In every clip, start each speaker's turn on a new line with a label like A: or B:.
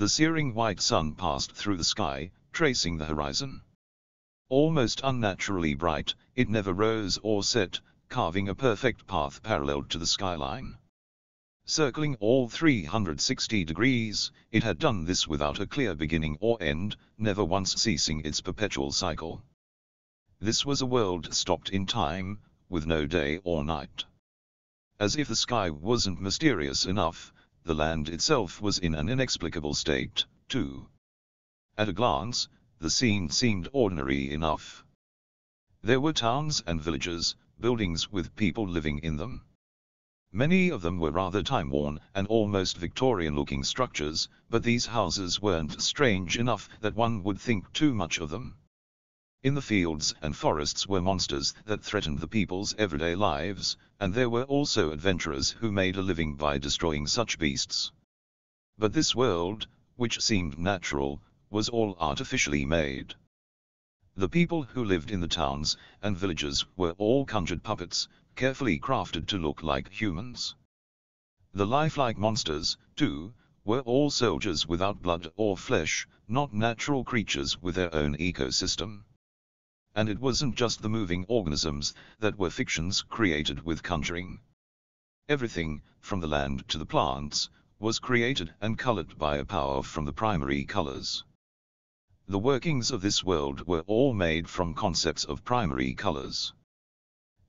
A: The searing white sun passed through the sky, tracing the horizon. Almost unnaturally bright, it never rose or set, carving a perfect path parallel to the skyline. Circling all 360 degrees, it had done this without a clear beginning or end, never once ceasing its perpetual cycle. This was a world stopped in time, with no day or night. As if the sky wasn't mysterious enough, the land itself was in an inexplicable state, too. At a glance, the scene seemed ordinary enough. There were towns and villages, buildings with people living in them. Many of them were rather time-worn and almost Victorian-looking structures, but these houses weren't strange enough that one would think too much of them. In the fields and forests were monsters that threatened the people's everyday lives, and there were also adventurers who made a living by destroying such beasts. But this world, which seemed natural, was all artificially made. The people who lived in the towns and villages were all conjured puppets, carefully crafted to look like humans. The lifelike monsters, too, were all soldiers without blood or flesh, not natural creatures with their own ecosystem. And it wasn't just the moving organisms that were fictions created with conjuring. Everything, from the land to the plants, was created and colored by a power from the primary colors. The workings of this world were all made from concepts of primary colors.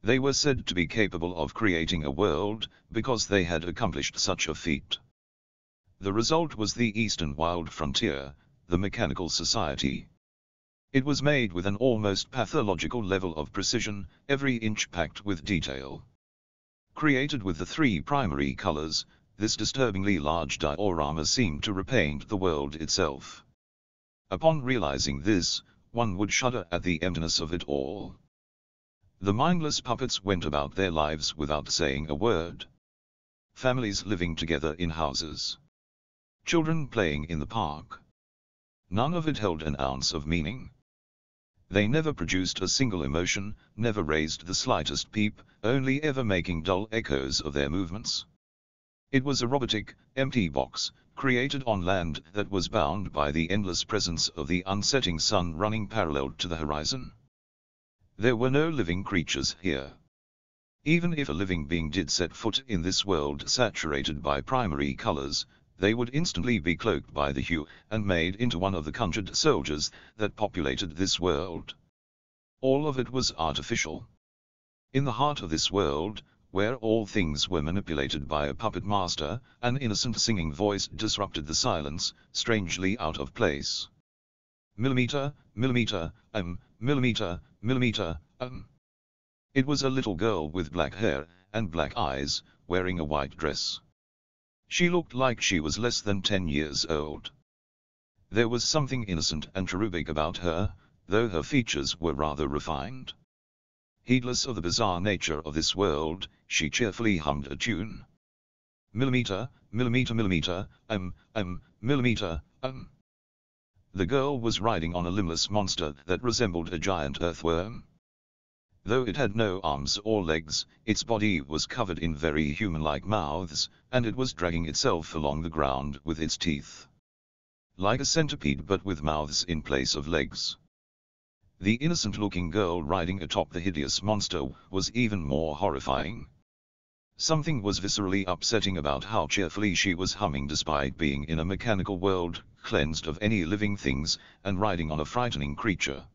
A: They were said to be capable of creating a world, because they had accomplished such a feat. The result was the Eastern Wild Frontier, the Mechanical Society. It was made with an almost pathological level of precision, every inch packed with detail. Created with the three primary colors, this disturbingly large diorama seemed to repaint the world itself. Upon realizing this, one would shudder at the emptiness of it all. The mindless puppets went about their lives without saying a word. Families living together in houses. Children playing in the park. None of it held an ounce of meaning. They never produced a single emotion, never raised the slightest peep, only ever making dull echoes of their movements. It was a robotic, empty box, created on land that was bound by the endless presence of the unsetting sun running parallel to the horizon. There were no living creatures here. Even if a living being did set foot in this world saturated by primary colors, they would instantly be cloaked by the hue and made into one of the conjured soldiers that populated this world. All of it was artificial. In the heart of this world, where all things were manipulated by a puppet master, an innocent singing voice disrupted the silence, strangely out of place. Millimeter, millimeter, um, millimeter, millimeter, um. It was a little girl with black hair, and black eyes, wearing a white dress. She looked like she was less than ten years old. There was something innocent and cherubic about her, though her features were rather refined. Heedless of the bizarre nature of this world, she cheerfully hummed a tune. Millimeter, millimeter millimeter, um, um, millimeter, um. The girl was riding on a limbless monster that resembled a giant earthworm. Though it had no arms or legs, its body was covered in very human-like mouths, and it was dragging itself along the ground with its teeth. Like a centipede but with mouths in place of legs. The innocent-looking girl riding atop the hideous monster was even more horrifying. Something was viscerally upsetting about how cheerfully she was humming despite being in a mechanical world, cleansed of any living things, and riding on a frightening creature.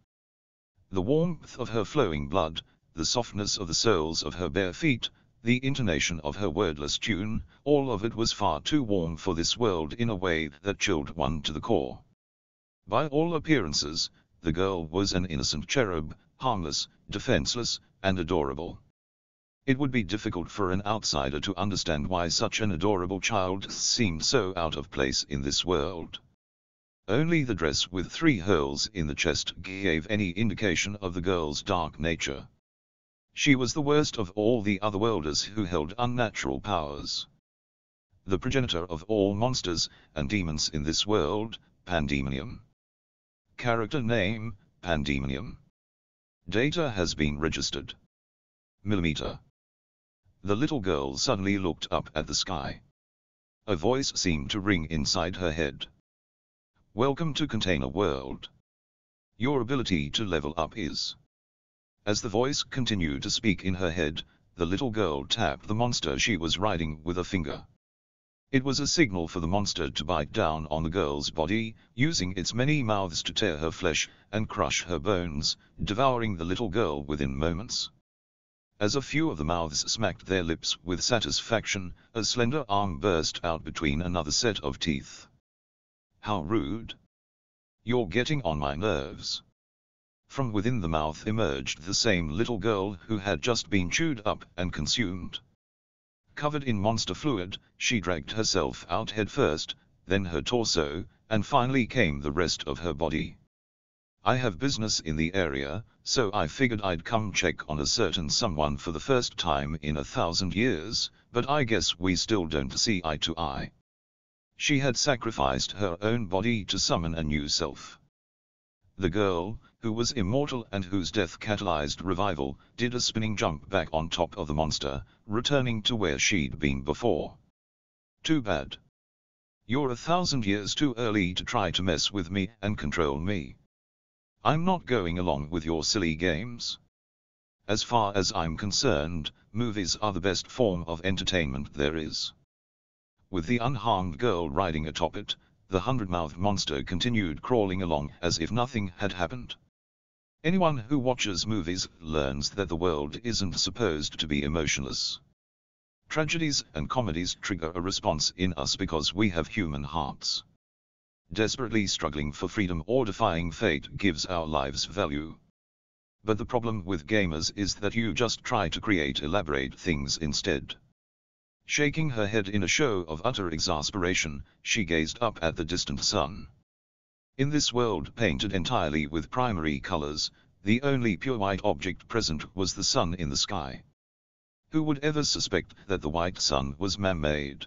A: The warmth of her flowing blood, the softness of the soles of her bare feet, the intonation of her wordless tune, all of it was far too warm for this world in a way that chilled one to the core. By all appearances, the girl was an innocent cherub, harmless, defenseless, and adorable. It would be difficult for an outsider to understand why such an adorable child seemed so out of place in this world. Only the dress with three holes in the chest gave any indication of the girl's dark nature. She was the worst of all the otherworlders who held unnatural powers. The progenitor of all monsters and demons in this world, Pandemonium. Character name, Pandemonium. Data has been registered. Millimeter. The little girl suddenly looked up at the sky. A voice seemed to ring inside her head. Welcome to Container World. Your ability to level up is. As the voice continued to speak in her head, the little girl tapped the monster she was riding with a finger. It was a signal for the monster to bite down on the girl's body, using its many mouths to tear her flesh and crush her bones, devouring the little girl within moments. As a few of the mouths smacked their lips with satisfaction, a slender arm burst out between another set of teeth. How rude. You're getting on my nerves. From within the mouth emerged the same little girl who had just been chewed up and consumed. Covered in monster fluid, she dragged herself out head first, then her torso, and finally came the rest of her body. I have business in the area, so I figured I'd come check on a certain someone for the first time in a thousand years, but I guess we still don't see eye to eye. She had sacrificed her own body to summon a new self. The girl, who was immortal and whose death catalyzed revival, did a spinning jump back on top of the monster, returning to where she'd been before. Too bad. You're a thousand years too early to try to mess with me and control me. I'm not going along with your silly games. As far as I'm concerned, movies are the best form of entertainment there is. With the unharmed girl riding atop it, the hundred-mouthed monster continued crawling along as if nothing had happened. Anyone who watches movies learns that the world isn't supposed to be emotionless. Tragedies and comedies trigger a response in us because we have human hearts desperately struggling for freedom or defying fate gives our lives value. But the problem with gamers is that you just try to create elaborate things instead. Shaking her head in a show of utter exasperation, she gazed up at the distant sun. In this world painted entirely with primary colors, the only pure white object present was the sun in the sky. Who would ever suspect that the white sun was man-made?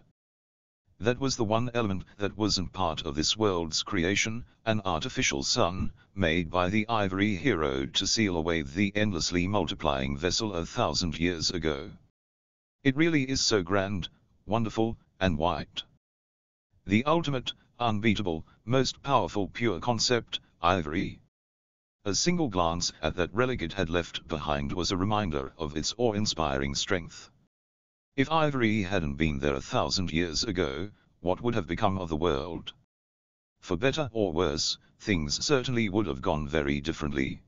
A: That was the one element that wasn't part of this world's creation, an artificial sun, made by the ivory hero to seal away the endlessly multiplying vessel a thousand years ago. It really is so grand, wonderful, and white. The ultimate, unbeatable, most powerful pure concept, ivory. A single glance at that relic it had left behind was a reminder of its awe-inspiring strength. If Ivory hadn't been there a thousand years ago, what would have become of the world? For better or worse, things certainly would have gone very differently.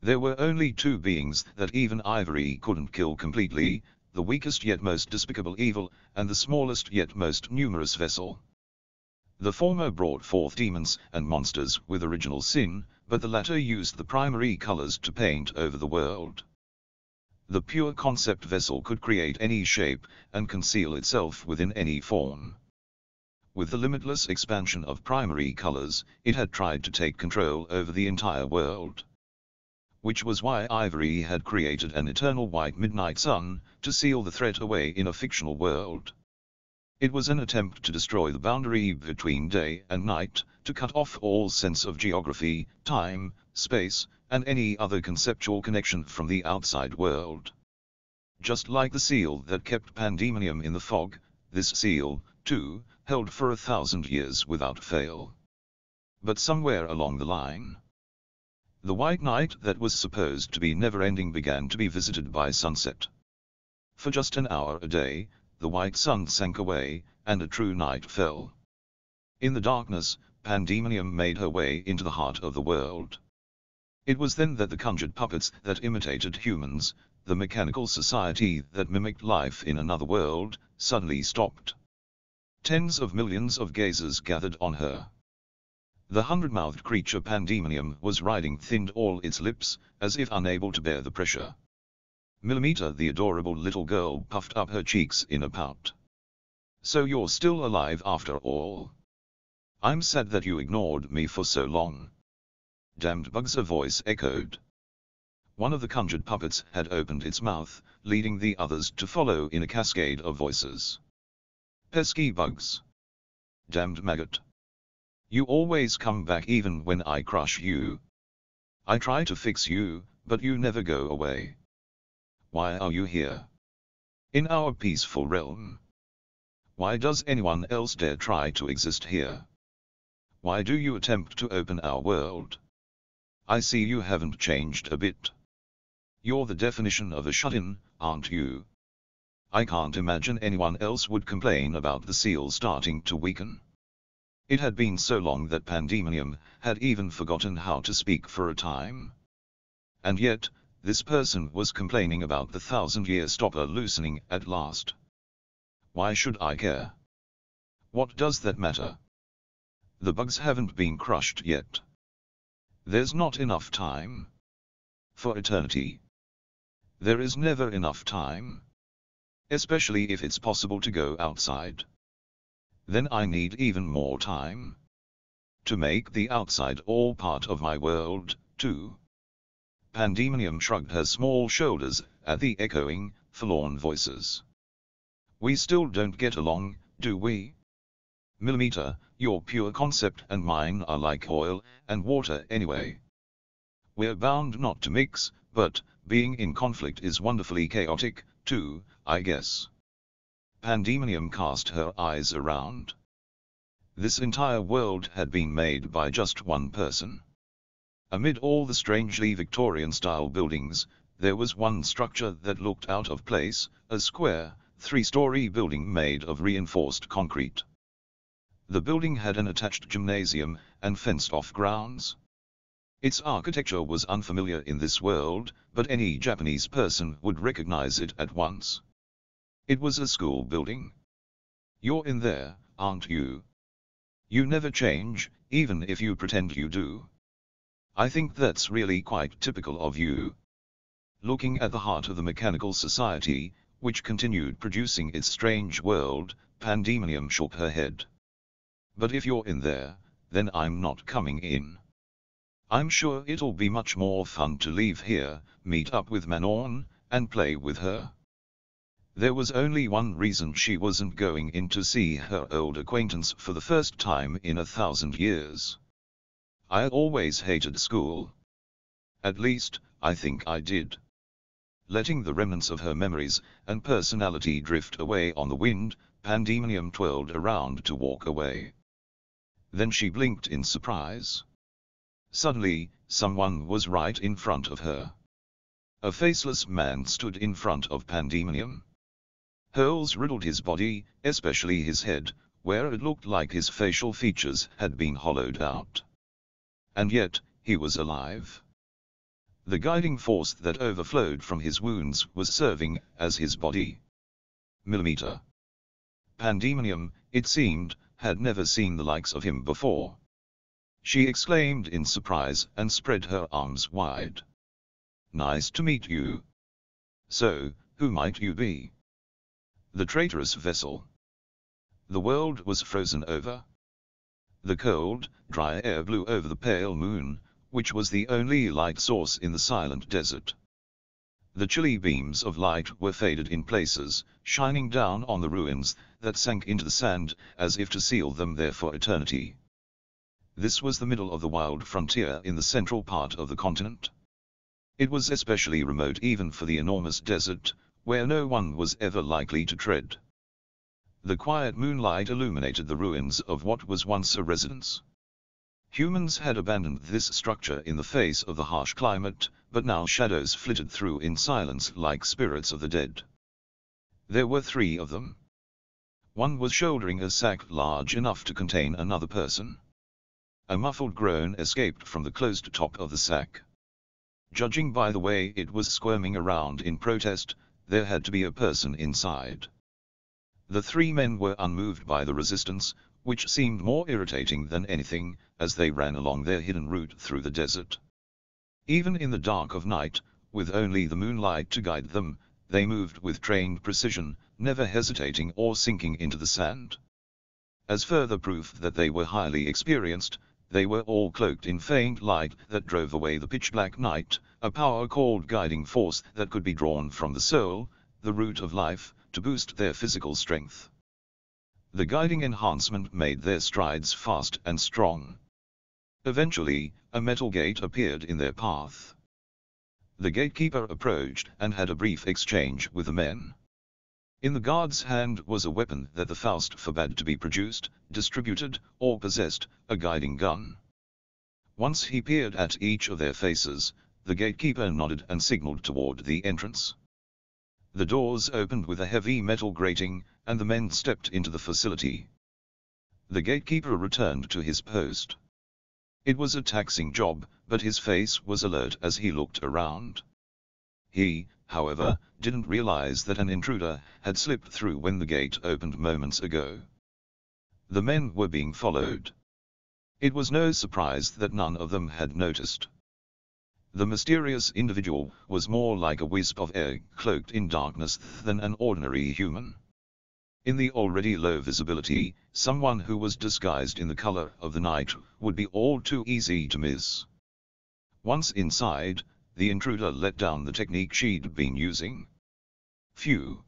A: There were only two beings that even Ivory couldn't kill completely, the weakest yet most despicable evil, and the smallest yet most numerous vessel. The former brought forth demons and monsters with original sin, but the latter used the primary colors to paint over the world. The pure concept vessel could create any shape, and conceal itself within any form. With the limitless expansion of primary colors, it had tried to take control over the entire world. Which was why Ivory had created an eternal white midnight sun, to seal the threat away in a fictional world. It was an attempt to destroy the boundary between day and night, to cut off all sense of geography, time, space, and any other conceptual connection from the outside world. Just like the seal that kept Pandemonium in the fog, this seal, too, held for a thousand years without fail. But somewhere along the line, the white night that was supposed to be never-ending began to be visited by sunset. For just an hour a day, the white sun sank away, and a true night fell. In the darkness, Pandemonium made her way into the heart of the world. It was then that the conjured puppets that imitated humans, the mechanical society that mimicked life in another world, suddenly stopped. Tens of millions of gazers gathered on her. The hundred-mouthed creature Pandemonium was riding thinned all its lips, as if unable to bear the pressure. Millimeter the adorable little girl puffed up her cheeks in a pout. So you're still alive after all. I'm sad that you ignored me for so long. Damned bugs a voice echoed. One of the conjured puppets had opened its mouth, leading the others to follow in a cascade of voices. Pesky bugs. Damned maggot. You always come back even when I crush you. I try to fix you, but you never go away. Why are you here? In our peaceful realm. Why does anyone else dare try to exist here? why do you attempt to open our world? I see you haven't changed a bit. You're the definition of a shut-in, aren't you? I can't imagine anyone else would complain about the seal starting to weaken. It had been so long that Pandemonium had even forgotten how to speak for a time. And yet, this person was complaining about the thousand-year stopper loosening at last. Why should I care? What does that matter? The bugs haven't been crushed yet. There's not enough time. For eternity. There is never enough time. Especially if it's possible to go outside. Then I need even more time. To make the outside all part of my world, too. Pandemonium shrugged her small shoulders at the echoing, forlorn voices. We still don't get along, do we? Millimeter, your pure concept and mine are like oil and water anyway. We're bound not to mix, but, being in conflict is wonderfully chaotic, too, I guess. Pandemonium cast her eyes around. This entire world had been made by just one person. Amid all the strangely Victorian-style buildings, there was one structure that looked out of place, a square, three-story building made of reinforced concrete. The building had an attached gymnasium and fenced-off grounds. Its architecture was unfamiliar in this world, but any Japanese person would recognize it at once. It was a school building. You're in there, aren't you? You never change, even if you pretend you do. I think that's really quite typical of you. Looking at the heart of the mechanical society, which continued producing its strange world, Pandemonium shook her head. But if you're in there, then I'm not coming in. I'm sure it'll be much more fun to leave here, meet up with Manon, and play with her. There was only one reason she wasn't going in to see her old acquaintance for the first time in a thousand years. I always hated school. At least, I think I did. Letting the remnants of her memories and personality drift away on the wind, Pandemonium twirled around to walk away. Then she blinked in surprise. Suddenly, someone was right in front of her. A faceless man stood in front of Pandemonium. Holes riddled his body, especially his head, where it looked like his facial features had been hollowed out. And yet, he was alive. The guiding force that overflowed from his wounds was serving as his body. Millimeter. Pandemonium, it seemed, had never seen the likes of him before. She exclaimed in surprise and spread her arms wide. Nice to meet you. So, who might you be? The traitorous vessel. The world was frozen over. The cold, dry air blew over the pale moon, which was the only light source in the silent desert. The chilly beams of light were faded in places, shining down on the ruins that sank into the sand, as if to seal them there for eternity. This was the middle of the wild frontier in the central part of the continent. It was especially remote even for the enormous desert, where no one was ever likely to tread. The quiet moonlight illuminated the ruins of what was once a residence. Humans had abandoned this structure in the face of the harsh climate, but now shadows flitted through in silence like spirits of the dead. There were three of them. One was shouldering a sack large enough to contain another person. A muffled groan escaped from the closed top of the sack. Judging by the way it was squirming around in protest, there had to be a person inside. The three men were unmoved by the resistance, which seemed more irritating than anything, as they ran along their hidden route through the desert. Even in the dark of night, with only the moonlight to guide them, they moved with trained precision, never hesitating or sinking into the sand. As further proof that they were highly experienced, they were all cloaked in faint light that drove away the pitch-black night, a power called guiding force that could be drawn from the soul, the root of life, to boost their physical strength. The guiding enhancement made their strides fast and strong. Eventually, a metal gate appeared in their path. The gatekeeper approached and had a brief exchange with the men. In the guard's hand was a weapon that the Faust forbade to be produced, distributed, or possessed, a guiding gun. Once he peered at each of their faces, the gatekeeper nodded and signaled toward the entrance. The doors opened with a heavy metal grating, and the men stepped into the facility. The gatekeeper returned to his post. It was a taxing job, but his face was alert as he looked around. He, however, didn't realize that an intruder had slipped through when the gate opened moments ago. The men were being followed. It was no surprise that none of them had noticed. The mysterious individual was more like a wisp of air cloaked in darkness than an ordinary human. In the already low visibility, someone who was disguised in the color of the night would be all too easy to miss. Once inside, the intruder let down the technique she'd been using. Phew.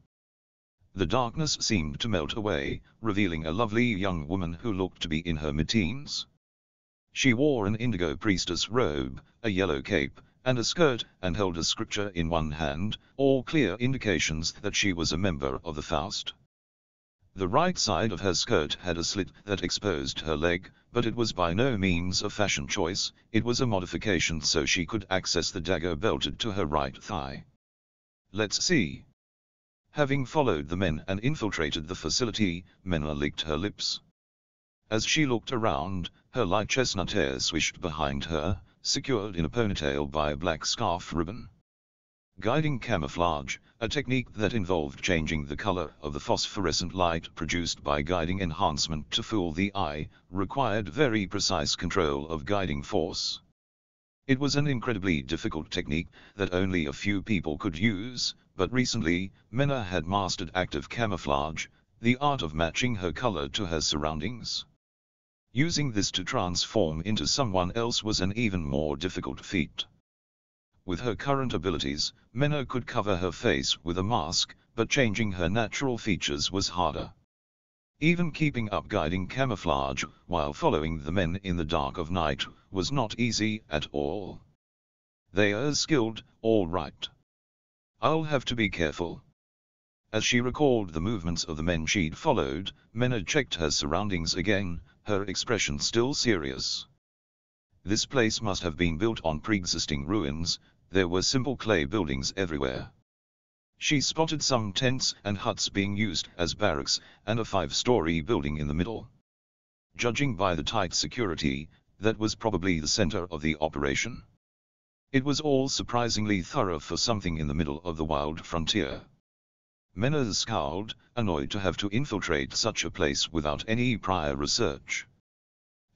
A: The darkness seemed to melt away, revealing a lovely young woman who looked to be in her mid-teens. She wore an indigo priestess robe, a yellow cape, and a skirt, and held a scripture in one hand, all clear indications that she was a member of the Faust. The right side of her skirt had a slit that exposed her leg, but it was by no means a fashion choice, it was a modification so she could access the dagger belted to her right thigh. Let's see. Having followed the men and infiltrated the facility, Menou licked her lips. As she looked around, her light chestnut hair swished behind her, secured in a ponytail by a black scarf ribbon. Guiding camouflage, a technique that involved changing the color of the phosphorescent light produced by guiding enhancement to fool the eye, required very precise control of guiding force. It was an incredibly difficult technique that only a few people could use, but recently, Menou had mastered active camouflage, the art of matching her color to her surroundings. Using this to transform into someone else was an even more difficult feat. With her current abilities, Menou could cover her face with a mask, but changing her natural features was harder. Even keeping up guiding camouflage, while following the men in the dark of night, was not easy at all. They are skilled, all right. I'll have to be careful. As she recalled the movements of the men she'd followed, Menou checked her surroundings again, her expression still serious. This place must have been built on pre-existing ruins, there were simple clay buildings everywhere. She spotted some tents and huts being used as barracks, and a five-story building in the middle. Judging by the tight security, that was probably the center of the operation. It was all surprisingly thorough for something in the middle of the wild frontier. Menou scowled, annoyed to have to infiltrate such a place without any prior research.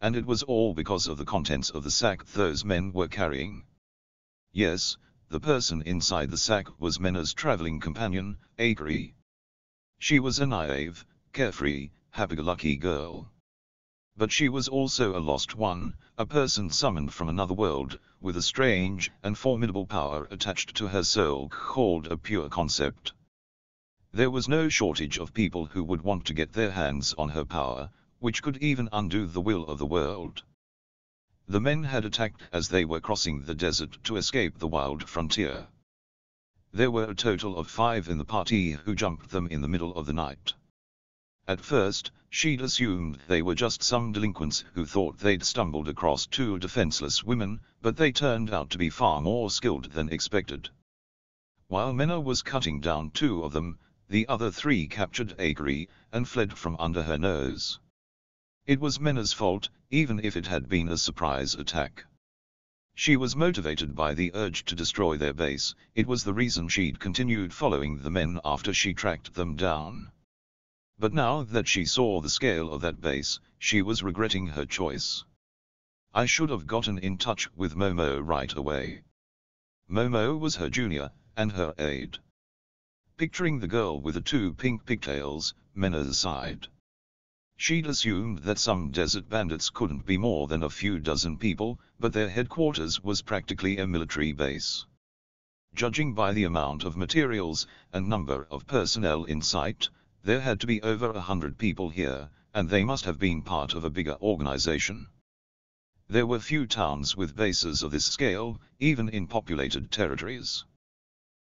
A: And it was all because of the contents of the sack those men were carrying. Yes, the person inside the sack was Menou's traveling companion, Akari. She was a naive, carefree, happy-go-lucky girl. But she was also a lost one, a person summoned from another world, with a strange and formidable power attached to her soul called a pure concept. There was no shortage of people who would want to get their hands on her power, which could even undo the will of the world. The men had attacked as they were crossing the desert to escape the wild frontier. There were a total of five in the party who jumped them in the middle of the night. At first, she'd assumed they were just some delinquents who thought they'd stumbled across two defenseless women, but they turned out to be far more skilled than expected. While Menou was cutting down two of them, the other three captured Akari, and fled from under her nose. It was Menou's fault, even if it had been a surprise attack. She was motivated by the urge to destroy their base, it was the reason she'd continued following the men after she tracked them down. But now that she saw the scale of that base, she was regretting her choice. I should have gotten in touch with Momo right away. Momo was her junior, and her aide. Picturing the girl with the two pink pigtails, Menou sighed. She'd assumed that some desert bandits couldn't be more than a few dozen people, but their headquarters was practically a military base. Judging by the amount of materials and number of personnel in sight, there had to be over a hundred people here, and they must have been part of a bigger organization. There were few towns with bases of this scale, even in populated territories.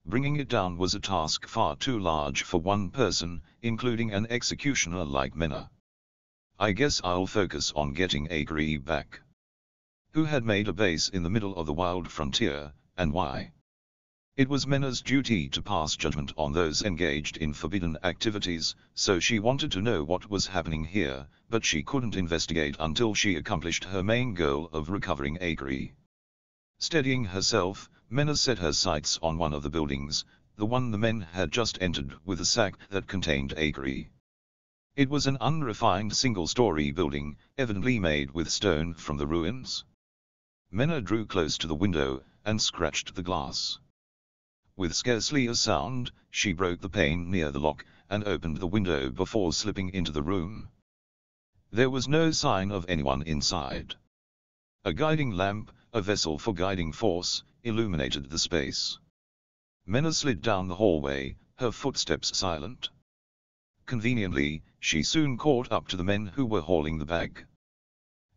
A: Bringing it down was a task far too large for one person, including an executioner like Menou. I guess I'll focus on getting Akari back. Who had made a base in the middle of the wild frontier, and why? It was Menou's duty to pass judgment on those engaged in forbidden activities, so she wanted to know what was happening here, but she couldn't investigate until she accomplished her main goal of recovering Akari. Steadying herself, Menou set her sights on one of the buildings, the one the men had just entered with a sack that contained Akari. It was an unrefined single-story building, evidently made with stone from the ruins. Menou drew close to the window, and scratched the glass. With scarcely a sound, she broke the pane near the lock, and opened the window before slipping into the room. There was no sign of anyone inside. A guiding lamp, a vessel for guiding force, illuminated the space. Menou slid down the hallway, her footsteps silent. Conveniently, she soon caught up to the men who were hauling the bag.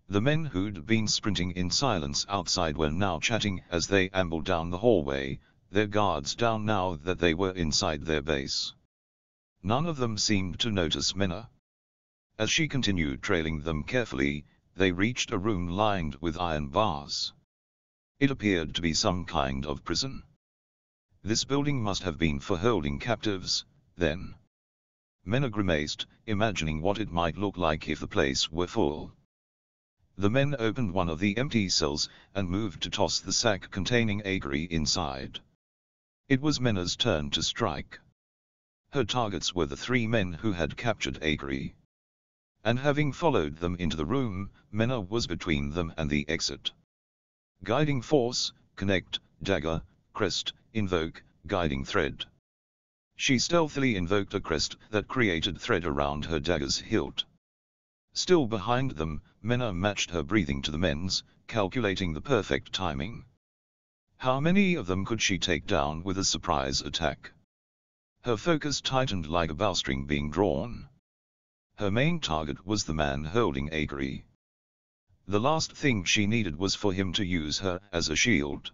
A: The men who'd been sprinting in silence outside were now chatting as they ambled down the hallway, their guards down now that they were inside their base. None of them seemed to notice Menou. As she continued trailing them carefully, they reached a room lined with iron bars. It appeared to be some kind of prison. This building must have been for holding captives, then. Menou grimaced, imagining what it might look like if the place were full. The men opened one of the empty cells, and moved to toss the sack containing Akari inside. It was Menou's turn to strike. Her targets were the three men who had captured Akari. And having followed them into the room, Menou was between them and the exit. Guiding Force, Connect, Dagger, Crest, Invoke, Guiding Thread. She stealthily invoked a crest that created thread around her dagger's hilt. Still behind them, Menou matched her breathing to the men's, calculating the perfect timing. How many of them could she take down with a surprise attack? Her focus tightened like a bowstring being drawn. Her main target was the man holding Akari. The last thing she needed was for him to use her as a shield.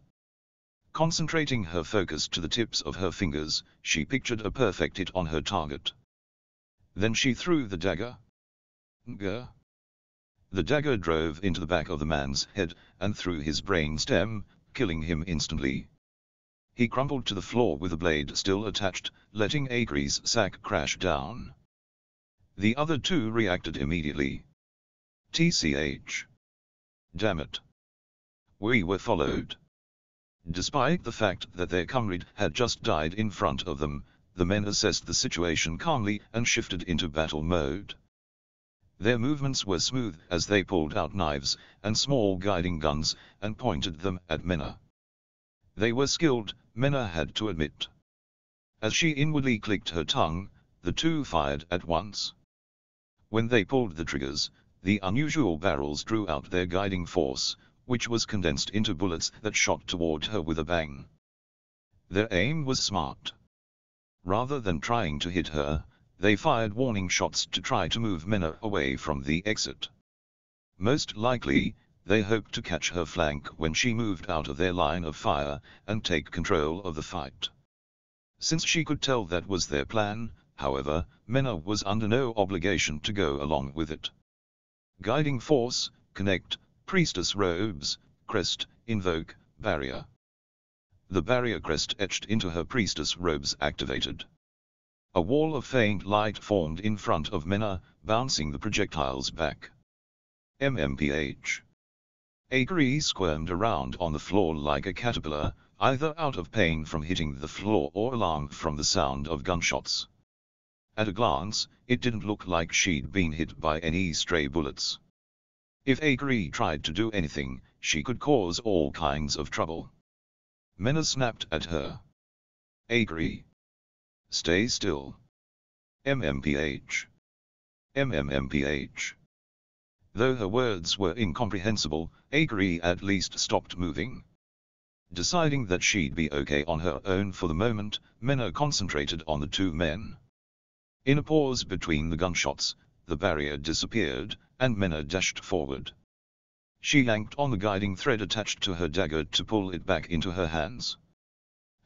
A: Concentrating her focus to the tips of her fingers, she pictured a perfect hit on her target. Then she threw the dagger. Gah. The dagger drove into the back of the man's head, and through his brain stem, killing him instantly. He crumpled to the floor with the blade still attached, letting Akari's sack crash down. The other two reacted immediately. TCH. Damn it. We were followed. Despite the fact that their comrade had just died in front of them, the men assessed the situation calmly and shifted into battle mode. Their movements were smooth as they pulled out knives and small guiding guns and pointed them at Menou. They were skilled, Menou had to admit. As she inwardly clicked her tongue, the two fired at once. When they pulled the triggers, the unusual barrels drew out their guiding force, which was condensed into bullets that shot toward her with a bang. Their aim was smart. Rather than trying to hit her, they fired warning shots to try to move Menou away from the exit. Most likely, they hoped to catch her flank when she moved out of their line of fire, and take control of the fight. Since she could tell that was their plan, however, Menou was under no obligation to go along with it. Guiding Force, Connect, Priestess Robes, Crest, Invoke, Barrier. The barrier crest etched into her priestess robes activated. A wall of faint light formed in front of Menou, bouncing the projectiles back. MMPH. Akari squirmed around on the floor like a caterpillar, either out of pain from hitting the floor or alarmed from the sound of gunshots. At a glance, it didn't look like she'd been hit by any stray bullets. If Akari tried to do anything, she could cause all kinds of trouble. Menou snapped at her. Akari. Stay still. MMPH. MMMPH. Though her words were incomprehensible, Akari at least stopped moving. Deciding that she'd be okay on her own for the moment, Menou concentrated on the two men. In a pause between the gunshots, the barrier disappeared, and Menou dashed forward. She yanked on the guiding thread attached to her dagger to pull it back into her hands.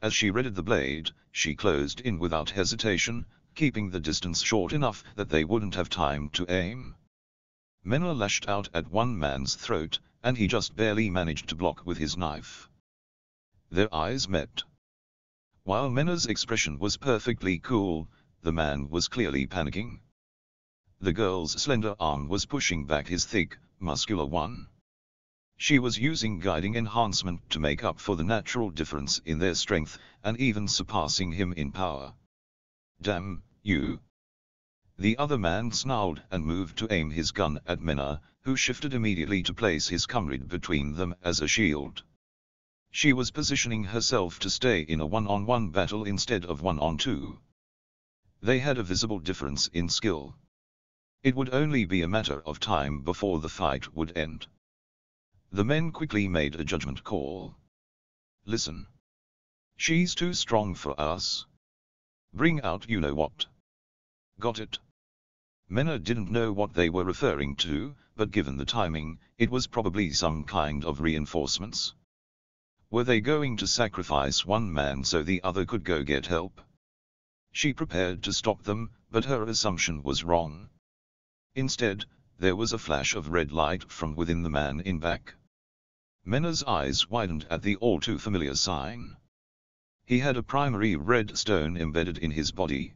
A: As she readied the blade, she closed in without hesitation, keeping the distance short enough that they wouldn't have time to aim. Menou lashed out at one man's throat, and he just barely managed to block with his knife. Their eyes met. While Menou's expression was perfectly cool, the man was clearly panicking. The girl's slender arm was pushing back his thick, muscular one. She was using guiding enhancement to make up for the natural difference in their strength, and even surpassing him in power. Damn, you! The other man snarled and moved to aim his gun at Menou, who shifted immediately to place his comrade between them as a shield. She was positioning herself to stay in a one-on-one -on -one battle instead of one-on-two. They had a visible difference in skill. It would only be a matter of time before the fight would end. The men quickly made a judgment call. Listen. She's too strong for us. Bring out you know what. Got it. Menou didn't know what they were referring to, but given the timing, it was probably some kind of reinforcements. Were they going to sacrifice one man so the other could go get help? She prepared to stop them, but her assumption was wrong. Instead, there was a flash of red light from within the man in back. Menou's eyes widened at the all-too-familiar sign. He had a primary red stone embedded in his body.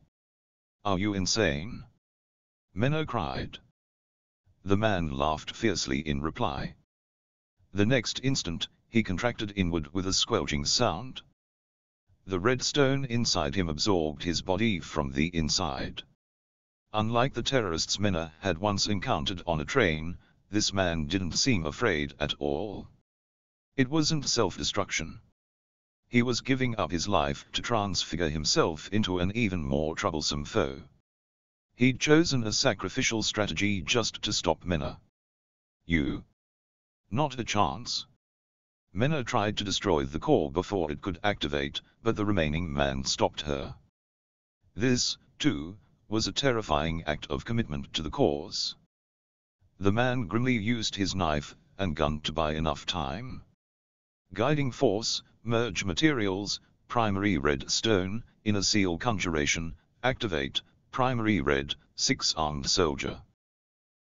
A: Are you insane? Menou cried. The man laughed fiercely in reply. The next instant, he contracted inward with a squelching sound. The red stone inside him absorbed his body from the inside. Unlike the terrorists Menou had once encountered on a train, this man didn't seem afraid at all. It wasn't self-destruction. He was giving up his life to transfigure himself into an even more troublesome foe. He'd chosen a sacrificial strategy just to stop Menou. You. Not a chance. Menou tried to destroy the core before it could activate, but the remaining man stopped her. This, too, was a terrifying act of commitment to the cause. The man grimly used his knife and gun to buy enough time. Guiding force, merge materials, primary red stone, inner seal conjuration, activate, primary red, six-armed soldier.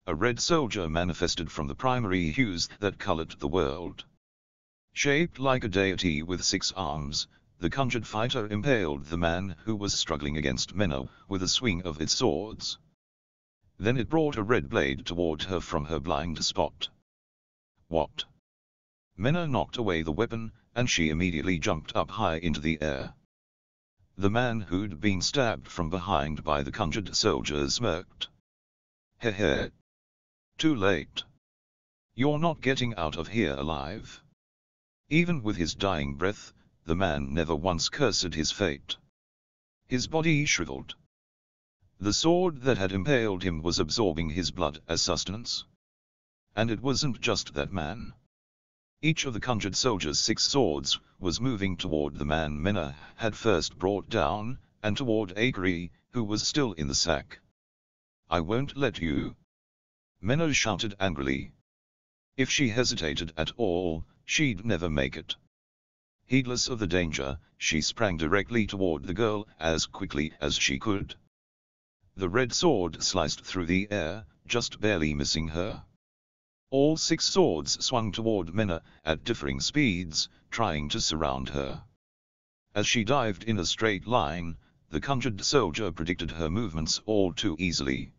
A: A red soldier manifested from the primary hues that colored the world. Shaped like a deity with six arms, the conjured fighter impaled the man who was struggling against Menou with a swing of its swords. Then it brought a red blade toward her from her blind spot. What? Menou knocked away the weapon, and she immediately jumped up high into the air. The man who'd been stabbed from behind by the conjured soldier smirked. Heh heh. Too late. You're not getting out of here alive. Even with his dying breath, the man never once cursed his fate. His body shriveled. The sword that had impaled him was absorbing his blood as sustenance. And it wasn't just that man. Each of the conjured soldiers' six swords was moving toward the man Menou had first brought down, and toward Akari, who was still in the sack. I won't let you. Menou shouted angrily. If she hesitated at all, she'd never make it. Heedless of the danger, she sprang directly toward the girl as quickly as she could. The red sword sliced through the air, just barely missing her. All six swords swung toward Menou at differing speeds, trying to surround her. As she dived in a straight line, the conjured soldier predicted her movements all too easily.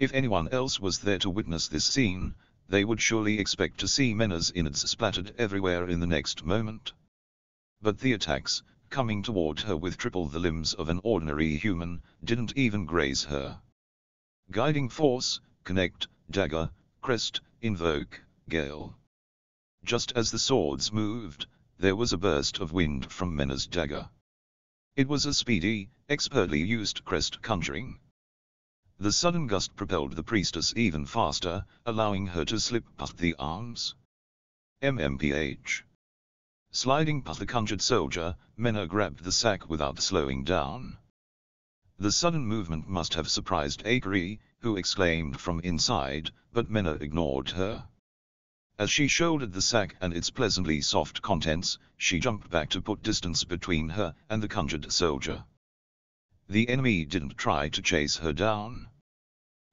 A: If anyone else was there to witness this scene, they would surely expect to see Menou's innards splattered everywhere in the next moment. But the attacks, coming toward her with triple the limbs of an ordinary human, didn't even graze her. Guiding force, connect, dagger, crest, invoke, gale. Just as the swords moved, there was a burst of wind from Menou's dagger. It was a speedy, expertly used crest conjuring. The sudden gust propelled the priestess even faster, allowing her to slip past the arms. MMPH. Sliding past the conjured soldier, Menou grabbed the sack without slowing down. The sudden movement must have surprised Akari, who exclaimed from inside, but Menou ignored her. As she shouldered the sack and its pleasantly soft contents, she jumped back to put distance between her and the conjured soldier. The enemy didn't try to chase her down.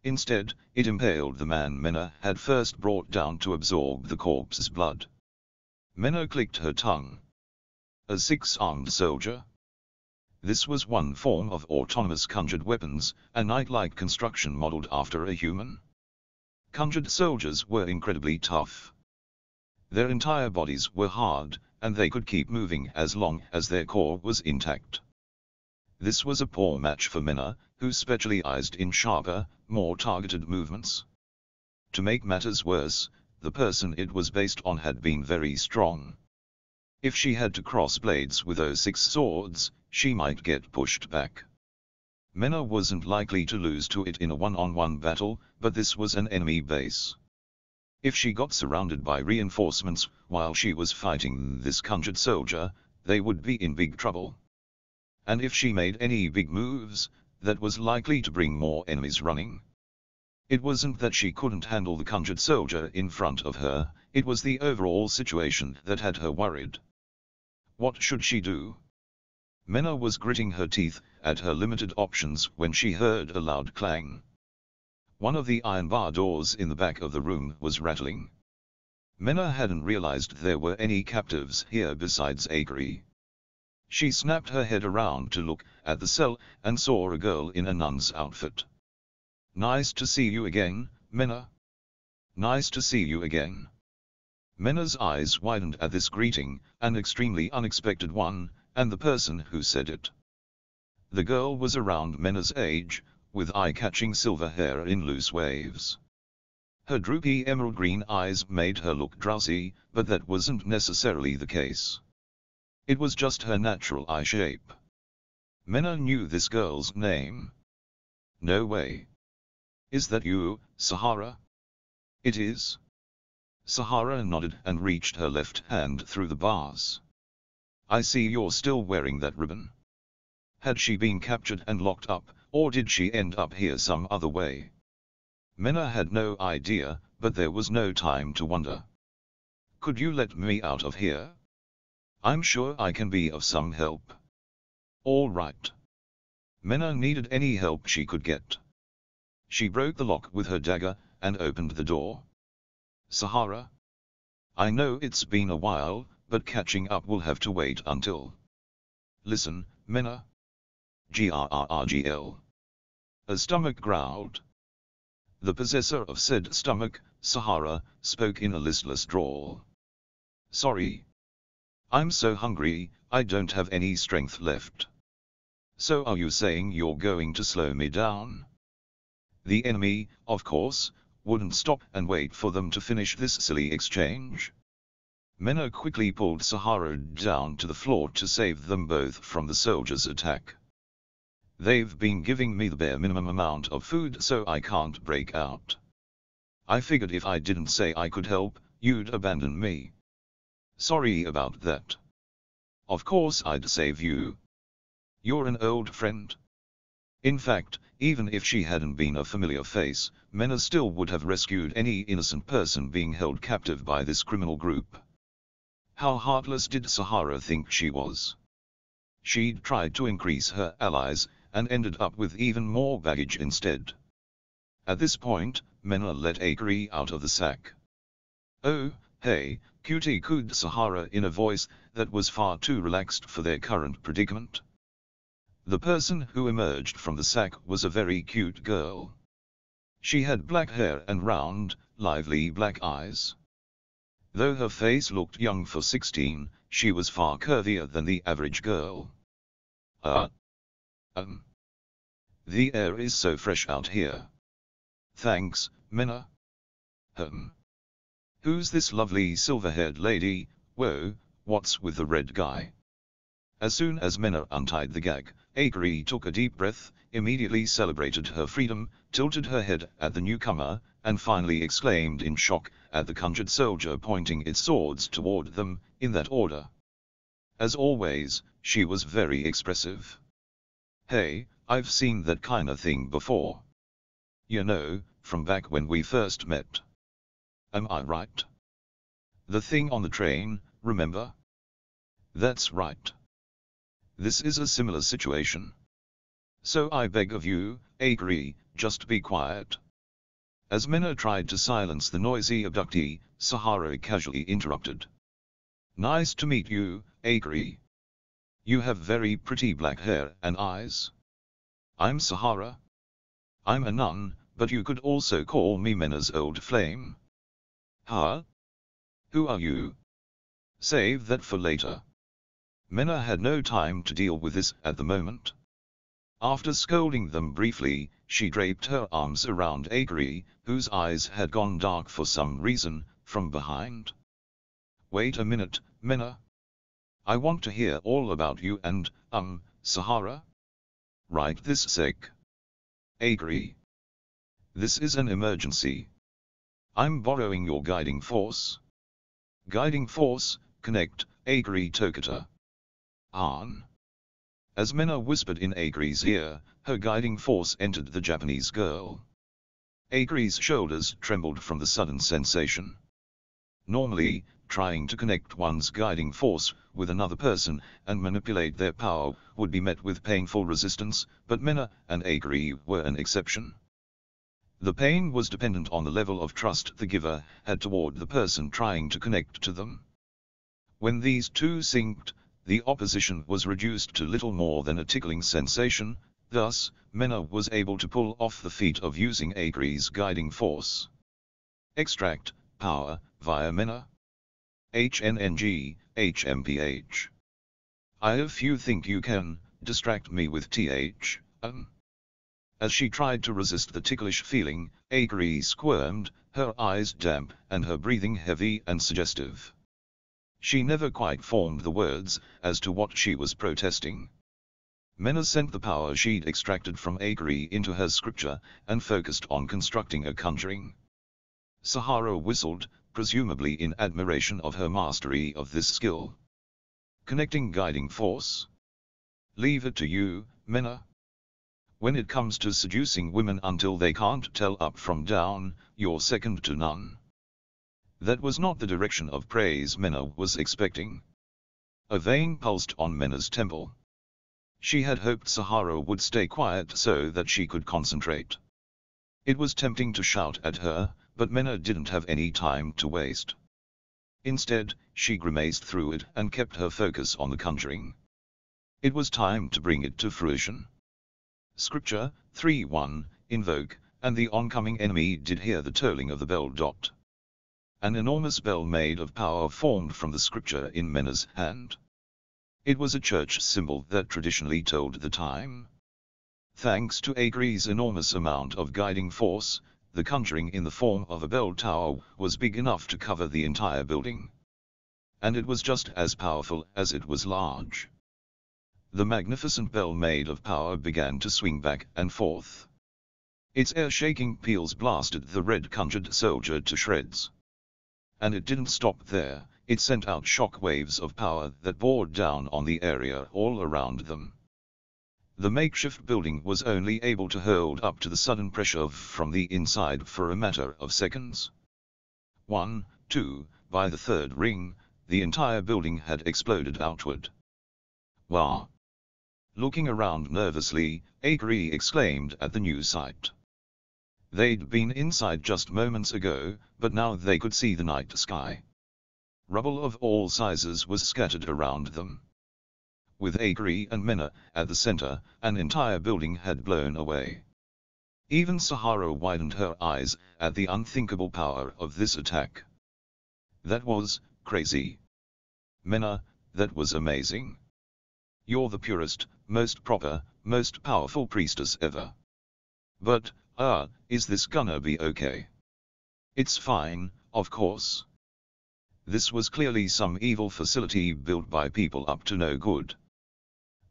A: Instead, it impaled the man Menou had first brought down to absorb the corpse's blood. Menou clicked her tongue. A six-armed soldier? This was one form of autonomous conjured weapons, a knight-like construction modeled after a human. Conjured soldiers were incredibly tough. Their entire bodies were hard, and they could keep moving as long as their core was intact. This was a poor match for Menou, who specialized in sharper, more targeted movements. To make matters worse, the person it was based on had been very strong. If she had to cross blades with those six swords, she might get pushed back. Menou wasn't likely to lose to it in a one-on-one -on -one battle, but this was an enemy base. If she got surrounded by reinforcements while she was fighting this conjured soldier, they would be in big trouble and if she made any big moves, that was likely to bring more enemies running. It wasn't that she couldn't handle the conjured soldier in front of her, it was the overall situation that had her worried. What should she do? Menou was gritting her teeth at her limited options when she heard a loud clang. One of the iron bar doors in the back of the room was rattling. Menou hadn't realized there were any captives here besides Akari. She snapped her head around to look at the cell and saw a girl in a nun's outfit. Nice to see you again, Menou. Nice to see you again. Menou's eyes widened at this greeting, an extremely unexpected one, and the person who said it. The girl was around Menou's age, with eye-catching silver hair in loose waves. Her droopy emerald green eyes made her look drowsy, but that wasn't necessarily the case. It was just her natural eye shape. Menou knew this girl's name. No way. Is that you, Sahara? It is. Sahara nodded and reached her left hand through the bars. I see you're still wearing that ribbon. Had she been captured and locked up, or did she end up here some other way? Menou had no idea, but there was no time to wonder. Could you let me out of here? I'm sure I can be of some help. All right. Menou needed any help she could get. She broke the lock with her dagger, and opened the door. Sahara? I know it's been a while, but catching up will have to wait until. Listen, Menou. Grrrgl. A stomach growled. The possessor of said stomach, Sahara, spoke in a listless drawl. Sorry. I'm so hungry, I don't have any strength left. So are you saying you're going to slow me down? The enemy, of course, wouldn't stop and wait for them to finish this silly exchange. Menou quickly pulled Sahara down to the floor to save them both from the soldiers' attack. They've been giving me the bare minimum amount of food so I can't break out. I figured if I didn't say I could help, you'd abandon me. Sorry about that. Of course I'd save you. You're an old friend. In fact, even if she hadn't been a familiar face, Menou still would have rescued any innocent person being held captive by this criminal group. How heartless did Sahara think she was? She'd tried to increase her allies, and ended up with even more baggage instead. At this point, Menou let Akari out of the sack. Oh, hey, cutie cooed Sahara in a voice that was far too relaxed for their current predicament. The person who emerged from the sack was a very cute girl. She had black hair and round, lively black eyes. Though her face looked young for 16, she was far curvier than the average girl. Uh. Um. The air is so fresh out here. Thanks, Menou. Um. Who's this lovely silver-haired lady, whoa, what's with the red guy? As soon as Menou untied the gag, Akari took a deep breath, immediately celebrated her freedom, tilted her head at the newcomer, and finally exclaimed in shock at the conjured soldier pointing its swords toward them, in that order. As always, she was very expressive. Hey, I've seen that kinda thing before. You know, from back when we first met. Am I right? The thing on the train, remember? That's right. This is a similar situation. So I beg of you, Akari, just be quiet. As Menou tried to silence the noisy abductee, Sahara casually interrupted. Nice to meet you, Akari. You have very pretty black hair and eyes. I'm Sahara. I'm a nun, but you could also call me Menou's old flame. Huh? Who are you? Save that for later. Menou had no time to deal with this at the moment. After scolding them briefly, she draped her arms around Akari, whose eyes had gone dark for some reason, from behind. Wait a minute, Menou. I want to hear all about you and, um, Sahara. Right this sec. Akari. This is an emergency. I'm borrowing your guiding force. Guiding force, connect, Akari Tokitou. As Menou whispered in Akari's ear, her guiding force entered the Japanese girl. Akari's shoulders trembled from the sudden sensation. Normally, trying to connect one's guiding force with another person and manipulate their power would be met with painful resistance, but Menou and Akari were an exception. The pain was dependent on the level of trust the giver had toward the person trying to connect to them. When these two synced, the opposition was reduced to little more than a tickling sensation, thus, Menou was able to pull off the feat of using Akari's guiding force. Extract, power, via Menou. HNNG, HMPH. I if you think you can, distract me with TH, um. As she tried to resist the ticklish feeling, Akari squirmed, her eyes damp and her breathing heavy and suggestive. She never quite formed the words, as to what she was protesting. Menou sent the power she'd extracted from Akari into her scripture, and focused on constructing a conjuring. Sahara whistled, presumably in admiration of her mastery of this skill. Connecting guiding force? Leave it to you, Menou. When it comes to seducing women until they can't tell up from down, you're second to none. That was not the direction of praise Menou was expecting. A vein pulsed on Menou's temple. She had hoped Sahara would stay quiet so that she could concentrate. It was tempting to shout at her, but Menou didn't have any time to waste. Instead, she grimaced through it and kept her focus on the conjuring. It was time to bring it to fruition. Scripture, 3-1, invoke, and the oncoming enemy did hear the tolling of the bell. Dot. An enormous bell made of power formed from the scripture in Menou's hand. It was a church symbol that traditionally told the time. Thanks to Akari's enormous amount of guiding force, the conjuring in the form of a bell tower was big enough to cover the entire building. And it was just as powerful as it was large. The magnificent bell made of power began to swing back and forth. Its air-shaking peals blasted the red conjured soldier to shreds. And it didn't stop there, it sent out shock waves of power that bore down on the area all around them. The makeshift building was only able to hold up to the sudden pressure from the inside for a matter of seconds. One, two, by the third ring, the entire building had exploded outward. Wow! Looking around nervously, Akari exclaimed at the new sight. They'd been inside just moments ago, but now they could see the night sky. Rubble of all sizes was scattered around them. With Akari and Menou at the center, an entire building had blown away. Even Sahara widened her eyes at the unthinkable power of this attack. That was crazy. Menou, that was amazing. You're the purest, most proper, most powerful priestess ever. But, uh, is this gonna be okay? It's fine, of course. This was clearly some evil facility built by people up to no good.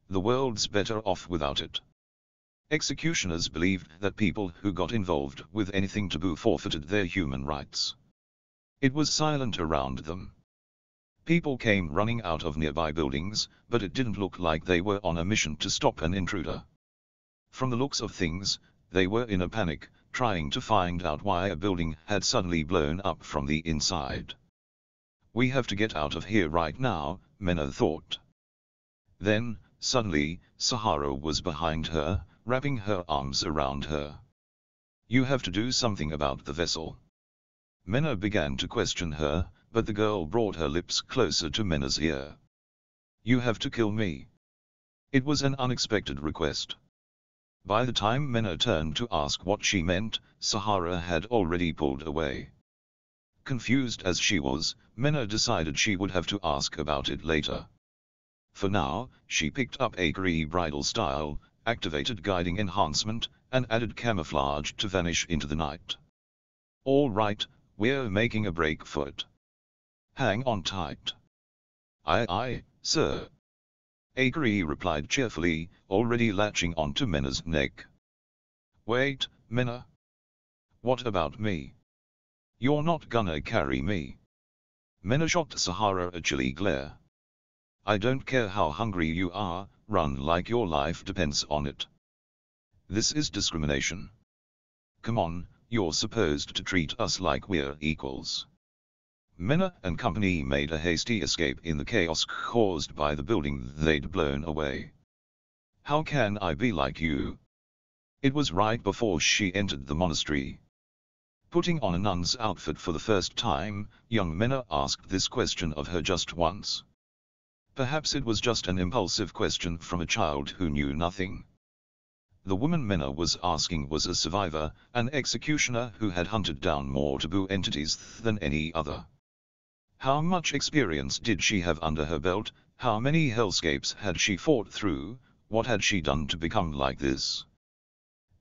A: The world's better off without it. Executioners believed that people who got involved with anything taboo forfeited their human rights. It was silent around them. People came running out of nearby buildings, but it didn't look like they were on a mission to stop an intruder. From the looks of things, they were in a panic, trying to find out why a building had suddenly blown up from the inside. We have to get out of here right now, Menou thought. Then, suddenly, Sahara was behind her, wrapping her arms around her. You have to do something about the vessel. Menou began to question her, but the girl brought her lips closer to Menou's ear. You have to kill me. It was an unexpected request. By the time Menou turned to ask what she meant, Sahara had already pulled away. Confused as she was, Menou decided she would have to ask about it later. For now, she picked up a Akari bridal style, activated guiding enhancement, and added camouflage to vanish into the night. All right, we're making a break for it. Hang on tight. Aye aye, sir. Akari replied cheerfully, already latching onto Menou's neck. Wait, Menou. What about me? You're not gonna carry me. Menou shot Sahara a chilly glare. I don't care how hungry you are, run like your life depends on it. This is discrimination. Come on, you're supposed to treat us like we're equals. Menou and company made a hasty escape in the chaos caused by the building they'd blown away. How can I be like you? It was right before she entered the monastery. Putting on a nun's outfit for the first time, young Menou asked this question of her just once. Perhaps it was just an impulsive question from a child who knew nothing. The woman Menou was asking was a survivor, an executioner who had hunted down more taboo entities than any other. How much experience did she have under her belt, how many hellscapes had she fought through, what had she done to become like this?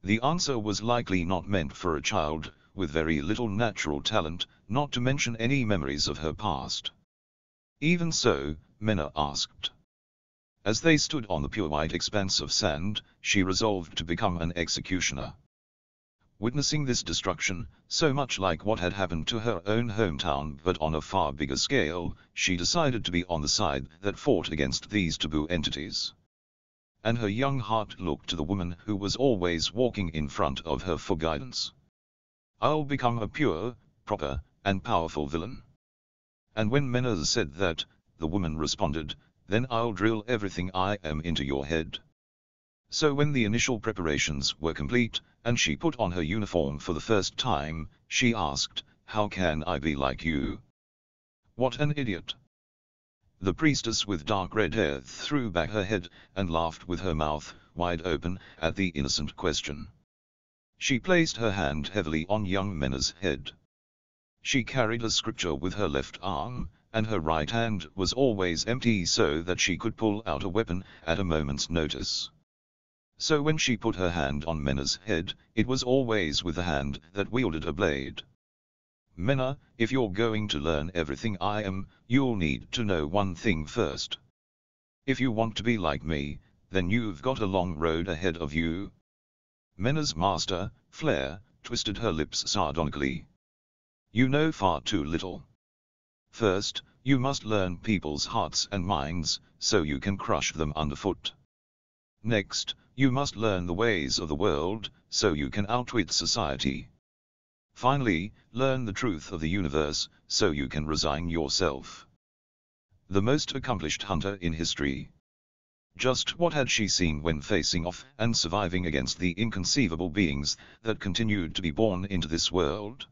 A: The answer was likely not meant for a child, with very little natural talent, not to mention any memories of her past. Even so, Menou asked. As they stood on the pure white expanse of sand, she resolved to become an executioner. Witnessing this destruction, so much like what had happened to her own hometown but on a far bigger scale, she decided to be on the side that fought against these taboo entities. And her young heart looked to the woman who was always walking in front of her for guidance. I'll become a pure, proper, and powerful villain. And when Menou said that, the woman responded, then I'll drill everything I am into your head. So when the initial preparations were complete, and she put on her uniform for the first time, she asked, How can I be like you? What an idiot! The priestess with dark red hair threw back her head, and laughed with her mouth wide open, at the innocent question. She placed her hand heavily on young Menou's head. She carried a scripture with her left arm, and her right hand was always empty so that she could pull out a weapon at a moment's notice. So when she put her hand on Menou's head, it was always with the hand that wielded a blade. Menou, if you're going to learn everything I am, you'll need to know one thing first. If you want to be like me, then you've got a long road ahead of you. Menou's master, Flare, twisted her lips sardonically. You know far too little. First, you must learn people's hearts and minds, so you can crush them underfoot. Next, you must learn the ways of the world, so you can outwit society. Finally, learn the truth of the universe, so you can resign yourself. The most accomplished hunter in history. Just what had she seen when facing off and surviving against the inconceivable beings that continued to be born into this world?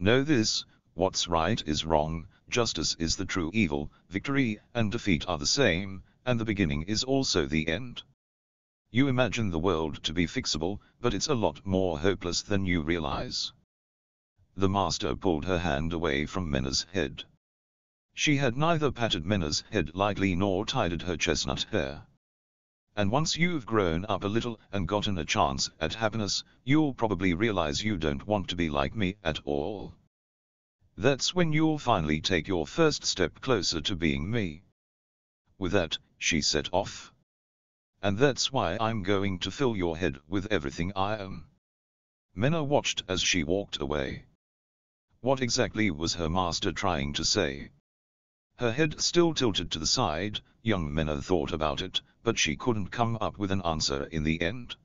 A: Know this, what's right is wrong, justice is the true evil, victory and defeat are the same, and the beginning is also the end. You imagine the world to be fixable, but it's a lot more hopeless than you realize. The master pulled her hand away from Menou's head. She had neither patted Menou's head lightly nor tidied her chestnut hair. And once you've grown up a little and gotten a chance at happiness, you'll probably realize you don't want to be like me at all. That's when you'll finally take your first step closer to being me. With that, she set off. And that's why I'm going to fill your head with everything I am. Menou watched as she walked away. What exactly was her master trying to say? Her head still tilted to the side, young Menou thought about it, but she couldn't come up with an answer in the end.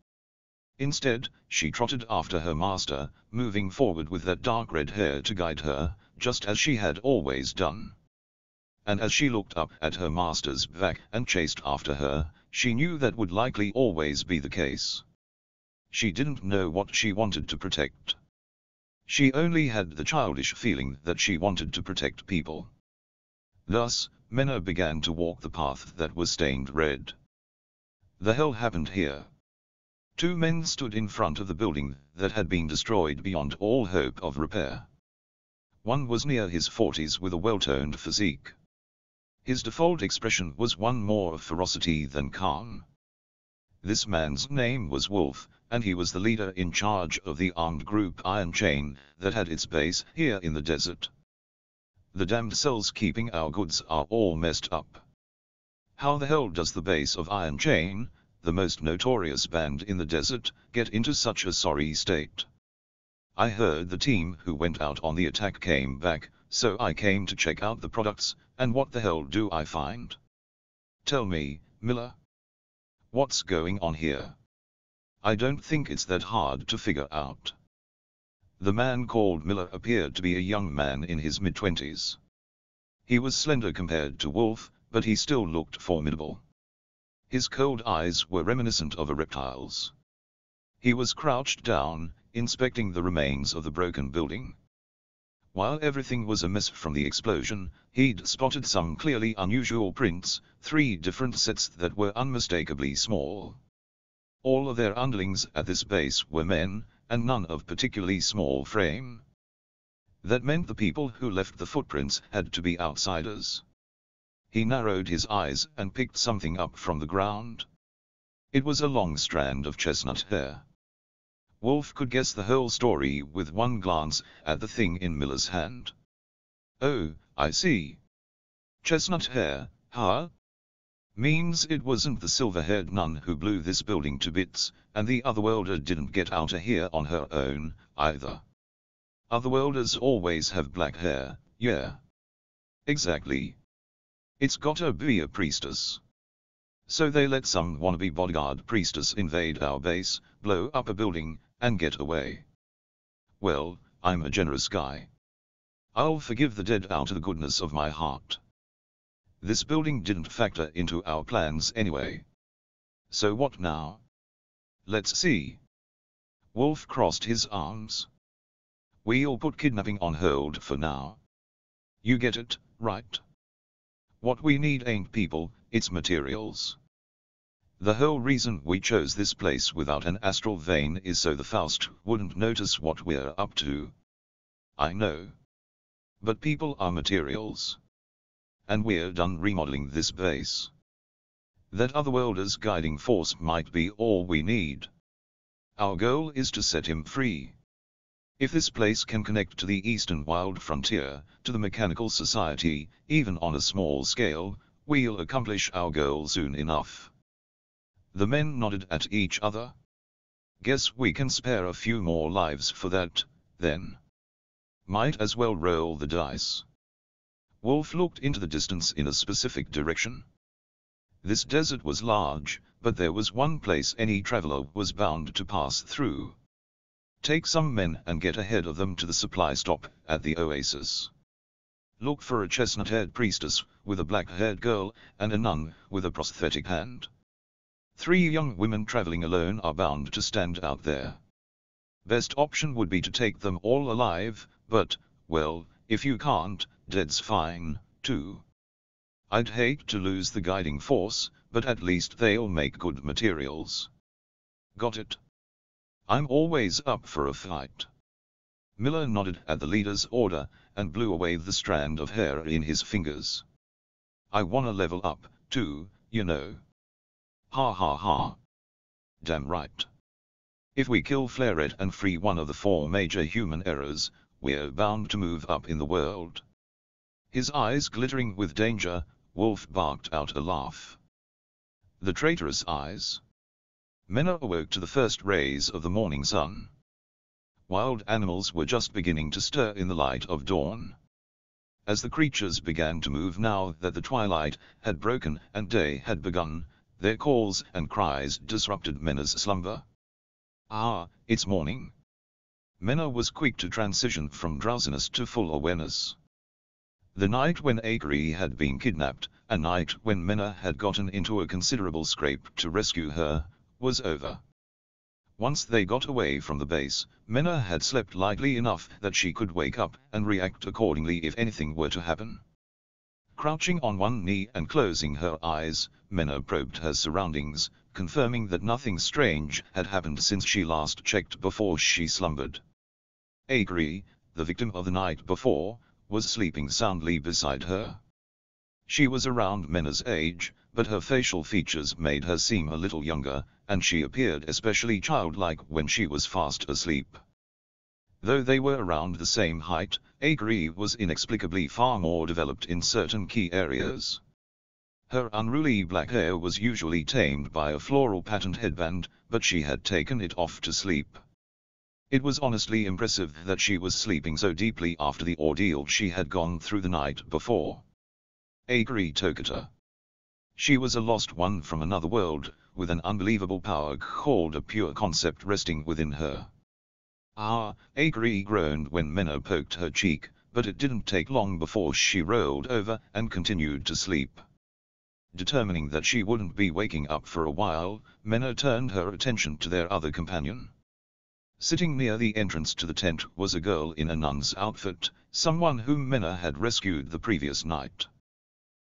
A: Instead, she trotted after her master, moving forward with that dark red hair to guide her, just as she had always done. and as she looked up at her master's back and chased after her, she knew that would likely always be the case. She didn't know what she wanted to protect. She only had the childish feeling that she wanted to protect people. Thus, Menou began to walk the path that was stained red. The hell happened here? Two men stood in front of the building that had been destroyed beyond all hope of repair. One was near his forties with a well-toned physique. His default expression was one more of ferocity than calm. This man's name was Wolf, and he was the leader in charge of the armed group Iron Chain, that had its base here in the desert. The damned cells keeping our goods are all messed up. How the hell does the base of Iron Chain, the most notorious band in the desert, get into such a sorry state? I heard the team who went out on the attack came back, so I came to check out the products, and what the hell do I find? Tell me, Miller. What's going on here? I don't think it's that hard to figure out. The man called Miller appeared to be a young man in his mid-twenties. He was slender compared to Wolf, but he still looked formidable. His cold eyes were reminiscent of a reptile's. He was crouched down, inspecting the remains of the broken building. While everything was amiss from the explosion, he'd spotted some clearly unusual prints, three different sets that were unmistakably small. All of their underlings at this base were men, and none of particularly small frame. That meant the people who left the footprints had to be outsiders. He narrowed his eyes and picked something up from the ground. It was a long strand of chestnut hair. Wolf could guess the whole story with one glance at the thing in Miller's hand. Oh, I see. Chestnut hair, huh? Means it wasn't the silver-haired nun who blew this building to bits, and the Otherworlder didn't get out of here on her own, either. Otherworlders always have black hair, yeah. Exactly. It's gotta be a priestess. So they let some wannabe bodyguard priestess invade our base, blow up a building, and get away. Well, I'm a generous guy. I'll forgive the dead out of the goodness of my heart. This building didn't factor into our plans anyway. So what now? Let's see. Wolf crossed his arms. We'll put kidnapping on hold for now. You get it, right? What we need ain't people, it's materials. The whole reason we chose this place without an astral vein is so the Faust wouldn't notice what we're up to. I know. But people are materials. And we're done remodeling this base. That Otherworlder's guiding force might be all we need. Our goal is to set him free. If this place can connect to the eastern wild frontier, to the mechanical society, even on a small scale, we'll accomplish our goal soon enough. The men nodded at each other. Guess we can spare a few more lives for that, then. Might as well roll the dice. Wolf looked into the distance in a specific direction. This desert was large, but there was one place any traveler was bound to pass through. Take some men and get ahead of them to the supply stop at the oasis. Look for a chestnut-haired priestess with a black-haired girl and a nun with a prosthetic hand. Three young women traveling alone are bound to stand out there. Best option would be to take them all alive, but, well, if you can't, dead's fine, too. I'd hate to lose the guiding force, but at least they'll make good materials. Got it? I'm always up for a fight. Miller nodded at the leader's order, and blew away the strand of hair in his fingers. I wanna level up, too, you know. Ha ha ha. Damn right. If we kill Flaret and free one of the four major human errors, we're bound to move up in the world. His eyes glittering with danger, Wolf barked out a laugh. The traitorous eyes. Menou awoke to the first rays of the morning sun. Wild animals were just beginning to stir in the light of dawn. As the creatures began to move now that the twilight had broken and day had begun, their calls and cries disrupted Menou's slumber. Ah, it's morning. Menou was quick to transition from drowsiness to full awareness. The night when Akari had been kidnapped, a night when Menou had gotten into a considerable scrape to rescue her, was over. Once they got away from the base, Menou had slept lightly enough that she could wake up and react accordingly if anything were to happen. Crouching on one knee and closing her eyes, Menou probed her surroundings, confirming that nothing strange had happened since she last checked before she slumbered. Akari, the victim of the night before, was sleeping soundly beside her. She was around Menou's age, but her facial features made her seem a little younger, and she appeared especially childlike when she was fast asleep. Though they were around the same height, Akari was inexplicably far more developed in certain key areas. Her unruly black hair was usually tamed by a floral patterned headband, but she had taken it off to sleep. It was honestly impressive that she was sleeping so deeply after the ordeal she had gone through the night before. Akari Tokitou. She was a lost one from another world, with an unbelievable power called a pure concept resting within her. Ah, Akari groaned when Menou poked her cheek, but it didn't take long before she rolled over and continued to sleep. Determining that she wouldn't be waking up for a while, Menou turned her attention to their other companion. Sitting near the entrance to the tent was a girl in a nun's outfit, someone whom Menou had rescued the previous night.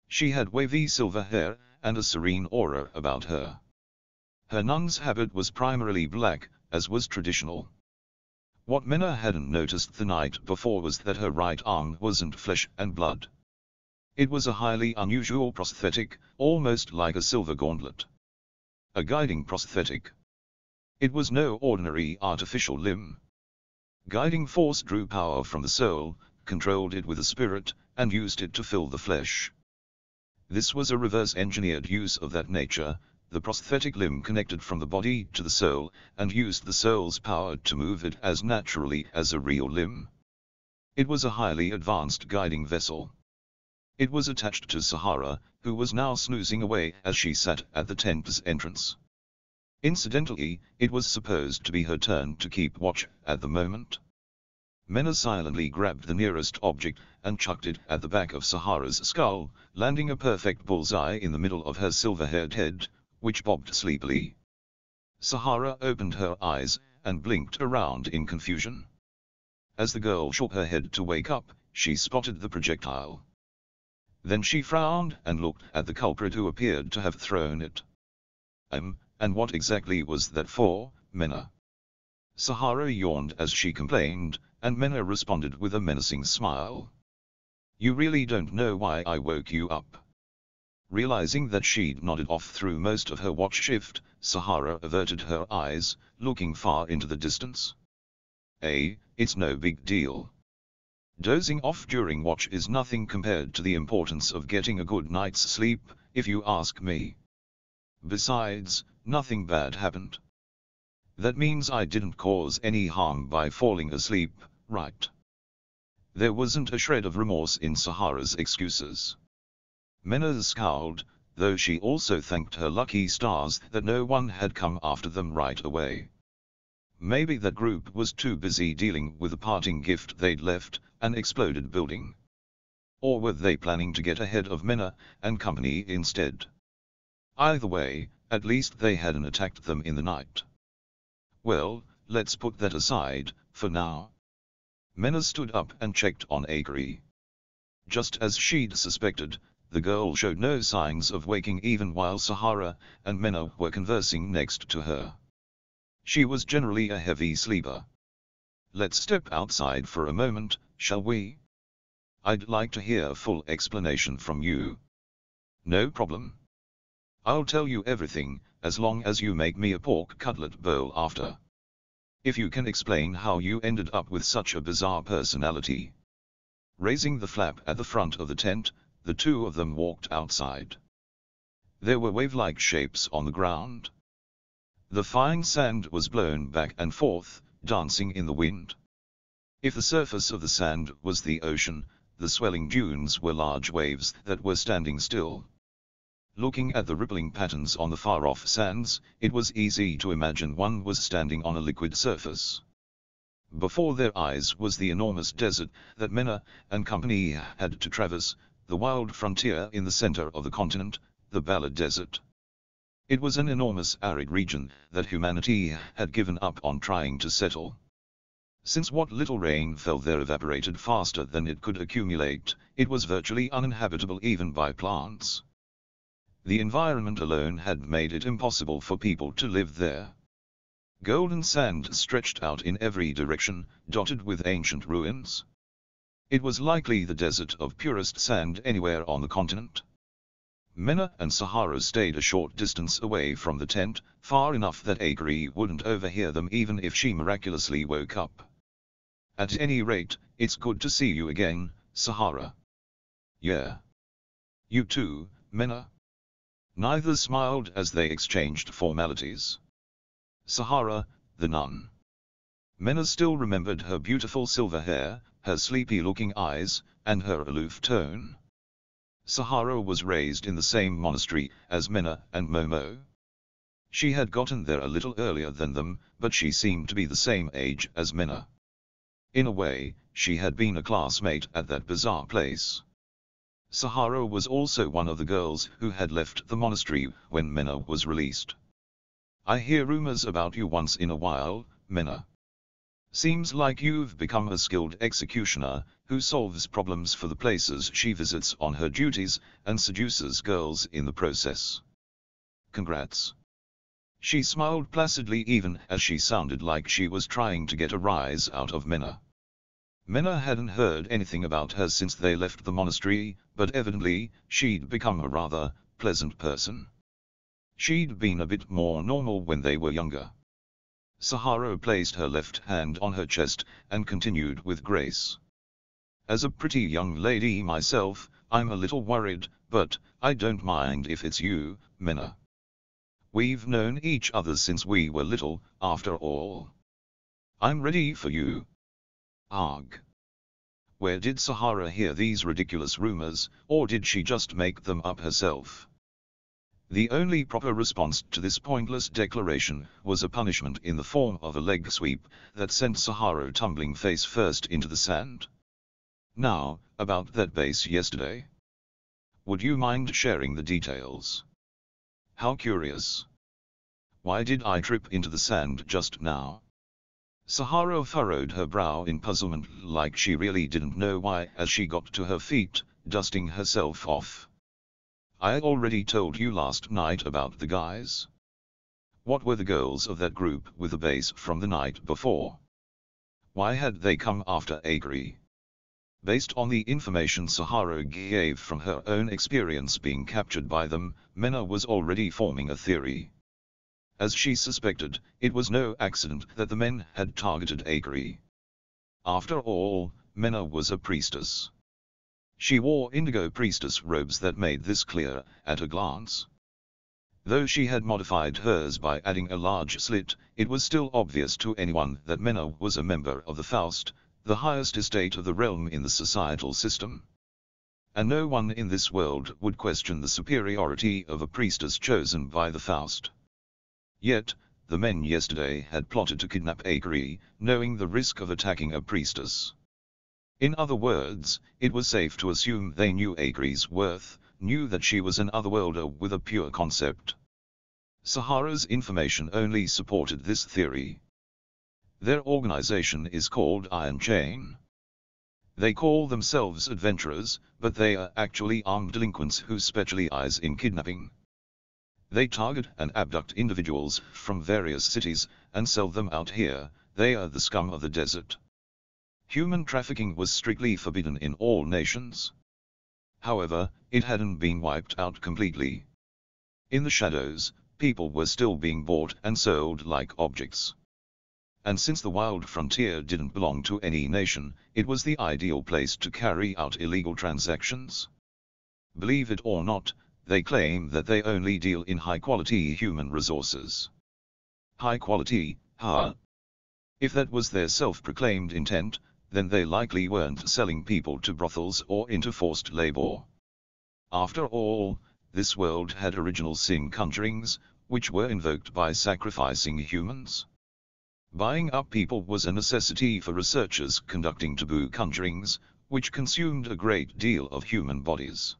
A: She had wavy silver hair, and a serene aura about her. Her nun's habit was primarily black, as was traditional. What Menou hadn't noticed the night before was that her right arm wasn't flesh and blood. It was a highly unusual prosthetic, almost like a silver gauntlet. A guiding prosthetic. It was no ordinary artificial limb. Guiding force drew power from the soul, controlled it with a spirit, and used it to fill the flesh. This was a reverse-engineered use of that nature, the prosthetic limb connected from the body to the soul, and used the soul's power to move it as naturally as a real limb. It was a highly advanced guiding vessel. It was attached to Sahara, who was now snoozing away as she sat at the tent's entrance. Incidentally, it was supposed to be her turn to keep watch at the moment. Menou silently grabbed the nearest object and chucked it at the back of Sahara's skull, landing a perfect bullseye in the middle of her silver-haired head, which bobbed sleepily. Sahara opened her eyes and blinked around in confusion. As the girl shook her head to wake up, she spotted the projectile. Then she frowned and looked at the culprit who appeared to have thrown it. Um, and what exactly was that for, Menou? Sahara yawned as she complained, and Menou responded with a menacing smile. You really don't know why I woke you up. Realizing that she'd nodded off through most of her watch shift, Sahara averted her eyes, looking far into the distance. Eh, it's no big deal. Dozing off during watch is nothing compared to the importance of getting a good night's sleep, if you ask me. Besides, nothing bad happened. That means I didn't cause any harm by falling asleep, right? There wasn't a shred of remorse in Sahara's excuses. Menou scowled, though she also thanked her lucky stars that no one had come after them right away. Maybe that group was too busy dealing with the parting gift they'd left, an exploded building. Or were they planning to get ahead of Menou and company instead? Either way, at least they hadn't attacked them in the night. Well, let's put that aside, for now. Menou stood up and checked on Akari. Just as she'd suspected, the girl showed no signs of waking even while Sahara and Menou were conversing next to her. She was generally a heavy sleeper. Let's step outside for a moment, shall we? I'd like to hear a full explanation from you. No problem. I'll tell you everything, as long as you make me a pork cutlet bowl after. If you can explain how you ended up with such a bizarre personality. Raising the flap at the front of the tent, the two of them walked outside. There were wave-like shapes on the ground. The fine sand was blown back and forth, dancing in the wind. If the surface of the sand was the ocean, the swelling dunes were large waves that were standing still. Looking at the rippling patterns on the far-off sands, it was easy to imagine one was standing on a liquid surface. Before their eyes was the enormous desert that Menou and company had to traverse, the wild frontier in the center of the continent, the Bala Desert. It was an enormous arid region that humanity had given up on trying to settle. Since what little rain fell there evaporated faster than it could accumulate, it was virtually uninhabitable even by plants. The environment alone had made it impossible for people to live there. Golden sand stretched out in every direction, dotted with ancient ruins. It was likely the desert of purest sand anywhere on the continent. Menou and Sahara stayed a short distance away from the tent, far enough that Akari wouldn't overhear them even if she miraculously woke up. At any rate, it's good to see you again, Sahara. Yeah. You too, Menou. Neither smiled as they exchanged formalities. Sahara, the nun. Menou still remembered her beautiful silver hair, her sleepy-looking eyes, and her aloof tone. Sahara was raised in the same monastery as Menou and Momo. She had gotten there a little earlier than them, but she seemed to be the same age as Menou. In a way, she had been a classmate at that bizarre place. Sahara was also one of the girls who had left the monastery when Menou was released. I hear rumors about you once in a while, Menou. Seems like you've become a skilled executioner, who solves problems for the places she visits on her duties, and seduces girls in the process. Congrats. She smiled placidly even as she sounded like she was trying to get a rise out of Menou. Menou hadn't heard anything about her since they left the monastery, but evidently, she'd become a rather pleasant person. She'd been a bit more normal when they were younger. Sahara placed her left hand on her chest, and continued with grace. As a pretty young lady myself, I'm a little worried, but, I don't mind if it's you, Menou. We've known each other since we were little, after all. I'm ready for you. Arg. Where did Sahara hear these ridiculous rumors, or did she just make them up herself? The only proper response to this pointless declaration was a punishment in the form of a leg sweep that sent Sahara tumbling face first into the sand. Now, about that base yesterday. Would you mind sharing the details? How curious. Why did I trip into the sand just now? Sahara furrowed her brow in puzzlement like she really didn't know why as she got to her feet, dusting herself off. I already told you last night about the guys. What were the goals of that group with the base from the night before? Why had they come after Akari? Based on the information Sahara gave from her own experience being captured by them, Menou was already forming a theory. As she suspected, it was no accident that the men had targeted Akari. After all, Menou was a priestess. She wore indigo priestess robes that made this clear, at a glance. Though she had modified hers by adding a large slit, it was still obvious to anyone that Menou was a member of the Faust, the highest estate of the realm in the societal system. And no one in this world would question the superiority of a priestess chosen by the Faust. Yet, the men yesterday had plotted to kidnap Akari, knowing the risk of attacking a priestess. In other words, it was safe to assume they knew Akari's worth, knew that she was an otherworlder with a pure concept. Sahara's information only supported this theory. Their organization is called Iron Chain. They call themselves adventurers, but they are actually armed delinquents who specialize in kidnapping. They target and abduct individuals from various cities, and sell them out here, they are the scum of the desert. Human trafficking was strictly forbidden in all nations. However, it hadn't been wiped out completely. In the shadows, people were still being bought and sold like objects. And since the wild frontier didn't belong to any nation, it was the ideal place to carry out illegal transactions. Believe it or not, they claim that they only deal in high-quality human resources. High quality, huh? If that was their self-proclaimed intent, then they likely weren't selling people to brothels or into forced labor. After all, this world had original sin conjurings, which were invoked by sacrificing humans. Buying up people was a necessity for researchers conducting taboo conjurings, which consumed a great deal of human bodies.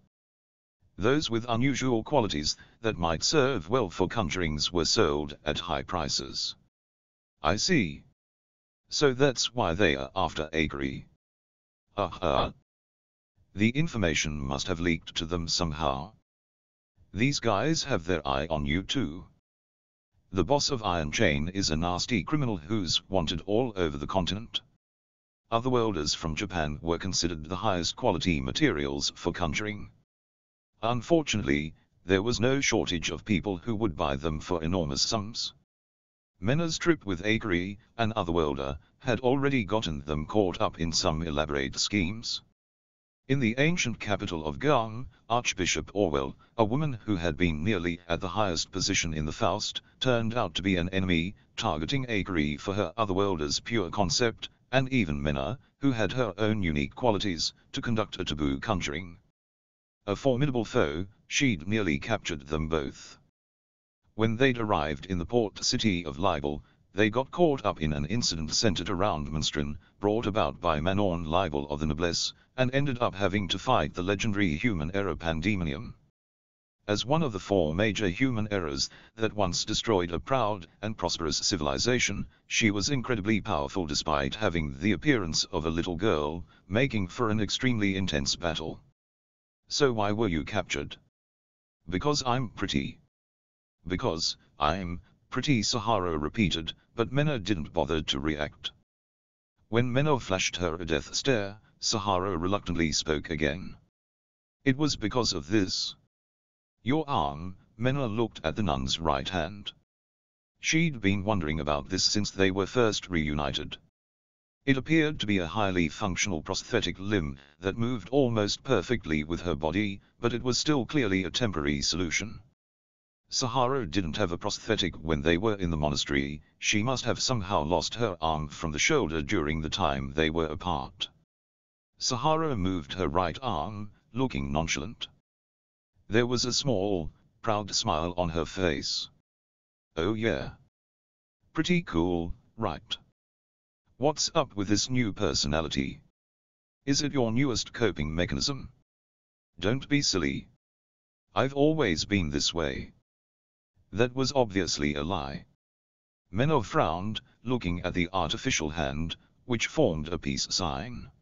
A: Those with unusual qualities that might serve well for conjurings were sold at high prices. I see. So that's why they are after Akari. Uh-huh. The information must have leaked to them somehow. These guys have their eye on you too. The boss of Iron Chain is a nasty criminal who's wanted all over the continent. Otherworlders from Japan were considered the highest quality materials for conjuring. Unfortunately, there was no shortage of people who would buy them for enormous sums. Menou's trip with Akari, an otherworlder, had already gotten them caught up in some elaborate schemes. In the ancient capital of Garm, Archbishop Orwell, a woman who had been nearly at the highest position in the Faust, turned out to be an enemy, targeting Akari for her otherworlder's pure concept, and even Menou, who had her own unique qualities, to conduct a taboo conjuring. A formidable foe, she'd nearly captured them both. When they'd arrived in the port city of Libelle, they got caught up in an incident centered around Monstrin, brought about by Manon Libelle of the Noblesse, and ended up having to fight the legendary human error Pandemonium. As one of the four major human errors that once destroyed a proud and prosperous civilization, she was incredibly powerful despite having the appearance of a little girl, making for an extremely intense battle. So why were you captured? Because I'm pretty. Because, I'm, pretty Sahara repeated, but Menou didn't bother to react. When Menou flashed her a death stare, Sahara reluctantly spoke again. It was because of this. Your arm, Menou looked at the nun's right hand. She'd been wondering about this since they were first reunited. It appeared to be a highly functional prosthetic limb that moved almost perfectly with her body, but it was still clearly a temporary solution. Sahara didn't have a prosthetic when they were in the monastery, she must have somehow lost her arm from the shoulder during the time they were apart. Sahara moved her right arm, looking nonchalant. There was a small, proud smile on her face. Oh yeah. Pretty cool, right? What's up with this new personality? Is it your newest coping mechanism? Don't be silly. I've always been this way. That was obviously a lie. Menou frowned, looking at the artificial hand, which formed a peace sign.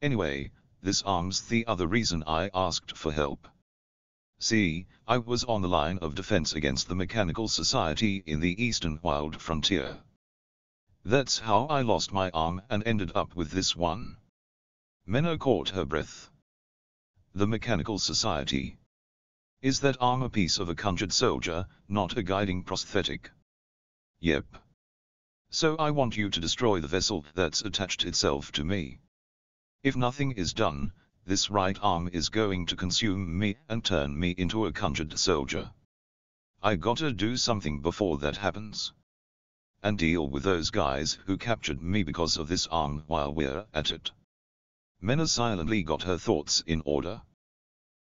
A: Anyway, this arm's the other reason I asked for help. See, I was on the line of defense against the Mechanical Society in the Eastern Wild Frontier. That's how I lost my arm and ended up with this one. Menou caught her breath. The Mechanical Society. Is that arm a piece of a conjured soldier, not a guiding prosthetic? Yep. So I want you to destroy the vessel that's attached itself to me. If nothing is done, this right arm is going to consume me and turn me into a conjured soldier. I gotta do something before that happens. And deal with those guys who captured me because of this arm while we're at it. Menou silently got her thoughts in order.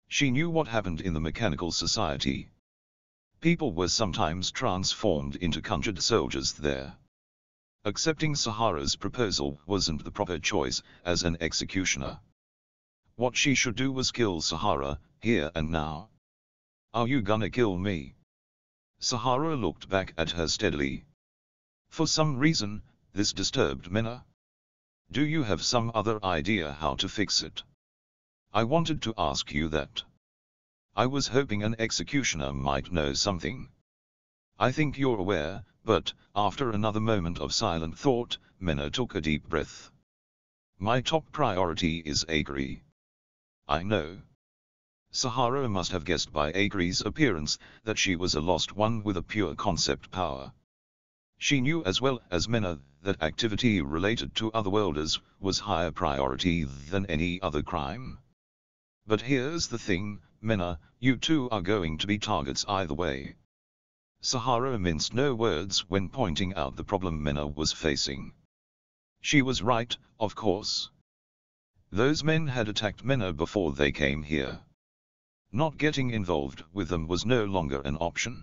A: She knew what happened in the mechanical society. People were sometimes transformed into conjured soldiers there. Accepting Sahara's proposal wasn't the proper choice as an executioner. What she should do was kill Sahara, here and now. Are you gonna kill me? Sahara looked back at her steadily. For some reason, this disturbed Menou. Do you have some other idea how to fix it? I wanted to ask you that. I was hoping an executioner might know something. I think you're aware, but, after another moment of silent thought, Menou took a deep breath. My top priority is Akari. I know. Sahara must have guessed by Akari's appearance that she was a lost one with a pure concept power. She knew as well as Menou that activity related to otherworlders was higher priority than any other crime. But here's the thing, Menou, you two are going to be targets either way. Sahara minced no words when pointing out the problem Menou was facing. She was right, of course. Those men had attacked Menou before they came here. Not getting involved with them was no longer an option.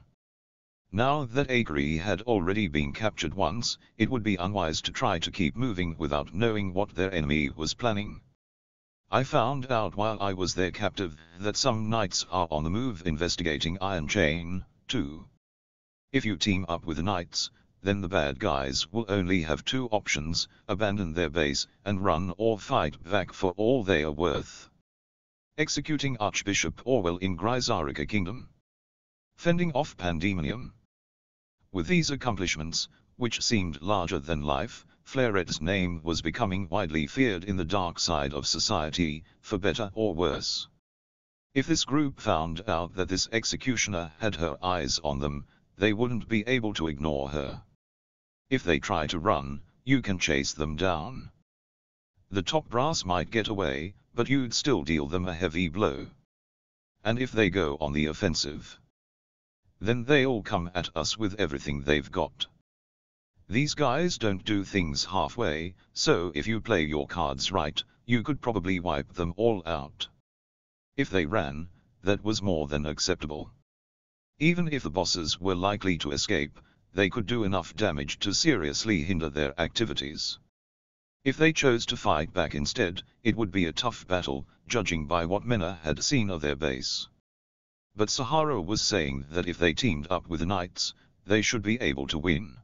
A: Now that Akari had already been captured once, it would be unwise to try to keep moving without knowing what their enemy was planning. I found out while I was their captive that some knights are on the move investigating Iron Chain, too. If you team up with knights, then the bad guys will only have two options, abandon their base and run or fight back for all they are worth. Executing Archbishop Orwell in Grisarika Kingdom. Fending off Pandemonium. With these accomplishments, which seemed larger than life, Flarette's name was becoming widely feared in the dark side of society, for better or worse. If this group found out that this executioner had her eyes on them, they wouldn't be able to ignore her. If they try to run, you can chase them down. The top brass might get away, but you'd still deal them a heavy blow. And if they go on the offensive, then they'll come at us with everything they've got. These guys don't do things halfway, so if you play your cards right, you could probably wipe them all out. If they ran, that was more than acceptable. Even if the bosses were likely to escape, they could do enough damage to seriously hinder their activities. If they chose to fight back instead, it would be a tough battle, judging by what Menou had seen of their base. But Sahara was saying that if they teamed up with the Knights, they should be able to win.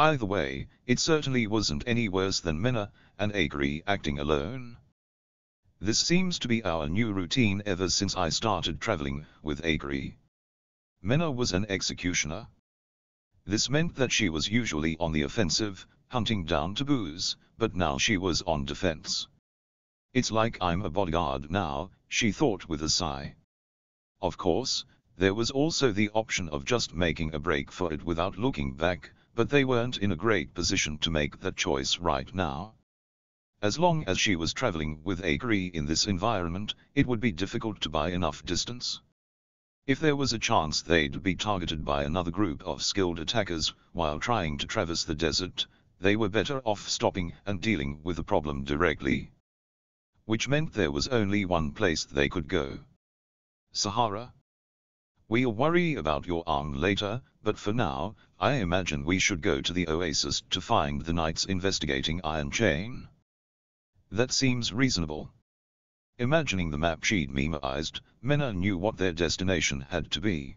A: Either way, it certainly wasn't any worse than Menou and Akari acting alone. This seems to be our new routine ever since I started traveling with Akari. Menou was an executioner, this meant that she was usually on the offensive, hunting down taboos, but now she was on defense. It's like I'm a bodyguard now, she thought with a sigh. Of course, there was also the option of just making a break for it without looking back, but they weren't in a great position to make that choice right now. As long as she was traveling with Akari in this environment, it would be difficult to buy enough distance. If there was a chance they'd be targeted by another group of skilled attackers while trying to traverse the desert, they were better off stopping and dealing with the problem directly. Which meant there was only one place they could go. Sahara? We'll worry about your arm later, but for now, I imagine we should go to the oasis to find the knights investigating Iron Chain. That seems reasonable. Imagining the map she'd memoized, Menou knew what their destination had to be.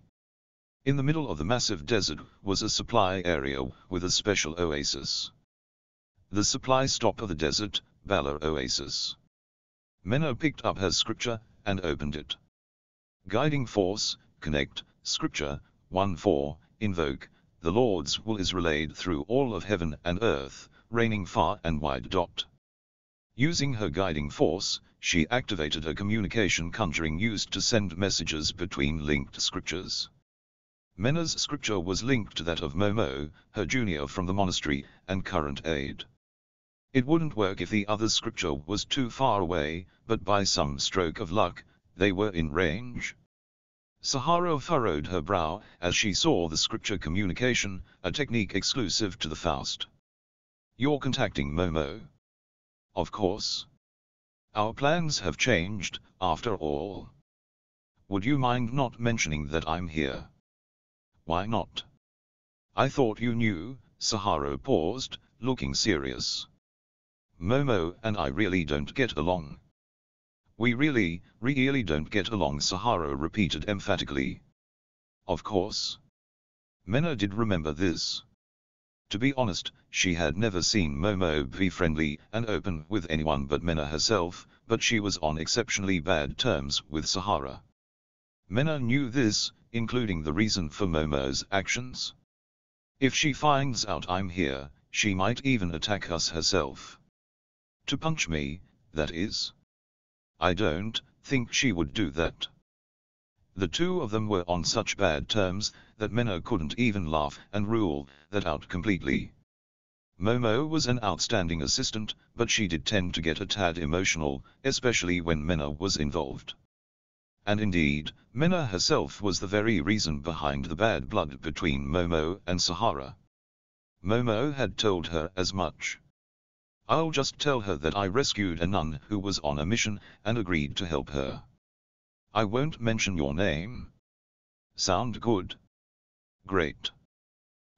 A: In the middle of the massive desert was a supply area with a special oasis. The supply stop of the desert, Balor Oasis. Menou picked up her scripture and opened it. Guiding Force, Connect, Scripture, 1-4, Invoke, the Lord's will is relayed through all of heaven and earth, reigning far and wide. Dot. Using her guiding force, she activated a communication conjuring used to send messages between linked scriptures. Menou's scripture was linked to that of Momo, her junior from the monastery, and current aide. It wouldn't work if the other's scripture was too far away, but by some stroke of luck, they were in range. Sahara furrowed her brow as she saw the scripture communication, a technique exclusive to the Faust. You're contacting Momo. Of course. Our plans have changed, after all. Would you mind not mentioning that I'm here? Why not? I thought you knew, Sahara paused, looking serious. Momo and I really don't get along. We really, really don't get along Sahara repeated emphatically. Of course. Menou did remember this. To be honest, she had never seen Momo be friendly and open with anyone but Menou herself, but she was on exceptionally bad terms with Sahara. Menou knew this, including the reason for Momo's actions. If she finds out I'm here, she might even attack us herself. To punch me, that is. I don't think she would do that. The two of them were on such bad terms, that Menou couldn't even laugh and rule that out completely. Momo was an outstanding assistant, but she did tend to get a tad emotional, especially when Menou was involved. And indeed, Menou herself was the very reason behind the bad blood between Momo and Sahara. Momo had told her as much. I'll just tell her that I rescued a nun who was on a mission and agreed to help her. I won't mention your name. Sound good? Great.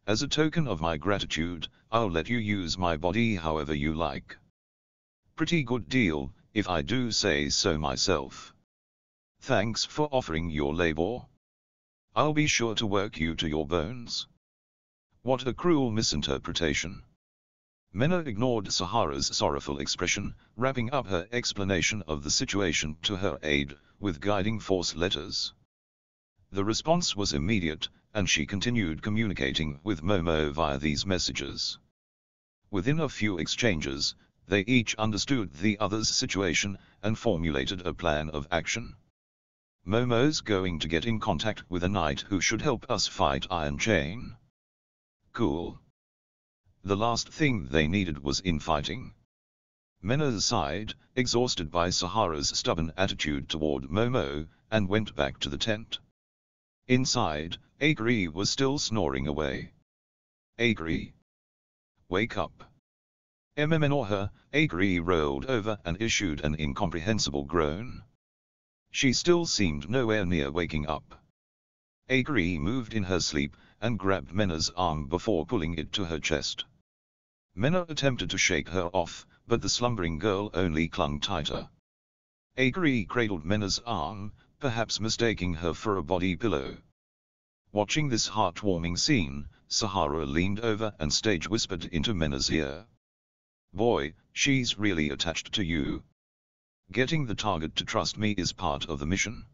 A: As a token of my gratitude, I'll let you use my body however you like. Pretty good deal, if I do say so myself. Thanks for offering your labor. I'll be sure to work you to your bones. What a cruel misinterpretation. Menou ignored Sahara's sorrowful expression, wrapping up her explanation of the situation to her aide, with guiding force letters. The response was immediate, and she continued communicating with Momo via these messages. Within a few exchanges, they each understood the other's situation, and formulated a plan of action. Momo's going to get in contact with a knight who should help us fight Iron Chain. Cool. The last thing they needed was infighting. Menou sighed, exhausted by Sahara's stubborn attitude toward Momo, and went back to the tent. Inside, Akari was still snoring away. Akari. Wake up. MMNOR Akari rolled over and issued an incomprehensible groan. She still seemed nowhere near waking up. Akari moved in her sleep, and grabbed Menou's arm before pulling it to her chest. Menou attempted to shake her off, but the slumbering girl only clung tighter. Akari cradled Menou's arm, perhaps mistaking her for a body pillow. Watching this heartwarming scene, Sahara leaned over and stage whispered into Menou's ear. Boy, she's really attached to you. Getting the target to trust me is part of the mission.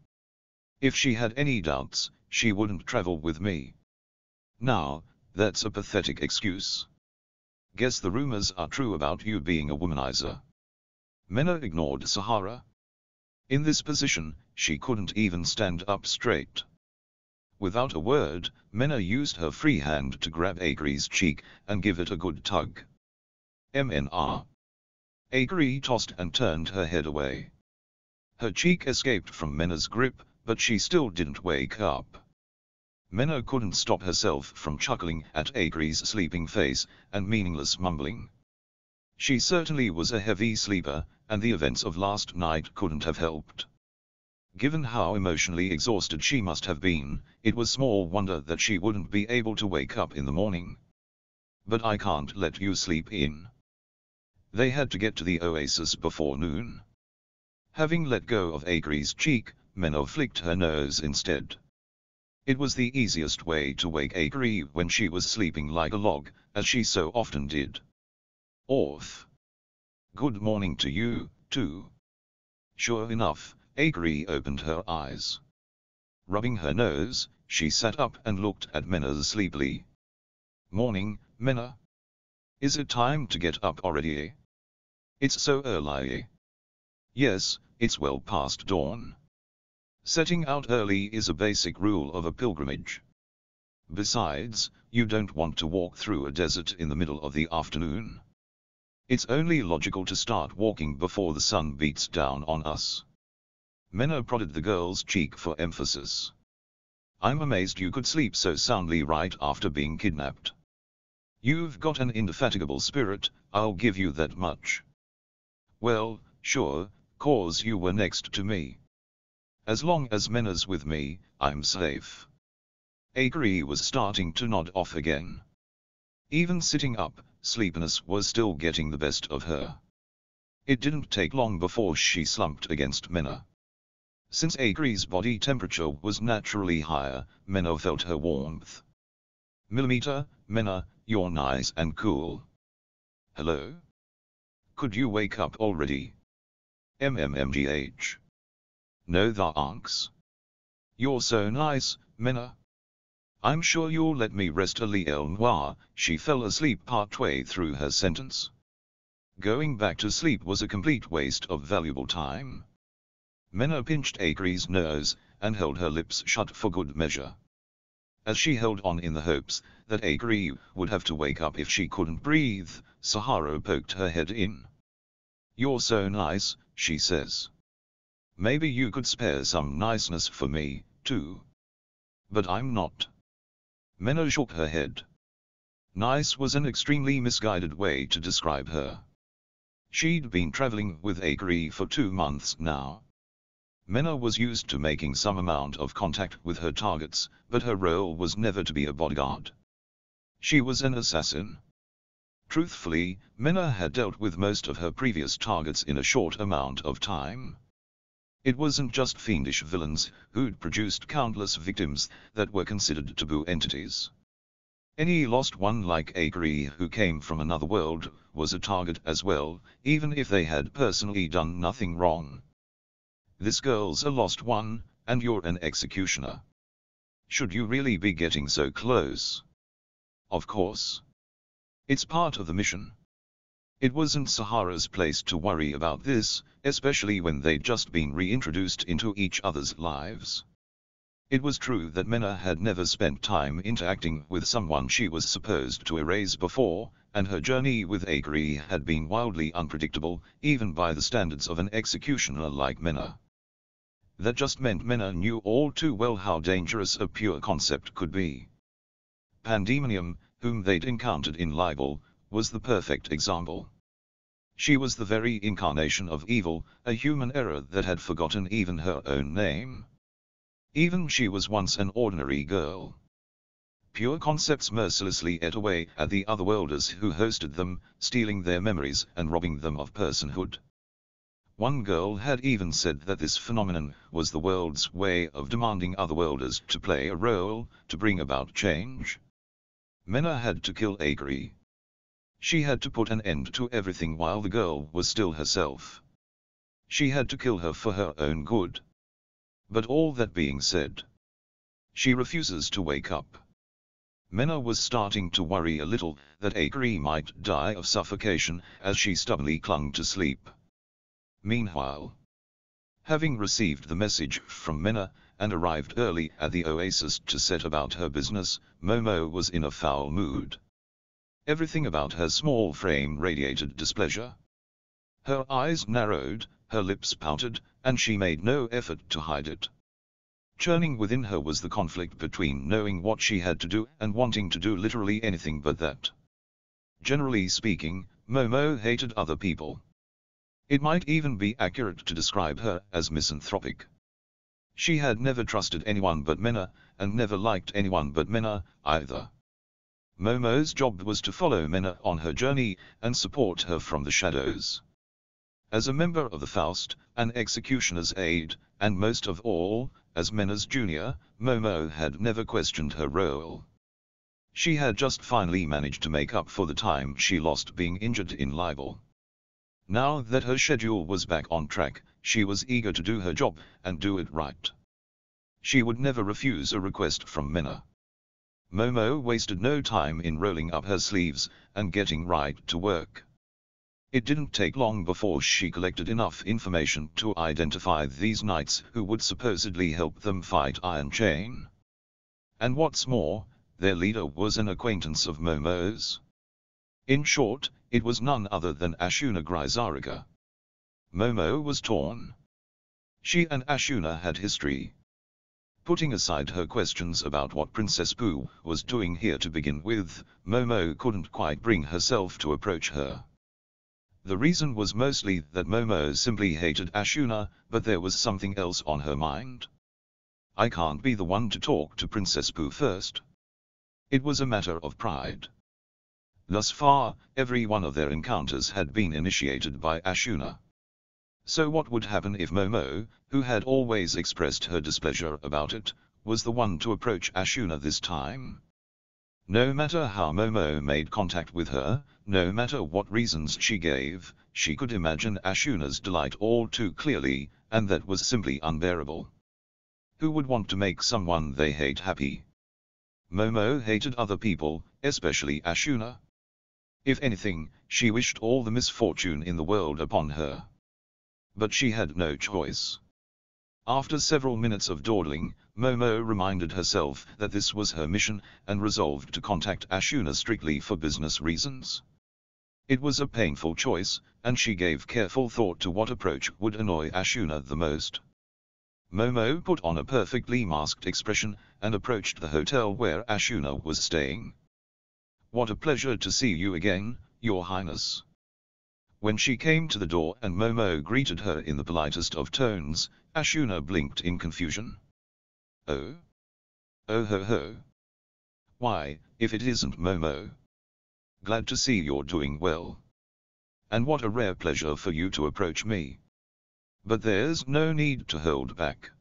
A: If she had any doubts, she wouldn't travel with me. Now, that's a pathetic excuse. Guess the rumors are true about you being a womanizer. Menou ignored Sahara. In this position, she couldn't even stand up straight. Without a word, Menou used her free hand to grab Akari's cheek and give it a good tug. MNR. Akari tossed and turned her head away. Her cheek escaped from Menou's grip, but she still didn't wake up. Menou couldn't stop herself from chuckling at Akari's sleeping face, and meaningless mumbling. She certainly was a heavy sleeper, and the events of last night couldn't have helped. Given how emotionally exhausted she must have been, it was small wonder that she wouldn't be able to wake up in the morning. But I can't let you sleep in. They had to get to the oasis before noon. Having let go of Akari's cheek, Menou flicked her nose instead. It was the easiest way to wake Akari when she was sleeping like a log, as she so often did. Orth. Good morning to you, too. Sure enough, Akari opened her eyes. Rubbing her nose, she sat up and looked at Menou sleepily. Morning, Menou. Is it time to get up already? It's so early. Yes, it's well past dawn. Setting out early is a basic rule of a pilgrimage. Besides, you don't want to walk through a desert in the middle of the afternoon. It's only logical to start walking before the sun beats down on us. Menou prodded the girl's cheek for emphasis. I'm amazed you could sleep so soundly right after being kidnapped. You've got an indefatigable spirit, I'll give you that much. Well, sure, cause you were next to me. As long as Menou's with me, I'm safe. Akari was starting to nod off again. Even sitting up, sleepiness was still getting the best of her. It didn't take long before she slumped against Menou. Since Akari's body temperature was naturally higher, Menou felt her warmth. Millimeter, Menou, you're nice and cool. Hello? Could you wake up already? MMMGH. No thanks. You're so nice, Menou. I'm sure you'll let me rest a little while, she fell asleep partway through her sentence. Going back to sleep was a complete waste of valuable time. Menou pinched Akari's nose, and held her lips shut for good measure. As she held on in the hopes that Akari would have to wake up if she couldn't breathe, Sahara poked her head in. You're so nice, she says. Maybe you could spare some niceness for me, too. But I'm not. Menou shook her head. Nice was an extremely misguided way to describe her. She'd been traveling with Akari for two months now. Menou was used to making some amount of contact with her targets, but her role was never to be a bodyguard. She was an assassin. Truthfully, Menou had dealt with most of her previous targets in a short amount of time. It wasn't just fiendish villains who'd produced countless victims that were considered taboo entities. Any lost one like Akari who came from another world was a target as well, even if they had personally done nothing wrong. This girl's a lost one, and you're an executioner. Should you really be getting so close? Of course. It's part of the mission. It wasn't Sahara's place to worry about this, especially when they'd just been reintroduced into each other's lives. It was true that Menou had never spent time interacting with someone she was supposed to erase before, and her journey with Akari had been wildly unpredictable, even by the standards of an executioner like Menou. That just meant Menou knew all too well how dangerous a pure concept could be. Pandemonium, whom they'd encountered in Libelle, was the perfect example. She was the very incarnation of evil, a human error that had forgotten even her own name. Even she was once an ordinary girl. Pure concepts mercilessly ate away at the otherworlders who hosted them, stealing their memories and robbing them of personhood. One girl had even said that this phenomenon was the world's way of demanding otherworlders to play a role, to bring about change. Menou had to kill Akari. She had to put an end to everything while the girl was still herself. She had to kill her for her own good. But all that being said, she refuses to wake up. Menou was starting to worry a little that Akari might die of suffocation as she stubbornly clung to sleep. Meanwhile, having received the message from Menou, and arrived early at the oasis to set about her business, Momo was in a foul mood. Everything about her small frame radiated displeasure. Her eyes narrowed, her lips pouted, and she made no effort to hide it. Churning within her was the conflict between knowing what she had to do and wanting to do literally anything but that. Generally speaking, Momo hated other people. It might even be accurate to describe her as misanthropic. She had never trusted anyone but Menou, and never liked anyone but Menou, either. Momo's job was to follow Menou on her journey, and support her from the shadows. As a member of the Faust, an executioner's aide, and most of all, as Menou's junior, Momo had never questioned her role. She had just finally managed to make up for the time she lost being injured in Libelle. Now that her schedule was back on track, she was eager to do her job, and do it right. She would never refuse a request from Menou. Momo wasted no time in rolling up her sleeves, and getting right to work. It didn't take long before she collected enough information to identify these knights who would supposedly help them fight Iron Chain. And what's more, their leader was an acquaintance of Momo's. In short, it was none other than Ashuna Grisarika. Momo was torn. She and Ashuna had history. Putting aside her questions about what Princess Pooh was doing here to begin with, Momo couldn't quite bring herself to approach her. The reason was mostly that Momo simply hated Ashuna, but there was something else on her mind. I can't be the one to talk to Princess Pooh first. It was a matter of pride. Thus far, every one of their encounters had been initiated by Ashuna. So what would happen if Momo, who had always expressed her displeasure about it, was the one to approach Ashuna this time? No matter how Momo made contact with her, no matter what reasons she gave, she could imagine Ashuna's delight all too clearly, and that was simply unbearable. Who would want to make someone they hate happy? Momo hated other people, especially Ashuna. If anything, she wished all the misfortune in the world upon her. But she had no choice. After several minutes of dawdling, Momo reminded herself that this was her mission, and resolved to contact Ashuna strictly for business reasons. It was a painful choice, and she gave careful thought to what approach would annoy Ashuna the most. Momo put on a perfectly masked expression, and approached the hotel where Ashuna was staying. What a pleasure to see you again, your highness. When she came to the door and Momo greeted her in the politest of tones, Ashuna blinked in confusion. Oh? Oh ho ho. Why, if it isn't Momo. Glad to see you're doing well. And what a rare pleasure for you to approach me. But there's no need to hold back.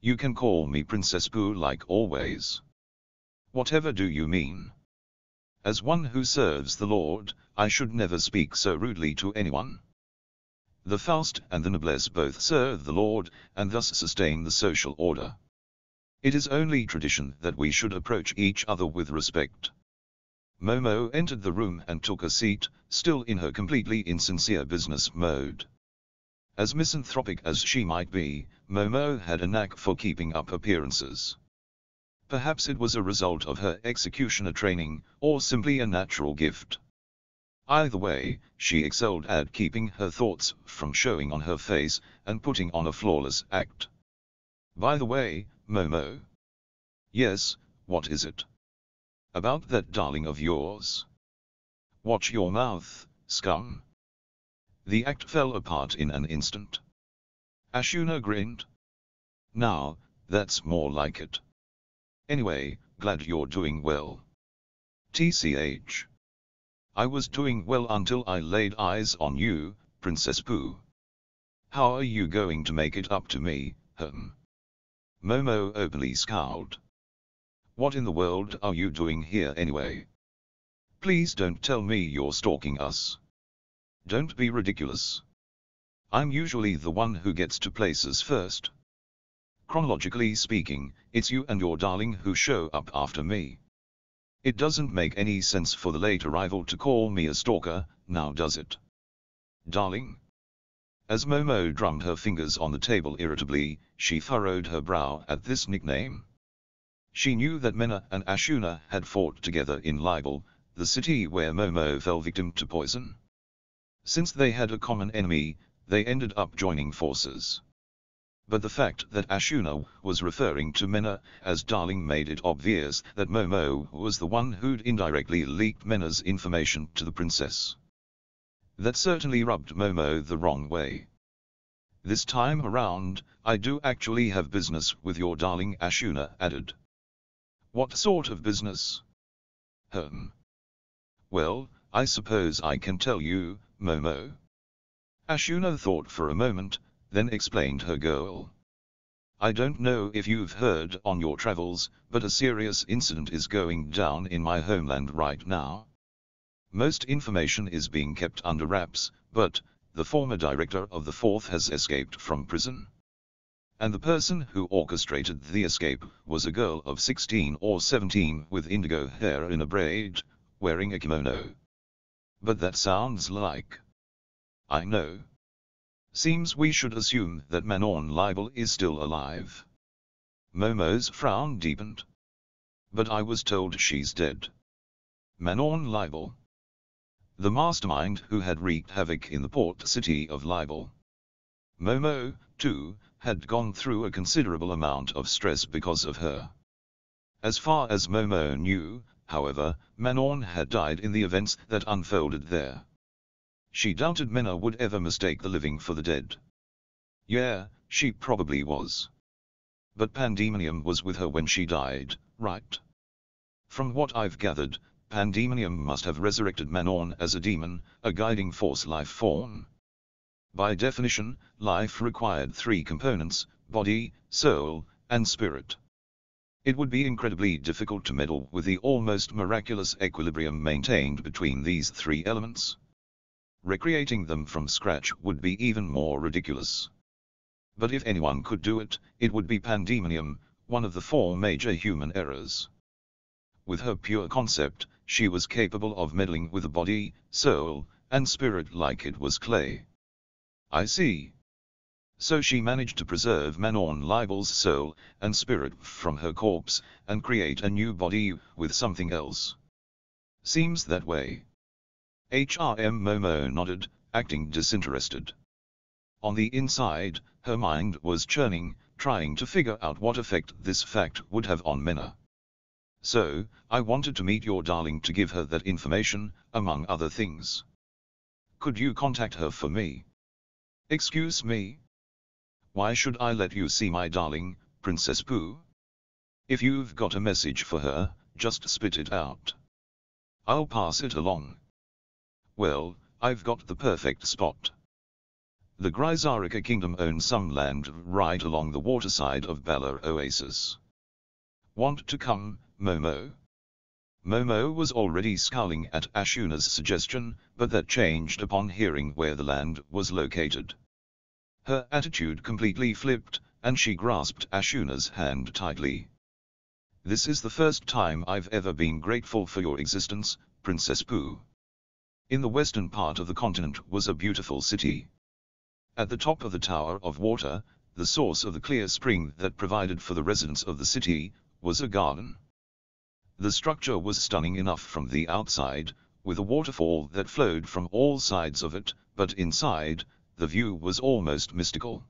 A: You can call me Princess Pooh like always. Whatever do you mean? As one who serves the Lord, I should never speak so rudely to anyone. The Faust and the noblesse both serve the Lord, and thus sustain the social order. It is only tradition that we should approach each other with respect. Momo entered the room and took a seat, still in her completely insincere business mode. As misanthropic as she might be, Momo had a knack for keeping up appearances. Perhaps it was a result of her executioner training, or simply a natural gift. Either way, she excelled at keeping her thoughts from showing on her face, and putting on a flawless act. By the way, Momo. Yes, what is it? About that darling of yours. Watch your mouth, scum. The act fell apart in an instant. Ashuna grinned. Now, that's more like it. Anyway, glad you're doing well. TCH. I was doing well until I laid eyes on you, Princess Pooh. How are you going to make it up to me, hm? Momo openly scowled. What in the world are you doing here anyway? Please don't tell me you're stalking us. Don't be ridiculous. I'm usually the one who gets to places first. Chronologically speaking, it's you and your darling who show up after me. It doesn't make any sense for the late arrival to call me a stalker, now does it? Darling? As Momo drummed her fingers on the table irritably, she furrowed her brow at this nickname. She knew that Menou and Ashuna had fought together in Libelle, the city where Momo fell victim to poison. Since they had a common enemy, they ended up joining forces but the fact that Ashuna was referring to Menou as darling made it obvious that Momo was the one who'd indirectly leaked Menou's information to the princess. That certainly rubbed Momo the wrong way. This time around, I do actually have business with your darling Ashuna added. What sort of business? Hmm. Well, I suppose I can tell you, Momo. Ashuna thought for a moment, then explained her goal. I don't know if you've heard on your travels, but a serious incident is going down in my homeland right now. Most information is being kept under wraps, but, the former director of the Fourth has escaped from prison. And the person who orchestrated the escape was a girl of 16 or 17 with indigo hair in a braid, wearing a kimono. But that sounds like... I know. Seems we should assume that Manon Libelle is still alive. Momo's frown deepened. But I was told she's dead. Manon Libelle. The mastermind who had wreaked havoc in the port city of Libelle. Momo, too, had gone through a considerable amount of stress because of her. As far as Momo knew, however, Manon had died in the events that unfolded there. She doubted Menou would ever mistake the living for the dead. Yeah, she probably was. But Pandemonium was with her when she died, right? From what I've gathered, Pandemonium must have resurrected Manon as a demon, a guiding force life form. By definition, life required three components, body, soul, and spirit. It would be incredibly difficult to meddle with the almost miraculous equilibrium maintained between these three elements recreating them from scratch would be even more ridiculous. But if anyone could do it, it would be Pandemonium, one of the four major human errors. With her pure concept, she was capable of meddling with the body, soul, and spirit like it was clay. I see. So she managed to preserve Manon Libelle's soul and spirit from her corpse, and create a new body with something else. Seems that way. HRM Momo nodded, acting disinterested. On the inside, her mind was churning, trying to figure out what effect this fact would have on Menou. So, I wanted to meet your darling to give her that information, among other things. Could you contact her for me? Excuse me? Why should I let you see my darling, Princess Pooh? If you've got a message for her, just spit it out. I'll pass it along. Well, I've got the perfect spot. The Grisarika kingdom owns some land right along the waterside of Bala Oasis. Want to come, Momo? Momo was already scowling at Ashuna's suggestion, but that changed upon hearing where the land was located. Her attitude completely flipped, and she grasped Ashuna's hand tightly. This is the first time I've ever been grateful for your existence, Princess Pooh. In the western part of the continent was a beautiful city. At the top of the Tower of Water, the source of the clear spring that provided for the residents of the city, was a garden. The structure was stunning enough from the outside, with a waterfall that flowed from all sides of it, but inside, the view was almost mystical.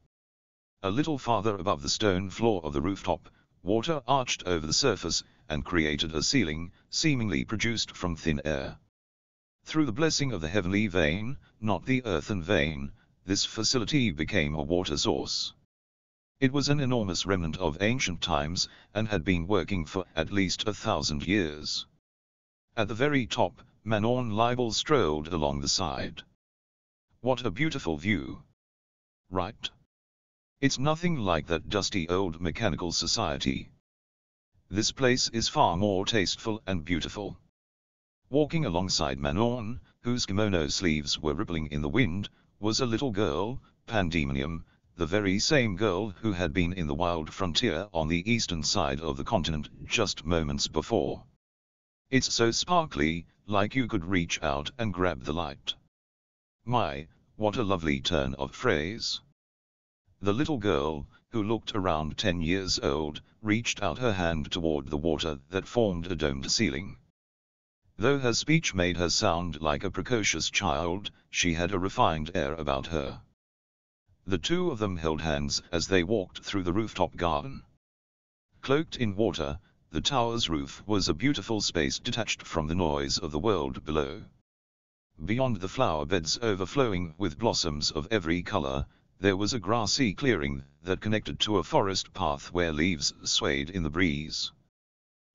A: A little farther above the stone floor of the rooftop, water arched over the surface, and created a ceiling, seemingly produced from thin air. Through the blessing of the heavenly vein, not the earthen vein, this facility became a water source. It was an enormous remnant of ancient times, and had been working for at least a thousand years. At the very top, Manon Libelle strolled along the side. What a beautiful view! Right? It's nothing like that dusty old mechanical society. This place is far more tasteful and beautiful. Walking alongside Manon, whose kimono sleeves were rippling in the wind, was a little girl, Pandemonium, the very same girl who had been in the wild frontier on the eastern side of the continent just moments before. It's so sparkly, like you could reach out and grab the light. My, what a lovely turn of phrase. The little girl, who looked around ten years old, reached out her hand toward the water that formed a domed ceiling. Though her speech made her sound like a precocious child, she had a refined air about her. The two of them held hands as they walked through the rooftop garden. Cloaked in water, the tower's roof was a beautiful space detached from the noise of the world below. Beyond the flower beds overflowing with blossoms of every color, there was a grassy clearing that connected to a forest path where leaves swayed in the breeze.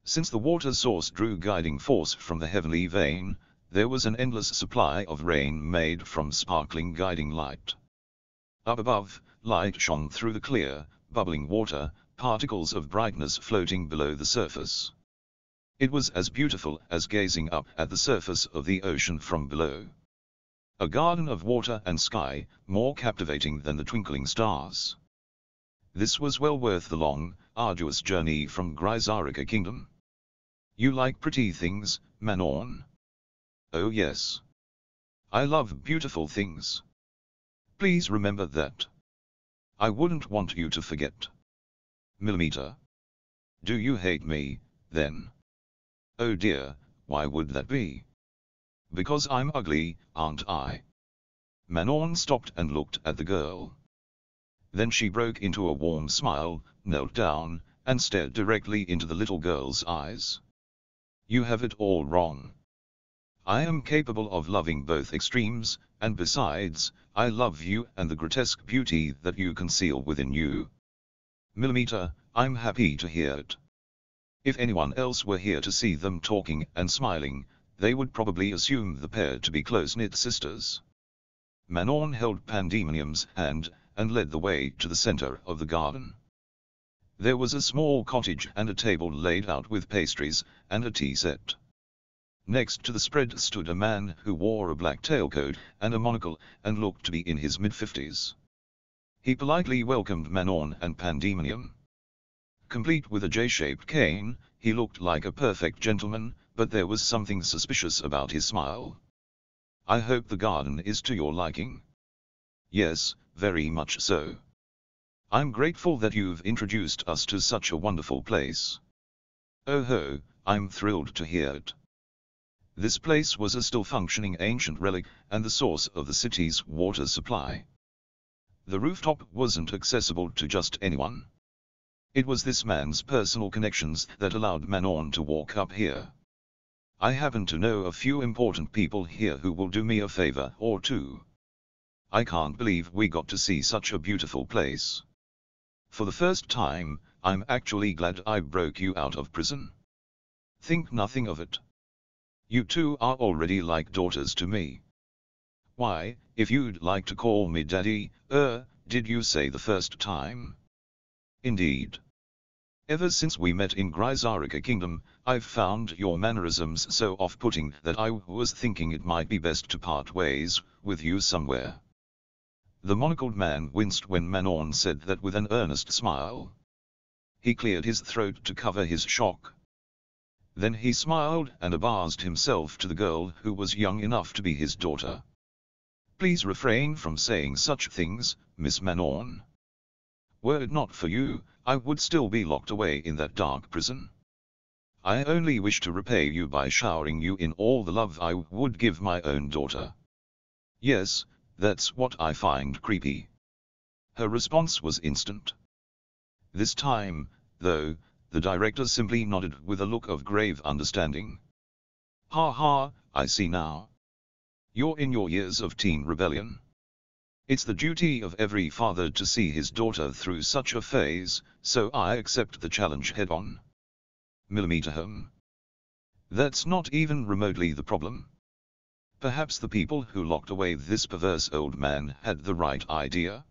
A: Since the water source drew guiding force from the heavenly vein, there was an endless supply of rain made from sparkling guiding light. Up above, light shone through the clear, bubbling water, particles of brightness floating below the surface. It was as beautiful as gazing up at the surface of the ocean from below. A garden of water and sky, more captivating than the twinkling stars. This was well worth the long, arduous journey from Grisarika Kingdom. You like pretty things, Manon? Oh yes. I love beautiful things. Please remember that. I wouldn't want you to forget. Millimeter. Do you hate me, then? Oh dear, why would that be? Because I'm ugly, aren't I? Manon stopped and looked at the girl. Then she broke into a warm smile, knelt down, and stared directly into the little girl's eyes. You have it all wrong. I am capable of loving both extremes, and besides, I love you and the grotesque beauty that you conceal within you. Millimeter, I'm happy to hear it. If anyone else were here to see them talking and smiling, they would probably assume the pair to be close-knit sisters. Manon held Pandemonium's hand, and led the way to the center of the garden. There was a small cottage and a table laid out with pastries, and a tea set. Next to the spread stood a man who wore a black tailcoat and a monocle and looked to be in his mid-fifties. He politely welcomed Manon and Pandemonium. Complete with a J-shaped cane, he looked like a perfect gentleman, but there was something suspicious about his smile. I hope the garden is to your liking. Yes, very much so. I'm grateful that you've introduced us to such a wonderful place. Oh ho, I'm thrilled to hear it. This place was a still functioning ancient relic, and the source of the city's water supply. The rooftop wasn't accessible to just anyone. It was this man's personal connections that allowed Manon to walk up here. I happen to know a few important people here who will do me a favor or two. I can't believe we got to see such a beautiful place. For the first time, I'm actually glad I broke you out of prison. Think nothing of it. You two are already like daughters to me. Why, if you'd like to call me daddy, er, did you say the first time? Indeed. Ever since we met in Grisarika Kingdom, I've found your mannerisms so off-putting that I was thinking it might be best to part ways with you somewhere. The monocled man winced when Manon said that with an earnest smile. He cleared his throat to cover his shock. Then he smiled and abased himself to the girl who was young enough to be his daughter. Please refrain from saying such things, Miss Manon. Were it not for you, I would still be locked away in that dark prison. I only wish to repay you by showering you in all the love I would give my own daughter. Yes, that's what I find creepy. Her response was instant. This time, though, the director simply nodded with a look of grave understanding. Ha ha, I see now. You're in your years of teen rebellion. It's the duty of every father to see his daughter through such a phase, so I accept the challenge head-on. Millimeter home. That's not even remotely the problem. Perhaps the people who locked away this perverse old man had the right idea.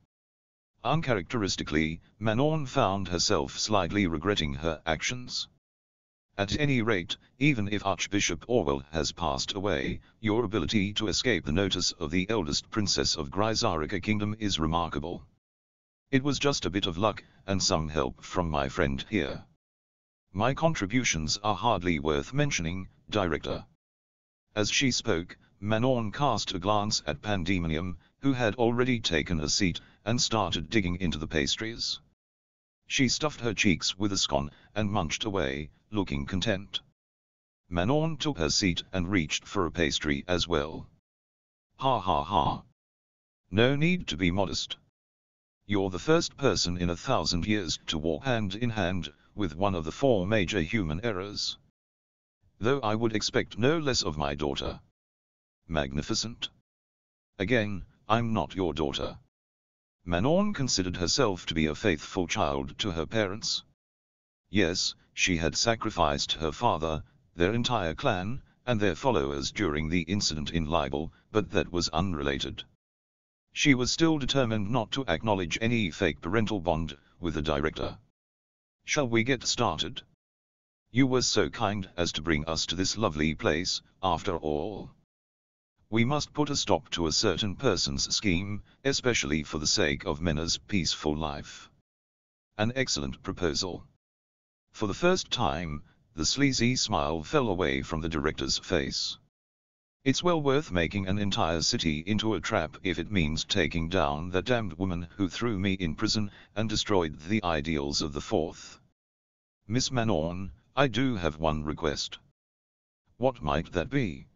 A: Uncharacteristically, Manon found herself slightly regretting her actions. At any rate, even if Archbishop Orwell has passed away, your ability to escape the notice of the eldest princess of Grisarika Kingdom is remarkable. It was just a bit of luck, and some help from my friend here. My contributions are hardly worth mentioning, Director. As she spoke, Manon cast a glance at Pandemonium, who had already taken a seat, and started digging into the pastries. She stuffed her cheeks with a scone, and munched away, looking content. Manon took her seat and reached for a pastry as well. Ha ha ha. No need to be modest. You're the first person in a thousand years to walk hand in hand with one of the four major human errors. Though I would expect no less of my daughter. Magnificent. Again, I'm not your daughter. Manon considered herself to be a faithful child to her parents. Yes, she had sacrificed her father, their entire clan, and their followers during the incident in Libelle, but that was unrelated. She was still determined not to acknowledge any fake parental bond with the director. Shall we get started? You were so kind as to bring us to this lovely place, after all. We must put a stop to a certain person's scheme, especially for the sake of Menou's peaceful life. An excellent proposal. For the first time, the sleazy smile fell away from the director's face. It's well worth making an entire city into a trap if it means taking down that damned woman who threw me in prison and destroyed the ideals of the fourth. Miss Manon, I do have one request. What might that be?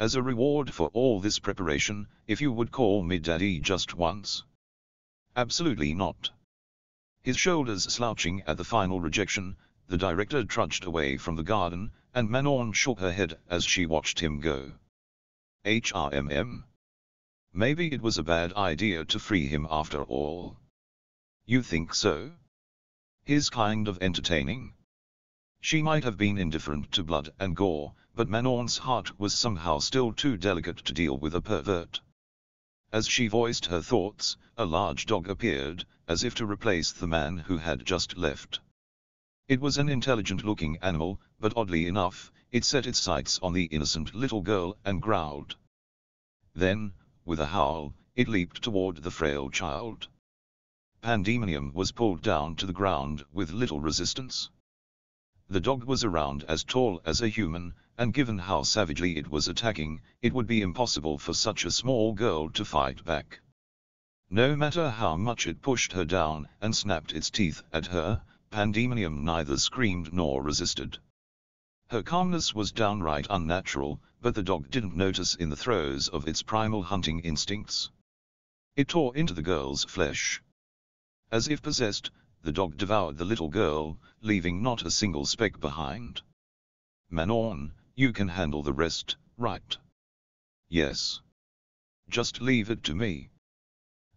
A: As a reward for all this preparation, if you would call me daddy just once. Absolutely not. His shoulders slouching at the final rejection, the director trudged away from the garden, and Manon shook her head as she watched him go. HRMM. Maybe it was a bad idea to free him after all. You think so? His kind of entertaining? She might have been indifferent to blood and gore, but Manon's heart was somehow still too delicate to deal with a pervert. As she voiced her thoughts, a large dog appeared, as if to replace the man who had just left. It was an intelligent-looking animal, but oddly enough, it set its sights on the innocent little girl and growled. Then, with a howl, it leaped toward the frail child. Pandemonium was pulled down to the ground with little resistance. The dog was around as tall as a human, and given how savagely it was attacking, it would be impossible for such a small girl to fight back. No matter how much it pushed her down and snapped its teeth at her, Pandemonium neither screamed nor resisted. Her calmness was downright unnatural, but the dog didn't notice in the throes of its primal hunting instincts. It tore into the girl's flesh. As if possessed, the dog devoured the little girl, leaving not a single speck behind. Manon, You can handle the rest, right? Yes. Just leave it to me.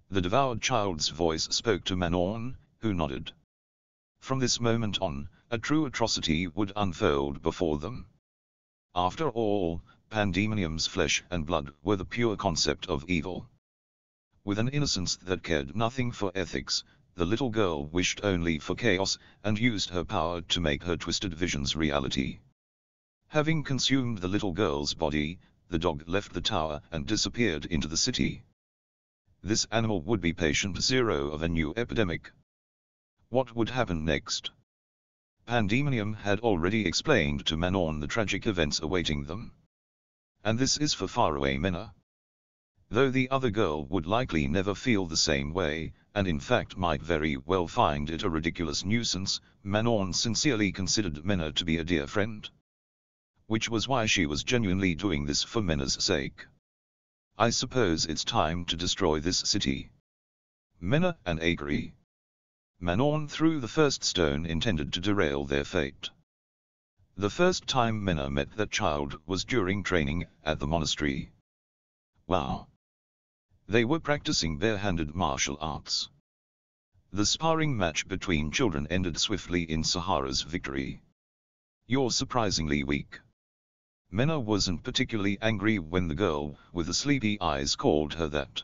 A: The devoured child's voice spoke to Manon, who nodded. From this moment on, a true atrocity would unfold before them. After all, Pandemonium's flesh and blood were the pure concept of evil. With an innocence that cared nothing for ethics, the little girl wished only for chaos, and used her power to make her twisted visions reality. Having consumed the little girl's body, the dog left the tower and disappeared into the city. This animal would be patient zero of a new epidemic. What would happen next? Pandemonium had already explained to Manon the tragic events awaiting them. And this is for faraway Menou. Ah. Though the other girl would likely never feel the same way, and in fact might very well find it a ridiculous nuisance, Manon sincerely considered Menou to be a dear friend. Which was why she was genuinely doing this for Menou's sake. I suppose it's time to destroy this city. Menou and Akari. Manon threw the first stone intended to derail their fate. The first time Menou met that child was during training at the monastery. Wow. They were practicing bare-handed martial arts. The sparring match between children ended swiftly in Sahara's victory. You're surprisingly weak. Menou wasn't particularly angry when the girl with the sleepy eyes called her that.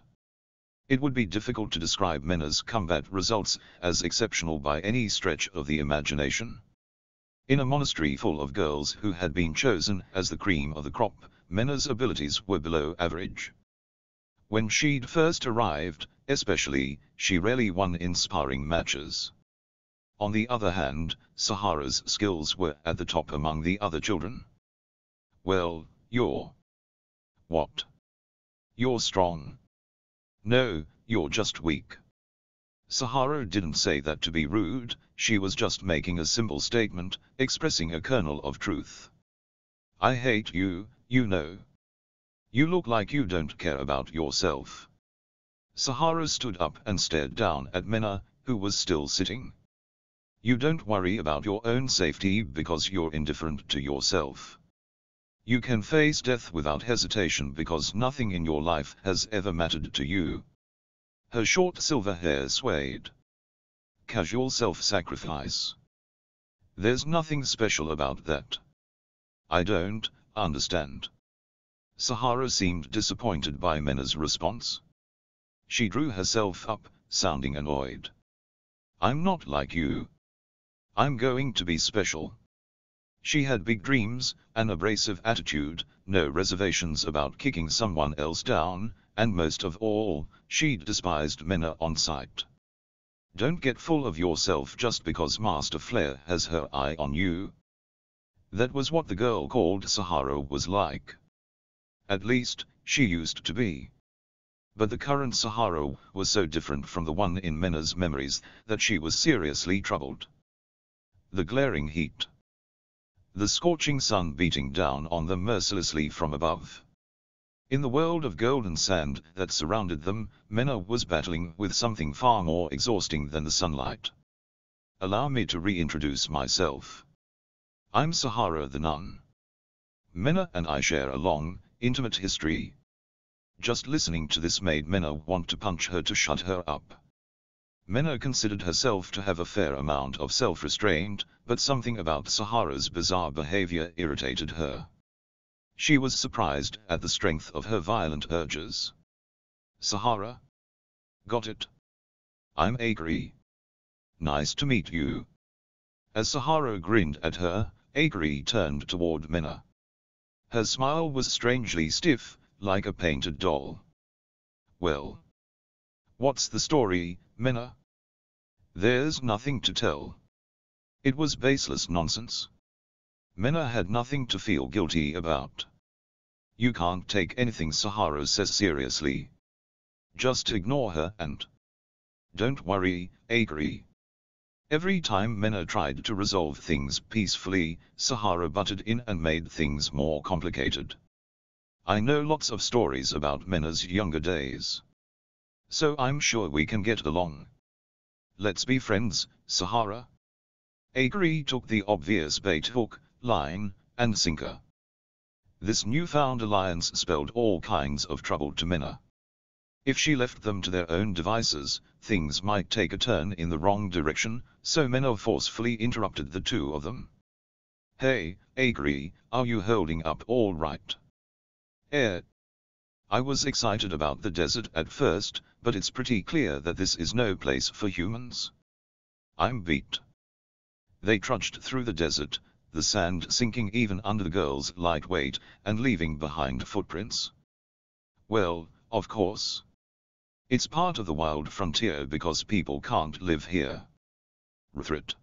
A: It would be difficult to describe Menou's combat results as exceptional by any stretch of the imagination. In a monastery full of girls who had been chosen as the cream of the crop, Menou's abilities were below average. When she'd first arrived, especially, she rarely won in sparring matches. On the other hand, Sahara's skills were at the top among the other children. Well, you're... What? You're strong. No, you're just weak. Sahara didn't say that to be rude, she was just making a simple statement, expressing a kernel of truth. I hate you, you know. You look like you don't care about yourself. Sahara stood up and stared down at Menou, who was still sitting. You don't worry about your own safety because you're indifferent to yourself. You can face death without hesitation because nothing in your life has ever mattered to you. Her short silver hair swayed. Casual self-sacrifice. There's nothing special about that. I don't understand. Sahara seemed disappointed by Menou's response. She drew herself up, sounding annoyed. I'm not like you. I'm going to be special. She had big dreams, an abrasive attitude, no reservations about kicking someone else down, and most of all, she despised Menou on sight. Don't get full of yourself just because Master Flare has her eye on you. That was what the girl called Sahara was like. At least, she used to be. But the current Sahara was so different from the one in Menou's memories that she was seriously troubled. The glaring heat the scorching sun beating down on them mercilessly from above. In the world of golden sand that surrounded them, Menou was battling with something far more exhausting than the sunlight. Allow me to reintroduce myself. I'm Sahara the nun. Menou and I share a long, intimate history. Just listening to this made Menou want to punch her to shut her up. Menou considered herself to have a fair amount of self-restraint, but something about Sahara's bizarre behavior irritated her. She was surprised at the strength of her violent urges. Sahara? Got it. I'm Akari. Nice to meet you. As Sahara grinned at her, Akari turned toward Menou. Her smile was strangely stiff, like a painted doll. Well. What's the story, Menou? There's nothing to tell. It was baseless nonsense. Menou had nothing to feel guilty about. You can't take anything Sahara says seriously. Just ignore her and... Don't worry, Akari. Every time Menou tried to resolve things peacefully, Sahara butted in and made things more complicated. I know lots of stories about Menou's younger days. So I'm sure we can get along. Let's be friends, Sahara. Akari took the obvious bait hook, line, and sinker. This newfound alliance spelled all kinds of trouble to Menou. If she left them to their own devices, things might take a turn in the wrong direction, so Menou forcefully interrupted the two of them. Hey, Akari, are you holding up all right? Eh? I was excited about the desert at first, but it's pretty clear that this is no place for humans. I'm beat. They trudged through the desert, the sand sinking even under the girl's light weight, and leaving behind footprints. Well, of course. It's part of the wild frontier because people can't live here. Ruthrit.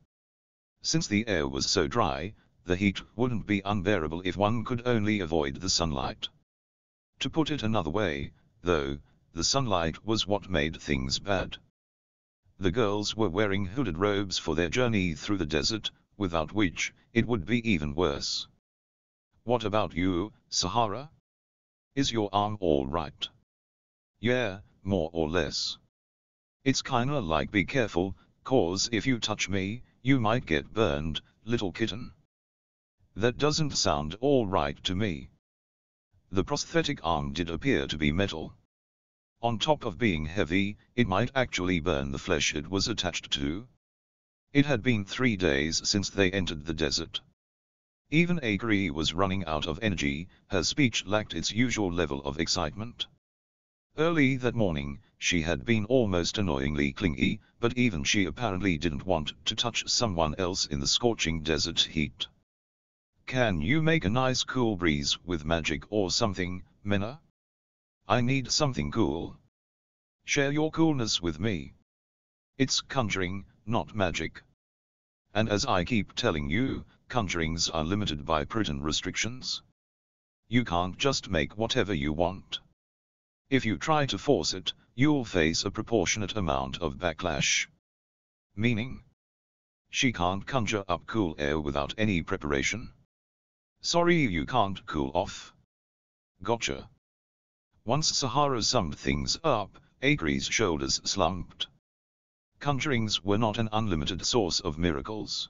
A: Since the air was so dry, the heat wouldn't be unbearable if one could only avoid the sunlight. To put it another way, though, the sunlight was what made things bad. The girls were wearing hooded robes for their journey through the desert, without which, it would be even worse. What about you, Sahara? Is your arm all right? Yeah, more or less. It's kinda like be careful, cause if you touch me, you might get burned, little kitten. That doesn't sound all right to me. The prosthetic arm did appear to be metal. On top of being heavy, it might actually burn the flesh it was attached to. It had been three days since they entered the desert. Even Akari was running out of energy, her speech lacked its usual level of excitement. Early that morning, she had been almost annoyingly clingy, but even she apparently didn't want to touch someone else in the scorching desert heat. Can you make a nice cool breeze with magic or something, Menou? I need something cool. Share your coolness with me. It's conjuring, not magic. And as I keep telling you, conjurings are limited by prison restrictions. You can't just make whatever you want. If you try to force it, you'll face a proportionate amount of backlash. Meaning? She can't conjure up cool air without any preparation. Sorry you can't cool off. Gotcha. Once Sahara summed things up, Akari's shoulders slumped. Conjurings were not an unlimited source of miracles.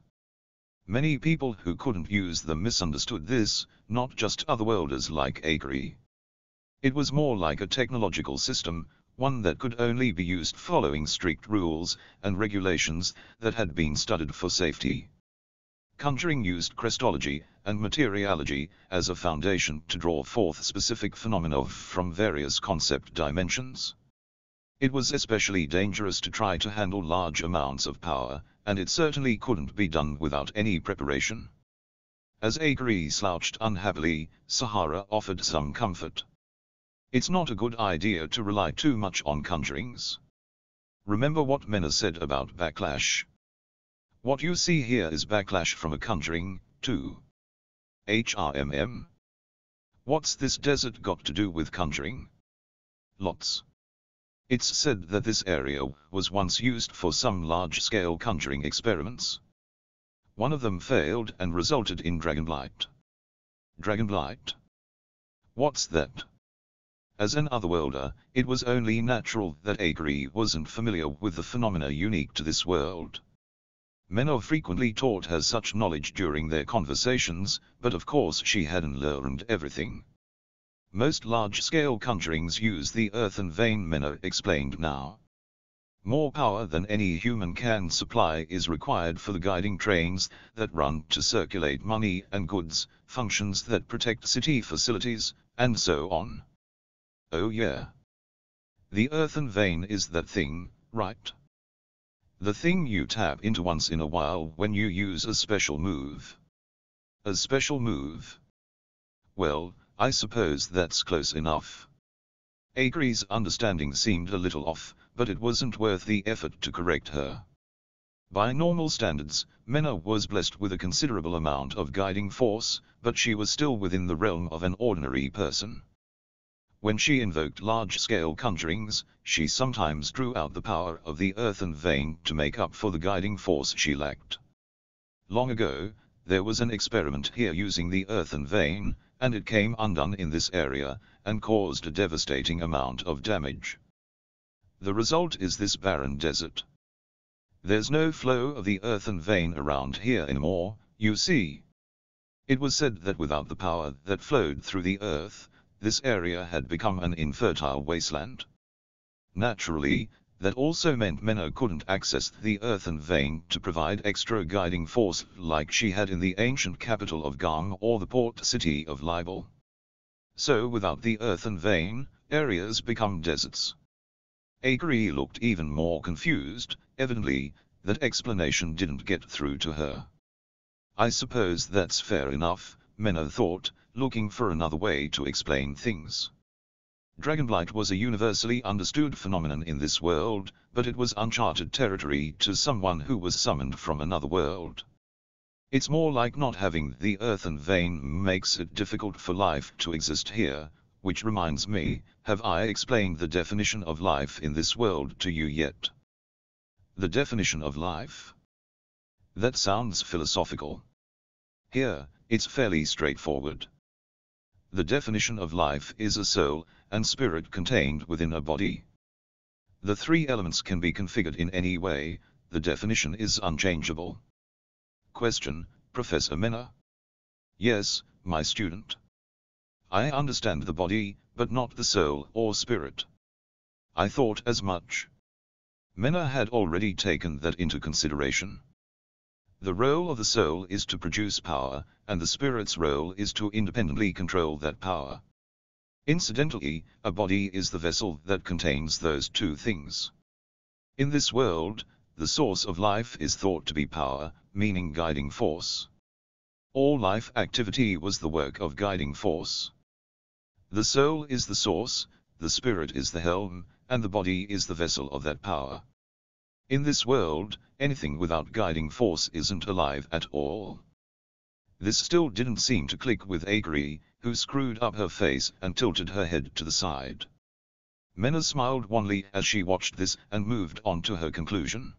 A: Many people who couldn't use them misunderstood this, not just otherworlders like Akari. It was more like a technological system, one that could only be used following strict rules and regulations that had been studied for safety. Conjuring used Christology and materiology as a foundation to draw forth specific phenomena from various concept dimensions. It was especially dangerous to try to handle large amounts of power, and it certainly couldn't be done without any preparation. As Akari slouched unhappily, Sahara offered some comfort. It's not a good idea to rely too much on conjurings. Remember what Menou said about backlash. What you see here is backlash from a conjuring, too. HRMM. What's this desert got to do with conjuring? Lots. It's said that this area was once used for some large-scale conjuring experiments. One of them failed and resulted in Dragonblight. Dragonblight? What's that? As an otherworlder, it was only natural that Akari wasn't familiar with the phenomena unique to this world. Menou frequently taught her such knowledge during their conversations, but of course she hadn't learned everything. Most large-scale conjurings use the earthen vein Menou explained now. More power than any human can supply is required for the guiding trains that run to circulate money and goods, functions that protect city facilities, and so on. Oh yeah. The earthen vein is that thing, right? The thing you tap into once in a while when you use a special move. A special move? Well, I suppose that's close enough. Akari's understanding seemed a little off, but it wasn't worth the effort to correct her. By normal standards, Menou was blessed with a considerable amount of guiding force, but she was still within the realm of an ordinary person. When she invoked large-scale conjurings, she sometimes drew out the power of the earthen vein to make up for the guiding force she lacked. Long ago, there was an experiment here using the earthen vein, and it came undone in this area, and caused a devastating amount of damage. The result is this barren desert. There's no flow of the earthen vein around here anymore, you see. It was said that without the power that flowed through the earth, this area had become an infertile wasteland. Naturally, that also meant Menou couldn't access the earthen vein to provide extra guiding force like she had in the ancient capital of Garm or the port city of Libelle. So without the earthen vein, areas become deserts. Akari looked even more confused, evidently, that explanation didn't get through to her. I suppose that's fair enough, Menou thought, looking for another way to explain things. Dragonblight was a universally understood phenomenon in this world, but it was uncharted territory to someone who was summoned from another world. It's more like not having the earthen vein makes it difficult for life to exist here, which reminds me, have I explained the definition of life in this world to you yet? The definition of life? That sounds philosophical. Here, it's fairly straightforward. The definition of life is a soul and spirit contained within a body. The three elements can be configured in any way, the definition is unchangeable. Question, Professor Menou? Yes, my student. I understand the body, but not the soul or spirit. I thought as much. Menou had already taken that into consideration. The role of the soul is to produce power, and the spirit's role is to independently control that power. Incidentally, a body is the vessel that contains those two things. In this world, the source of life is thought to be power, meaning guiding force. All life activity was the work of guiding force. The soul is the source, the spirit is the helm, and the body is the vessel of that power. In this world, anything without guiding force isn't alive at all. This still didn't seem to click with Akari, who screwed up her face and tilted her head to the side. Menou smiled wanly as she watched this and moved on to her conclusion.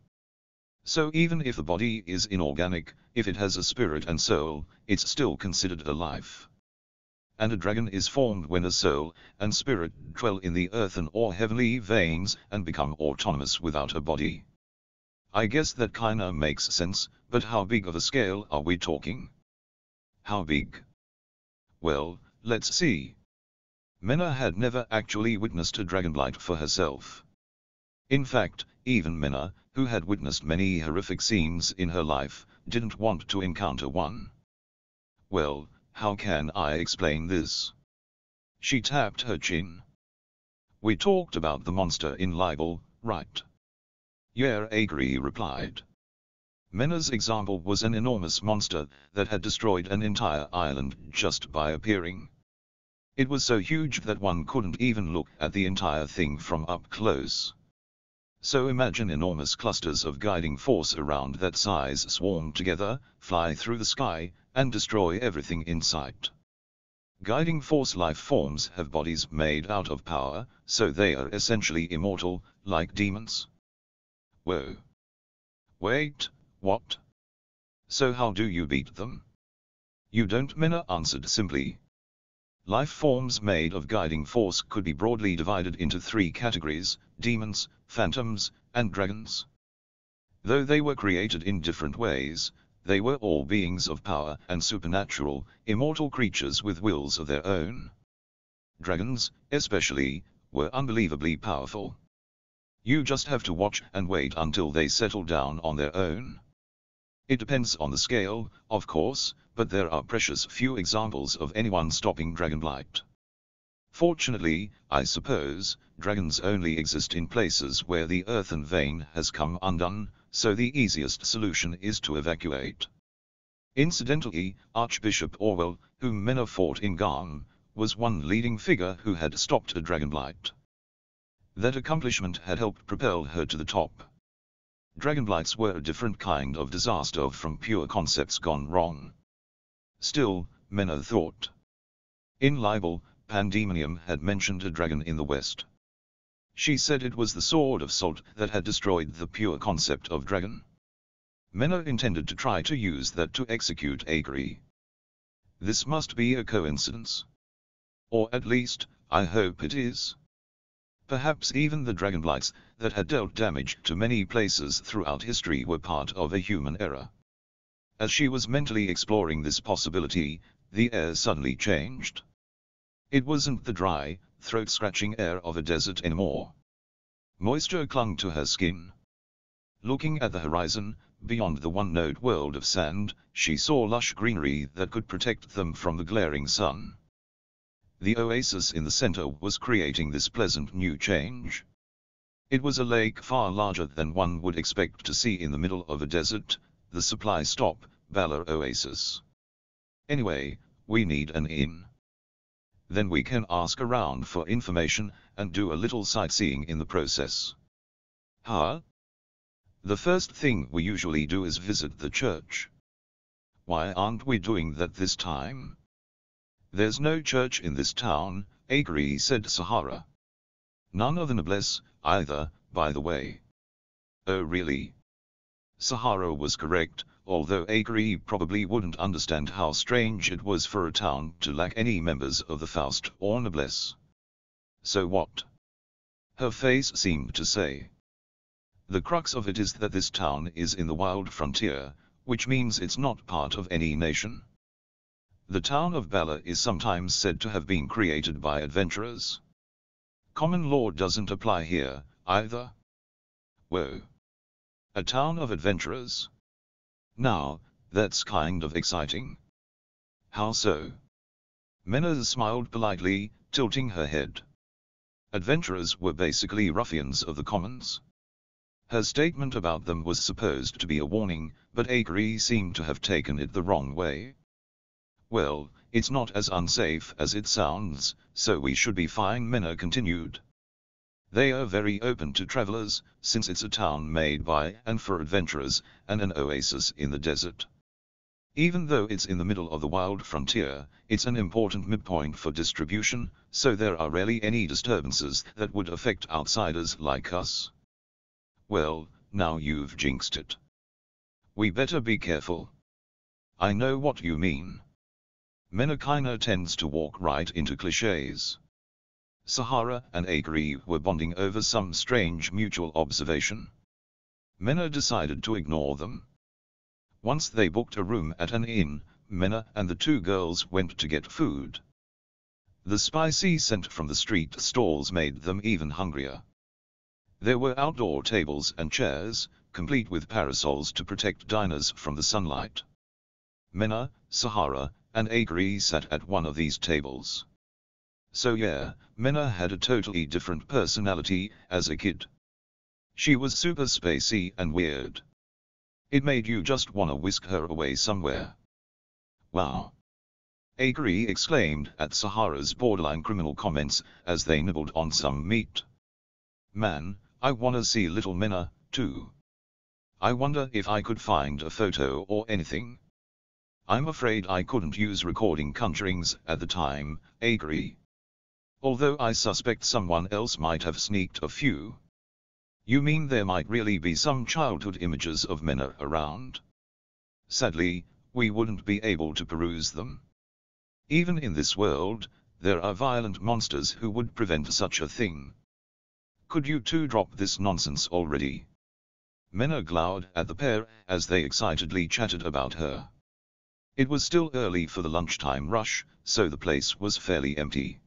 A: So even if the body is inorganic, if it has a spirit and soul, it's still considered a life. And a dragon is formed when a soul and spirit dwell in the earthen or heavenly veins and become autonomous without a body. I guess that kinda makes sense, but how big of a scale are we talking? How big? Well, let's see. Menou had never actually witnessed a dragonblight for herself. In fact, even Menou, who had witnessed many horrific scenes in her life, didn't want to encounter one. Well, how can I explain this? She tapped her chin. We talked about the monster in Libelle, right? Yeah, Akari replied. Menou's example was an enormous monster that had destroyed an entire island just by appearing. It was so huge that one couldn't even look at the entire thing from up close. So imagine enormous clusters of guiding force around that size swarm together, fly through the sky, and destroy everything in sight. Guiding force life forms have bodies made out of power, so they are essentially immortal, like demons. Whoa. Wait, what? So how do you beat them? You don't Menou answered simply. Life forms made of guiding force could be broadly divided into three categories, demons, phantoms, and dragons. Though they were created in different ways, they were all beings of power and supernatural, immortal creatures with wills of their own. Dragons, especially, were unbelievably powerful. You just have to watch and wait until they settle down on their own. It depends on the scale, of course, but there are precious few examples of anyone stopping Dragonblight. Fortunately, I suppose, dragons only exist in places where the earthen vein has come undone, so the easiest solution is to evacuate. Incidentally, Archbishop Orwell, whom Menou fought in Garm, was one leading figure who had stopped a Dragonblight. That accomplishment had helped propel her to the top. Dragonblights were a different kind of disaster from pure concepts gone wrong. Still, Menou thought. In Libelle, Pandemonium had mentioned a dragon in the west. She said it was the Sword of Salt that had destroyed the pure concept of dragon. Menou intended to try to use that to execute Akari. This must be a coincidence. Or at least, I hope it is. Perhaps even the dragonblights that had dealt damage to many places throughout history were part of a human error. As she was mentally exploring this possibility, the air suddenly changed. It wasn't the dry, throat-scratching air of a desert anymore. Moisture clung to her skin. Looking at the horizon, beyond the one-note world of sand, she saw lush greenery that could protect them from the glaring sun. The oasis in the center was creating this pleasant new change. It was a lake far larger than one would expect to see in the middle of a desert, the supply stop, Bala Oasis. Anyway, we need an inn. Then we can ask around for information, and do a little sightseeing in the process. Huh? The first thing we usually do is visit the church. Why aren't we doing that this time? There's no church in this town, Akari said Sahara. None of the noblesse, either, by the way. Oh really? Sahara was correct, although Akari probably wouldn't understand how strange it was for a town to lack any members of the Faust or noblesse. So what? Her face seemed to say. The crux of it is that this town is in the wild frontier, which means it's not part of any nation. The town of Bala is sometimes said to have been created by adventurers. Common law doesn't apply here, either. Whoa. A town of adventurers? Now, that's kind of exciting. How so? Menou smiled politely, tilting her head. Adventurers were basically ruffians of the commons. Her statement about them was supposed to be a warning, but Akari seemed to have taken it the wrong way. Well, it's not as unsafe as it sounds, so we should be fine Menou continued. They are very open to travelers, since it's a town made by and for adventurers, and an oasis in the desert. Even though it's in the middle of the wild frontier, it's an important midpoint for distribution, so there are rarely any disturbances that would affect outsiders like us. Well, now you've jinxed it. We better be careful. I know what you mean. Menakina tends to walk right into cliches. Sahara and Akari were bonding over some strange mutual observation. Menou decided to ignore them. Once they booked a room at an inn, Menou and the two girls went to get food. The spicy scent from the street stalls made them even hungrier. There were outdoor tables and chairs, complete with parasols to protect diners from the sunlight. Menou, Sahara, and Akari sat at one of these tables. So yeah, Menou had a totally different personality as a kid. She was super spacey and weird. It made you just wanna whisk her away somewhere. Wow. Akari exclaimed at Sahara's borderline criminal comments as they nibbled on some meat. Man, I wanna see little Menou, too. I wonder if I could find a photo or anything. I'm afraid I couldn't use recording conjurings at the time, Akari although I suspect someone else might have sneaked a few. You mean there might really be some childhood images of Menou around? Sadly, we wouldn't be able to peruse them. Even in this world, there are violent monsters who would prevent such a thing. Could you two drop this nonsense already? Menou glowered at the pair as they excitedly chatted about her. It was still early for the lunchtime rush, so the place was fairly empty.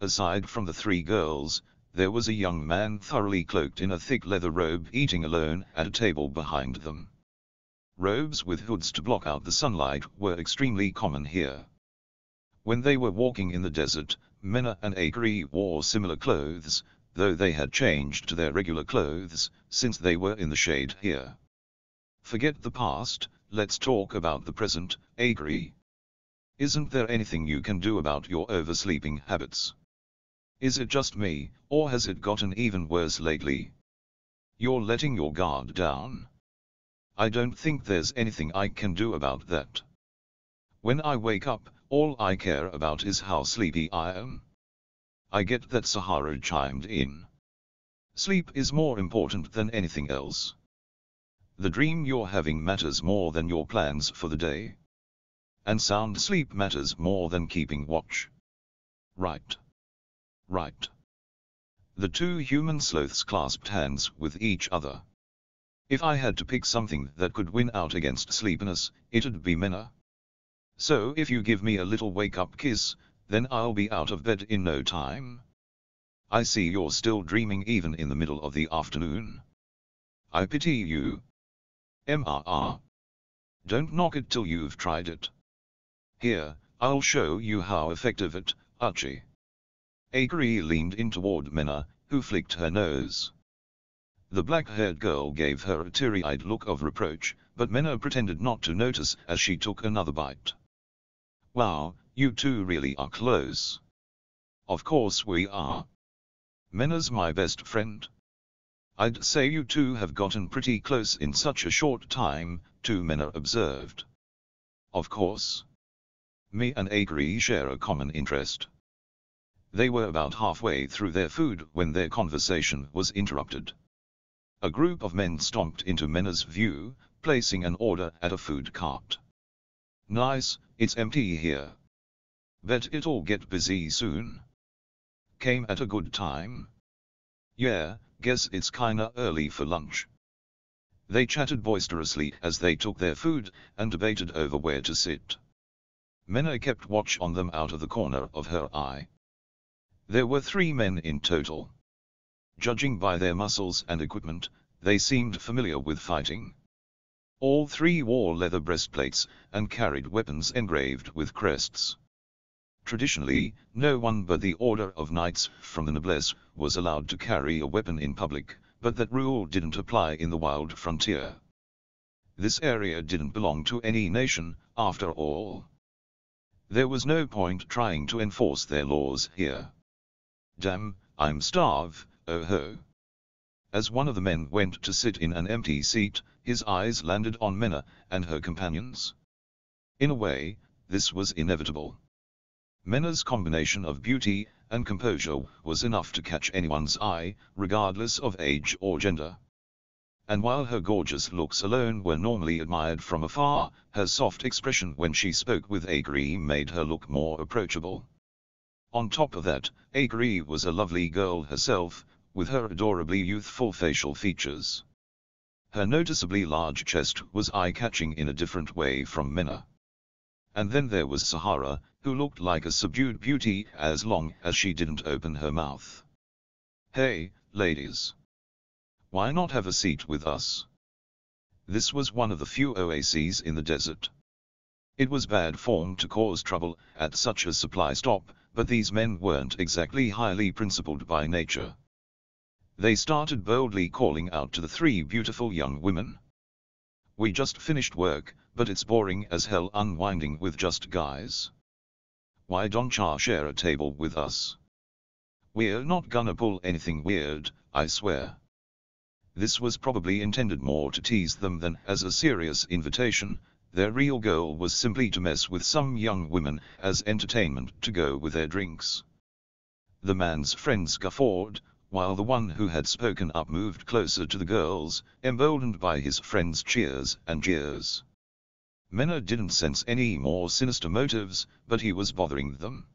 A: Aside from the three girls, there was a young man thoroughly cloaked in a thick leather robe eating alone at a table behind them. Robes with hoods to block out the sunlight were extremely common here. When they were walking in the desert, Menou and Akari wore similar clothes, though they had changed to their regular clothes, since they were in the shade here. Forget the past, let's talk about the present, Akari. Isn't there anything you can do about your oversleeping habits? Is it just me, or has it gotten even worse lately? You're letting your guard down. I don't think there's anything I can do about that. When I wake up, all I care about is how sleepy I am. I get that Sahara chimed in. Sleep is more important than anything else. The dream you're having matters more than your plans for the day. And sound sleep matters more than keeping watch. Right right. The two human sloths clasped hands with each other. If I had to pick something that could win out against sleepiness, it'd be Menou. So if you give me a little wake-up kiss, then I'll be out of bed in no time. I see you're still dreaming even in the middle of the afternoon. I pity you. MRR. Don't knock it till you've tried it. Here, I'll show you how effective it, Archie. Akari leaned in toward Menou, who flicked her nose. The black-haired girl gave her a teary-eyed look of reproach, but Menou pretended not to notice as she took another bite. Wow, you two really are close. Of course we are. Menou's my best friend. I'd say you two have gotten pretty close in such a short time, two Menou observed. Of course. Me and Akari share a common interest. They were about halfway through their food when their conversation was interrupted. A group of men stomped into Menou's view, placing an order at a food cart. Nice, it's empty here. Bet it'll get busy soon came at a good time. Yeah, guess it's kinda early for lunch. They chatted boisterously as they took their food, and debated over where to sit. Menou kept watch on them out of the corner of her eye. There were three men in total. Judging by their muscles and equipment, they seemed familiar with fighting. All three wore leather breastplates, and carried weapons engraved with crests. Traditionally, no one but the Order of Knights from the noblesse was allowed to carry a weapon in public, but that rule didn't apply in the wild frontier. This area didn't belong to any nation, after all. There was no point trying to enforce their laws here. Damn, I'm starved, oh ho. As one of the men went to sit in an empty seat, his eyes landed on Menou and her companions. In a way, this was inevitable. Menou's combination of beauty and composure was enough to catch anyone's eye, regardless of age or gender. And while her gorgeous looks alone were normally admired from afar, her soft expression when she spoke with Akari made her look more approachable. On top of that, Akari was a lovely girl herself, with her adorably youthful facial features. Her noticeably large chest was eye-catching in a different way from Menou. And then there was Sahara, who looked like a subdued beauty as long as she didn't open her mouth. Hey, ladies. Why not have a seat with us? This was one of the few oases in the desert. It was bad form to cause trouble at such a supply stop, but these men weren't exactly highly principled by nature. They started boldly calling out to the three beautiful young women. We just finished work, but it's boring as hell unwinding with just guys. Why don't ya share a table with us? We're not gonna pull anything weird, I swear. This was probably intended more to tease them than as a serious invitation, their real goal was simply to mess with some young women as entertainment to go with their drinks. The man's friends guffawed, while the one who had spoken up moved closer to the girls, emboldened by his friends' cheers and jeers. Menou didn't sense any more sinister motives, but he was bothering them.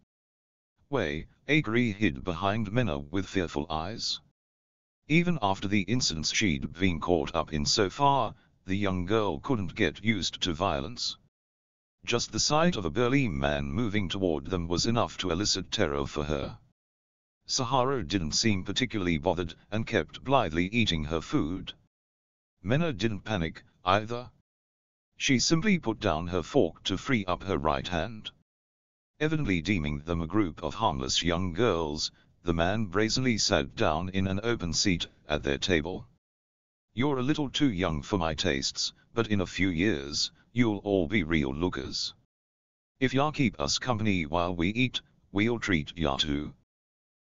A: Wei, Akari hid behind Menou with fearful eyes. Even after the incidents she'd been caught up in so far, the young girl couldn't get used to violence. Just the sight of a burly man moving toward them was enough to elicit terror for her. Sahara didn't seem particularly bothered and kept blithely eating her food. Menou didn't panic, either. She simply put down her fork to free up her right hand. Evidently deeming them a group of harmless young girls, the man brazenly sat down in an open seat at their table. You're a little too young for my tastes, but in a few years, you'll all be real lookers. If ya keep us company while we eat, we'll treat ya too.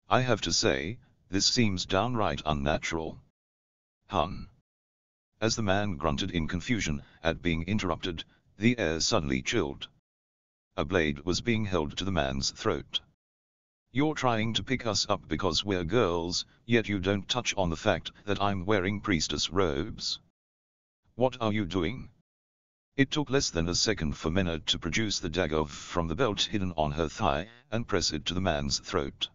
A: I have to say, this seems downright unnatural. Hun. As the man grunted in confusion at being interrupted, the air suddenly chilled. A blade was being held to the man's throat. You're trying to pick us up because we're girls, yet you don't touch on the fact that I'm wearing priestess robes. What are you doing? It took less than a second for Menou to produce the dagger from the belt hidden on her thigh, and press it to the man's throat.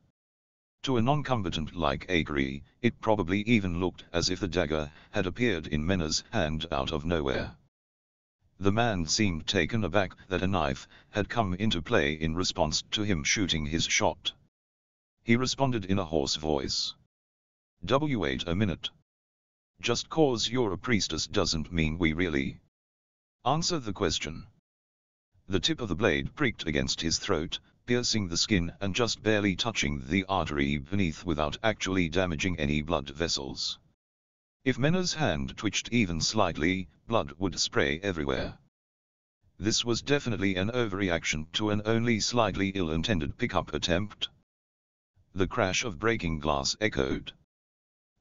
A: To a non-combatant like Akari, it probably even looked as if the dagger had appeared in Menou's hand out of nowhere. The man seemed taken aback that a knife had come into play in response to him shooting his shot. He responded in a hoarse voice. W wait a minute. Just cause you're a priestess doesn't mean we really. Answer the question. The tip of the blade pricked against his throat, piercing the skin and just barely touching the artery beneath without actually damaging any blood vessels. If Menou's hand twitched even slightly, blood would spray everywhere. This was definitely an overreaction to an only slightly ill-intended pickup attempt. The crash of breaking glass echoed.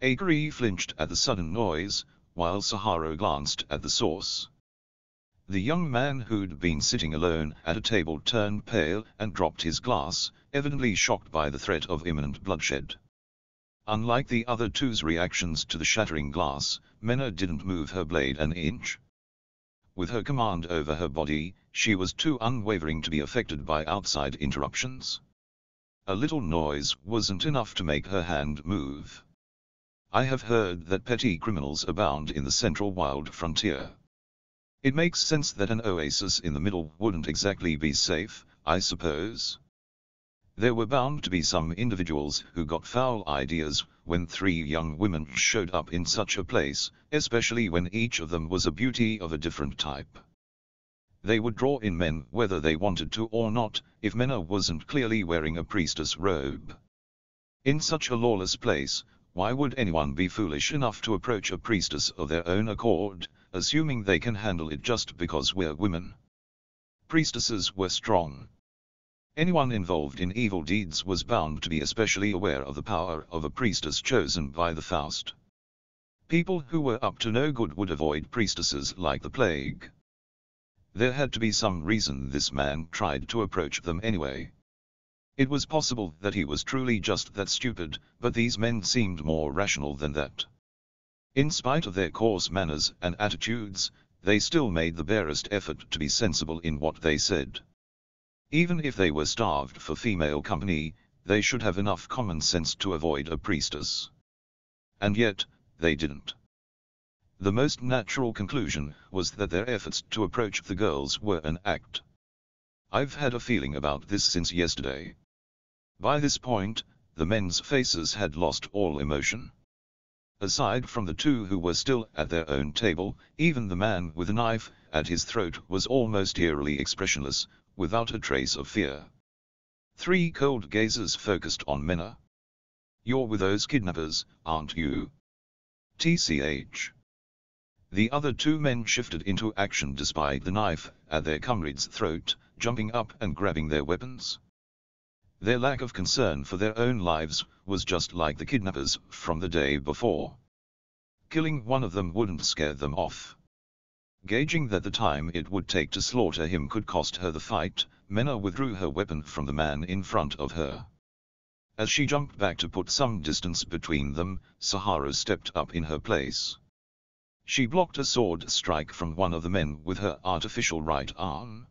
A: Akari flinched at the sudden noise, while Sahara glanced at the source. The young man who'd been sitting alone at a table turned pale and dropped his glass, evidently shocked by the threat of imminent bloodshed. Unlike the other two's reactions to the shattering glass, Menou didn't move her blade an inch. With her command over her body, she was too unwavering to be affected by outside interruptions. A little noise wasn't enough to make her hand move. I have heard that petty criminals abound in the central wild frontier. It makes sense that an oasis in the middle wouldn't exactly be safe, I suppose. There were bound to be some individuals who got foul ideas when three young women showed up in such a place, especially when each of them was a beauty of a different type. They would draw in men whether they wanted to or not, if Menou wasn't clearly wearing a priestess robe. In such a lawless place, why would anyone be foolish enough to approach a priestess of their own accord, assuming they can handle it just because we're women. Priestesses were strong. Anyone involved in evil deeds was bound to be especially aware of the power of a priestess chosen by the Faust. People who were up to no good would avoid priestesses like the plague. There had to be some reason this man tried to approach them anyway. It was possible that he was truly just that stupid, but these men seemed more rational than that. In spite of their coarse manners and attitudes, they still made the barest effort to be sensible in what they said. Even if they were starved for female company, they should have enough common sense to avoid a priestess. And yet, they didn't. The most natural conclusion was that their efforts to approach the girls were an act. I've had a feeling about this since yesterday. By this point, the men's faces had lost all emotion. Aside from the two who were still at their own table, even the man with a knife at his throat was almost eerily expressionless, without a trace of fear. Three cold gazes focused on Menou. You're with those kidnappers, aren't you? TCH. The other two men shifted into action despite the knife at their comrade's throat, jumping up and grabbing their weapons. Their lack of concern for their own lives was just like the kidnappers from the day before. Killing one of them wouldn't scare them off. Gauging that the time it would take to slaughter him could cost her the fight, Menou withdrew her weapon from the man in front of her. As she jumped back to put some distance between them, Sahara stepped up in her place. She blocked a sword strike from one of the men with her artificial right arm.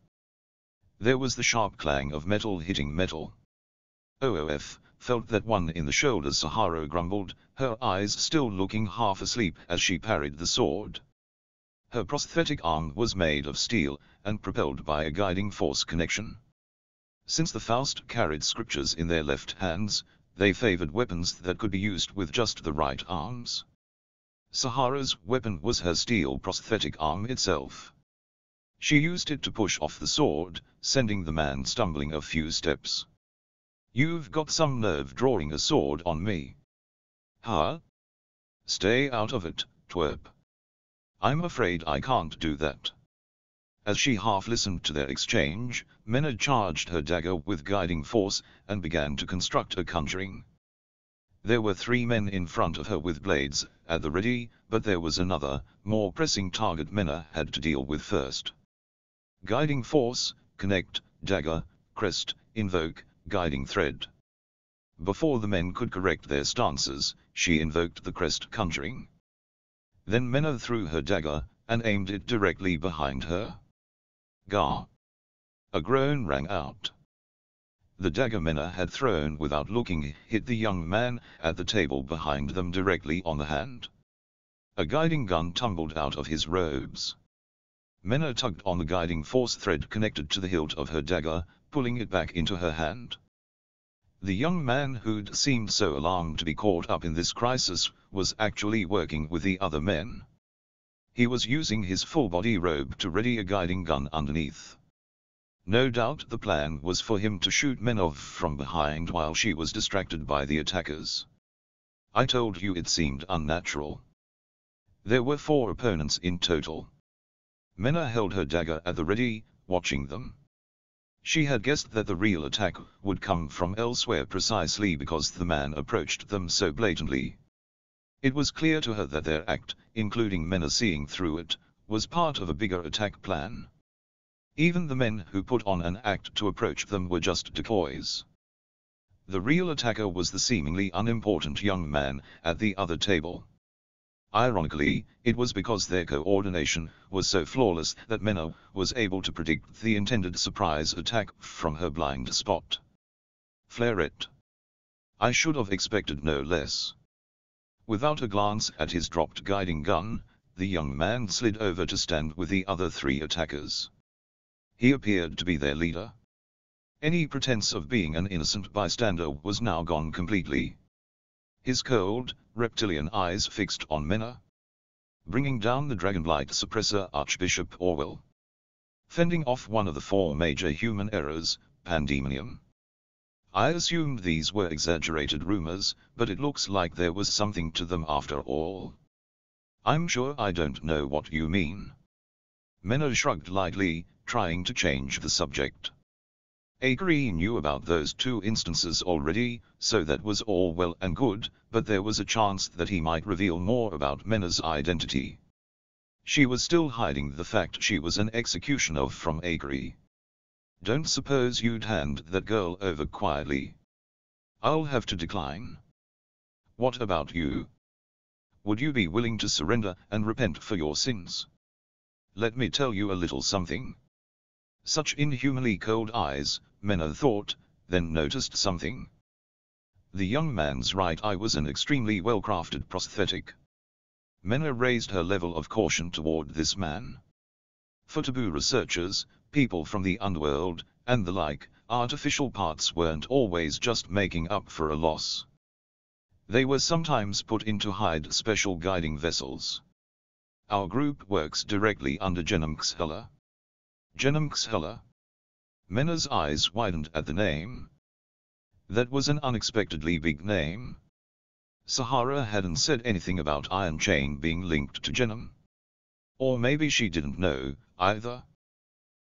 A: There was the sharp clang of metal hitting metal. OOF, felt that one in the shoulder Sahara grumbled, her eyes still looking half asleep as she parried the sword. Her prosthetic arm was made of steel, and propelled by a guiding force connection. Since the Faust carried scriptures in their left hands, they favored weapons that could be used with just the right arms. Sahara's weapon was her steel prosthetic arm itself. She used it to push off the sword, sending the man stumbling a few steps. You've got some nerve drawing a sword on me. Huh? Stay out of it, twerp. I'm afraid I can't do that. As she half listened to their exchange, Menou charged her dagger with guiding force, and began to construct a conjuring. There were three men in front of her with blades, at the ready, but there was another, more pressing target Menou had to deal with first. Guiding force, connect, dagger, crest, invoke, guiding thread. Before the men could correct their stances, she invoked the crest conjuring. Then Menou threw her dagger, and aimed it directly behind her. Gah! A groan rang out. The dagger Menou had thrown without looking hit the young man at the table behind them directly on the hand. A guiding gun tumbled out of his robes. Menou tugged on the guiding force thread connected to the hilt of her dagger, pulling it back into her hand. The young man who'd seemed so alarmed to be caught up in this crisis, was actually working with the other men. He was using his full-body robe to ready a guiding gun underneath. No doubt the plan was for him to shoot Menou from behind while she was distracted by the attackers. I told you it seemed unnatural. There were four opponents in total. Menou held her dagger at the ready, watching them. She had guessed that the real attack would come from elsewhere precisely because the man approached them so blatantly. It was clear to her that their act, including Menou seeing through it, was part of a bigger attack plan. Even the men who put on an act to approach them were just decoys. The real attacker was the seemingly unimportant young man at the other table. Ironically, it was because their coordination was so flawless that Menou was able to predict the intended surprise attack from her blind spot. Flaret. I should have expected no less. Without a glance at his dropped guiding gun, the young man slid over to stand with the other three attackers. He appeared to be their leader. Any pretense of being an innocent bystander was now gone completely his cold, reptilian eyes fixed on Menou. Bringing down the Dragonblight suppressor Archbishop Orwell. Fending off one of the four major human errors, pandemonium. I assumed these were exaggerated rumors, but it looks like there was something to them after all. I'm sure I don't know what you mean. Menou shrugged lightly, trying to change the subject. Akari knew about those two instances already, so that was all well and good, but there was a chance that he might reveal more about Menou's identity. She was still hiding the fact she was an executioner from Akari. Don't suppose you'd hand that girl over quietly. I'll have to decline. What about you? Would you be willing to surrender and repent for your sins? Let me tell you a little something. Such inhumanly cold eyes, Menou thought, then noticed something. The young man's right eye was an extremely well-crafted prosthetic. Menou raised her level of caution toward this man. For taboo researchers, people from the underworld, and the like, artificial parts weren't always just making up for a loss. They were sometimes put in to hide special guiding vessels. Our group works directly under Genom Xela. Genom Xela, Menou's eyes widened at the name. That was an unexpectedly big name. Sahara hadn't said anything about Iron Chain being linked to Genom. Or maybe she didn't know, either.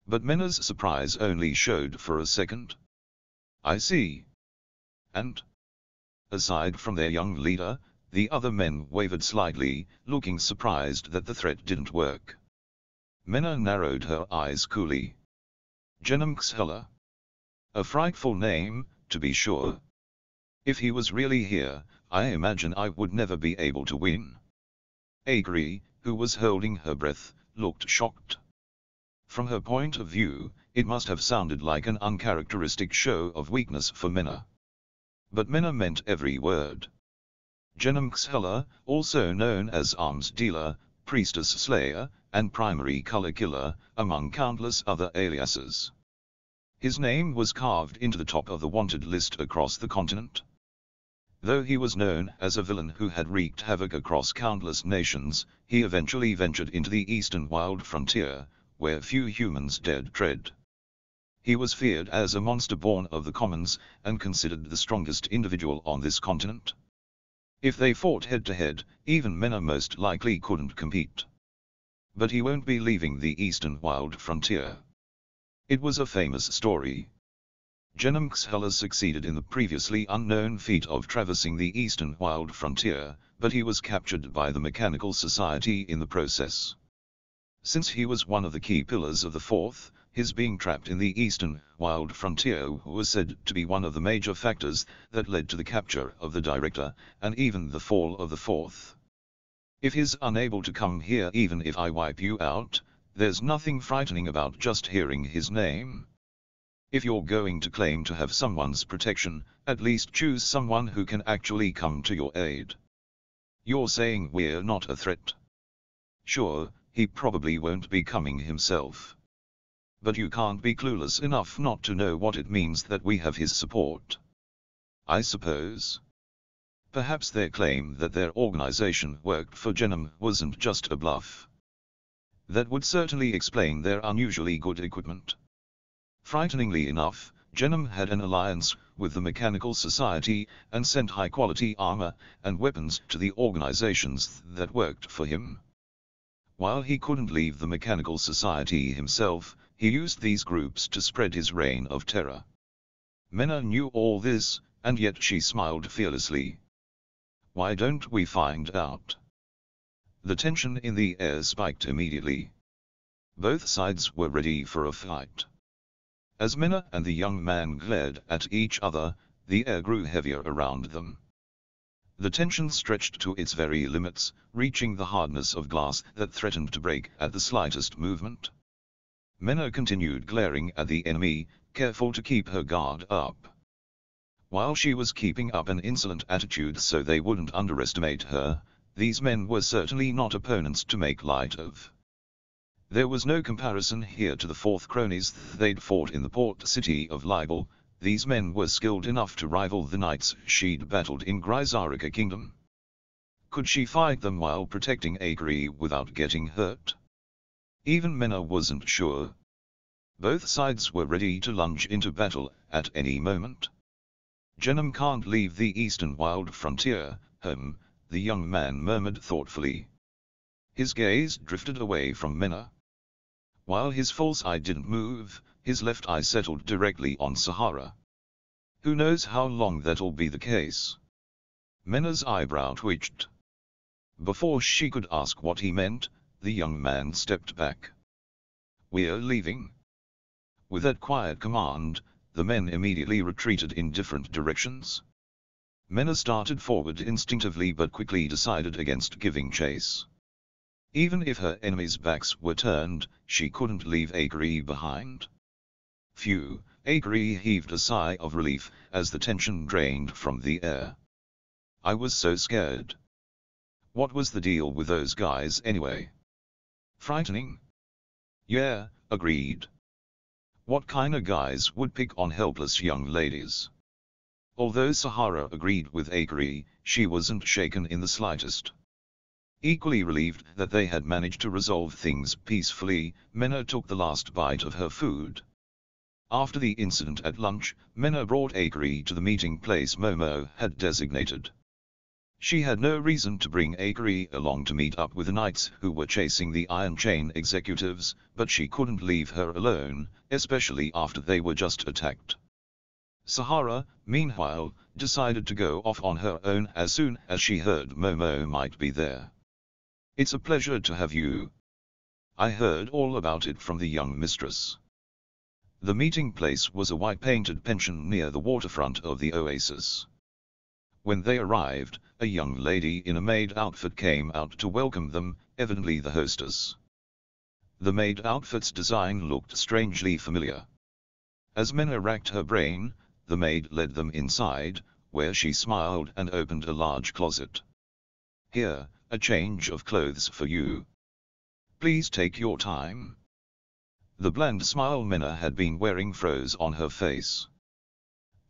A: But Menou's surprise only showed for a second. I see. And? Aside from their young leader, the other men wavered slightly, looking surprised that the threat didn't work. Menou narrowed her eyes coolly. Genom Xela. A frightful name, to be sure. If he was really here, I imagine I would never be able to win. Akari, who was holding her breath, looked shocked. From her point of view, it must have sounded like an uncharacteristic show of weakness for Menou. But Menou meant every word. Genom Xela, also known as Arms Dealer, Priestess Slayer, and Primary Color Killer, among countless other aliases. His name was carved into the top of the wanted list across the continent. Though he was known as a villain who had wreaked havoc across countless nations, he eventually ventured into the eastern wild frontier, where few humans dared tread. He was feared as a monster born of the commons, and considered the strongest individual on this continent. If they fought head-to-head, -head, even Menou most likely couldn't compete. But he won't be leaving the eastern wild frontier. It was a famous story. Genom Xela succeeded in the previously unknown feat of traversing the eastern wild frontier, but he was captured by the Mechanical Society in the process. Since he was one of the key pillars of the Fourth, his being trapped in the eastern wild frontier was said to be one of the major factors that led to the capture of the director, and even the fall of the Fourth. If he's unable to come here even if I wipe you out, there's nothing frightening about just hearing his name. If you're going to claim to have someone's protection, at least choose someone who can actually come to your aid. You're saying we're not a threat. Sure, he probably won't be coming himself. But you can't be clueless enough not to know what it means that we have his support. I suppose. Perhaps their claim that their organization worked for Genom wasn't just a bluff. That would certainly explain their unusually good equipment. Frighteningly enough, Genom had an alliance with the Mechanical Society and sent high-quality armor and weapons to the organizations that worked for him. While he couldn't leave the Mechanical Society himself, he used these groups to spread his reign of terror. Menou knew all this, and yet she smiled fearlessly. Why don't we find out? The tension in the air spiked immediately. Both sides were ready for a fight. As Menou and the young man glared at each other, the air grew heavier around them. The tension stretched to its very limits, reaching the hardness of glass that threatened to break at the slightest movement. Menou continued glaring at the enemy, careful to keep her guard up. While she was keeping up an insolent attitude so they wouldn't underestimate her, these men were certainly not opponents to make light of. There was no comparison here to the fourth cronies they'd fought in the port city of Libelle, these men were skilled enough to rival the knights she'd battled in Grisarika Kingdom. Could she fight them while protecting Akari without getting hurt? Even Menou wasn't sure. Both sides were ready to lunge into battle at any moment. Genom can't leave the eastern wild frontier, home, the young man murmured thoughtfully. His gaze drifted away from Menou. While his false eye didn't move, his left eye settled directly on Sahara. Who knows how long that'll be the case? Menou's eyebrow twitched. Before she could ask what he meant, the young man stepped back. We're leaving. With that quiet command, the men immediately retreated in different directions. Menou started forward instinctively but quickly decided against giving chase. Even if her enemies' backs were turned, she couldn't leave Akari behind. Phew, Akari heaved a sigh of relief, as the tension drained from the air. I was so scared. What was the deal with those guys anyway? Frightening? Yeah, agreed. What kinda guys would pick on helpless young ladies? Although Sahara agreed with Akari, she wasn't shaken in the slightest. Equally relieved that they had managed to resolve things peacefully, Menou took the last bite of her food. After the incident at lunch, Menou brought Akari to the meeting place Momo had designated. She had no reason to bring Akari along to meet up with the knights who were chasing the Iron Chain executives, but she couldn't leave her alone, especially after they were just attacked. Sahara, meanwhile, decided to go off on her own as soon as she heard Momo might be there. It's a pleasure to have you. I heard all about it from the young mistress. The meeting place was a white-painted pension near the waterfront of the oasis. When they arrived, a young lady in a maid outfit came out to welcome them, evidently the hostess. The maid outfit's design looked strangely familiar. As Menou racked her brain, the maid led them inside, where she smiled and opened a large closet. Here, a change of clothes for you. Please take your time. The bland smile Menou had been wearing froze on her face.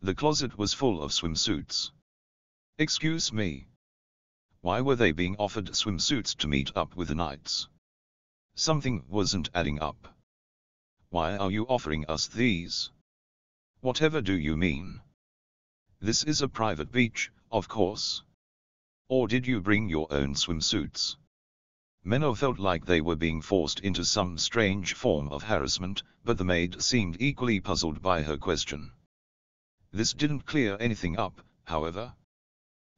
A: The closet was full of swimsuits. Excuse me. Why were they being offered swimsuits to meet up with the knights? Something wasn't adding up. Why are you offering us these? Whatever do you mean? This is a private beach, of course. Or did you bring your own swimsuits? Menou felt like they were being forced into some strange form of harassment, but the maid seemed equally puzzled by her question. This didn't clear anything up, however.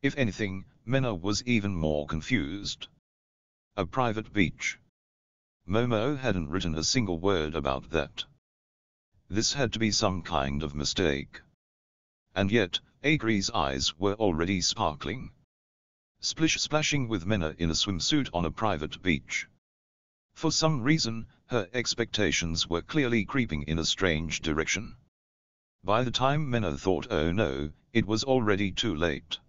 A: If anything, Menou was even more confused. A private beach. Momo hadn't written a single word about that. This had to be some kind of mistake. And yet, Akari's eyes were already sparkling. Splish splashing with Menou in a swimsuit on a private beach. For some reason, her expectations were clearly creeping in a strange direction. By the time Menou thought oh no, it was already too late.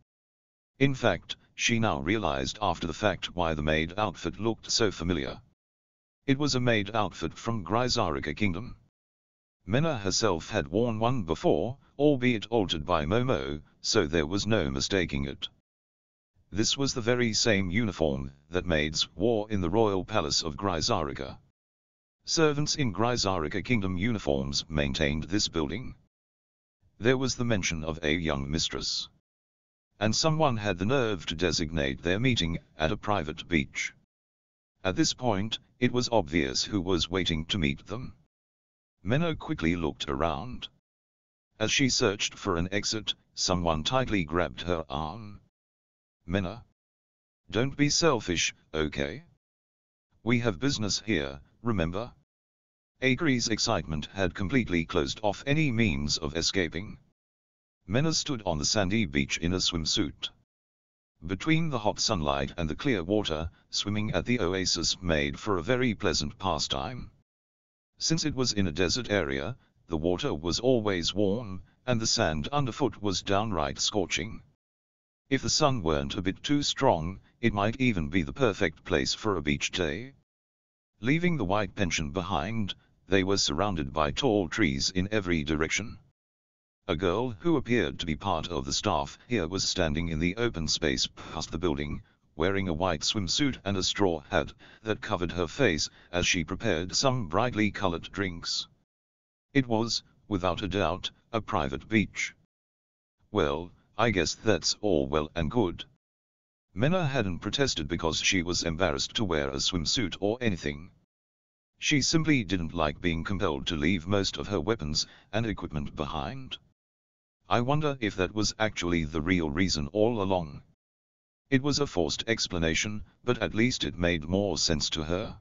A: In fact, she now realized after the fact why the maid outfit looked so familiar. It was a maid outfit from Grisarika Kingdom. Menou herself had worn one before, albeit altered by Momo, so there was no mistaking it. This was the very same uniform that maids wore in the royal palace of Grisarika. Servants in Grisarika Kingdom uniforms maintained this building. There was the mention of a young mistress. And someone had the nerve to designate their meeting at a private beach. At this point, it was obvious who was waiting to meet them. Menou quickly looked around. As she searched for an exit, someone tightly grabbed her arm. Menou. Don't be selfish, okay? We have business here, remember? Akari's excitement had completely closed off any means of escaping. Menou stood on the sandy beach in a swimsuit. Between the hot sunlight and the clear water, swimming at the oasis made for a very pleasant pastime. Since it was in a desert area, the water was always warm, and the sand underfoot was downright scorching. If the sun weren't a bit too strong, it might even be the perfect place for a beach day. Leaving the white pension behind, they were surrounded by tall trees in every direction. A girl who appeared to be part of the staff here was standing in the open space past the building, wearing a white swimsuit and a straw hat that covered her face as she prepared some brightly colored drinks. It was, without a doubt, a private beach. Well, I guess that's all well and good. Menou hadn't protested because she was embarrassed to wear a swimsuit or anything. She simply didn't like being compelled to leave most of her weapons and equipment behind. I wonder if that was actually the real reason all along. It was a forced explanation, but at least it made more sense to her.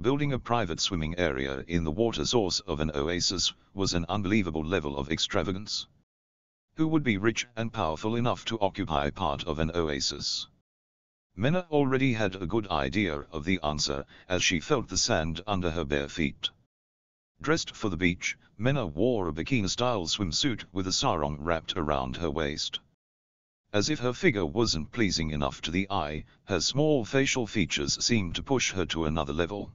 A: Building a private swimming area in the water source of an oasis was an unbelievable level of extravagance. Who would be rich and powerful enough to occupy part of an oasis? Menou already had a good idea of the answer, as she felt the sand under her bare feet. Dressed for the beach, Menou wore a bikini-style swimsuit with a sarong wrapped around her waist. As if her figure wasn't pleasing enough to the eye, her small facial features seemed to push her to another level.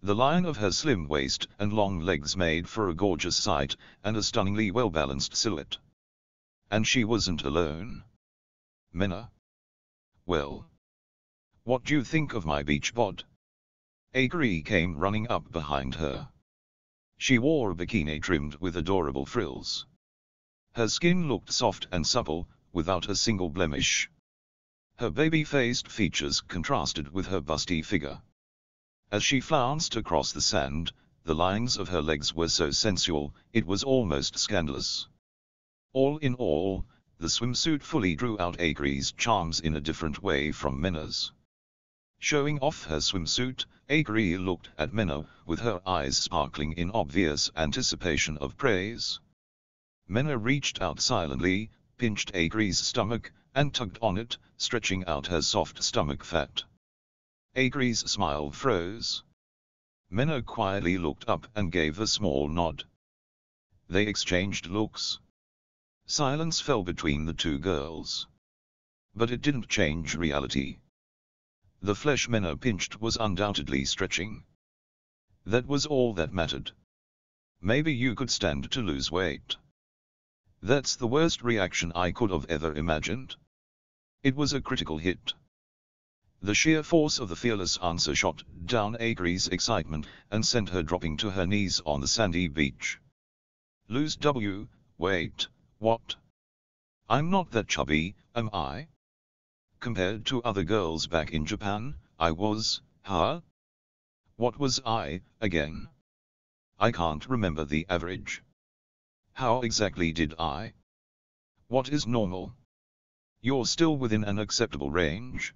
A: The line of her slim waist and long legs made for a gorgeous sight, and a stunningly well-balanced silhouette. And she wasn't alone. Menou. Well. What do you think of my beach bod? Akari came running up behind her. She wore a bikini trimmed with adorable frills. Her skin looked soft and supple, without a single blemish. Her baby-faced features contrasted with her busty figure. As she flounced across the sand, the lines of her legs were so sensual, it was almost scandalous. All in all, the swimsuit fully drew out Akari's charms in a different way from Menou's. Showing off her swimsuit, Akari looked at Menou, with her eyes sparkling in obvious anticipation of praise. Menou reached out silently, pinched Akari's stomach, and tugged on it, stretching out her soft stomach fat. Akari's smile froze. Menou quietly looked up and gave a small nod. They exchanged looks. Silence fell between the two girls. But it didn't change reality. The flesh Menou pinched was undoubtedly stretching. That was all that mattered. Maybe you could stand to lose weight. That's the worst reaction I could have ever imagined. It was a critical hit. The sheer force of the fearless answer shot down Akari's excitement and sent her dropping to her knees on the sandy beach. Lose W, wait. What? I'm not that chubby, am I? Compared to other girls back in Japan, I was, huh? What was I, again? I can't remember the average. How exactly did I? What is normal? You're still within an acceptable range.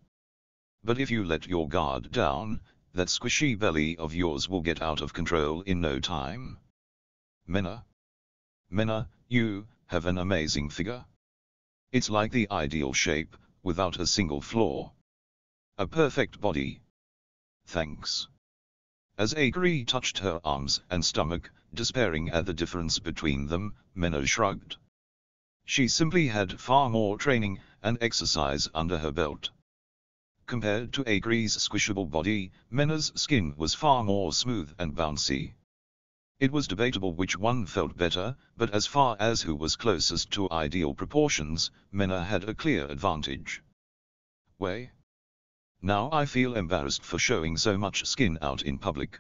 A: But if you let your guard down, that squishy belly of yours will get out of control in no time. Menou. Menou, you, have an amazing figure. It's like the ideal shape, without a single flaw. A perfect body. Thanks. As Akari touched her arms and stomach, despairing at the difference between them, Menou shrugged. She simply had far more training and exercise under her belt. Compared to Akari's squishable body, Menou's skin was far more smooth and bouncy. It was debatable which one felt better, but as far as who was closest to ideal proportions, Menou had a clear advantage. Way. Now I feel embarrassed for showing so much skin out in public.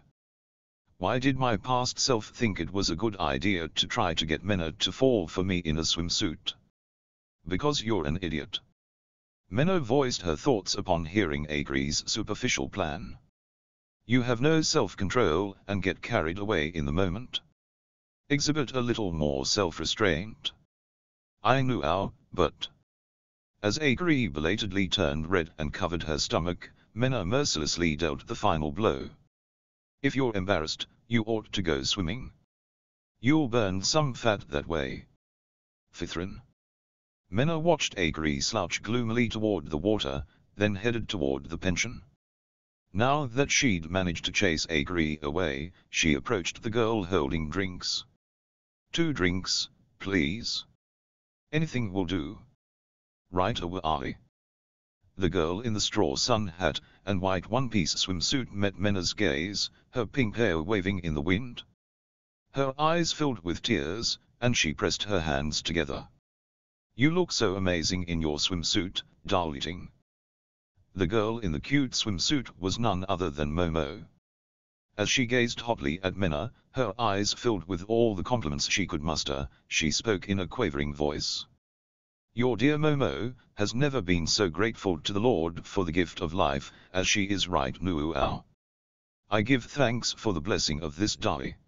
A: Why did my past self think it was a good idea to try to get Menou to fall for me in a swimsuit? Because you're an idiot. Menou voiced her thoughts upon hearing Akari's superficial plan. You have no self-control and get carried away in the moment. Exhibit a little more self-restraint. I knew how, but... As Akari belatedly turned red and covered her stomach, Menou mercilessly dealt the final blow. If you're embarrassed, you ought to go swimming. You'll burn some fat that way. Fithrin. Menou watched Akari slouch gloomily toward the water, then headed toward the pension. Now that she'd managed to chase Akari away, she approached the girl holding drinks. Two drinks, please. Anything will do. Right away. The girl in the straw sun hat and white one-piece swimsuit met Menou's gaze, her pink hair waving in the wind. Her eyes filled with tears, and she pressed her hands together. You look so amazing in your swimsuit, darling. The girl in the cute swimsuit was none other than Momo. As she gazed hotly at Menou, her eyes filled with all the compliments she could muster, she spoke in a quavering voice. Your dear Momo, has never been so grateful to the Lord for the gift of life, as she is right now. I give thanks for the blessing of this day.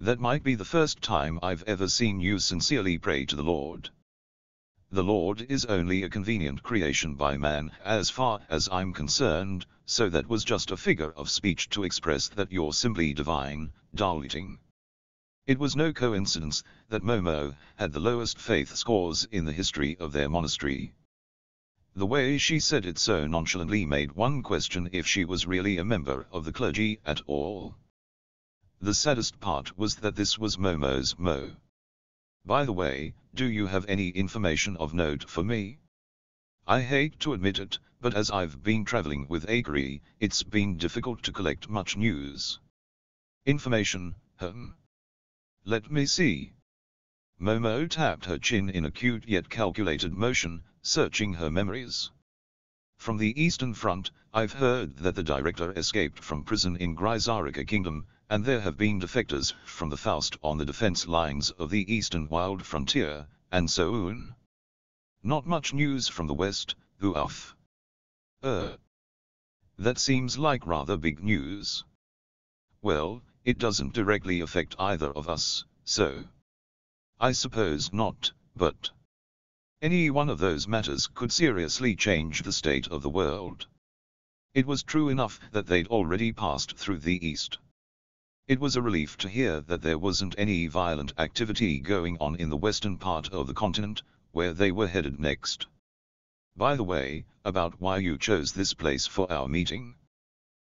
A: That might be the first time I've ever seen you sincerely pray to the Lord. The Lord is only a convenient creation by man, as far as I'm concerned, so that was just a figure of speech to express that you're simply divine, darling. It was no coincidence that Momo had the lowest faith scores in the history of their monastery. The way she said it so nonchalantly made one question if she was really a member of the clergy at all. The saddest part was that this was Momo's Mo. By the way, do you have any information of note for me? I hate to admit it, but as I've been traveling with Akari, it's been difficult to collect much news. Information, hmm? Let me see. Momo tapped her chin in a cute yet calculated motion, searching her memories. From the Eastern Front, I've heard that the director escaped from prison in Grisarika Kingdom, and there have been defectors from the Faust on the defense lines of the eastern wild frontier, and so on. Not much news from the west, oof. Er. That seems like rather big news. Well, it doesn't directly affect either of us, so. I suppose not, but. Any one of those matters could seriously change the state of the world. It was true enough that they'd already passed through the east. It was a relief to hear that there wasn't any violent activity going on in the western part of the continent, where they were headed next. By the way, about why you chose this place for our meeting?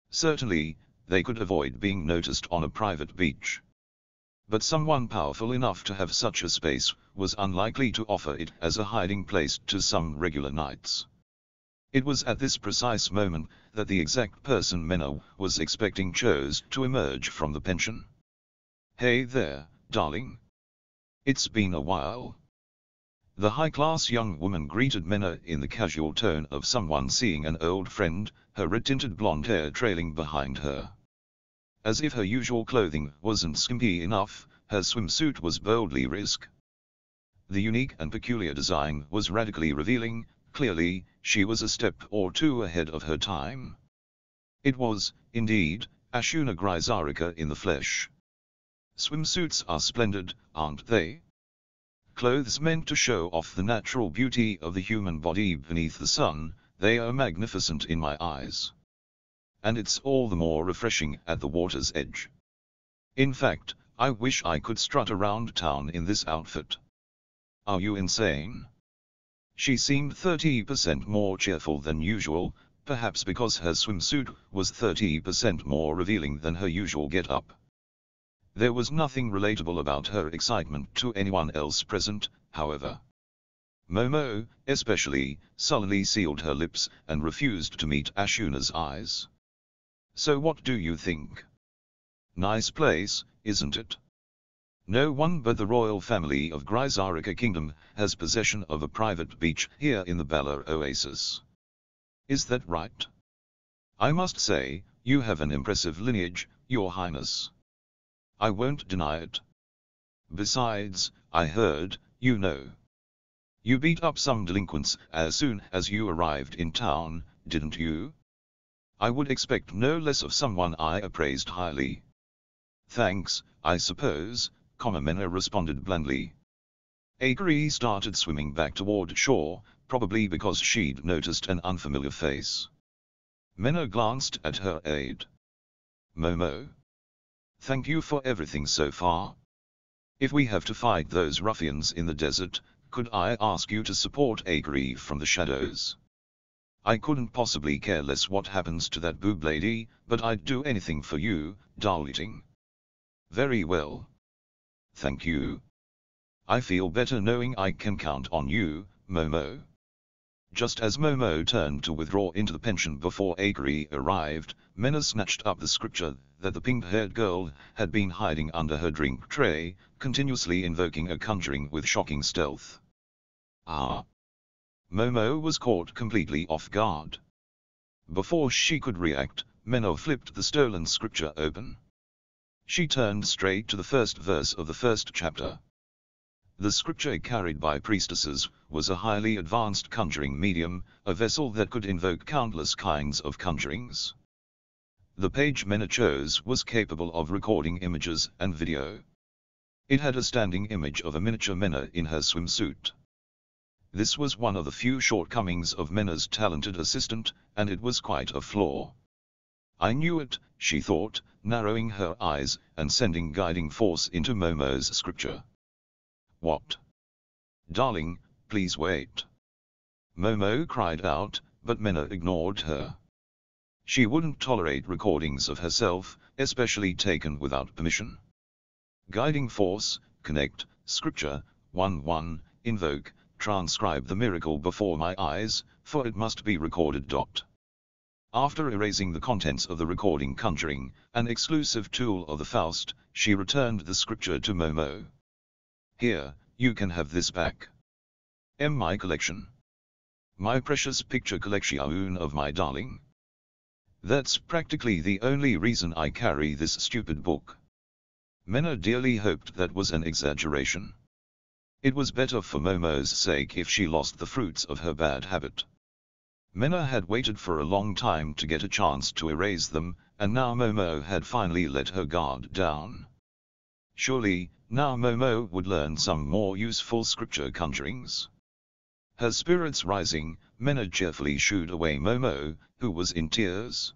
A: Certainly, they could avoid being noticed on a private beach. But someone powerful enough to have such a space, was unlikely to offer it as a hiding place to some regular knights. It was at this precise moment that the exact person Menou was expecting chose to emerge from the pension. Hey there, darling. It's been a while. The high-class young woman greeted Menou in the casual tone of someone seeing an old friend, her red-tinted blonde hair trailing behind her. As if her usual clothing wasn't skimpy enough, her swimsuit was boldly risk. The unique and peculiar design was radically revealing, Clearly, she was a step or two ahead of her time. It was, indeed, Ashuna Grisarika in the flesh. Swimsuits are splendid, aren't they? Clothes meant to show off the natural beauty of the human body beneath the sun, they are magnificent in my eyes. And it's all the more refreshing at the water's edge. In fact, I wish I could strut around town in this outfit. Are you insane? She seemed 30% more cheerful than usual, perhaps because her swimsuit was 30% more revealing than her usual get-up. There was nothing relatable about her excitement to anyone else present, however. Momo, especially, sullenly sealed her lips and refused to meet Ashuna's eyes. So what do you think? Nice place, isn't it? No one but the royal family of Grisarika Kingdom has possession of a private beach here in the Bala Oasis. Is that right? I must say, you have an impressive lineage, your highness. I won't deny it. Besides, I heard, you know. You beat up some delinquents as soon as you arrived in town, didn't you? I would expect no less of someone I appraised highly. Thanks, I suppose, Comamena responded blandly. Akari started swimming back toward shore, probably because she'd noticed an unfamiliar face. Menou glanced at her aide. Momo. Thank you for everything so far. If we have to fight those ruffians in the desert, could I ask you to support Akari from the shadows? I couldn't possibly care less what happens to that boob lady, but I'd do anything for you, darling. Very well. Thank you. I feel better knowing I can count on you, Momo. Just as Momo turned to withdraw into the pension before Akari arrived, Menou snatched up the scripture that the pink-haired girl had been hiding under her drink tray, continuously invoking a conjuring with shocking stealth. Ah! Momo was caught completely off guard. Before she could react, Menou flipped the stolen scripture open. She turned straight to the first verse of the first chapter. The scripture carried by priestesses was a highly advanced conjuring medium, a vessel that could invoke countless kinds of conjurings. The page Menou chose was capable of recording images and video. It had a standing image of a miniature Menou in her swimsuit. This was one of the few shortcomings of Menou's talented assistant, and it was quite a flaw. I knew it, she thought, narrowing her eyes and sending guiding force into Momo's scripture. What? Darling, please wait. Momo cried out, but Menou ignored her. She wouldn't tolerate recordings of herself, especially taken without permission. Guiding force, connect, scripture, 1-1, invoke, transcribe the miracle before my eyes, for it must be recorded. Dot. After erasing the contents of the recording conjuring, an exclusive tool of the Faust, she returned the scripture to Momo. Here, you can have this back. M my collection. My precious picture collection of my darling. That's practically the only reason I carry this stupid book. Menou dearly hoped that was an exaggeration. It was better for Momo's sake if she lost the fruits of her bad habit. Menou had waited for a long time to get a chance to erase them, and now Momo had finally let her guard down. Surely, now Momo would learn some more useful scripture conjurings. Her spirits rising, Menou cheerfully shooed away Momo, who was in tears.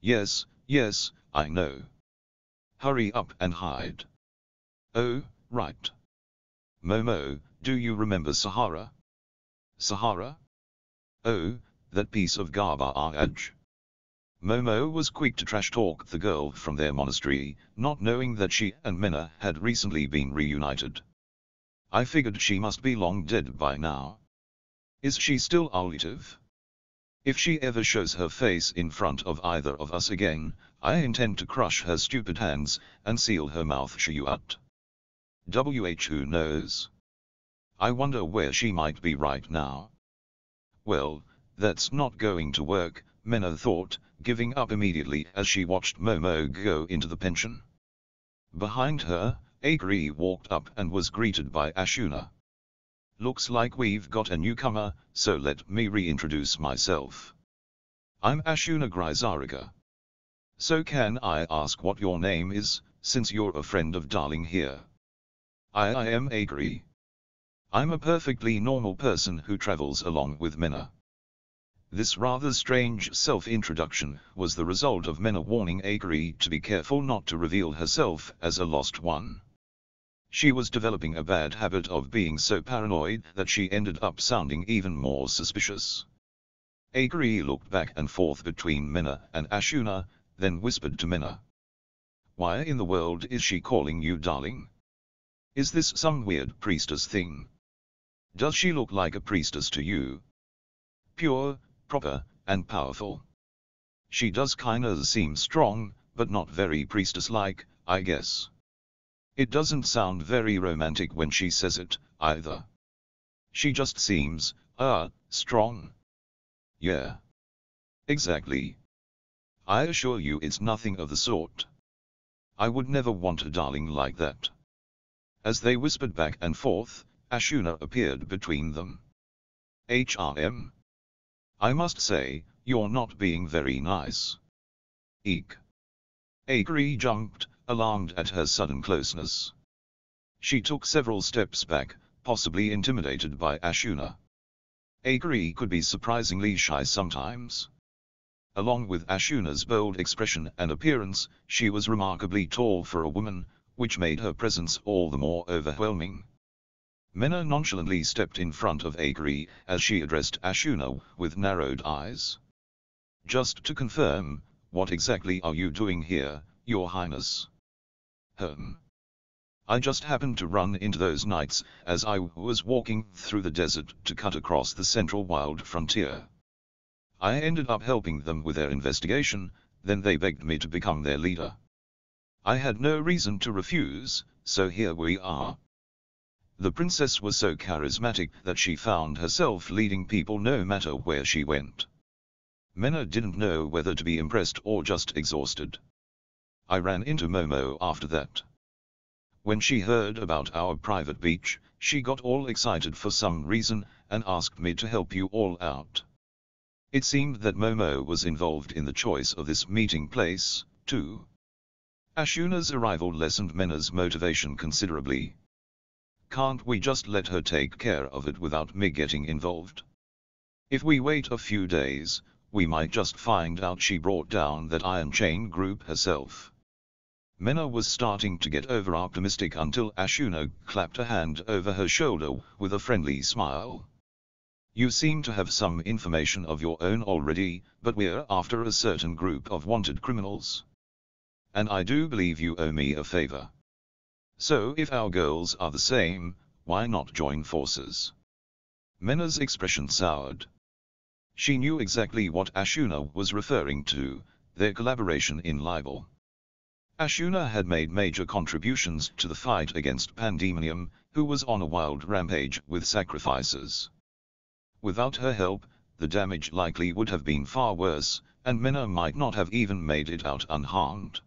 A: Yes, yes, I know. Hurry up and hide. Oh, right. Momo, do you remember Sahara? Sahara? Oh, that piece of garbage. Momo was quick to trash-talk the girl from their monastery, not knowing that she and Menou had recently been reunited. I figured she must be long dead by now. Is she still alive? If she ever shows her face in front of either of us again, I intend to crush her stupid hands, and seal her mouth shut. WH who knows? I wonder where she might be right now. Well, that's not going to work, Menou thought, giving up immediately as she watched Momo go into the pension. Behind her, Akari walked up and was greeted by Ashuna. Looks like we've got a newcomer, so let me reintroduce myself. I'm Ashuna Grisarika. So can I ask what your name is, since you're a friend of Darling here? I, am Akari. I'm a perfectly normal person who travels along with Menou. This rather strange self-introduction was the result of Menou warning Akari to be careful not to reveal herself as a lost one. She was developing a bad habit of being so paranoid that she ended up sounding even more suspicious. Akari looked back and forth between Menou and Ashuna, then whispered to Menou. Why in the world is she calling you darling? Is this some weird priestess thing? Does she look like a priestess to you? Pure, proper, and powerful. She does kinda seem strong, but not very priestess-like, I guess. It doesn't sound very romantic when she says it, either. She just seems, uh, strong. Yeah. Exactly. I assure you it's nothing of the sort. I would never want a darling like that. As they whispered back and forth, Ashuna appeared between them. HRM. I must say, you're not being very nice. Eek. Akari jumped, alarmed at her sudden closeness. She took several steps back, possibly intimidated by Ashuna. Akari could be surprisingly shy sometimes. Along with Ashuna's bold expression and appearance, she was remarkably tall for a woman, which made her presence all the more overwhelming. Menou nonchalantly stepped in front of Akari as she addressed Ashuna with narrowed eyes. Just to confirm, what exactly are you doing here, your highness? Hmm. I just happened to run into those knights as I was walking through the desert to cut across the central wild frontier. I ended up helping them with their investigation, then they begged me to become their leader. I had no reason to refuse, so here we are. The princess was so charismatic that she found herself leading people no matter where she went. Menou didn't know whether to be impressed or just exhausted. I ran into Momo after that. When she heard about our private beach, she got all excited for some reason, and asked me to help you all out. It seemed that Momo was involved in the choice of this meeting place, too. Ashuna's arrival lessened Menou's motivation considerably. Can't we just let her take care of it without me getting involved? If we wait a few days, we might just find out she brought down that iron chain group herself. Menou was starting to get over-optimistic until Ashuna clapped a hand over her shoulder with a friendly smile. You seem to have some information of your own already, but we're after a certain group of wanted criminals. And I do believe you owe me a favor. So if our goals are the same, why not join forces? Menou's expression soured. She knew exactly what Ashuna was referring to, their collaboration in Libelle. Ashuna had made major contributions to the fight against Pandemonium, who was on a wild rampage with sacrifices. Without her help, the damage likely would have been far worse, and Menou might not have even made it out unharmed.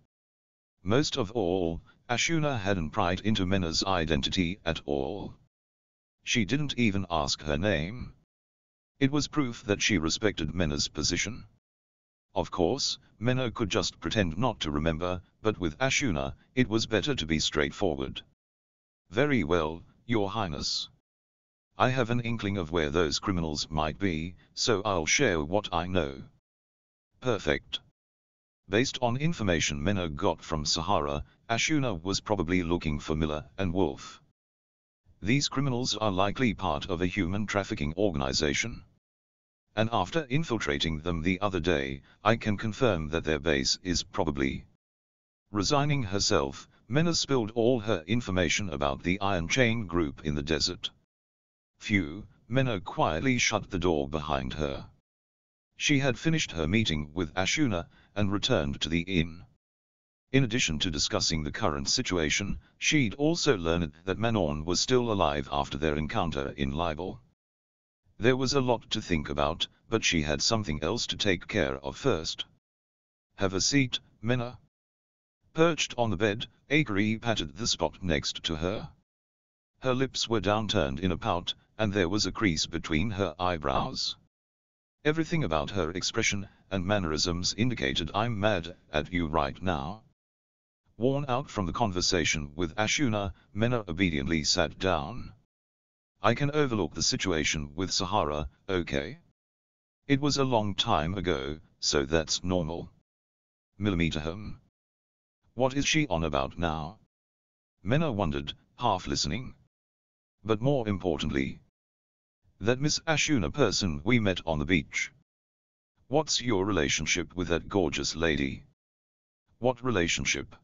A: Most of all, Ashuna hadn't pried into Menou's identity at all. She didn't even ask her name. It was proof that she respected Menou's position. Of course, Menou could just pretend not to remember, but with Ashuna, it was better to be straightforward. Very well, your highness. I have an inkling of where those criminals might be, so I'll share what I know. Perfect. Based on information Menou got from Sahara, Ashuna was probably looking for Miller and Wolf. These criminals are likely part of a human trafficking organization and after infiltrating them the other day, I can confirm that their base is probably. Resigning herself, Menou spilled all her information about the Iron Chain group in the desert. Phew, Menou quietly shut the door behind her. She had finished her meeting with Ashuna, and returned to the inn. In addition to discussing the current situation, she'd also learned that Manon was still alive after their encounter in Libelle. There was a lot to think about, but she had something else to take care of first. Have a seat, Menou. Perched on the bed, Akari patted the spot next to her. Her lips were downturned in a pout, and there was a crease between her eyebrows. Everything about her expression and mannerisms indicated I'm mad at you right now. Worn out from the conversation with Ashuna, Menou obediently sat down. I can overlook the situation with Sahara, okay? It was a long time ago, so that's normal. Millimeter home. What is she on about now? Menou wondered, half listening. But more importantly, that Miss Ashuna person we met on the beach. What's your relationship with that gorgeous lady? What relationship?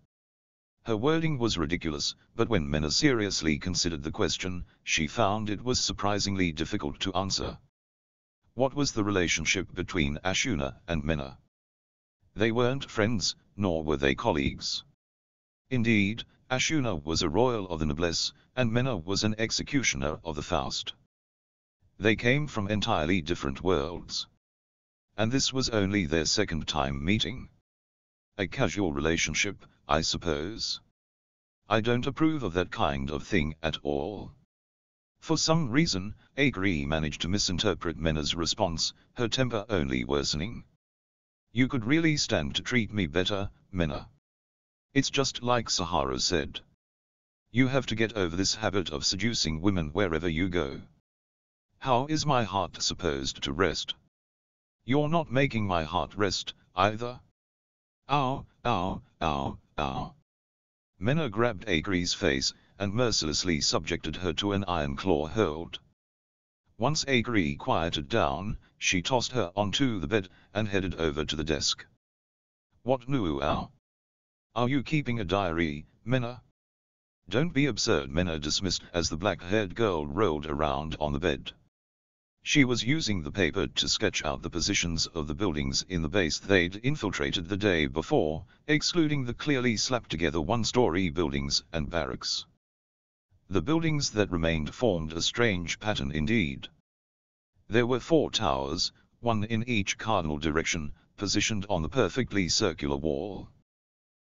A: Her wording was ridiculous, but when Menou seriously considered the question, she found it was surprisingly difficult to answer. What was the relationship between Ashuna and Menou? They weren't friends, nor were they colleagues. Indeed, Ashuna was a royal of the noblesse, and Menou was an executioner of the Faust. They came from entirely different worlds. And this was only their second time meeting. A casual relationship, I suppose. I don't approve of that kind of thing at all. For some reason, Akari managed to misinterpret Menou's response, her temper only worsening. You could really stand to treat me better, Menou. It's just like Sahara said. You have to get over this habit of seducing women wherever you go. How is my heart supposed to rest? You're not making my heart rest, either. Ow, ow, ow, ow. Menou grabbed Akari's face, and mercilessly subjected her to an iron claw hold. Once Aigri quieted down, she tossed her onto the bed, and headed over to the desk. What nu ow? Are you keeping a diary, Menou? Don't be absurd Menou dismissed as the black-haired girl rolled around on the bed. She was using the paper to sketch out the positions of the buildings in the base they'd infiltrated the day before, excluding the clearly slapped-together one-story buildings and barracks. The buildings that remained formed a strange pattern indeed. There were four towers, one in each cardinal direction, positioned on the perfectly circular wall.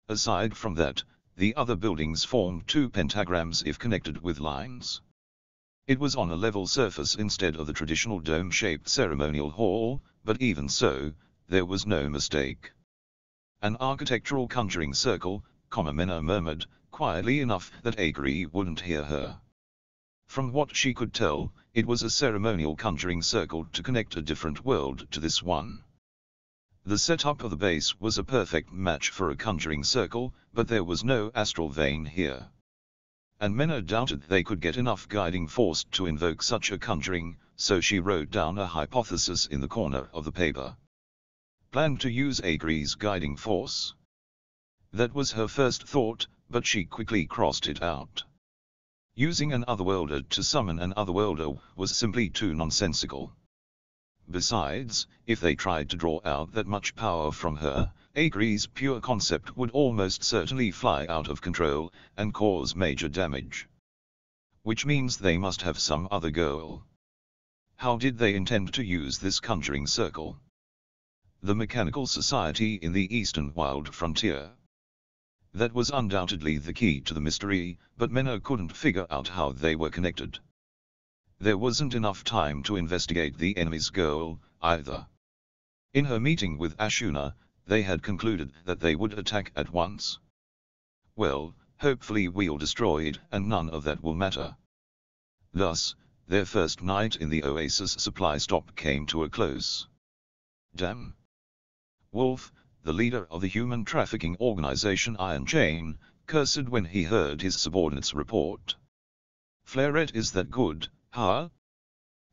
A: Aside from that, the other buildings formed two pentagrams if connected with lines. It was on a level surface instead of the traditional dome-shaped ceremonial hall, but even so, there was no mistake. An architectural conjuring circle, Menou murmured, quietly enough that Akari wouldn't hear her. From what she could tell, it was a ceremonial conjuring circle to connect a different world to this one. The setup of the base was a perfect match for a conjuring circle, but there was no astral vein here. And Menou doubted they could get enough guiding force to invoke such a conjuring, so she wrote down a hypothesis in the corner of the paper. Plan to use Akari's guiding force? That was her first thought, but she quickly crossed it out. Using an otherworlder to summon an otherworlder was simply too nonsensical. Besides, if they tried to draw out that much power from her, Akari's pure concept would almost certainly fly out of control, and cause major damage. Which means they must have some other goal. How did they intend to use this conjuring circle? The Mechanical Society in the Eastern Wild Frontier. That was undoubtedly the key to the mystery, but Menou couldn't figure out how they were connected. There wasn't enough time to investigate the enemy's goal, either. In her meeting with Ashuna, they had concluded that they would attack at once. Well, hopefully we'll destroy it and none of that will matter. Thus, their first night in the Oasis supply stop came to a close. Damn. Wolf, the leader of the human trafficking organization Iron Chain, cursed when he heard his subordinates report. Flarette is that good, Huh?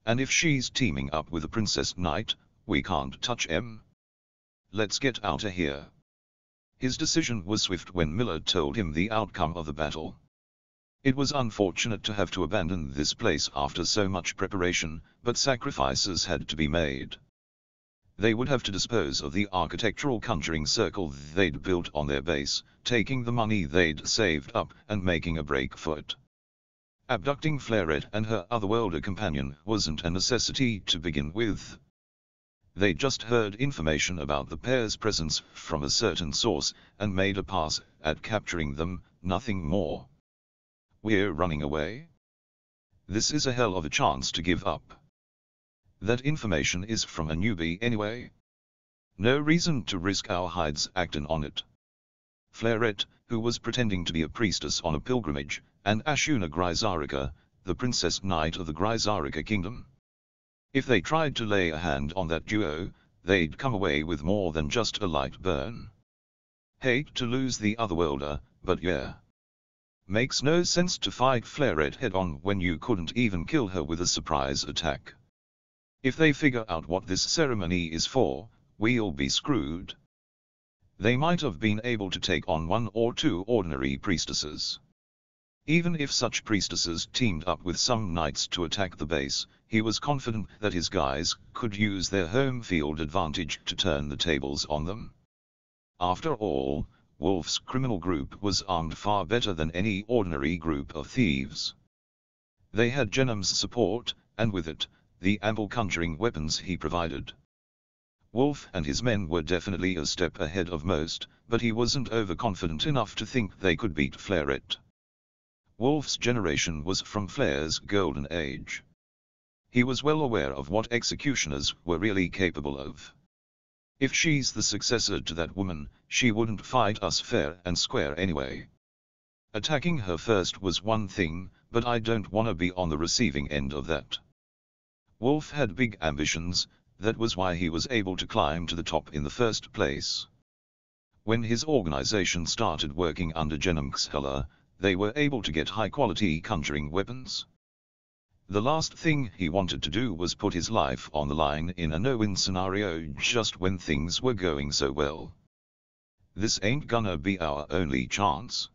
A: And if she's teaming up with a Princess Knight, we can't touch em. Let's get outta here. His decision was swift when Miller told him the outcome of the battle. It was unfortunate to have to abandon this place after so much preparation, but sacrifices had to be made. They would have to dispose of the architectural conjuring circle they'd built on their base, taking the money they'd saved up and making a break for it. Abducting Flarette and her otherworlder companion wasn't a necessity to begin with. They just heard information about the pair's presence from a certain source, and made a pass at capturing them, nothing more. We're running away? This is a hell of a chance to give up. That information is from a newbie anyway. No reason to risk our hides acting on it. Flarette, who was pretending to be a priestess on a pilgrimage, and Ashuna Grisarika, the princess knight of the Grisarika kingdom. If they tried to lay a hand on that duo, they'd come away with more than just a light burn. Hate to lose the otherworlder, but yeah. Makes no sense to fight Flarette head-on when you couldn't even kill her with a surprise attack. If they figure out what this ceremony is for, we'll be screwed. They might have been able to take on one or two ordinary priestesses. Even if such priestesses teamed up with some knights to attack the base, he was confident that his guys could use their home field advantage to turn the tables on them. After all, Wolf's criminal group was armed far better than any ordinary group of thieves. They had Genom's support, and with it, the ample conjuring weapons he provided. Wolf and his men were definitely a step ahead of most, but he wasn't overconfident enough to think they could beat Flarette. Wolf's generation was from Flare's golden age. He was well aware of what executioners were really capable of. If she's the successor to that woman, she wouldn't fight us fair and square anyway. Attacking her first was one thing, but I don't wanna be on the receiving end of that. Wolf had big ambitions, that was why he was able to climb to the top in the first place. When his organization started working under Xela, they were able to get high-quality conjuring weapons. The last thing he wanted to do was put his life on the line in a no-win scenario just when things were going so well. This ain't gonna be our only chance.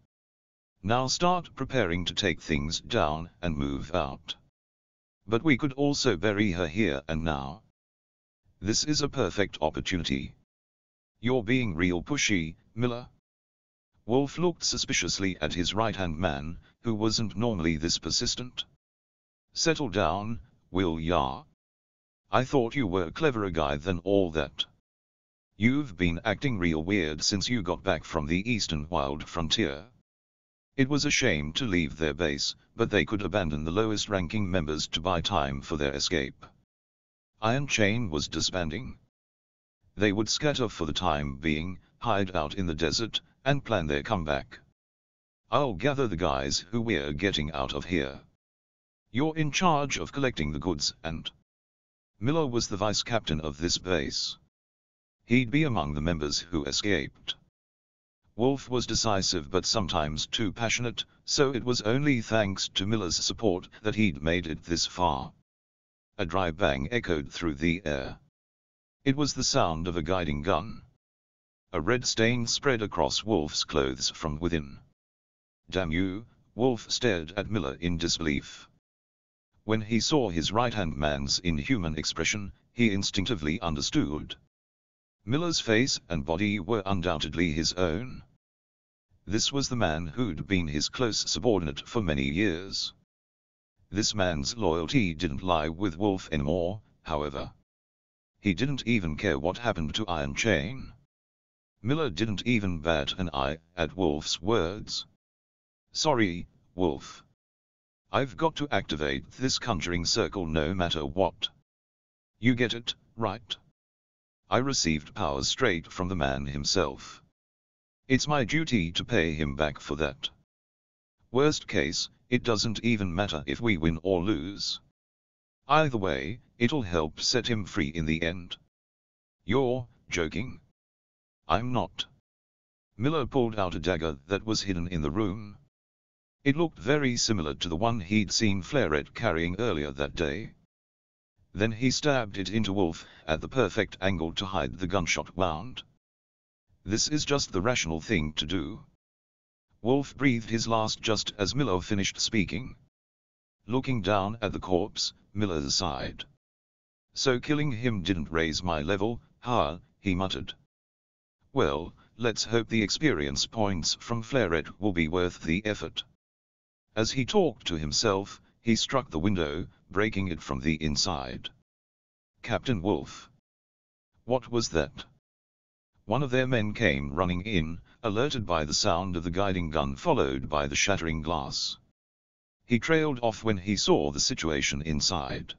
A: Now start preparing to take things down and move out. But we could also bury her here and now. This is a perfect opportunity. You're being real pushy, Miller. Wolf looked suspiciously at his right-hand man, who wasn't normally this persistent. Settle down, will ya? I thought you were a cleverer guy than all that. You've been acting real weird since you got back from the eastern wild frontier. It was a shame to leave their base, but they could abandon the lowest ranking members to buy time for their escape. Iron Chain was disbanding. They would scatter for the time being, hide out in the desert, and plan their comeback. I'll gather the guys who we're getting out of here. You're in charge of collecting the goods and... Miller was the vice captain of this base. He'd be among the members who escaped. Wolf was decisive but sometimes too passionate, so it was only thanks to Miller's support that he'd made it this far. A dry bang echoed through the air. It was the sound of a guiding gun. A red stain spread across Wolf's clothes from within. Damn you, Wolf stared at Miller in disbelief. When he saw his right-hand man's inhuman expression, he instinctively understood. Miller's face and body were undoubtedly his own. This was the man who'd been his close subordinate for many years. This man's loyalty didn't lie with Wolf anymore, however. He didn't even care what happened to Iron Chain. Miller didn't even bat an eye at Wolf's words. Sorry, Wolf. I've got to activate this conjuring circle no matter what. You get it, right? I received powers straight from the man himself. It's my duty to pay him back for that. Worst case, it doesn't even matter if we win or lose. Either way, it'll help set him free in the end. You're joking? I'm not. Miller pulled out a dagger that was hidden in the room. It looked very similar to the one he'd seen Flarette carrying earlier that day. Then he stabbed it into Wolf, at the perfect angle to hide the gunshot wound. This is just the rational thing to do. Wolf breathed his last just as Miller finished speaking. Looking down at the corpse, Miller sighed. So killing him didn't raise my level, huh, he muttered. Well, let's hope the experience points from Flarette will be worth the effort. As he talked to himself, he struck the window, breaking it from the inside. Captain Wolf. What was that? One of their men came running in, alerted by the sound of the guiding gun followed by the shattering glass. He trailed off when he saw the situation inside.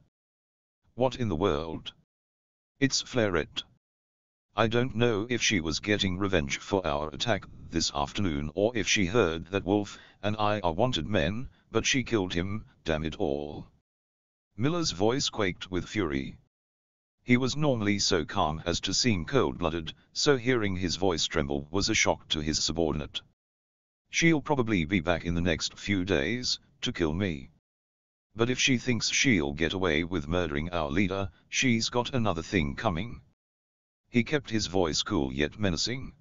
A: What in the world? It's Flarette. I don't know if she was getting revenge for our attack this afternoon or if she heard that Wolf and I are wanted men, but she killed him, damn it all. Miller's voice quaked with fury. He was normally so calm as to seem cold-blooded, so hearing his voice tremble was a shock to his subordinate. She'll probably be back in the next few days, to kill me. But if she thinks she'll get away with murdering our leader, she's got another thing coming. He kept his voice cool yet menacing.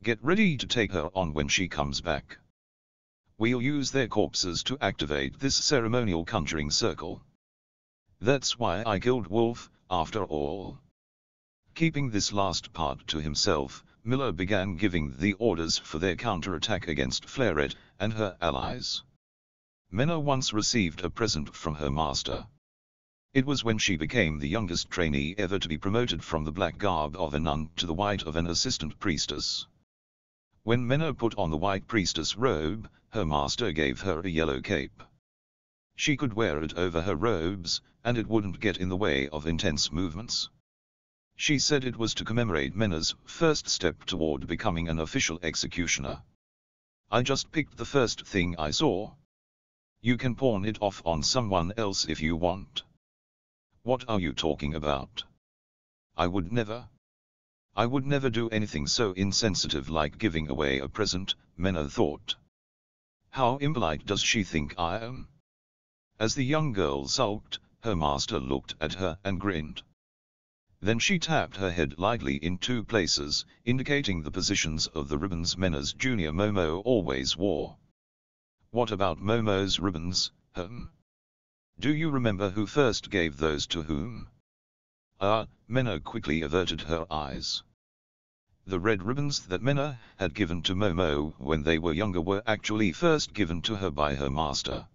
A: Get ready to take her on when she comes back. We'll use their corpses to activate this ceremonial conjuring circle. That's why I killed Wolf, after all. Keeping this last part to himself, Miller began giving the orders for their counterattack against Flarette and her allies. Menou once received a present from her master. It was when she became the youngest trainee ever to be promoted from the black garb of a nun to the white of an assistant priestess. When Menou put on the white priestess robe, her master gave her a yellow cape. She could wear it over her robes, and it wouldn't get in the way of intense movements. She said it was to commemorate Menou's first step toward becoming an official executioner. I just picked the first thing I saw. You can pawn it off on someone else if you want. What are you talking about? I would never. I would never do anything so insensitive like giving away a present, Menou thought. How impolite does she think I am? As the young girl sulked, her master looked at her and grinned. Then she tapped her head lightly in two places, indicating the positions of the ribbons Menou's junior Momo always wore. What about Momo's ribbons, hmm? Do you remember who first gave those to whom? Ah, Menou quickly averted her eyes. The red ribbons that Menou had given to Momo when they were younger were actually first given to her by her master.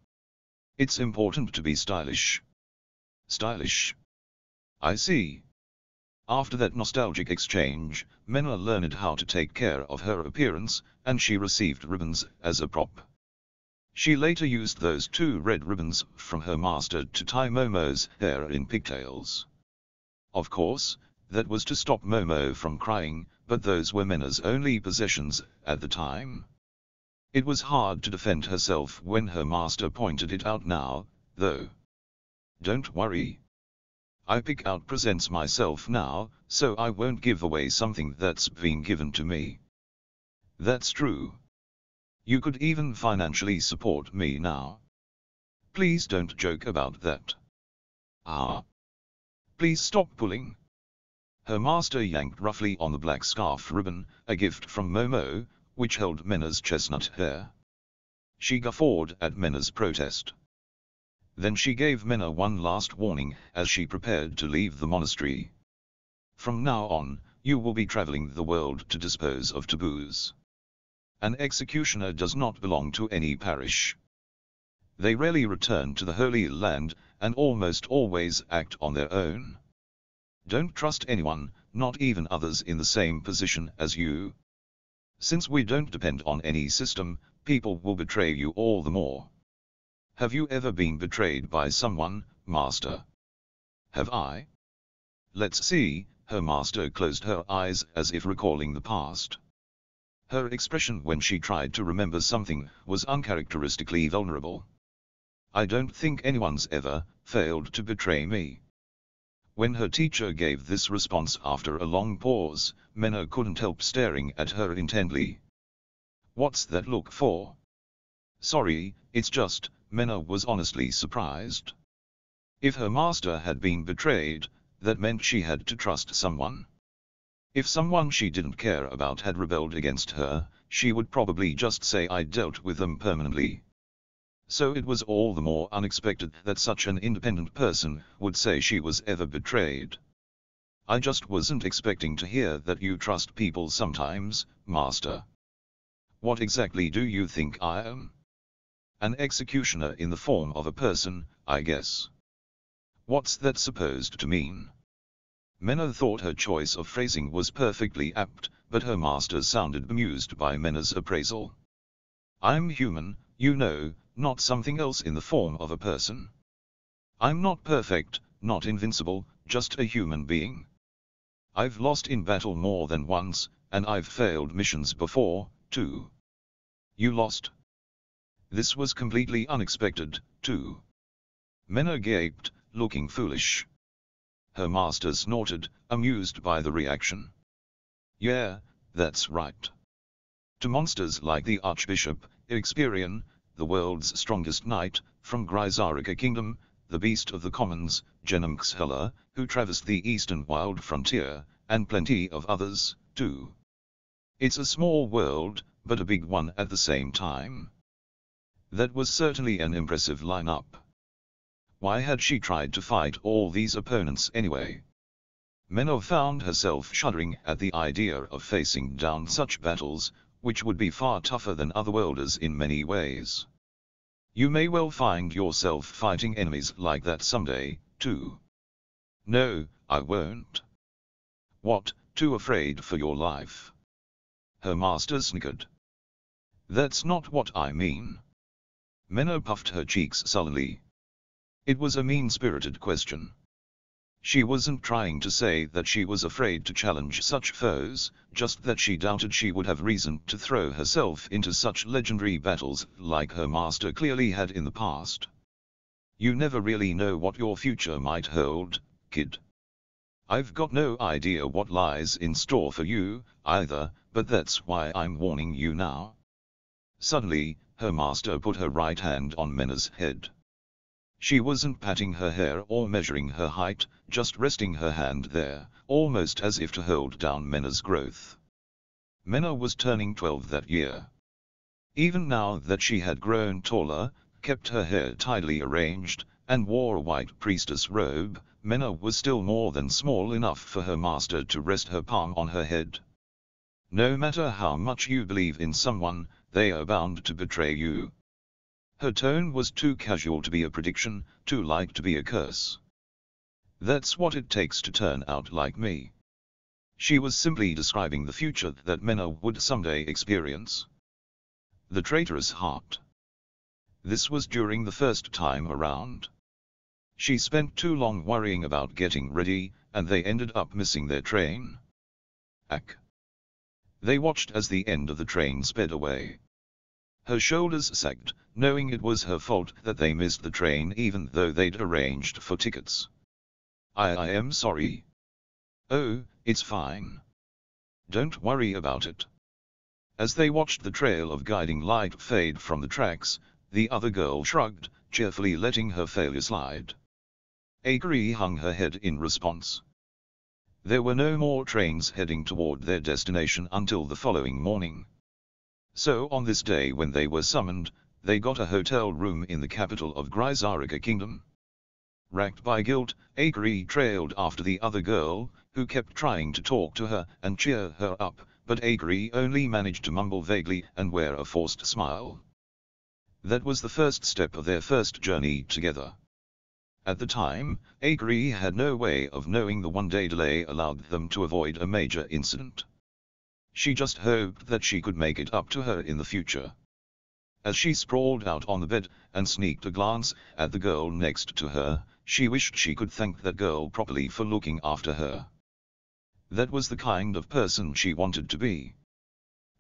A: It's important to be stylish. Stylish. I see. After that nostalgic exchange, Menou learned how to take care of her appearance, and she received ribbons as a prop. She later used those two red ribbons from her master to tie Momo's hair in pigtails. Of course, that was to stop Momo from crying, but those were Menou's only possessions at the time. It was hard to defend herself when her master pointed it out now, though. Don't worry. I pick out presents myself now, so I won't give away something that's been given to me. That's true. You could even financially support me now. Please don't joke about that. Ah. Please stop pulling. Her master yanked roughly on the black scarf ribbon, a gift from Momo, which held Menou's chestnut hair. She guffawed at Menou's protest. Then she gave Menou one last warning as she prepared to leave the monastery. From now on, you will be traveling the world to dispose of taboos. An executioner does not belong to any parish. They rarely return to the Holy Land, and almost always act on their own. Don't trust anyone, not even others in the same position as you. Since we don't depend on any system, people will betray you all the more. Have you ever been betrayed by someone, master? Have I? Let's see, her master closed her eyes as if recalling the past. Her expression when she tried to remember something was uncharacteristically vulnerable. I don't think anyone's ever failed to betray me. When her teacher gave this response after a long pause, Menou couldn't help staring at her intently. What's that look for? Sorry, it's just, Menou was honestly surprised. If her master had been betrayed, that meant she had to trust someone. If someone she didn't care about had rebelled against her, she would probably just say I dealt with them permanently. So it was all the more unexpected that such an independent person would say she was ever betrayed. I just wasn't expecting to hear that you trust people sometimes, master. What exactly do you think I am? An executioner in the form of a person, I guess. What's that supposed to mean? Menou thought her choice of phrasing was perfectly apt, but her master sounded bemused by Menou's appraisal. I'm human, you know, not something else in the form of a person. I'm not perfect, not invincible, just a human being. I've lost in battle more than once, and I've failed missions before, too. You lost? This was completely unexpected, too. Menou gaped, looking foolish. Her master snorted, amused by the reaction. Yeah, that's right. To monsters like the Archbishop, Experian, the world's strongest knight, from Grisarika Kingdom, the beast of the commons, Genumxhella, who traversed the eastern wild frontier, and plenty of others, too. It's a small world, but a big one at the same time. That was certainly an impressive lineup. Why had she tried to fight all these opponents anyway? Menou found herself shuddering at the idea of facing down such battles, which would be far tougher than Otherworlders in many ways. You may well find yourself fighting enemies like that someday, too. No, I won't. What, too afraid for your life? Her master snickered. That's not what I mean. Menou puffed her cheeks sullenly. It was a mean-spirited question. She wasn't trying to say that she was afraid to challenge such foes, just that she doubted she would have reason to throw herself into such legendary battles like her master clearly had in the past. You never really know what your future might hold, kid. I've got no idea what lies in store for you, either, but that's why I'm warning you now. Suddenly, her master put her right hand on Menou's head. She wasn't patting her hair or measuring her height, just resting her hand there, almost as if to hold down Menou's growth. Menou was turning 12 that year. Even now that she had grown taller, kept her hair tidily arranged, and wore a white priestess robe, Mena was still more than small enough for her master to rest her palm on her head. No matter how much you believe in someone, they are bound to betray you. Her tone was too casual to be a prediction, too light to be a curse. That's what it takes to turn out like me. She was simply describing the future that Menou would someday experience. The traitorous heart. This was during the first time around. She spent too long worrying about getting ready, and they ended up missing their train. Ack. They watched as the end of the train sped away. Her shoulders sagged, knowing it was her fault that they missed the train even though they'd arranged for tickets. I, I am sorry. Oh, it's fine. Don't worry about it. As they watched the trail of guiding light fade from the tracks, the other girl shrugged, cheerfully letting her failure slide. Akari hung her head in response. There were no more trains heading toward their destination until the following morning. So on this day when they were summoned, they got a hotel room in the capital of Grisarika Kingdom. Racked by guilt, Akari trailed after the other girl, who kept trying to talk to her and cheer her up, but Akari only managed to mumble vaguely and wear a forced smile. That was the first step of their first journey together. At the time, Akari had no way of knowing the one-day delay allowed them to avoid a major incident. She just hoped that she could make it up to her in the future. As she sprawled out on the bed, and sneaked a glance at the girl next to her, she wished she could thank that girl properly for looking after her. That was the kind of person she wanted to be.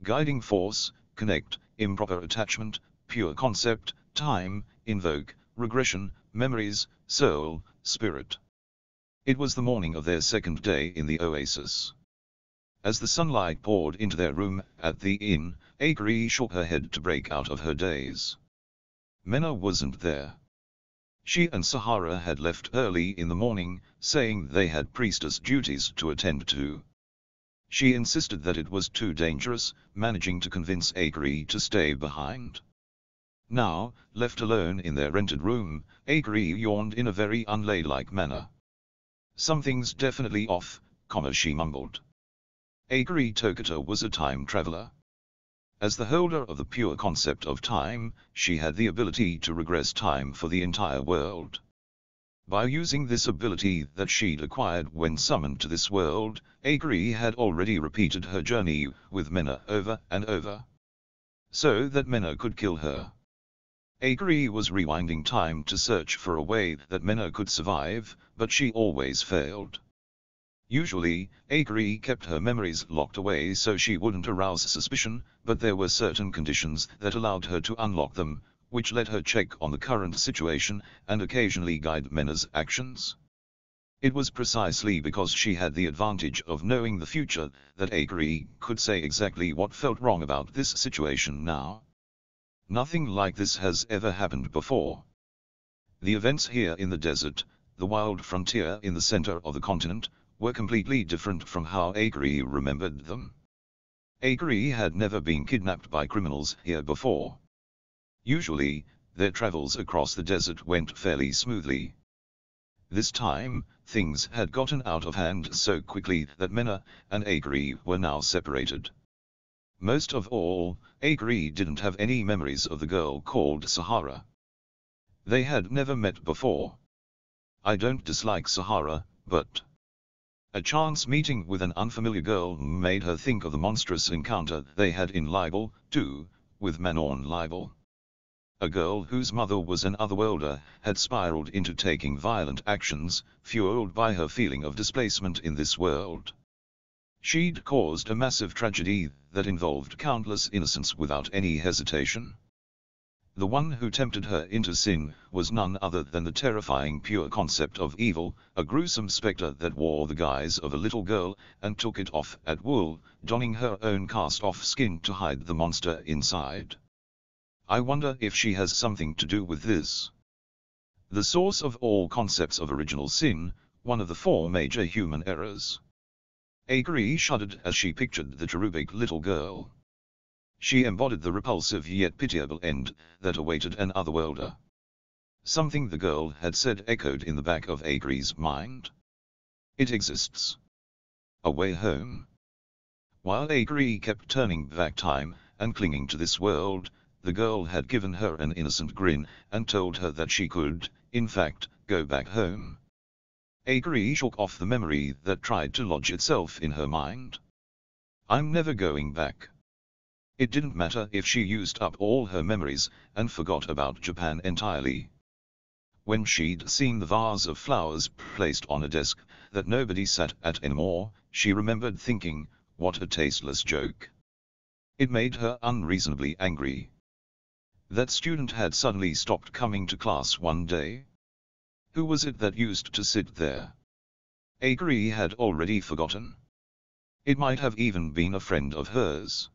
A: Guiding force, connect, improper attachment, pure concept, time, invoke, regression, memories, soul, spirit. It was the morning of their second day in the oasis. As the sunlight poured into their room at the inn, Akari shook her head to break out of her daze. Menou wasn't there. She and Sahara had left early in the morning, saying they had priestess duties to attend to. She insisted that it was too dangerous, managing to convince Akari to stay behind. Now, left alone in their rented room, Akari yawned in a very unladylike manner. Something's definitely off, comma she mumbled. Akari Tokitou was a time traveler. As the holder of the pure concept of time, she had the ability to regress time for the entire world. By using this ability that she'd acquired when summoned to this world, Akari had already repeated her journey with Menou over and over. So that Menou could kill her. Akari was rewinding time to search for a way that Menou could survive, but she always failed. Usually, Akari kept her memories locked away so she wouldn't arouse suspicion, but there were certain conditions that allowed her to unlock them, which let her check on the current situation and occasionally guide Menou's actions. It was precisely because she had the advantage of knowing the future that Akari could say exactly what felt wrong about this situation now. Nothing like this has ever happened before. The events here in the desert, the wild frontier in the center of the continent, were completely different from how Akari remembered them. Akari had never been kidnapped by criminals here before. Usually, their travels across the desert went fairly smoothly. This time, things had gotten out of hand so quickly that Menou and Akari were now separated. Most of all, Akari didn't have any memories of the girl called Sahara. They had never met before. I don't dislike Sahara, but... A chance meeting with an unfamiliar girl made her think of the monstrous encounter they had in Libelle, too, with Manon Libelle. A girl whose mother was an otherworlder had spiraled into taking violent actions, fueled by her feeling of displacement in this world. She'd caused a massive tragedy that involved countless innocents without any hesitation. The one who tempted her into sin was none other than the terrifying pure concept of evil, a gruesome spectre that wore the guise of a little girl and took it off at will, donning her own cast-off skin to hide the monster inside. I wonder if she has something to do with this. The source of all concepts of original sin, one of the four major human errors. Akari shuddered as she pictured the cherubic little girl. She embodied the repulsive yet pitiable end that awaited an otherworlder. Something the girl had said echoed in the back of Akari's mind. It exists. A way home. While Akari kept turning back time and clinging to this world, the girl had given her an innocent grin, and told her that she could, in fact, go back home. Akari shook off the memory that tried to lodge itself in her mind. I'm never going back. It didn't matter if she used up all her memories and forgot about Japan entirely. When she'd seen the vase of flowers placed on a desk that nobody sat at anymore, she remembered thinking, what a tasteless joke. It made her unreasonably angry. That student had suddenly stopped coming to class one day. Who was it that used to sit there? Akari had already forgotten. It might have even been a friend of hers.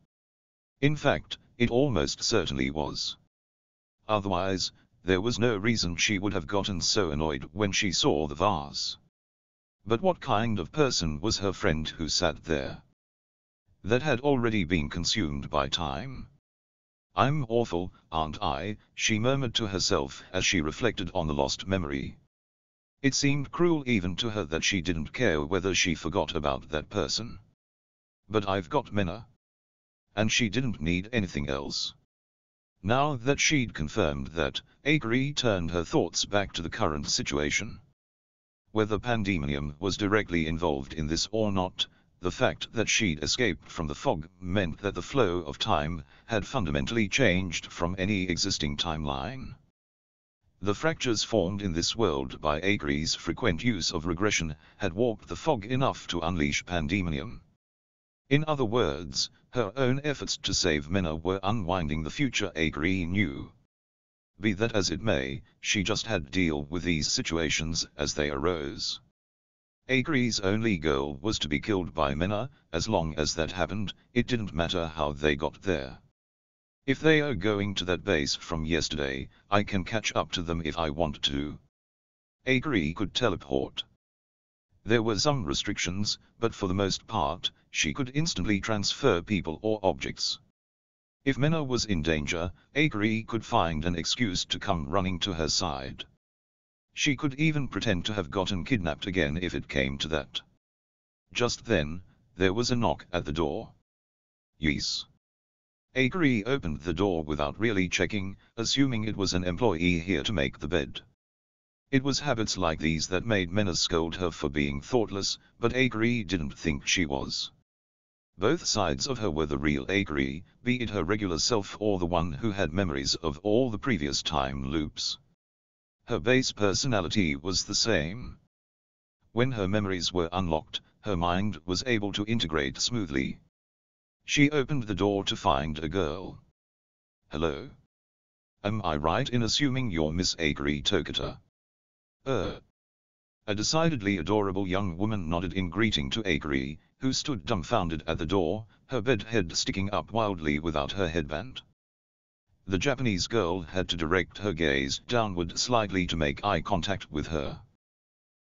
A: In fact, it almost certainly was. Otherwise, there was no reason she would have gotten so annoyed when she saw the vase. But what kind of person was her friend who sat there? That had already been consumed by time. I'm awful, aren't I, she murmured to herself as she reflected on the lost memory. It seemed cruel even to her that she didn't care whether she forgot about that person. But I've got Menou. And she didn't need anything else. Now that she'd confirmed that, Akari turned her thoughts back to the current situation. Whether Pandemonium was directly involved in this or not, the fact that she'd escaped from the fog meant that the flow of time had fundamentally changed from any existing timeline. The fractures formed in this world by Akari's frequent use of regression had warped the fog enough to unleash Pandemonium. In other words, her own efforts to save Menou were unwinding the future Akari knew. Be that as it may, she just had to deal with these situations as they arose. Akari's only goal was to be killed by Menou, as long as that happened, it didn't matter how they got there. If they are going to that base from yesterday, I can catch up to them if I want to. Akari could teleport. There were some restrictions, but for the most part, she could instantly transfer people or objects. If Menou was in danger, Akari could find an excuse to come running to her side. She could even pretend to have gotten kidnapped again if it came to that. Just then, there was a knock at the door. Yes. Akari opened the door without really checking, assuming it was an employee here to make the bed. It was habits like these that made Menou scold her for being thoughtless, but Akari didn't think she was. Both sides of her were the real Akari, be it her regular self or the one who had memories of all the previous time loops. Her base personality was the same. When her memories were unlocked, her mind was able to integrate smoothly. She opened the door to find a girl. Hello? Am I right in assuming you're Miss Akari Tokitou? Er. A decidedly adorable young woman nodded in greeting to Akari, who stood dumbfounded at the door, her bed head sticking up wildly without her headband. The Japanese girl had to direct her gaze downward slightly to make eye contact with her.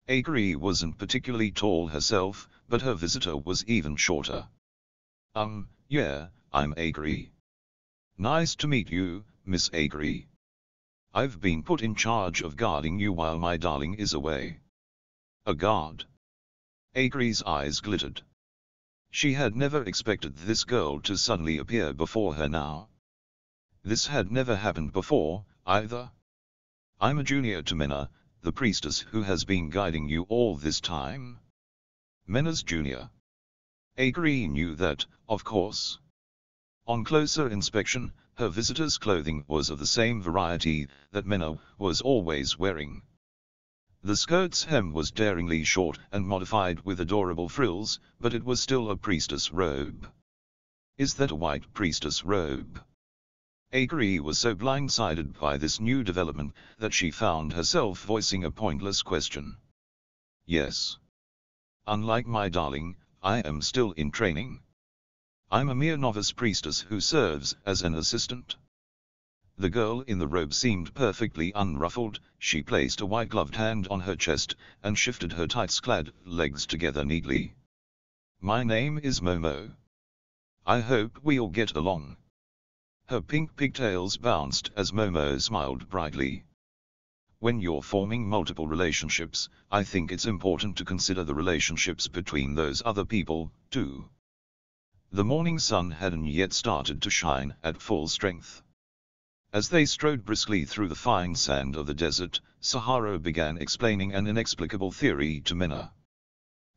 A: Akari wasn't particularly tall herself, but her visitor was even shorter. Um, yeah, I'm Akari. Nice to meet you, Miss Akari. I've been put in charge of guarding you while my darling is away. A guard. Akari's eyes glittered. She had never expected this girl to suddenly appear before her now. This had never happened before, either. I'm a junior to Menou, the priestess who has been guiding you all this time. Menou's junior. Akari knew that, of course. On closer inspection, her visitor's clothing was of the same variety that Menou was always wearing. The skirt's hem was daringly short and modified with adorable frills, but it was still a priestess robe. Is that a white priestess robe? Akari was so blindsided by this new development that she found herself voicing a pointless question. Yes. Unlike my darling, I am still in training. I'm a mere novice priestess who serves as an assistant. The girl in the robe seemed perfectly unruffled, she placed a white-gloved hand on her chest, and shifted her tights-clad legs together neatly. My name is Momo. I hope we'll get along. Her pink pigtails bounced as Momo smiled brightly. When you're forming multiple relationships, I think it's important to consider the relationships between those other people, too. The morning sun hadn't yet started to shine at full strength. As they strode briskly through the fine sand of the desert, Sahara began explaining an inexplicable theory to Menou.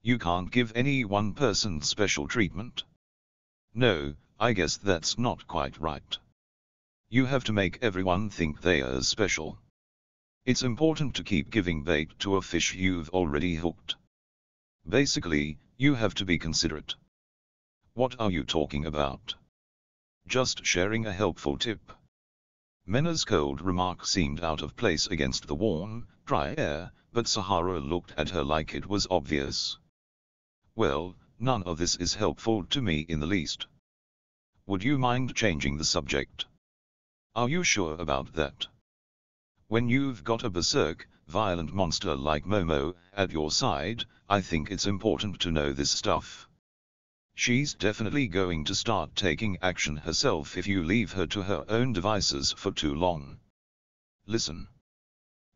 A: You can't give any one person special treatment. No, I guess that's not quite right. You have to make everyone think they are special. It's important to keep giving bait to a fish you've already hooked. Basically, you have to be considerate. What are you talking about? Just sharing a helpful tip. Menou's cold remark seemed out of place against the warm, dry air, but Sahara looked at her like it was obvious. Well, none of this is helpful to me in the least. Would you mind changing the subject? Are you sure about that? When you've got a berserk, violent monster like Momo at your side, I think it's important to know this stuff. She's definitely going to start taking action herself if you leave her to her own devices for too long. Listen.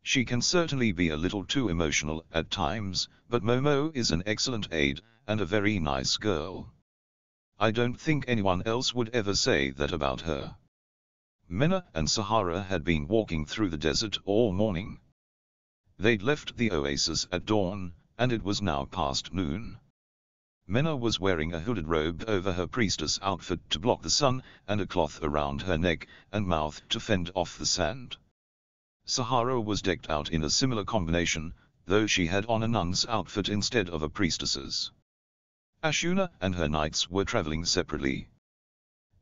A: She can certainly be a little too emotional at times, but Momo is an excellent aide, and a very nice girl. I don't think anyone else would ever say that about her. Menou and Sahara had been walking through the desert all morning. They'd left the oasis at dawn, and it was now past noon. Menou was wearing a hooded robe over her priestess outfit to block the sun, and a cloth around her neck and mouth to fend off the sand. Sahara was decked out in a similar combination, though she had on a nun's outfit instead of a priestess's. Ashuna and her knights were traveling separately.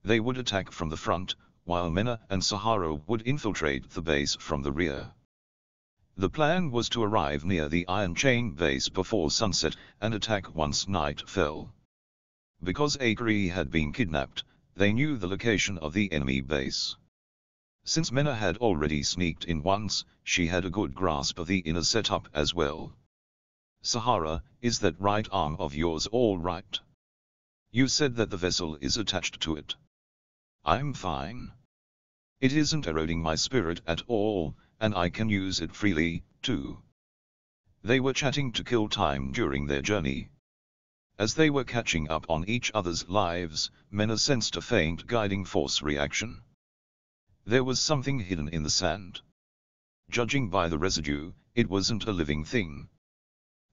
A: They would attack from the front, while Menou and Sahara would infiltrate the base from the rear. The plan was to arrive near the Iron Chain base before sunset and attack once night fell. Because Akari had been kidnapped, they knew the location of the enemy base. Since Menou had already sneaked in once, she had a good grasp of the inner setup as well. Sahara, is that right arm of yours all right? You said that the vessel is attached to it. I'm fine. It isn't eroding my spirit at all, and I can use it freely, too. They were chatting to kill time during their journey. As they were catching up on each other's lives, Menou sensed a faint guiding force reaction. There was something hidden in the sand. Judging by the residue, it wasn't a living thing.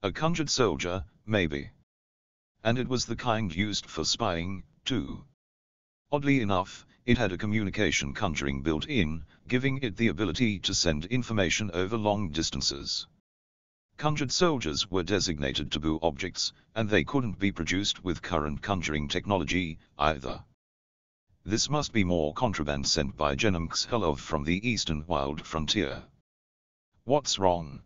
A: A conjured soldier, maybe. And it was the kind used for spying, too. Oddly enough, it had a communication conjuring built in, giving it the ability to send information over long distances. Conjured soldiers were designated taboo objects, and they couldn't be produced with current conjuring technology, either. This must be more contraband sent by Genom Xhelov from the eastern wild frontier. What's wrong?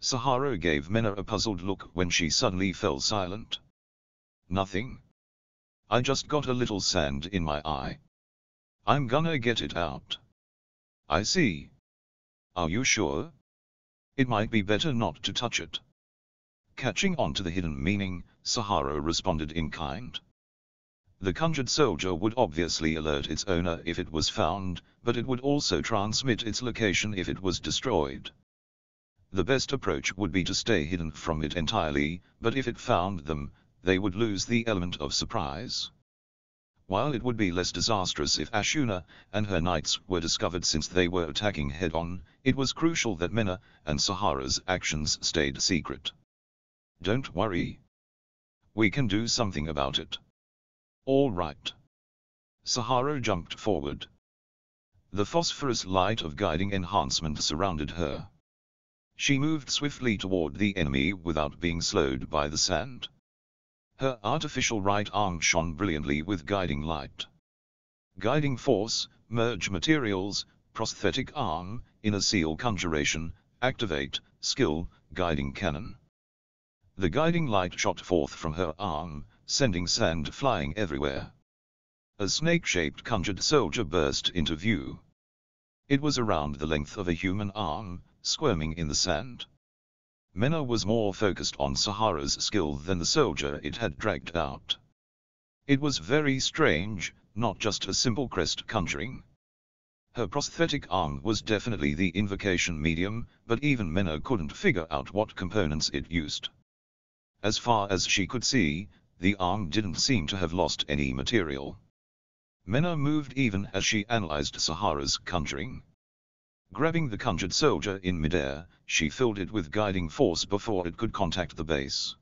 A: Sahara gave Menou a puzzled look when she suddenly fell silent. Nothing. I just got a little sand in my eye. I'm gonna get it out. I see. Are you sure? It might be better not to touch it. Catching on to the hidden meaning, Sahara responded in kind. The conjured soldier would obviously alert its owner if it was found, but it would also transmit its location if it was destroyed. The best approach would be to stay hidden from it entirely, but if it found them, they would lose the element of surprise. While it would be less disastrous if Ashuna and her knights were discovered since they were attacking head-on, it was crucial that Menou and Sahara's actions stayed secret. Don't worry. We can do something about it. All right. Sahara jumped forward. The phosphorus light of guiding enhancement surrounded her. She moved swiftly toward the enemy without being slowed by the sand. Her artificial right arm shone brilliantly with guiding light. Guiding force, merge materials, prosthetic arm, inner seal conjuration, activate, skill, guiding cannon. The guiding light shot forth from her arm, sending sand flying everywhere. A snake-shaped conjured soldier burst into view. It was around the length of a human arm, squirming in the sand. Menou was more focused on Sahara's skill than the soldier it had dragged out. It was very strange, not just a simple crest conjuring. Her prosthetic arm was definitely the invocation medium, but even Menou couldn't figure out what components it used. As far as she could see, the arm didn't seem to have lost any material. Menou moved even as she analyzed Sahara's conjuring. Grabbing the conjured soldier in midair, she filled it with guiding force before it could contact the base.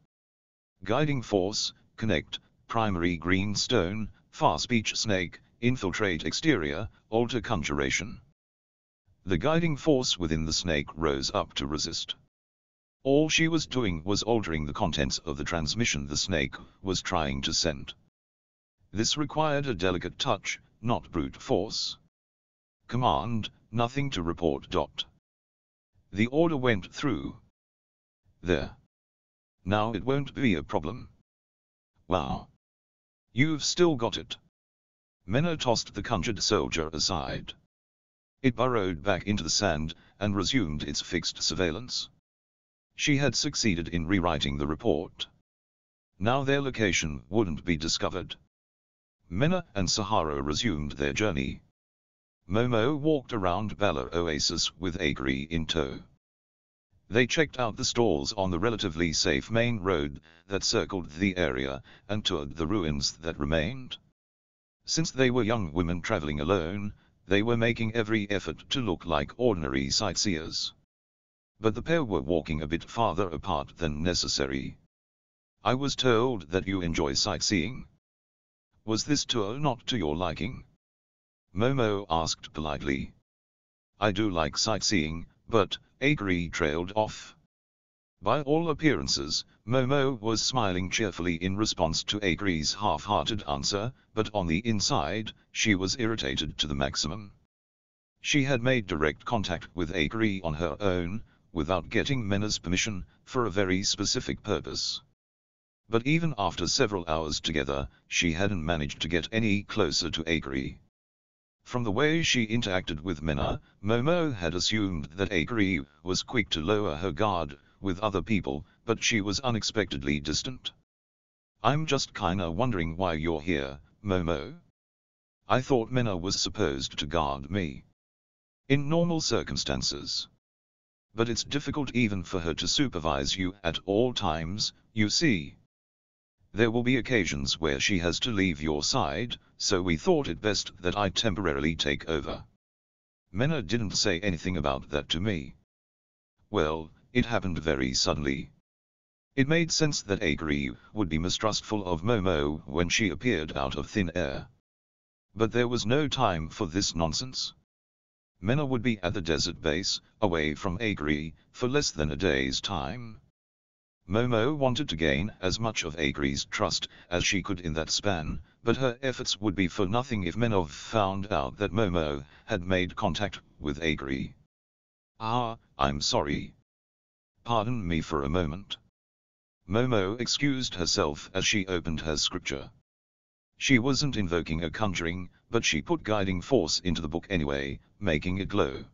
A: Guiding force, connect, primary green stone, fast speech snake, infiltrate exterior, alter conjuration. The guiding force within the snake rose up to resist. All she was doing was altering the contents of the transmission the snake was trying to send. This required a delicate touch, not brute force. Command, nothing to report. Dot. The order went through. There. Now it won't be a problem. Wow. You've still got it. Menou tossed the conjured soldier aside. It burrowed back into the sand, and resumed its fixed surveillance. She had succeeded in rewriting the report. Now their location wouldn't be discovered. Menou and Sahara resumed their journey. Momo walked around Bala Oasis with Akari in tow. They checked out the stalls on the relatively safe main road that circled the area and toured the ruins that remained. Since they were young women traveling alone, they were making every effort to look like ordinary sightseers but the pair were walking a bit farther apart than necessary. I was told that you enjoy sightseeing. Was this tour not to your liking? Momo asked politely. I do like sightseeing, but, Akari trailed off. By all appearances, Momo was smiling cheerfully in response to Akari's half-hearted answer, but on the inside, she was irritated to the maximum. She had made direct contact with Akari on her own, without getting Menou's permission, for a very specific purpose. But even after several hours together, she hadn't managed to get any closer to Akari. From the way she interacted with Menou, Momo had assumed that Akari was quick to lower her guard with other people, but she was unexpectedly distant. I'm just kinda wondering why you're here, Momo. I thought Menou was supposed to guard me. In normal circumstances but it's difficult even for her to supervise you at all times, you see. There will be occasions where she has to leave your side, so we thought it best that I temporarily take over. Menou didn't say anything about that to me. Well, it happened very suddenly. It made sense that Akari would be mistrustful of Momo when she appeared out of thin air. But there was no time for this nonsense. Menou would be at the desert base, away from Akari, for less than a day's time. Momo wanted to gain as much of Akari's trust as she could in that span, but her efforts would be for nothing if Menou found out that Momo had made contact with Akari. Ah, I'm sorry. Pardon me for a moment. Momo excused herself as she opened her scripture. She wasn't invoking a conjuring, but she put guiding force into the book anyway, making it glow.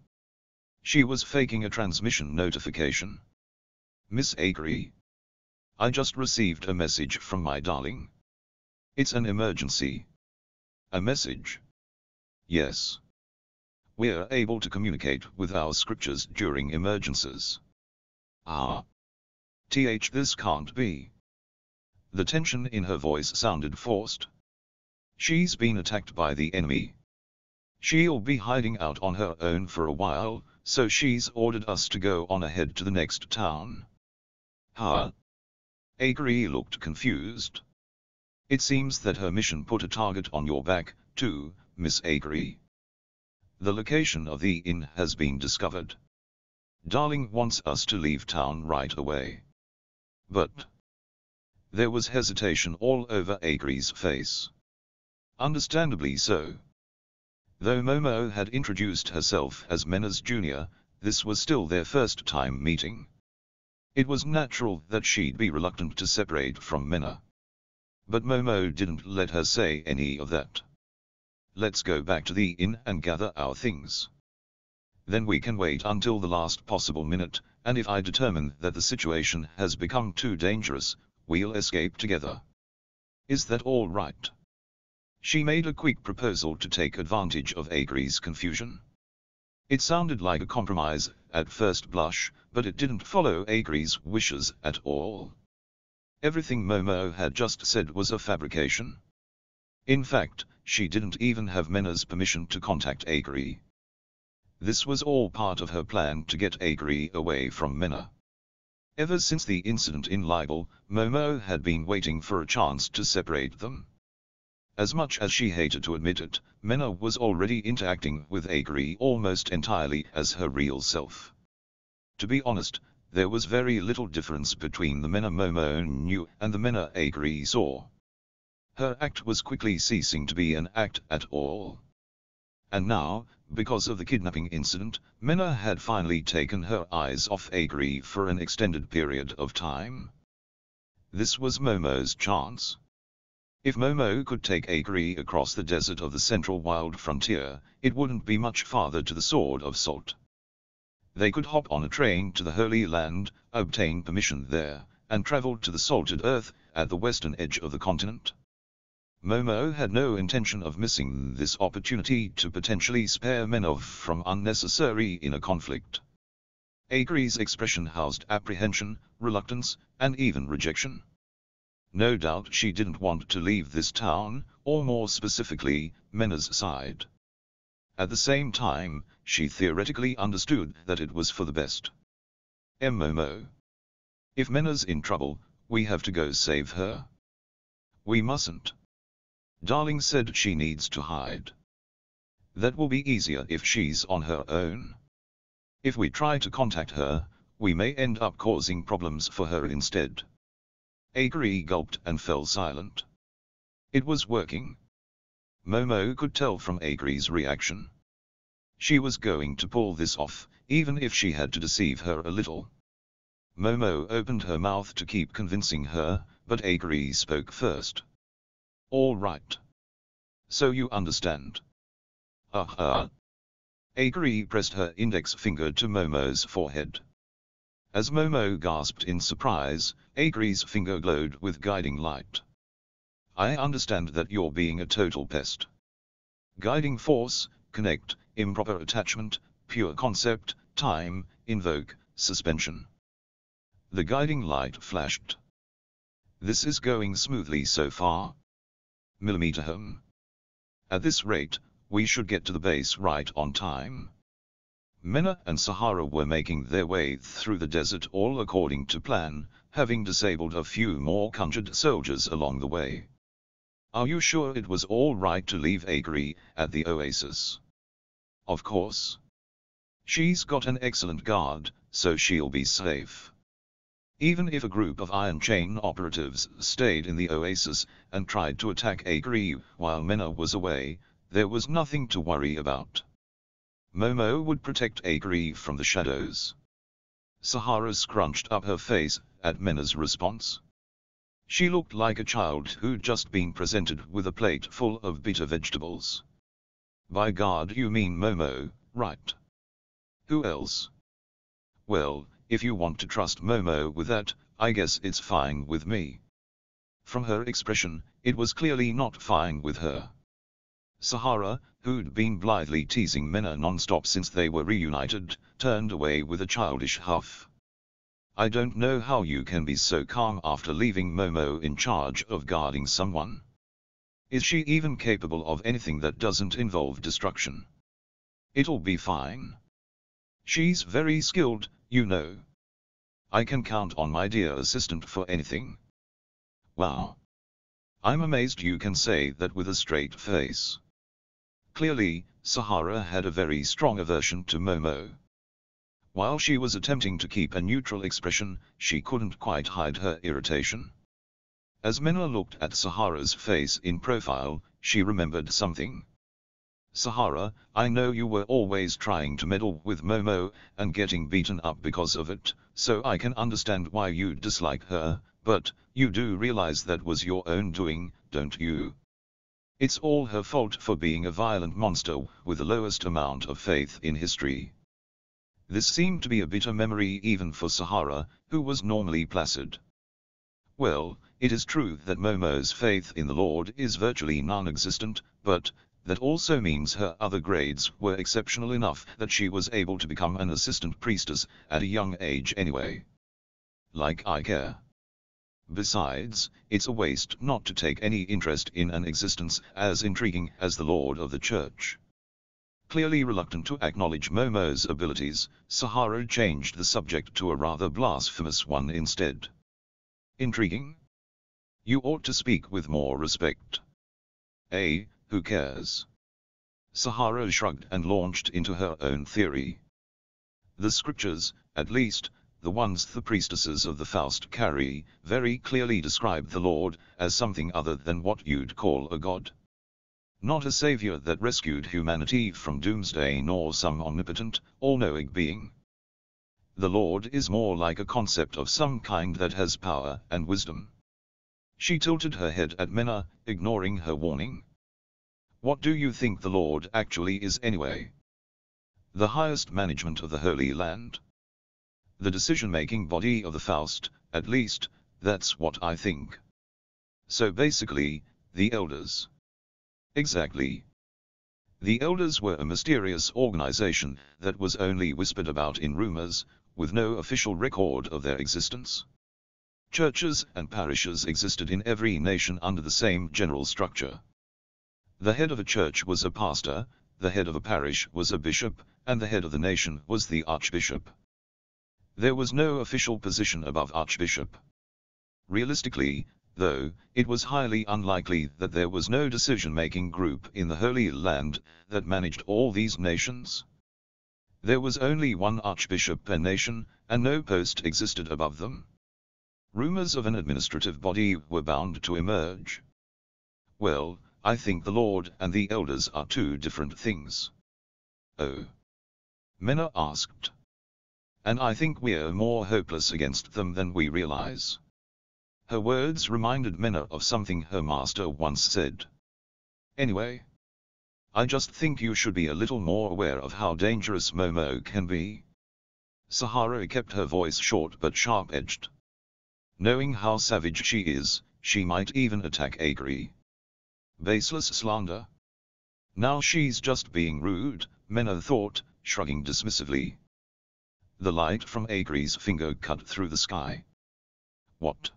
A: She was faking a transmission notification. Miss Akari. I just received a message from my darling. It's an emergency. A message. Yes. We're able to communicate with our scriptures during emergencies. Ah. Th this can't be. The tension in her voice sounded forced. She's been attacked by the enemy. She'll be hiding out on her own for a while, so she's ordered us to go on ahead to the next town. Huh? Akari looked confused. It seems that her mission put a target on your back, too, Miss Akari. The location of the inn has been discovered. Darling wants us to leave town right away. But... There was hesitation all over Akari's face. Understandably so. Though Momo had introduced herself as Menou's Jr., this was still their first time meeting. It was natural that she'd be reluctant to separate from Menou. But Momo didn't let her say any of that. Let's go back to the inn and gather our things. Then we can wait until the last possible minute, and if I determine that the situation has become too dangerous, we'll escape together. Is that all right? She made a quick proposal to take advantage of Akari's confusion. It sounded like a compromise, at first blush, but it didn't follow Akari's wishes at all. Everything Momo had just said was a fabrication. In fact, she didn't even have Menou's permission to contact Akari. This was all part of her plan to get Akari away from Menou. Ever since the incident in Libelle, Momo had been waiting for a chance to separate them. As much as she hated to admit it, Menou was already interacting with Akari almost entirely as her real self. To be honest, there was very little difference between the Menou Momo knew and the Menou Akari saw. Her act was quickly ceasing to be an act at all. And now, because of the kidnapping incident, Menou had finally taken her eyes off Akari for an extended period of time. This was Momo's chance. If Momo could take Akari across the desert of the central wild frontier, it wouldn't be much farther to the Sword of Salt. They could hop on a train to the Holy Land, obtain permission there, and travel to the Salted Earth, at the western edge of the continent. Momo had no intention of missing this opportunity to potentially spare Menou from unnecessary inner conflict. Akari's expression housed apprehension, reluctance, and even rejection. No doubt she didn't want to leave this town, or more specifically, Menou's side. At the same time, she theoretically understood that it was for the best. Momo. If Menou's in trouble, we have to go save her. We mustn't. Darling said she needs to hide. That will be easier if she's on her own. If we try to contact her, we may end up causing problems for her instead. Akari gulped and fell silent. It was working. Momo could tell from Akari's reaction. She was going to pull this off, even if she had to deceive her a little. Momo opened her mouth to keep convincing her, but Akari spoke first. All right. So you understand. Uh-huh. Akari pressed her index finger to Momo's forehead. As Momo gasped in surprise, Akari's finger glowed with guiding light. I understand that you're being a total pest. Guiding force, connect, improper attachment, pure concept, time, invoke, suspension. The guiding light flashed. This is going smoothly so far. Millimeter home. At this rate, we should get to the base right on time. Menou and Sahara were making their way through the desert all according to plan, having disabled a few more conjured soldiers along the way. Are you sure it was all right to leave Akari at the oasis? Of course. She's got an excellent guard, so she'll be safe. Even if a group of Iron Chain operatives stayed in the oasis and tried to attack Akari while Menou was away, there was nothing to worry about. Momo would protect Akari from the shadows. Sahara scrunched up her face at Menou's response. She looked like a child who'd just been presented with a plate full of bitter vegetables. By God you mean Momo, right? Who else? Well, if you want to trust Momo with that, I guess it's fine with me. From her expression, it was clearly not fine with her. Sahara, who'd been blithely teasing Menou non-stop since they were reunited, turned away with a childish huff. I don't know how you can be so calm after leaving Momo in charge of guarding someone. Is she even capable of anything that doesn't involve destruction? It'll be fine. She's very skilled, you know. I can count on my dear assistant for anything. Wow. I'm amazed you can say that with a straight face. Clearly, Sahara had a very strong aversion to Momo. While she was attempting to keep a neutral expression, she couldn't quite hide her irritation. As Menou looked at Sahara's face in profile, she remembered something. Sahara, I know you were always trying to meddle with Momo, and getting beaten up because of it, so I can understand why you dislike her, but, you do realize that was your own doing, don't you? It's all her fault for being a violent monster with the lowest amount of faith in history. This seemed to be a bitter memory even for Sahara, who was normally placid. Well, it is true that Momo's faith in the Lord is virtually non-existent, but, that also means her other grades were exceptional enough that she was able to become an assistant priestess at a young age anyway. Like I care. Besides, it's a waste not to take any interest in an existence as intriguing as the Lord of the Church. Clearly reluctant to acknowledge Momo's abilities, Sahara changed the subject to a rather blasphemous one instead. Intriguing? You ought to speak with more respect. A, who cares? Sahara shrugged and launched into her own theory. The scriptures, at least, the ones the priestesses of the Faust carry, very clearly describe the Lord as something other than what you'd call a god not a savior that rescued humanity from doomsday nor some omnipotent, all-knowing being. The Lord is more like a concept of some kind that has power and wisdom. She tilted her head at Menou, ignoring her warning. What do you think the Lord actually is anyway? The highest management of the Holy Land? The decision-making body of the Faust, at least, that's what I think. So basically, the elders. Exactly. The elders were a mysterious organization that was only whispered about in rumors, with no official record of their existence. Churches and parishes existed in every nation under the same general structure. The head of a church was a pastor, the head of a parish was a bishop, and the head of the nation was the archbishop. There was no official position above archbishop. Realistically, though, it was highly unlikely that there was no decision-making group in the Holy Land that managed all these nations. There was only one archbishop per nation, and no post existed above them. Rumors of an administrative body were bound to emerge. Well, I think the Lord and the elders are two different things. Oh. Menou asked. And I think we're more hopeless against them than we realize. Her words reminded Menou of something her master once said. Anyway. I just think you should be a little more aware of how dangerous Momo can be. Sahara kept her voice short but sharp-edged. Knowing how savage she is, she might even attack Akari. Baseless slander. Now she's just being rude, Menou thought, shrugging dismissively. The light from Akari's finger cut through the sky. What?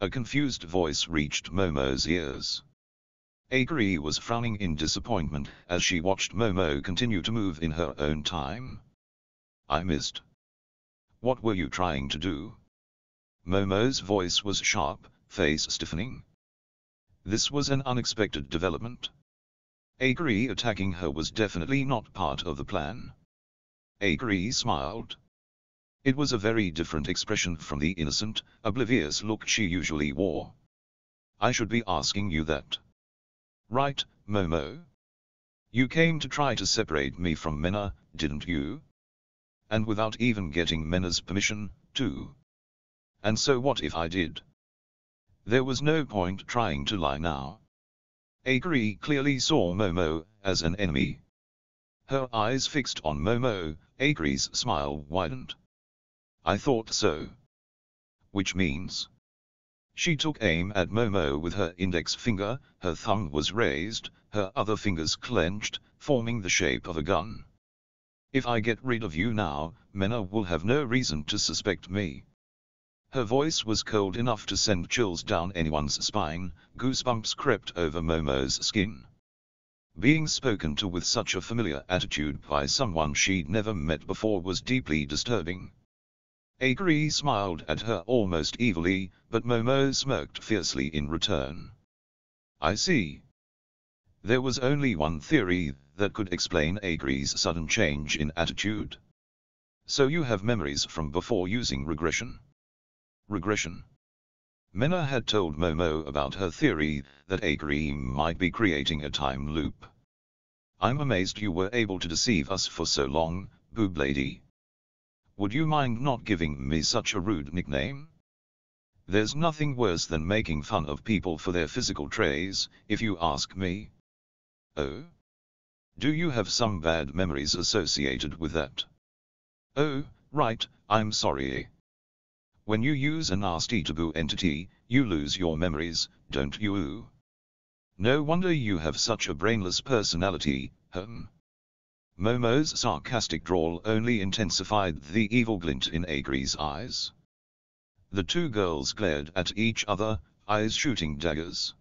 A: A confused voice reached Momo's ears. Akari was frowning in disappointment as she watched Momo continue to move in her own time. I missed. What were you trying to do? Momo's voice was sharp, face stiffening. This was an unexpected development. Akari attacking her was definitely not part of the plan. Akari smiled. It was a very different expression from the innocent, oblivious look she usually wore. I should be asking you that. Right, Momo? You came to try to separate me from Menou, didn't you? And without even getting Menou's permission, too. And so what if I did? There was no point trying to lie now. Akari clearly saw Momo as an enemy. Her eyes fixed on Momo, Akari's smile widened. I thought so. Which means? She took aim at Momo with her index finger, her thumb was raised, her other fingers clenched, forming the shape of a gun. If I get rid of you now, Menou will have no reason to suspect me. Her voice was cold enough to send chills down anyone's spine, goosebumps crept over Momo's skin. Being spoken to with such a familiar attitude by someone she'd never met before was deeply disturbing. Akari smiled at her almost evilly, but Momo smirked fiercely in return. I see. There was only one theory that could explain Akari's sudden change in attitude. So you have memories from before using regression. Regression. Menou had told Momo about her theory that Akari might be creating a time loop. I'm amazed you were able to deceive us for so long, boob lady. Would you mind not giving me such a rude nickname? There's nothing worse than making fun of people for their physical traits, if you ask me. Oh? Do you have some bad memories associated with that? Oh, right, I'm sorry. When you use a nasty taboo entity, you lose your memories, don't you? No wonder you have such a brainless personality, hum. Momo's sarcastic drawl only intensified the evil glint in Akari's eyes. The two girls glared at each other, eyes shooting daggers.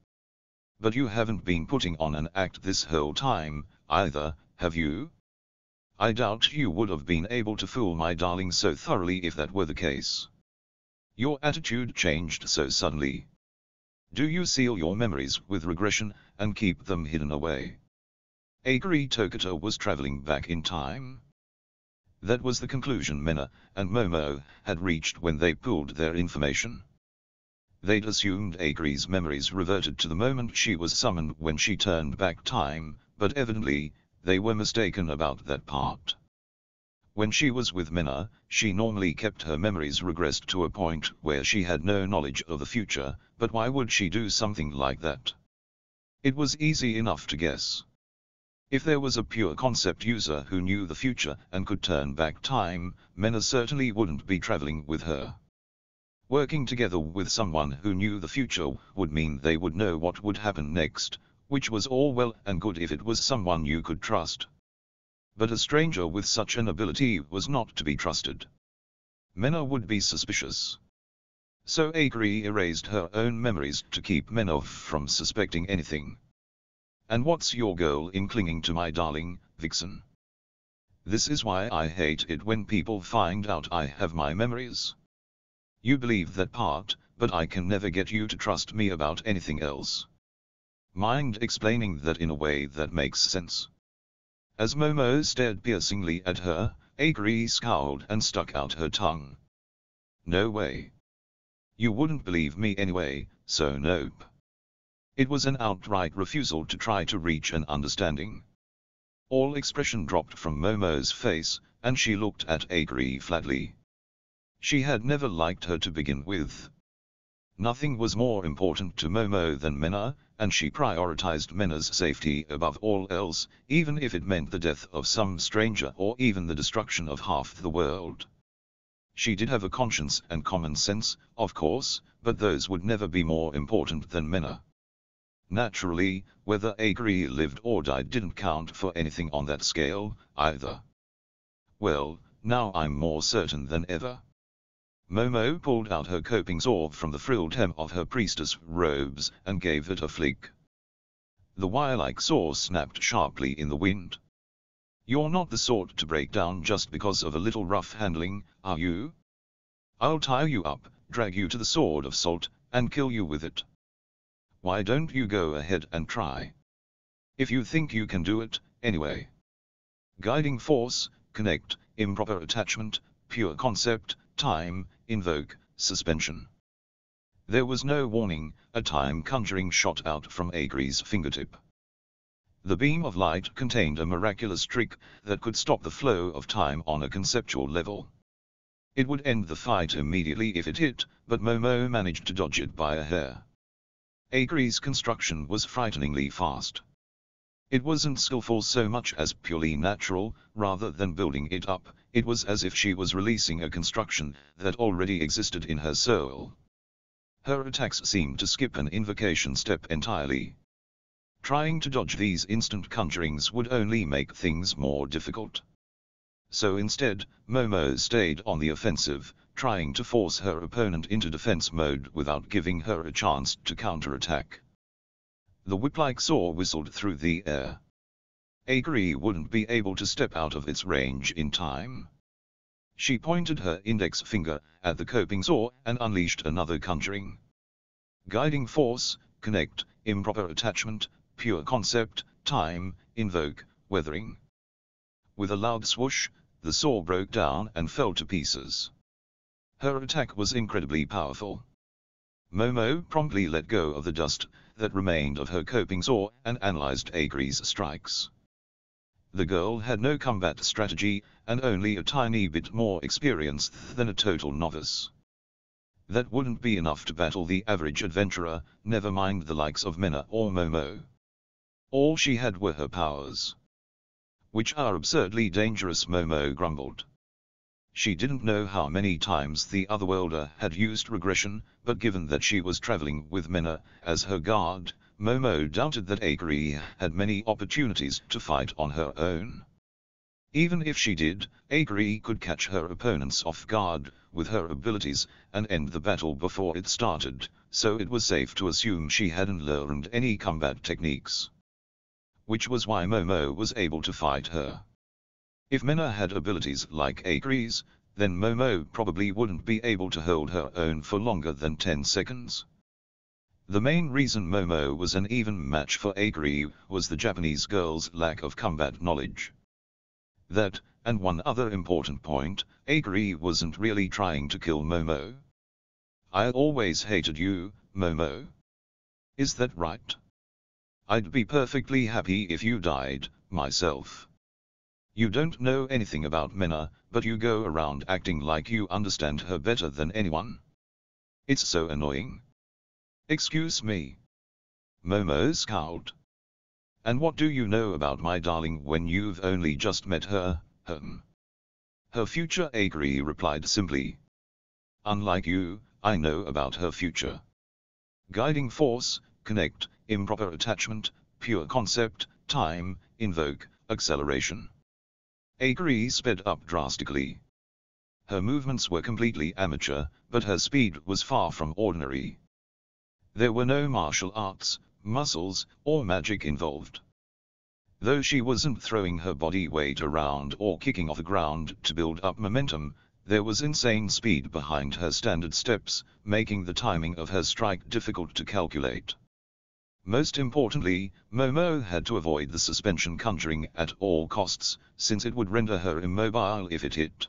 A: But you haven't been putting on an act this whole time, either, have you? I doubt you would have been able to fool my darling so thoroughly if that were the case. Your attitude changed so suddenly. Do you seal your memories with regression, and keep them hidden away? Akari Tokitou was traveling back in time. That was the conclusion Menou and Momo had reached when they pooled their information. They'd assumed Akari's memories reverted to the moment she was summoned when she turned back time, but evidently, they were mistaken about that part. When she was with Menou, she normally kept her memories regressed to a point where she had no knowledge of the future, but why would she do something like that? It was easy enough to guess. If there was a pure concept user who knew the future and could turn back time, Menou certainly wouldn't be traveling with her. Working together with someone who knew the future would mean they would know what would happen next, which was all well and good if it was someone you could trust. But a stranger with such an ability was not to be trusted. Menou would be suspicious. So Akari erased her own memories to keep Menou from suspecting anything. And what's your goal in clinging to my darling, Vixen? This is why I hate it when people find out I have my memories. You believe that part, but I can never get you to trust me about anything else. Mind explaining that in a way that makes sense. As Momo stared piercingly at her, Akari scowled and stuck out her tongue. No way. You wouldn't believe me anyway, so nope. It was an outright refusal to try to reach an understanding. All expression dropped from Momo's face, and she looked at Akari flatly. She had never liked her to begin with. Nothing was more important to Momo than Menou, and she prioritized Menou's safety above all else, even if it meant the death of some stranger or even the destruction of half the world. She did have a conscience and common sense, of course, but those would never be more important than Menou. Naturally, whether Akari lived or died didn't count for anything on that scale, either. Well, now I'm more certain than ever. Momo pulled out her coping saw from the frilled hem of her priestess robes and gave it a flick. The wire-like saw snapped sharply in the wind. You're not the sort to break down just because of a little rough handling, are you? I'll tie you up, drag you to the sword of salt, and kill you with it. Why don't you go ahead and try? If you think you can do it, anyway. Guiding force, connect, improper attachment, pure concept, time, invoke, suspension. There was no warning, a time conjuring shot out from Akari's fingertip. The beam of light contained a miraculous trick that could stop the flow of time on a conceptual level. It would end the fight immediately if it hit, but Momo managed to dodge it by a hair. Akari's construction was frighteningly fast. It wasn't skillful so much as purely natural, rather than building it up, it was as if she was releasing a construction that already existed in her soul. Her attacks seemed to skip an invocation step entirely. Trying to dodge these instant conjurings would only make things more difficult. So instead, Momo stayed on the offensive, trying to force her opponent into defense mode without giving her a chance to counterattack. The whip-like saw whistled through the air. Akari wouldn't be able to step out of its range in time. She pointed her index finger at the coping saw and unleashed another conjuring. Guiding force, connect, improper attachment, pure concept, time, invoke, weathering. With a loud swoosh, the saw broke down and fell to pieces. Her attack was incredibly powerful. Momo promptly let go of the dust that remained of her coping saw and analyzed Akari's strikes. The girl had no combat strategy, and only a tiny bit more experience than a total novice. That wouldn't be enough to battle the average adventurer, never mind the likes of Menou or Momo. All she had were her powers. Which are absurdly dangerous Momo grumbled. She didn't know how many times the Otherworlder had used regression, but given that she was traveling with Menou as her guard, Momo doubted that Akari had many opportunities to fight on her own. Even if she did, Akari could catch her opponents off guard with her abilities and end the battle before it started, so it was safe to assume she hadn't learned any combat techniques. Which was why Momo was able to fight her. If Menou had abilities like Akari's, then Momo probably wouldn't be able to hold her own for longer than 10 seconds. The main reason Momo was an even match for Akari was the Japanese girl's lack of combat knowledge. That, and one other important point, Akari wasn't really trying to kill Momo. I always hated you, Momo. Is that right? I'd be perfectly happy if you died, myself. You don't know anything about Menou, but you go around acting like you understand her better than anyone. It's so annoying. Excuse me. Momo scowled. And what do you know about my darling when you've only just met her, hmm? Her future Akari replied simply. Unlike you, I know about her future. Guiding force, connect, improper attachment, pure concept, time, invoke, acceleration. Akari sped up drastically. Her movements were completely amateur, but her speed was far from ordinary. There were no martial arts, muscles, or magic involved. Though she wasn't throwing her body weight around or kicking off the ground to build up momentum, there was insane speed behind her standard steps, making the timing of her strike difficult to calculate. Most importantly, Momo had to avoid the suspension conjuring at all costs, since it would render her immobile if it hit.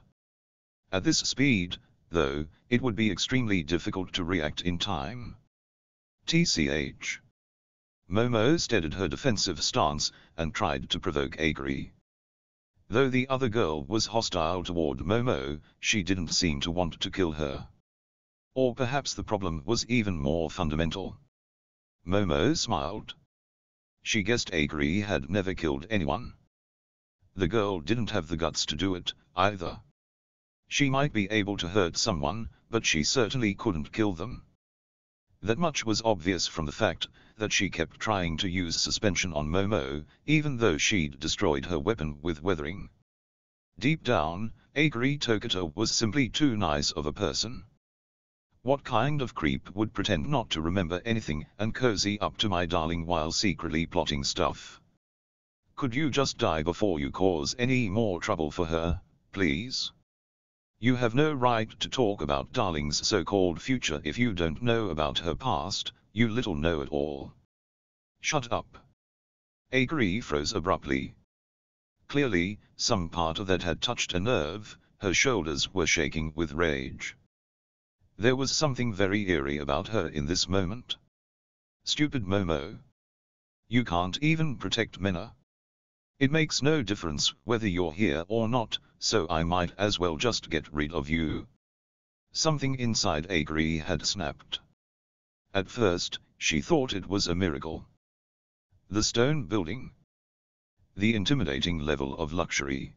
A: At this speed, though, it would be extremely difficult to react in time. TCH. Momo steadied her defensive stance, and tried to provoke Akari. Though the other girl was hostile toward Momo, she didn't seem to want to kill her. Or perhaps the problem was even more fundamental. Momo smiled. She guessed Akari had never killed anyone. The girl didn't have the guts to do it, either. She might be able to hurt someone, but she certainly couldn't kill them. That much was obvious from the fact that she kept trying to use suspension on Momo, even though she'd destroyed her weapon with weathering. Deep down, Akari Tokitou was simply too nice of a person. What kind of creep would pretend not to remember anything and cozy up to my darling while secretly plotting stuff? Could you just die before you cause any more trouble for her, please? You have no right to talk about Darling's so-called future if you don't know about her past, you little know-it-all. Shut up. Akari froze abruptly. Clearly, some part of that had touched a nerve, her shoulders were shaking with rage. There was something very eerie about her in this moment. Stupid Momo. You can't even protect Menou. It makes no difference whether you're here or not, so I might as well just get rid of you. Something inside Akari had snapped. At first, she thought it was a miracle. The stone building. The intimidating level of luxury.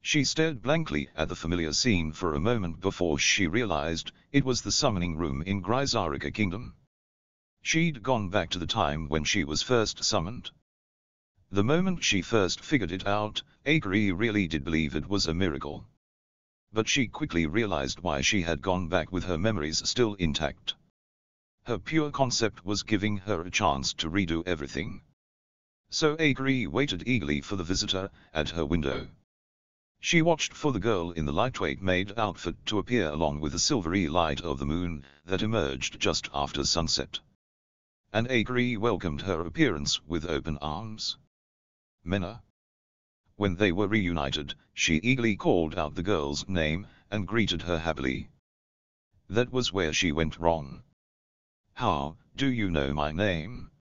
A: She stared blankly at the familiar scene for a moment before she realized it was the summoning room in Grisarika Kingdom. She'd gone back to the time when she was first summoned. The moment she first figured it out, Akari really did believe it was a miracle. But she quickly realized why she had gone back with her memories still intact. Her pure concept was giving her a chance to redo everything. So Akari waited eagerly for the visitor at her window. She watched for the girl in the lightweight maid outfit to appear along with the silvery light of the moon that emerged just after sunset. And Akari welcomed her appearance with open arms. Menou. When they were reunited, she eagerly called out the girl's name and greeted her happily. That was where she went wrong. How, do you know my name?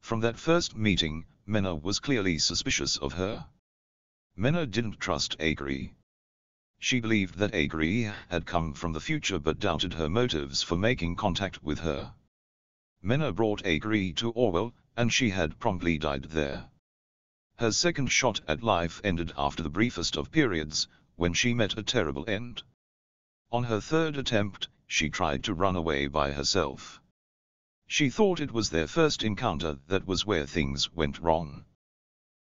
A: From that first meeting, Menou was clearly suspicious of her. Menou didn't trust Akari. She believed that Akari had come from the future but doubted her motives for making contact with her. Menou brought Akari to Orwell, and she had promptly died there. Her second shot at life ended after the briefest of periods, when she met a terrible end. On her third attempt, she tried to run away by herself. She thought it was their first encounter that was where things went wrong.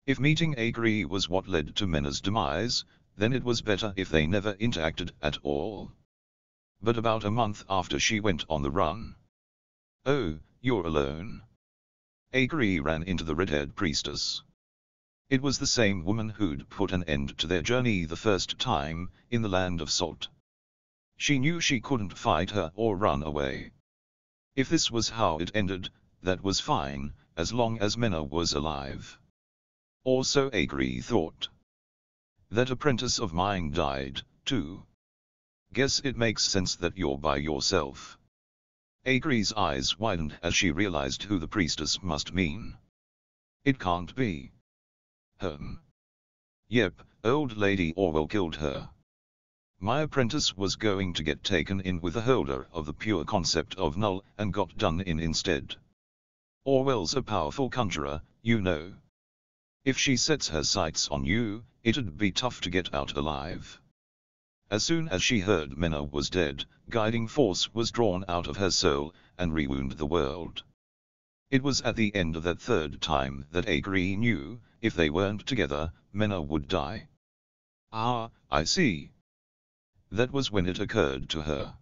A: If meeting Akari was what led to Menou's demise, then it was better if they never interacted at all. But about a month after she went on the run. Oh, you're alone. Akari ran into the red-haired priestess. It was the same woman who'd put an end to their journey the first time, in the land of salt. She knew she couldn't fight her or run away. If this was how it ended, that was fine, as long as Menou was alive. Also Akari thought. That apprentice of mine died, too. Guess it makes sense that you're by yourself. Akari's eyes widened as she realized who the priestess must mean. It can't be. Hum. Yep, old lady Orwell killed her. My apprentice was going to get taken in with the holder of the pure concept of null and got done in instead. Orwell's a powerful conjurer, you know. If she sets her sights on you, it'd be tough to get out alive. As soon as she heard Menou was dead, guiding force was drawn out of her soul, and rewound the world. It was at the end of that third time that Akari knew, if they weren't together, Menou would die. Ah, I see. That was when it occurred to her.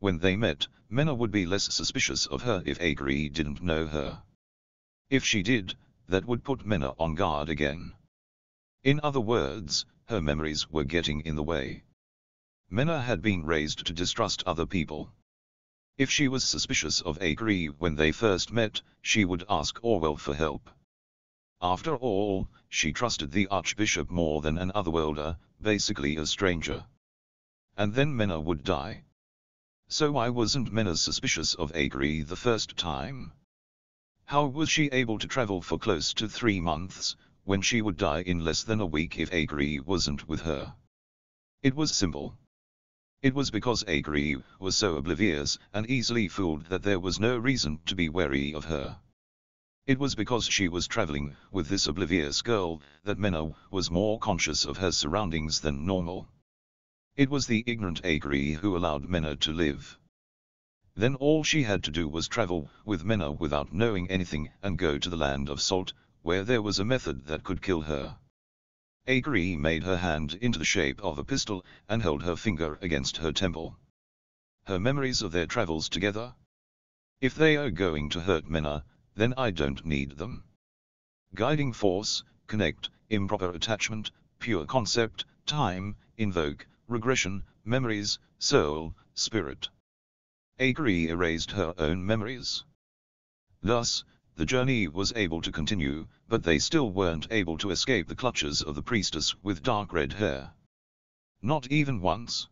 A: When they met, Menou would be less suspicious of her if Akari didn't know her. If she did, that would put Menou on guard again. In other words, her memories were getting in the way. Menou had been raised to distrust other people. If she was suspicious of Akari when they first met, she would ask Orwell for help. After all, she trusted the Archbishop more than an otherworlder, basically a stranger. And then Menou would die. So why wasn't Menou suspicious of Akari the first time? How was she able to travel for close to three months, when she would die in less than a week if Akari wasn't with her? It was simple. It was because Akari was so oblivious and easily fooled that there was no reason to be wary of her. It was because she was traveling with this oblivious girl that Menou was more conscious of her surroundings than normal. It was the ignorant Akari who allowed Menou to live. Then all she had to do was travel with Menou without knowing anything and go to the land of salt, where there was a method that could kill her. Akari made her hand into the shape of a pistol and held her finger against her temple. Her memories of their travels together? If they are going to hurt Menou, then I don't need them. Guiding force, connect, improper attachment, pure concept, time, invoke, regression, memories, soul, spirit. Akari erased her own memories. Thus, the journey was able to continue, but they still weren't able to escape the clutches of the priestess with dark red hair. Not even once.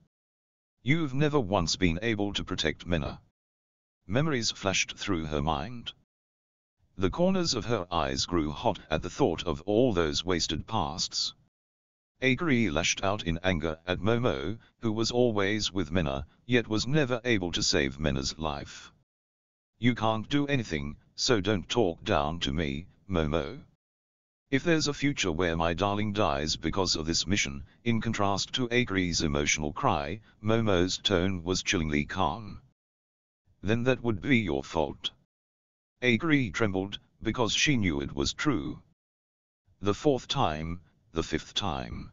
A: You've never once been able to protect Menou. Memories flashed through her mind. The corners of her eyes grew hot at the thought of all those wasted pasts. Akari lashed out in anger at Momo, who was always with Menou, yet was never able to save Menou's life. You can't do anything, so don't talk down to me, Momo. If there's a future where my darling dies because of this mission, in contrast to Akari's emotional cry, Momo's tone was chillingly calm. Then that would be your fault. Akari trembled, because she knew it was true. The fourth time, the fifth time.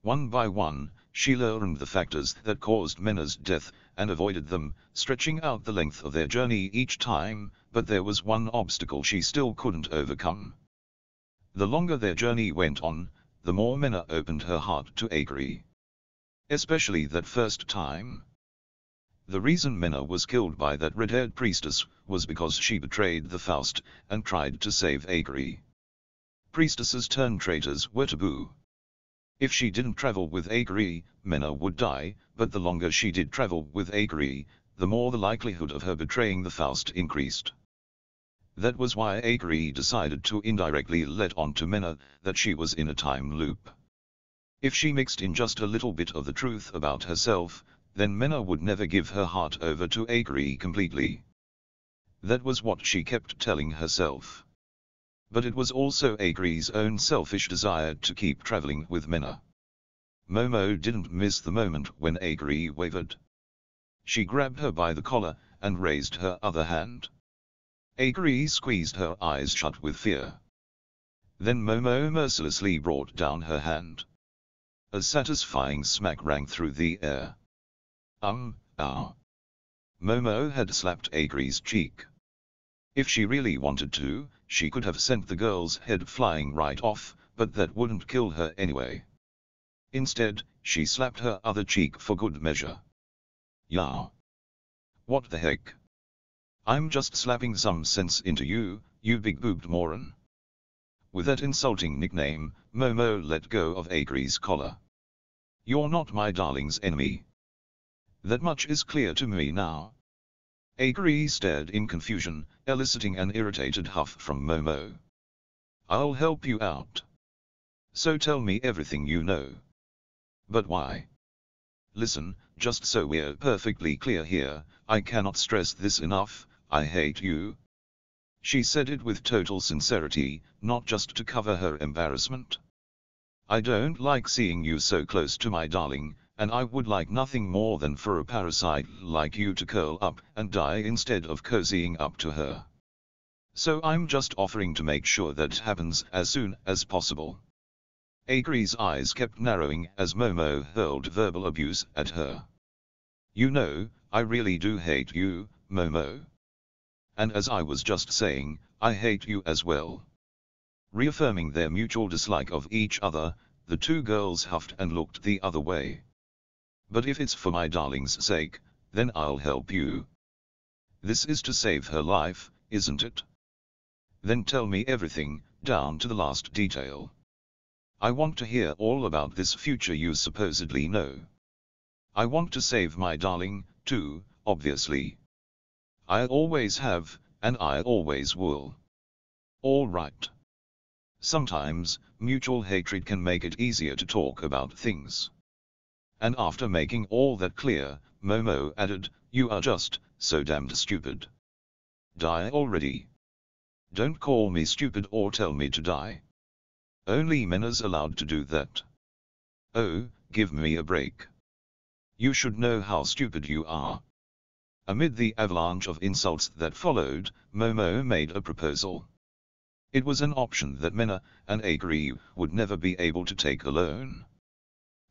A: One by one, she learned the factors that caused Menou's death, and avoided them, stretching out the length of their journey each time, but there was one obstacle she still couldn't overcome. The longer their journey went on, the more Menou opened her heart to Akari. Especially that first time. The reason Menou was killed by that red-haired priestess was because she betrayed the Faust and tried to save Akari. Priestesses turned traitors were taboo. If she didn't travel with Akari, Menou would die, but the longer she did travel with Akari, the more the likelihood of her betraying the Faust increased. That was why Akari decided to indirectly let on to Menou that she was in a time loop. If she mixed in just a little bit of the truth about herself, then Menou would never give her heart over to Akari completely. That was what she kept telling herself. But it was also Akari's own selfish desire to keep traveling with Menou. Momo didn't miss the moment when Akari wavered. She grabbed her by the collar, and raised her other hand. Akari squeezed her eyes shut with fear. Then Momo mercilessly brought down her hand. A satisfying smack rang through the air. Um, ah. Momo had slapped Akari's cheek. If she really wanted to, she could have sent the girl's head flying right off, but that wouldn't kill her anyway. Instead, she slapped her other cheek for good measure. Yeah. What the heck? I'm just slapping some sense into you, you big-boobed moron. With that insulting nickname, Momo let go of Akari's collar. You're not my darling's enemy. That much is clear to me now. Akari stared in confusion, eliciting an irritated huff from Momo. I'll help you out. So tell me everything you know. But why? Listen, just so we're perfectly clear here, I cannot stress this enough, I hate you. She said it with total sincerity, not just to cover her embarrassment. I don't like seeing you so close to my darling, and I would like nothing more than for a parasite like you to curl up and die instead of cozying up to her. So I'm just offering to make sure that happens as soon as possible. Akari's eyes kept narrowing as Momo hurled verbal abuse at her. You know, I really do hate you, Momo. And as I was just saying, I hate you as well. Reaffirming their mutual dislike of each other, the two girls huffed and looked the other way. But if it's for my darling's sake, then I'll help you. This is to save her life, isn't it? Then tell me everything, down to the last detail. I want to hear all about this future you supposedly know. I want to save my darling, too, obviously. I always have, and I always will. All right. Sometimes, mutual hatred can make it easier to talk about things. And after making all that clear, Momo added, you are just, so damned stupid. Die already. Don't call me stupid or tell me to die. Only Menou's allowed to do that. Oh, give me a break. You should know how stupid you are. Amid the avalanche of insults that followed, Momo made a proposal. It was an option that Menou and Akari would never be able to take alone.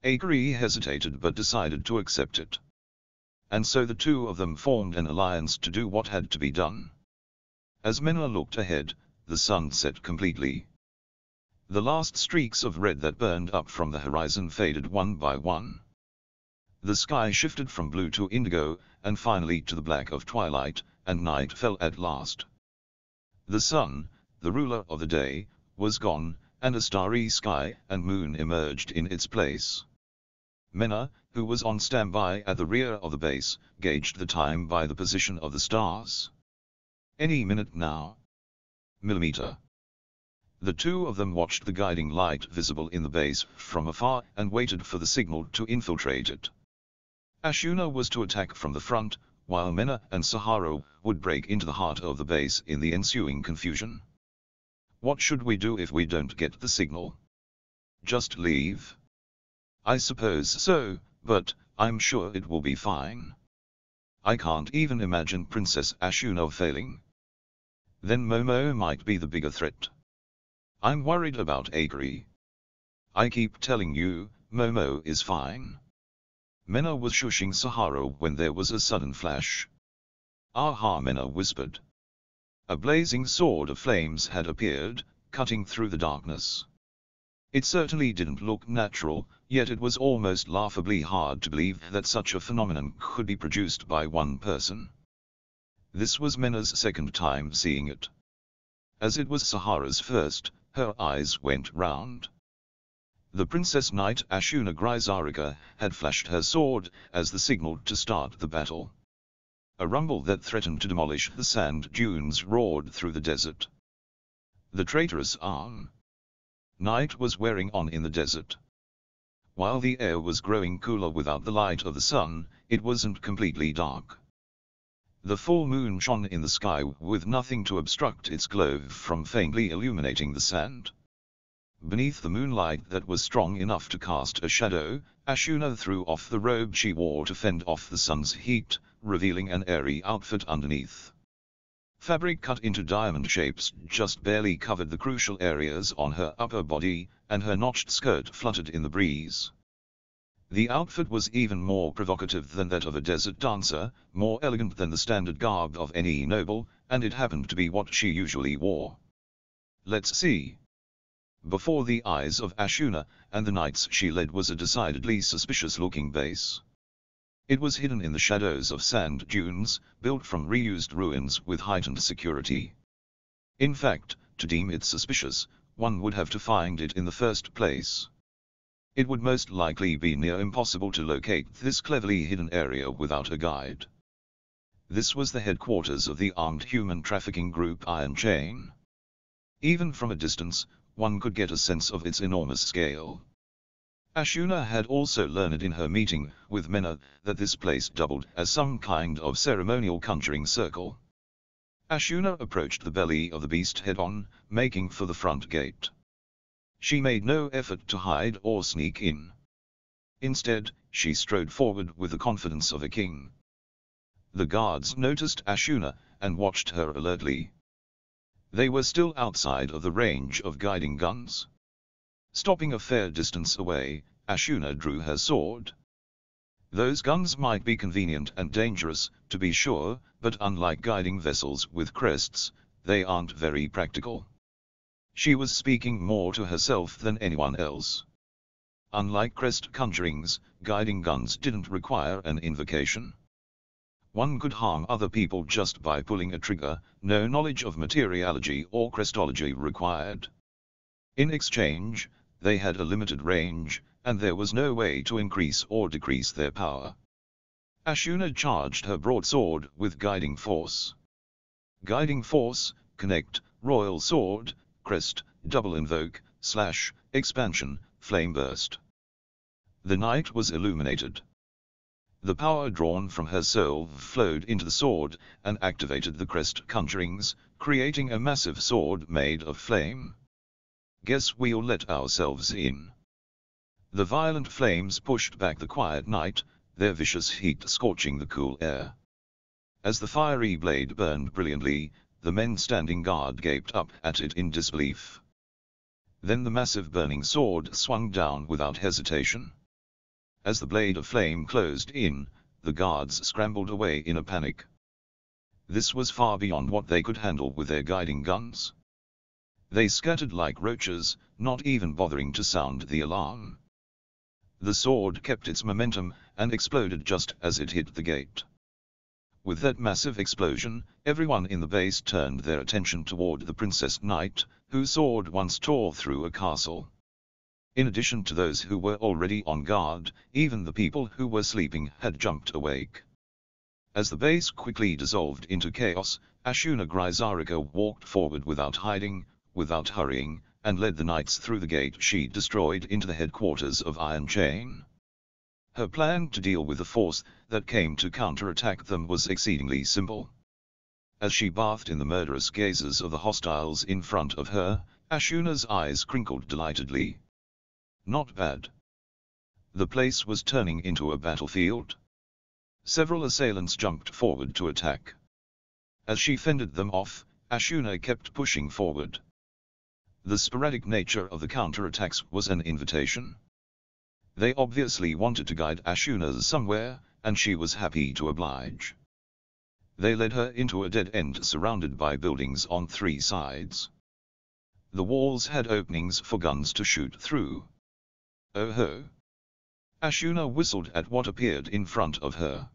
A: Akari hesitated but decided to accept it. And so the two of them formed an alliance to do what had to be done. As Menou looked ahead, the sun set completely. The last streaks of red that burned up from the horizon faded one by one. The sky shifted from blue to indigo, and finally to the black of twilight, and night fell at last. The sun, the ruler of the day, was gone, and a starry sky and moon emerged in its place. Menou, who was on standby at the rear of the base, gauged the time by the position of the stars. Any minute now. Millimeter. The two of them watched the guiding light visible in the base from afar and waited for the signal to infiltrate it. Ashuna was to attack from the front, while Menou and Sahara would break into the heart of the base in the ensuing confusion. What should we do if we don't get the signal? Just leave? I suppose so, but, I'm sure it will be fine. I can't even imagine Princess Ashuna failing. Then Momo might be the bigger threat. I'm worried about Akari. I keep telling you, Momo is fine. Menou was shushing Sahara when there was a sudden flash. Aha Menou whispered. A blazing sword of flames had appeared, cutting through the darkness. It certainly didn't look natural, yet it was almost laughably hard to believe that such a phenomenon could be produced by one person. This was Menou's second time seeing it. As it was Sahara's first, her eyes went round. The Princess Knight Ashuna Grisarika had flashed her sword as the signal to start the battle. A rumble that threatened to demolish the sand dunes roared through the desert. The traitorous Aang. Night was wearing on in the desert. While the air was growing cooler without the light of the sun, it wasn't completely dark. The full moon shone in the sky with nothing to obstruct its glow from faintly illuminating the sand. Beneath the moonlight that was strong enough to cast a shadow, Ashuna threw off the robe she wore to fend off the sun's heat, revealing an airy outfit underneath. Fabric cut into diamond shapes just barely covered the crucial areas on her upper body, and her notched skirt fluttered in the breeze. The outfit was even more provocative than that of a desert dancer, more elegant than the standard garb of any noble, and it happened to be what she usually wore. Let's see. Before the eyes of Ashuna and the knights she led was a decidedly suspicious-looking base. It was hidden in the shadows of sand dunes, built from reused ruins with heightened security. In fact, to deem it suspicious, one would have to find it in the first place. It would most likely be near impossible to locate this cleverly hidden area without a guide. This was the headquarters of the armed human trafficking group Iron Chain. Even from a distance, one could get a sense of its enormous scale. Ashuna had also learned in her meeting with Menou that this place doubled as some kind of ceremonial conjuring circle. Ashuna approached the belly of the beast head-on, making for the front gate. She made no effort to hide or sneak in. Instead, she strode forward with the confidence of a king. The guards noticed Ashuna, and watched her alertly. They were still outside of the range of guiding guns. Stopping a fair distance away, Ashuna drew her sword. Those guns might be convenient and dangerous, to be sure, but unlike guiding vessels with crests, they aren't very practical. She was speaking more to herself than anyone else. Unlike crest conjurings, guiding guns didn't require an invocation. One could harm other people just by pulling a trigger, no knowledge of materiology or crestology required. In exchange, they had a limited range, and there was no way to increase or decrease their power. Ashuna charged her broadsword with guiding force. Guiding force, connect, royal sword, crest, double invoke, slash, expansion, flame burst. The night was illuminated. The power drawn from her soul flowed into the sword, and activated the crest conjurings, creating a massive sword made of flame. Guess we'll let ourselves in. The violent flames pushed back the quiet night, their vicious heat scorching the cool air. As the fiery blade burned brilliantly, the men standing guard gaped up at it in disbelief. Then the massive burning sword swung down without hesitation. As the blade of flame closed in, the guards scrambled away in a panic. This was far beyond what they could handle with their guiding guns. They scattered like roaches, not even bothering to sound the alarm. The sword kept its momentum, and exploded just as it hit the gate. With that massive explosion, everyone in the base turned their attention toward the Princess Knight, whose sword once tore through a castle. In addition to those who were already on guard, even the people who were sleeping had jumped awake. As the base quickly dissolved into chaos, Ashuna Grisarika walked forward without hiding, without hurrying, and led the knights through the gate she destroyed into the headquarters of Iron Chain. Her plan to deal with the force that came to counterattack them was exceedingly simple. As she bathed in the murderous gazes of the hostiles in front of her, Ashuna's eyes crinkled delightedly. Not bad. The place was turning into a battlefield. Several assailants jumped forward to attack. As she fended them off, Ashuna kept pushing forward. The sporadic nature of the counterattacks was an invitation. They obviously wanted to guide Ashuna somewhere, and she was happy to oblige. They led her into a dead end surrounded by buildings on three sides. The walls had openings for guns to shoot through. Oh ho! Ashuna whistled at what appeared in front of her.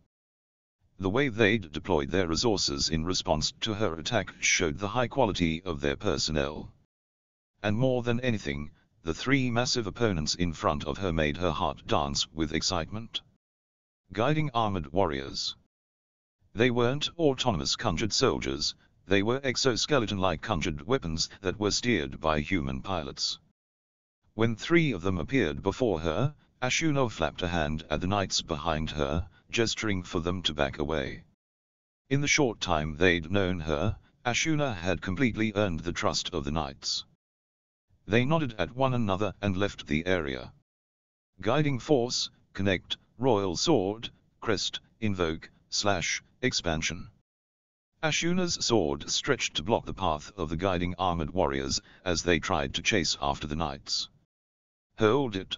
A: The way they'd deployed their resources in response to her attack showed the high quality of their personnel. And more than anything, the three massive opponents in front of her made her heart dance with excitement. Guiding armored warriors. They weren't autonomous conjured soldiers, they were exoskeleton-like conjured weapons that were steered by human pilots. When three of them appeared before her, Ashuna flapped a hand at the knights behind her, gesturing for them to back away. In the short time they'd known her, Ashuna had completely earned the trust of the knights. They nodded at one another and left the area. Guiding Force, Connect, Royal Sword, Crest, Invoke, Slash, Expansion. Ashuna's sword stretched to block the path of the guiding armored warriors as they tried to chase after the knights. Hold it.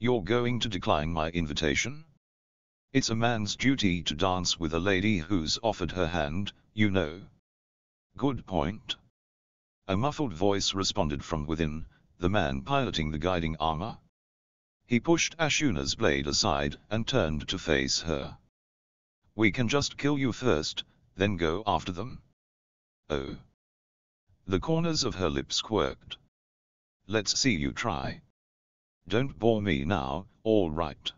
A: You're going to decline my invitation? It's a man's duty to dance with a lady who's offered her hand, you know. Good point. A muffled voice responded from within, the man piloting the guiding armor. He pushed Ashuna's blade aside and turned to face her. We can just kill you first, then go after them. Oh. The corners of her lips quirked. Let's see you try. Don't bore me now, all right.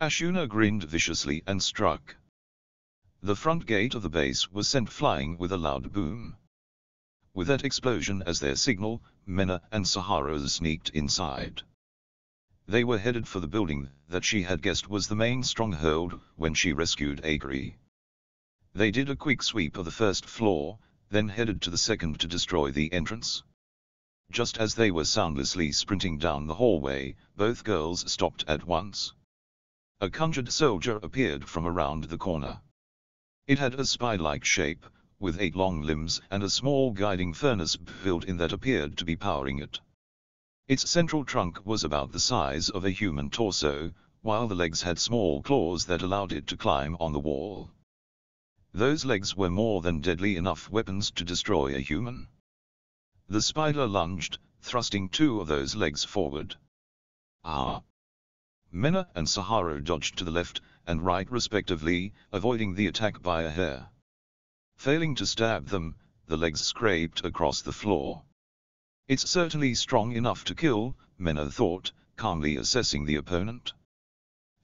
A: Ashuna grinned viciously and struck. The front gate of the base was sent flying with a loud boom. With that explosion as their signal, Menou and Sahara sneaked inside. They were headed for the building that she had guessed was the main stronghold when she rescued Akari. They did a quick sweep of the first floor, then headed to the second to destroy the entrance. Just as they were soundlessly sprinting down the hallway, both girls stopped at once. A conjured soldier appeared from around the corner. It had a spy-like shape, with eight long limbs and a small guiding furnace built in that appeared to be powering it. Its central trunk was about the size of a human torso, while the legs had small claws that allowed it to climb on the wall. Those legs were more than deadly enough weapons to destroy a human. The spider lunged, thrusting two of those legs forward. Ah! Menou and Sahara dodged to the left and right respectively, avoiding the attack by a hair. Failing to stab them, the legs scraped across the floor. It's certainly strong enough to kill, Menou thought, calmly assessing the opponent.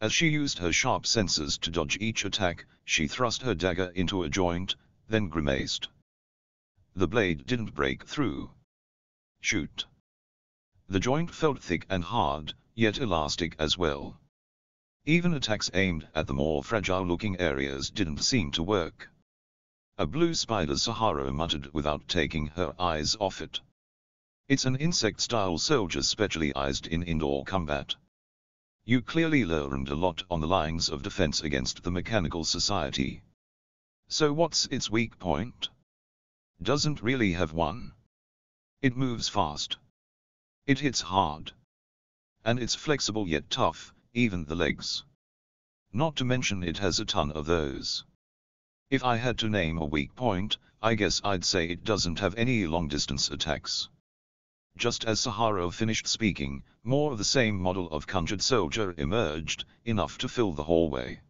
A: As she used her sharp senses to dodge each attack, she thrust her dagger into a joint, then grimaced. The blade didn't break through. Shoot. The joint felt thick and hard, yet elastic as well. Even attacks aimed at the more fragile-looking areas didn't seem to work. A blue spider Sahara muttered without taking her eyes off it. It's an insect-style soldier specialized in indoor combat. You clearly learned a lot on the lines of defense against the mechanical society. So what's its weak point? Doesn't really have one. It moves fast. It hits hard. And it's flexible yet tough, even the legs. Not to mention it has a ton of those. If I had to name a weak point, I guess I'd say it doesn't have any long-distance attacks. Just as Sahara finished speaking, more of the same model of conjured soldier emerged, enough to fill the hallway.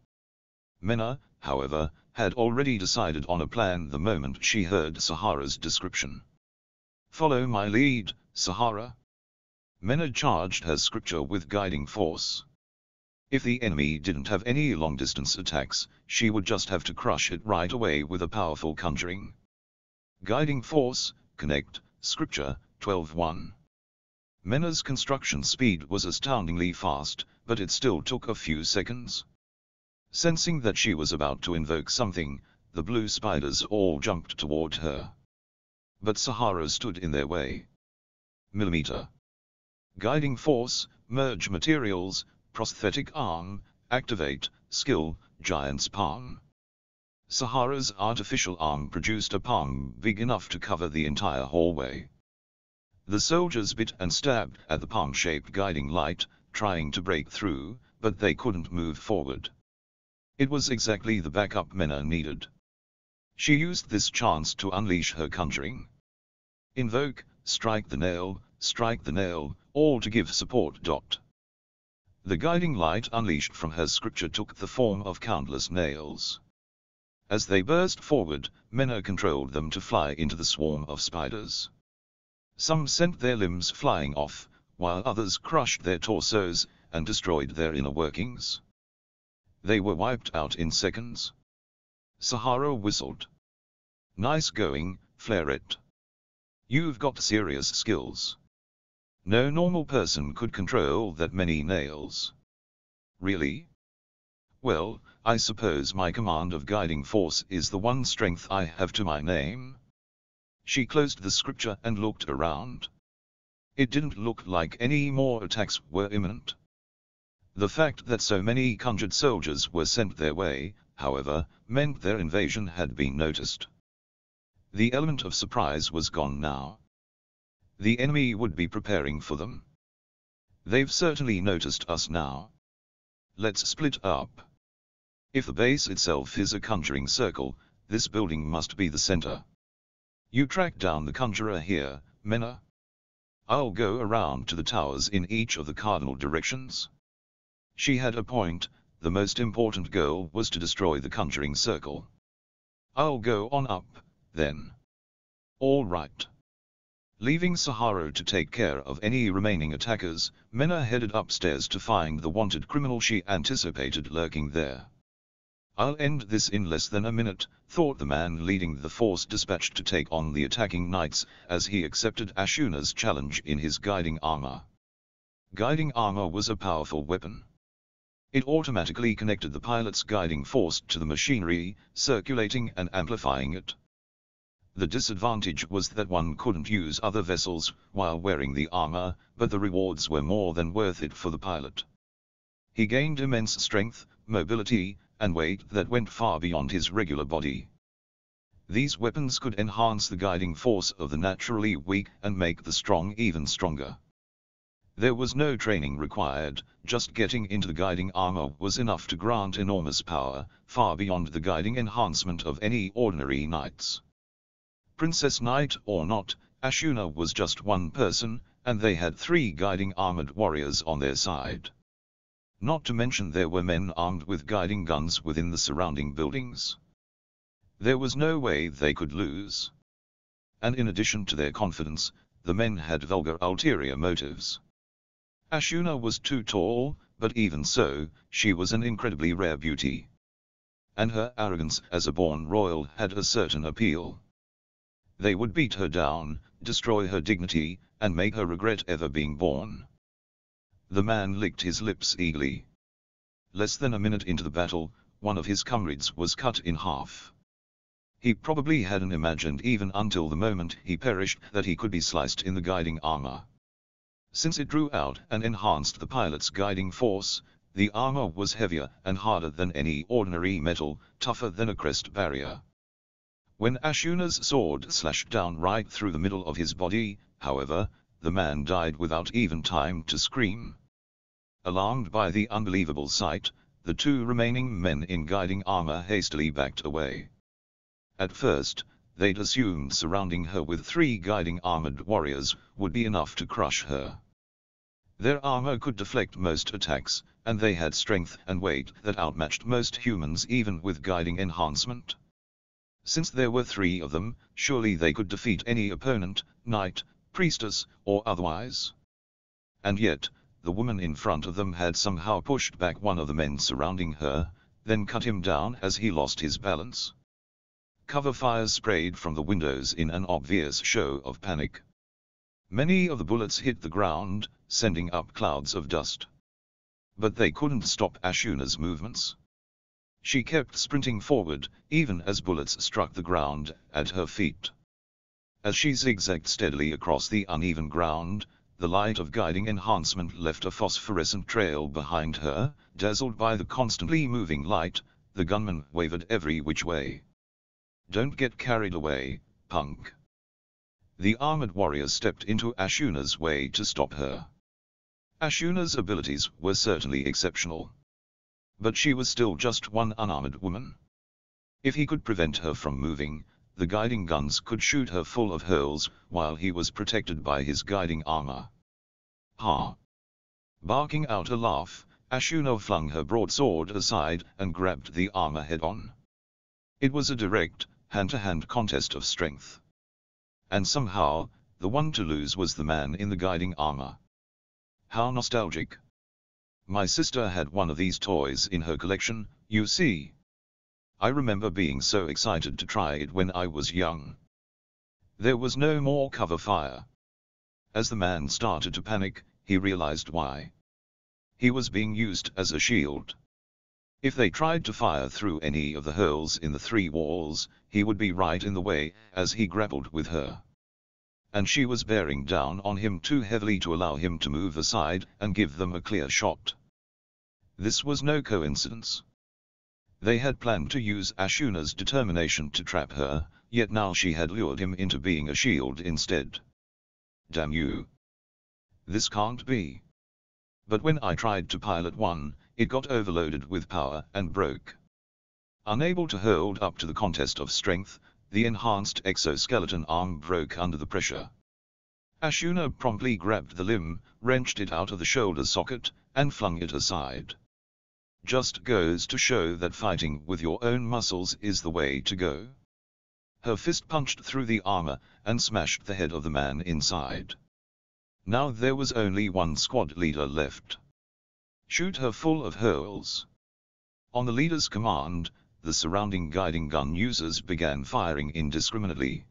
A: Menou, however, had already decided on a plan the moment she heard Sahara's description. Follow my lead, Sahara. Menou charged her scripture with guiding force. If the enemy didn't have any long-distance attacks, she would just have to crush it right away with a powerful conjuring. Guiding Force, Connect, Scripture, 12.1 Menou's construction speed was astoundingly fast, but it still took a few seconds. Sensing that she was about to invoke something, the blue spiders all jumped toward her. But Sahara stood in their way. Millimeter. Guiding force, merge materials, prosthetic arm, activate, skill, giant's palm. Sahara's artificial arm produced a palm big enough to cover the entire hallway. The soldiers bit and stabbed at the palm-shaped guiding light, trying to break through, but they couldn't move forward. It was exactly the backup Menou needed. She used this chance to unleash her conjuring. Invoke, strike the nail, strike the nail, all to give support. Dot. The guiding light unleashed from her scripture took the form of countless nails. As they burst forward, Menou controlled them to fly into the swarm of spiders. Some sent their limbs flying off, while others crushed their torsos, and destroyed their inner workings. They were wiped out in seconds. Sahara whistled. Nice going, Flarette. You've got serious skills. No normal person could control that many nails. Really? Well, I suppose my command of guiding force is the one strength I have to my name. She closed the scripture and looked around. It didn't look like any more attacks were imminent. The fact that so many conjured soldiers were sent their way, however, meant their invasion had been noticed. The element of surprise was gone now. The enemy would be preparing for them. They've certainly noticed us now. Let's split up. If the base itself is a conjuring circle, this building must be the center. You track down the conjurer here, Menou. I'll go around to the towers in each of the cardinal directions. She had a point, the most important goal was to destroy the conjuring circle. I'll go on up, then. All right. Leaving Sahara to take care of any remaining attackers, Menou headed upstairs to find the wanted criminal she anticipated lurking there. I'll end this in less than a minute, thought the man leading the force dispatched to take on the attacking knights, as he accepted Ashuna's challenge in his guiding armor. Guiding armor was a powerful weapon. It automatically connected the pilot's guiding force to the machinery, circulating and amplifying it. The disadvantage was that one couldn't use other vessels while wearing the armor, but the rewards were more than worth it for the pilot. He gained immense strength, mobility, and weight that went far beyond his regular body. These weapons could enhance the guiding force of the naturally weak and make the strong even stronger. There was no training required, just getting into the guiding armor was enough to grant enormous power, far beyond the guiding enhancement of any ordinary knights. Princess Knight or not, Ashuna was just one person, and they had three guiding armored warriors on their side. Not to mention there were men armed with guiding guns within the surrounding buildings. There was no way they could lose. And in addition to their confidence, the men had vulgar ulterior motives. Ashuna was too tall, but even so, she was an incredibly rare beauty. And her arrogance as a born royal had a certain appeal. They would beat her down, destroy her dignity, and make her regret ever being born. The man licked his lips eagerly. Less than a minute into the battle, one of his comrades was cut in half. He probably hadn't imagined even until the moment he perished that he could be sliced in the guiding armor. Since it drew out and enhanced the pilot's guiding force, the armor was heavier and harder than any ordinary metal, tougher than a crest barrier. When Ashuna's sword slashed down right through the middle of his body, however, the man died without even time to scream. Alarmed by the unbelievable sight, the two remaining men in guiding armor hastily backed away. At first, they'd assumed surrounding her with three guiding armored warriors would be enough to crush her. Their armor could deflect most attacks, and they had strength and weight that outmatched most humans even with guiding enhancement. Since there were three of them, surely they could defeat any opponent, knight, priestess, or otherwise. And yet, the woman in front of them had somehow pushed back one of the men surrounding her, then cut him down as he lost his balance. Cover fires sprayed from the windows in an obvious show of panic. Many of the bullets hit the ground, sending up clouds of dust. But they couldn't stop Ashuna's movements. She kept sprinting forward, even as bullets struck the ground at her feet. As she zigzagged steadily across the uneven ground, the light of guiding enhancement left a phosphorescent trail behind her, dazzled by the constantly moving light, the gunman wavered every which way. Don't get carried away, punk. The armored warrior stepped into Ashuna's way to stop her. Ashuna's abilities were certainly exceptional. But she was still just one unarmored woman. If he could prevent her from moving, the guiding guns could shoot her full of holes, while he was protected by his guiding armor. Ha! Barking out a laugh, Ashuna flung her broadsword aside and grabbed the armor head-on. It was a direct, hand-to-hand -hand contest of strength. And somehow, the one to lose was the man in the guiding armor. How nostalgic. My sister had one of these toys in her collection, you see. I remember being so excited to try it when I was young. There was no more cover fire. As the man started to panic, he realized why. He was being used as a shield. If they tried to fire through any of the holes in the three walls, he would be right in the way, as he grappled with her. And she was bearing down on him too heavily to allow him to move aside and give them a clear shot. This was no coincidence. They had planned to use Ashuna's determination to trap her, yet now she had lured him into being a shield instead. Damn you. This can't be. But when I tried to pilot one, it got overloaded with power and broke. Unable to hold up to the contest of strength, the enhanced exoskeleton arm broke under the pressure. Ashuna promptly grabbed the limb, wrenched it out of the shoulder socket, and flung it aside. Just goes to show that fighting with your own muscles is the way to go. Her fist punched through the armor, and smashed the head of the man inside. Now there was only one squad leader left. Shoot her full of holes. On the leader's command, the surrounding guiding gun users began firing indiscriminately.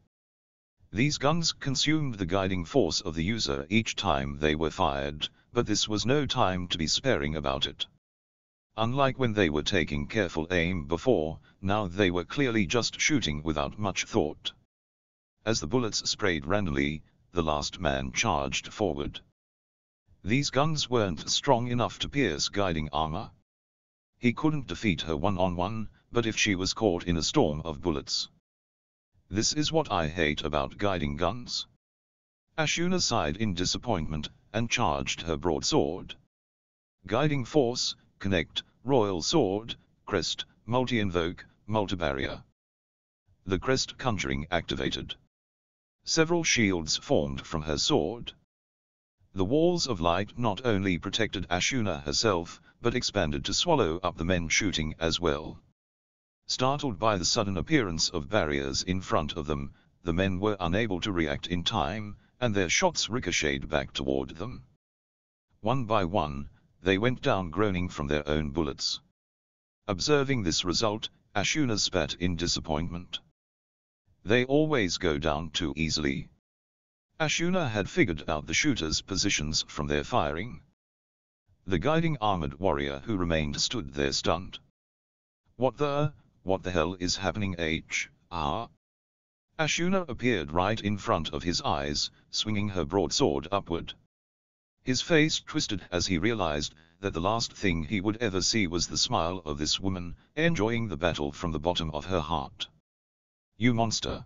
A: These guns consumed the guiding force of the user each time they were fired, but this was no time to be sparing about it. Unlike when they were taking careful aim before, now they were clearly just shooting without much thought. As the bullets sprayed randomly, the last man charged forward. These guns weren't strong enough to pierce guiding armor. He couldn't defeat her one-on-one, -on -one, but if she was caught in a storm of bullets. This is what I hate about guiding guns. Ashuna sighed in disappointment, and charged her broadsword. Guiding force, Connect, Royal Sword, Crest, Multi-Invoke, Multi-Barrier. The Crest Conjuring activated. Several shields formed from her sword. The walls of light not only protected Ashuna herself, but expanded to swallow up the men shooting as well. Startled by the sudden appearance of barriers in front of them, the men were unable to react in time, and their shots ricocheted back toward them. One by one, they went down groaning from their own bullets. Observing this result, Ashuna spat in disappointment. They always go down too easily. Ashuna had figured out the shooters' positions from their firing. The guiding armored warrior who remained stood there stunned. What the, what the hell is happening H, ah? Ashuna appeared right in front of his eyes, swinging her broadsword upward. His face twisted as he realized that the last thing he would ever see was the smile of this woman, enjoying the battle from the bottom of her heart. You monster.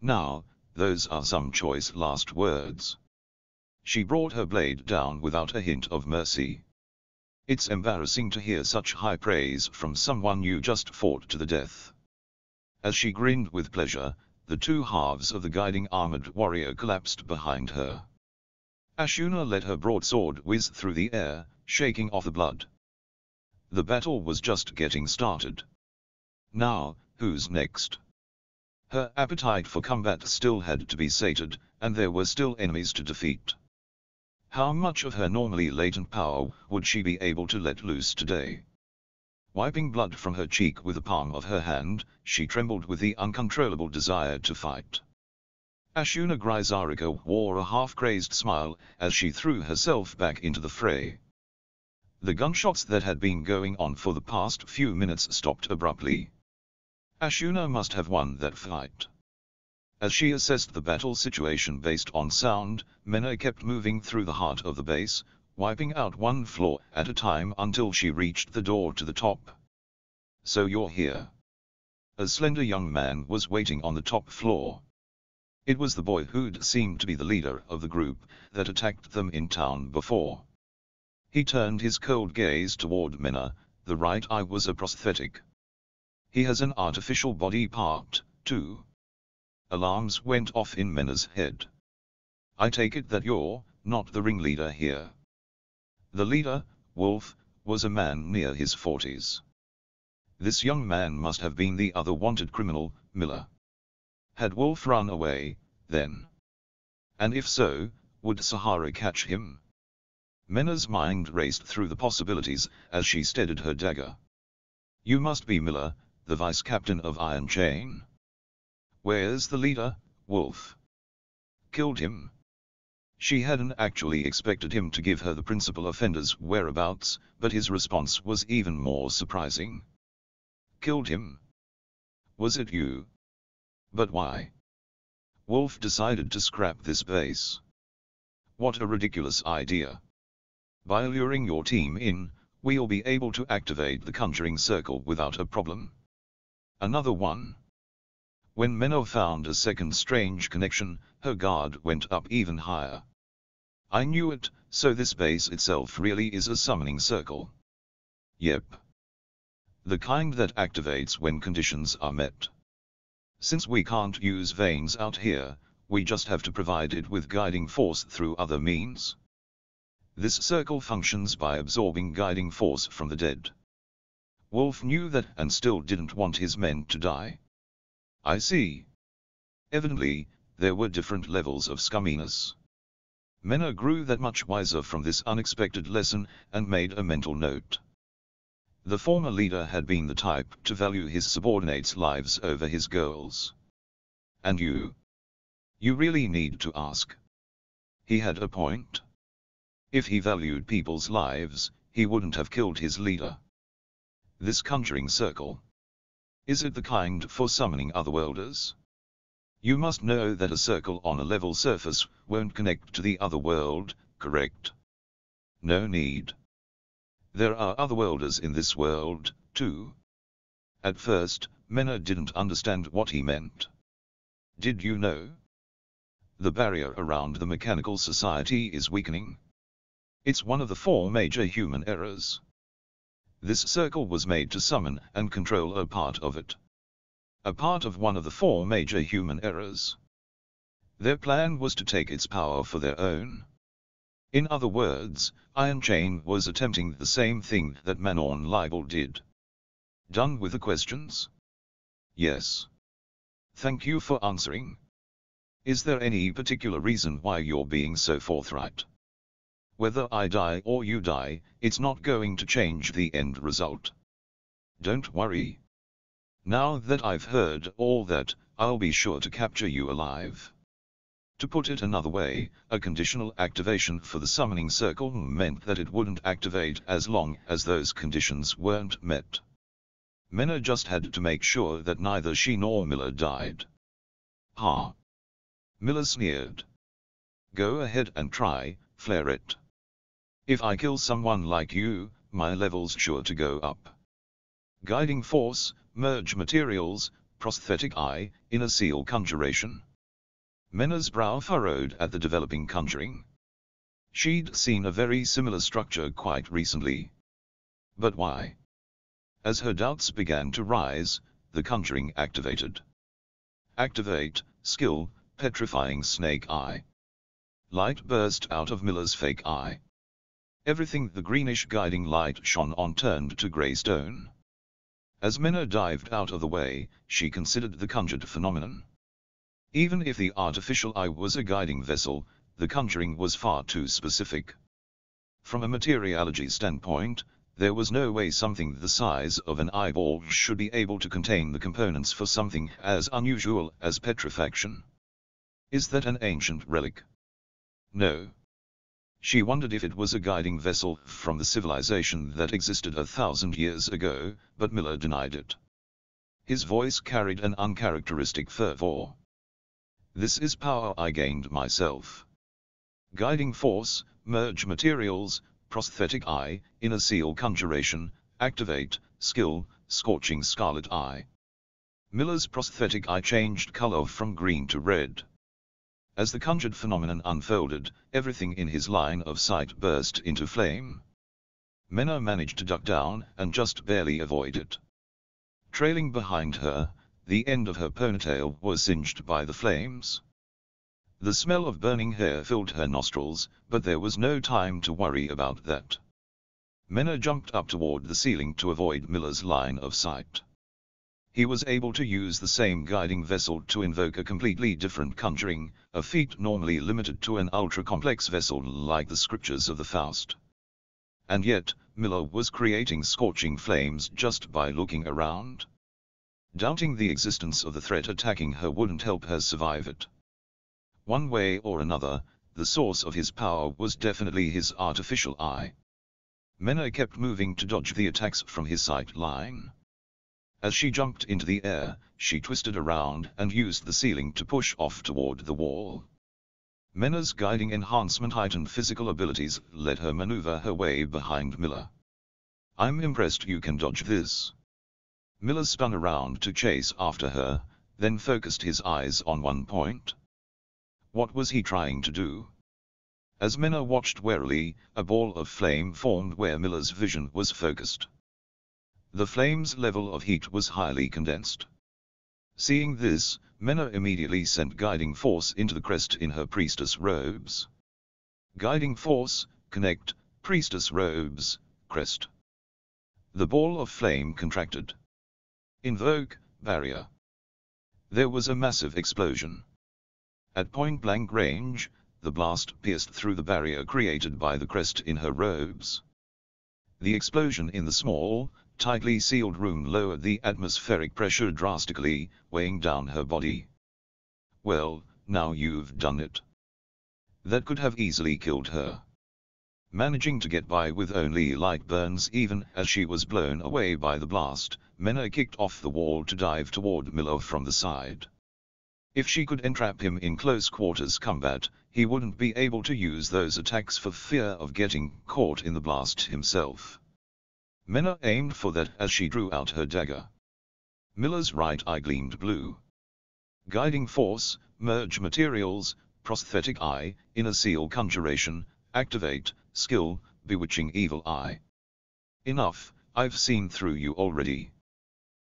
A: Now, those are some choice last words. She brought her blade down without a hint of mercy. It's embarrassing to hear such high praise from someone you just fought to the death. As she grinned with pleasure, the two halves of the guiding armored warrior collapsed behind her. Ashuna let her broadsword whiz through the air, shaking off the blood. The battle was just getting started. Now, who's next? Her appetite for combat still had to be sated, and there were still enemies to defeat. How much of her normally latent power would she be able to let loose today? Wiping blood from her cheek with the palm of her hand, she trembled with the uncontrollable desire to fight. Ashuna Grisarika wore a half-crazed smile as she threw herself back into the fray. The gunshots that had been going on for the past few minutes stopped abruptly. Ashuna must have won that fight. As she assessed the battle situation based on sound, Menou kept moving through the heart of the base, wiping out one floor at a time until she reached the door to the top. So you're here. A slender young man was waiting on the top floor. It was the boy who'd seemed to be the leader of the group that attacked them in town before. He turned his cold gaze toward Menou, the right eye was a prosthetic. He has an artificial body part, too. Alarms went off in Menou's head. I take it that you're not the ringleader here. The leader, Wolf, was a man near his forties. This young man must have been the other wanted criminal, Miller. Had Wolf run away, then? And if so, would Sahara catch him? Menou's mind raced through the possibilities as she steadied her dagger. You must be Miller, the vice captain of Iron Chain. Where's the leader, Wolf? Killed him. She hadn't actually expected him to give her the principal offender's whereabouts, but his response was even more surprising. Killed him. Was it you? But why? Wolf decided to scrap this base. What a ridiculous idea. By luring your team in, we'll be able to activate the conjuring circle without a problem. Another one. When Menou found a second strange connection, her guard went up even higher. I knew it, so this base itself really is a summoning circle. Yep the kind that activates when conditions are met. Since we can't use veins out here, we just have to provide it with guiding force through other means. This circle functions by absorbing guiding force from the dead. Wolf knew that and still didn't want his men to die. I see. Evidently, there were different levels of scumminess. Menou grew that much wiser from this unexpected lesson and made a mental note. The former leader had been the type to value his subordinates' lives over his goals. And you? You really need to ask. He had a point. If he valued people's lives, he wouldn't have killed his leader. This conjuring circle. Is it the kind for summoning otherworlders? You must know that a circle on a level surface won't connect to the other world, correct? No need. There are otherworlders in this world, too. At first, Menou didn't understand what he meant. Did you know? The barrier around the mechanical society is weakening. It's one of the four major human errors. This circle was made to summon and control a part of it. A part of one of the four major human errors. Their plan was to take its power for their own. In other words, Iron Chain was attempting the same thing that Manon Libelle did. Done with the questions? Yes. Thank you for answering. Is there any particular reason why you're being so forthright? Whether I die or you die, it's not going to change the end result. Don't worry. Now that I've heard all that, I'll be sure to capture you alive. To put it another way, a conditional activation for the summoning circle meant that it wouldn't activate as long as those conditions weren't met. Menou just had to make sure that neither she nor Miller died. Ha! Miller sneered. Go ahead and try, Flarette. If I kill someone like you, my level's sure to go up. Guiding force, merge materials, prosthetic eye, inner seal conjuration. Menou's brow furrowed at the developing conjuring. She'd seen a very similar structure quite recently. But why? As her doubts began to rise, the conjuring activated. Activate, skill, petrifying snake eye. Light burst out of Miller's fake eye. Everything the greenish guiding light shone on turned to grey stone. As Menou dived out of the way, she considered the conjured phenomenon. Even if the artificial eye was a guiding vessel, the conjuring was far too specific. From a materiology standpoint, there was no way something the size of an eyeball should be able to contain the components for something as unusual as petrifaction. Is that an ancient relic? No. She wondered if it was a guiding vessel from the civilization that existed a thousand years ago, but Miller denied it. His voice carried an uncharacteristic fervor. This is power I gained myself. Guiding Force, Merge Materials, Prosthetic Eye, Inner Seal Conjuration, Activate, Skill, Scorching Scarlet Eye. Miller's prosthetic eye changed color from green to red. As the conjured phenomenon unfolded, everything in his line of sight burst into flame. Menou managed to duck down and just barely avoid it. Trailing behind her, the end of her ponytail was singed by the flames. The smell of burning hair filled her nostrils, but there was no time to worry about that. Menou jumped up toward the ceiling to avoid Miller's line of sight. He was able to use the same guiding vessel to invoke a completely different conjuring, a feat normally limited to an ultra-complex vessel like the scriptures of the Faust. And yet, Miller was creating scorching flames just by looking around. Doubting the existence of the threat attacking her wouldn't help her survive it. One way or another, the source of his power was definitely his artificial eye. Menou kept moving to dodge the attacks from his sight line. As she jumped into the air, she twisted around and used the ceiling to push off toward the wall. Menou's guiding enhancement heightened physical abilities let her maneuver her way behind Miller. I'm impressed you can dodge this. Miller spun around to chase after her, then focused his eyes on one point. What was he trying to do? As Menou watched warily, a ball of flame formed where Miller's vision was focused. The flame's level of heat was highly condensed. Seeing this, Menou immediately sent guiding force into the crest in her priestess robes. Guiding force, connect, priestess robes, crest. The ball of flame contracted. Invoke, barrier. There was a massive explosion. At point-blank range, the blast pierced through the barrier created by the crest in her robes. The explosion in the small, tightly sealed room lowered the atmospheric pressure drastically, weighing down her body. Well, now you've done it. That could have easily killed her. Managing to get by with only light burns even as she was blown away by the blast, Menou kicked off the wall to dive toward Miller from the side. If she could entrap him in close quarters combat, he wouldn't be able to use those attacks for fear of getting caught in the blast himself. Menou aimed for that as she drew out her dagger. Miller's right eye gleamed blue. Guiding force, merge materials, prosthetic eye, inner seal conjuration, activate, skill, bewitching evil eye. Enough, I've seen through you already.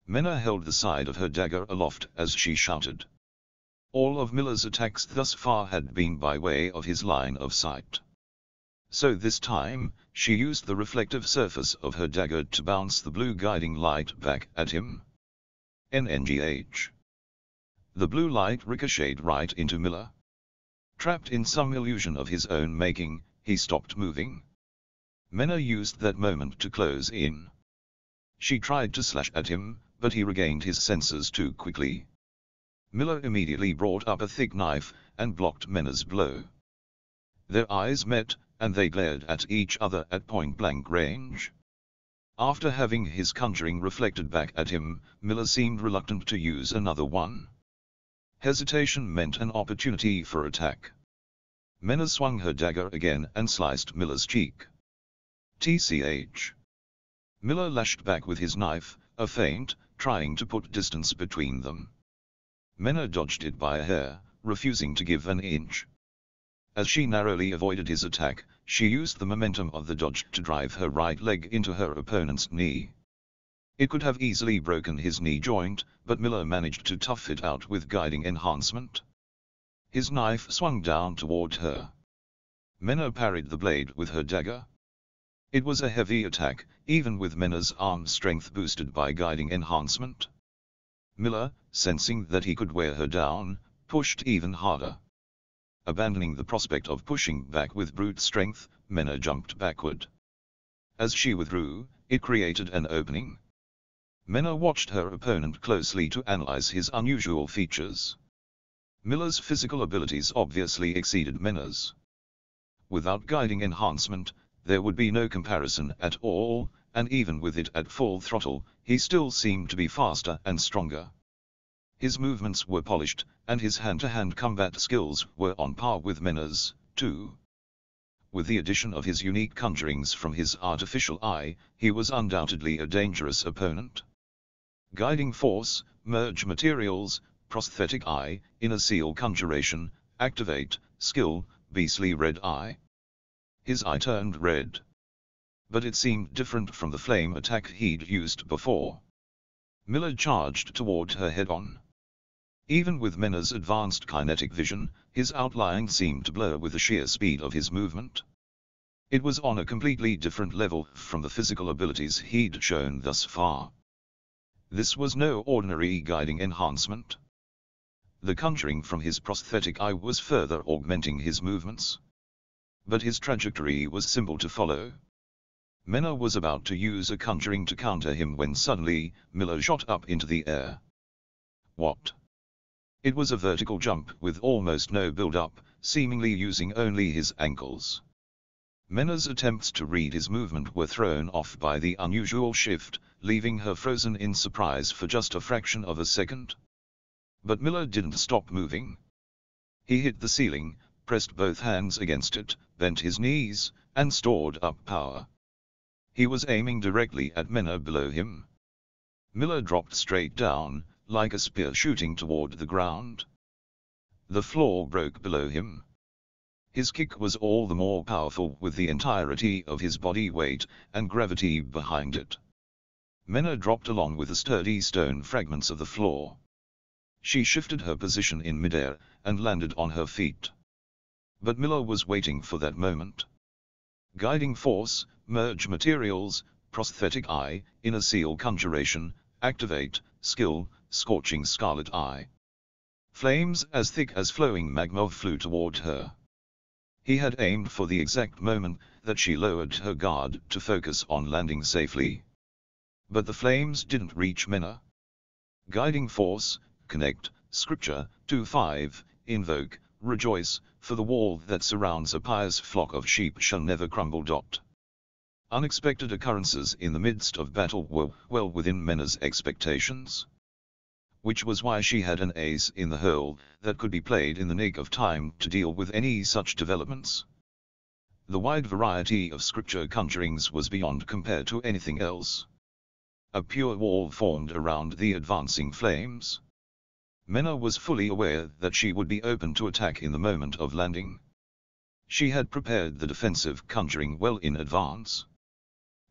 A: Menou held the side of her dagger aloft as she shouted. All of Miller's attacks thus far had been by way of his line of sight. So this time, she used the reflective surface of her dagger to bounce the blue guiding light back at him. NNGH. The blue light ricocheted right into Miller. Trapped in some illusion of his own making, he stopped moving. Menou used that moment to close in. She tried to slash at him, but he regained his senses too quickly. Miller immediately brought up a thick knife, and blocked Menou's blow. Their eyes met, and they glared at each other at point-blank range. After having his conjuring reflected back at him, Miller seemed reluctant to use another one. Hesitation meant an opportunity for attack. Menou swung her dagger again and sliced Miller's cheek. TCH. Miller lashed back with his knife, a feint, trying to put distance between them. Menou dodged it by a hair, refusing to give an inch. As she narrowly avoided his attack, she used the momentum of the dodge to drive her right leg into her opponent's knee. It could have easily broken his knee joint, but Miller managed to tough it out with guiding enhancement. His knife swung down toward her. Menou parried the blade with her dagger. It was a heavy attack, even with Menou's arm strength boosted by guiding enhancement. Miller, sensing that he could wear her down, pushed even harder. Abandoning the prospect of pushing back with brute strength, Menou jumped backward. As she withdrew, it created an opening. Menou watched her opponent closely to analyze his unusual features. Miller's physical abilities obviously exceeded Menou's. Without guiding enhancement, there would be no comparison at all, and even with it at full throttle, he still seemed to be faster and stronger. His movements were polished, and his hand-to-hand -hand combat skills were on par with Menou's, too. With the addition of his unique conjurings from his artificial eye, he was undoubtedly a dangerous opponent. Guiding Force, Merge Materials, Prosthetic Eye, Inner Seal Conjuration, Activate, Skill, Beastly Red Eye. His eye turned red. But it seemed different from the flame attack he'd used before. Miller charged toward her head-on. Even with Menou's advanced kinetic vision, his outline seemed to blur with the sheer speed of his movement. It was on a completely different level from the physical abilities he'd shown thus far. This was no ordinary guiding enhancement. The conjuring from his prosthetic eye was further augmenting his movements. But his trajectory was simple to follow. Menou was about to use a conjuring to counter him when suddenly, Miller shot up into the air. What? It was a vertical jump with almost no build-up, seemingly using only his ankles. Menou's attempts to read his movement were thrown off by the unusual shift, leaving her frozen in surprise for just a fraction of a second. But Miller didn't stop moving. He hit the ceiling, pressed both hands against it, bent his knees, and stored up power. He was aiming directly at Menou below him. Miller dropped straight down, like a spear shooting toward the ground. The floor broke below him. His kick was all the more powerful with the entirety of his body weight and gravity behind it. Menou dropped along with the sturdy stone fragments of the floor. She shifted her position in midair and landed on her feet. But Miller was waiting for that moment. Guiding Force, Merge Materials, Prosthetic Eye, Inner Seal Conjuration, Activate, Skill, scorching scarlet eye. Flames as thick as flowing magma flew toward her. He had aimed for the exact moment that she lowered her guard to focus on landing safely. But the flames didn't reach Menou. Guiding force, connect, scripture, 2-5, invoke, rejoice, for the wall that surrounds a pious flock of sheep shall never crumble. Dot. Unexpected occurrences in the midst of battle were well within Menou's expectations which was why she had an ace in the hole that could be played in the nick of time to deal with any such developments. The wide variety of scripture conjurings was beyond compare to anything else. A pure wall formed around the advancing flames. Menou was fully aware that she would be open to attack in the moment of landing. She had prepared the defensive conjuring well in advance.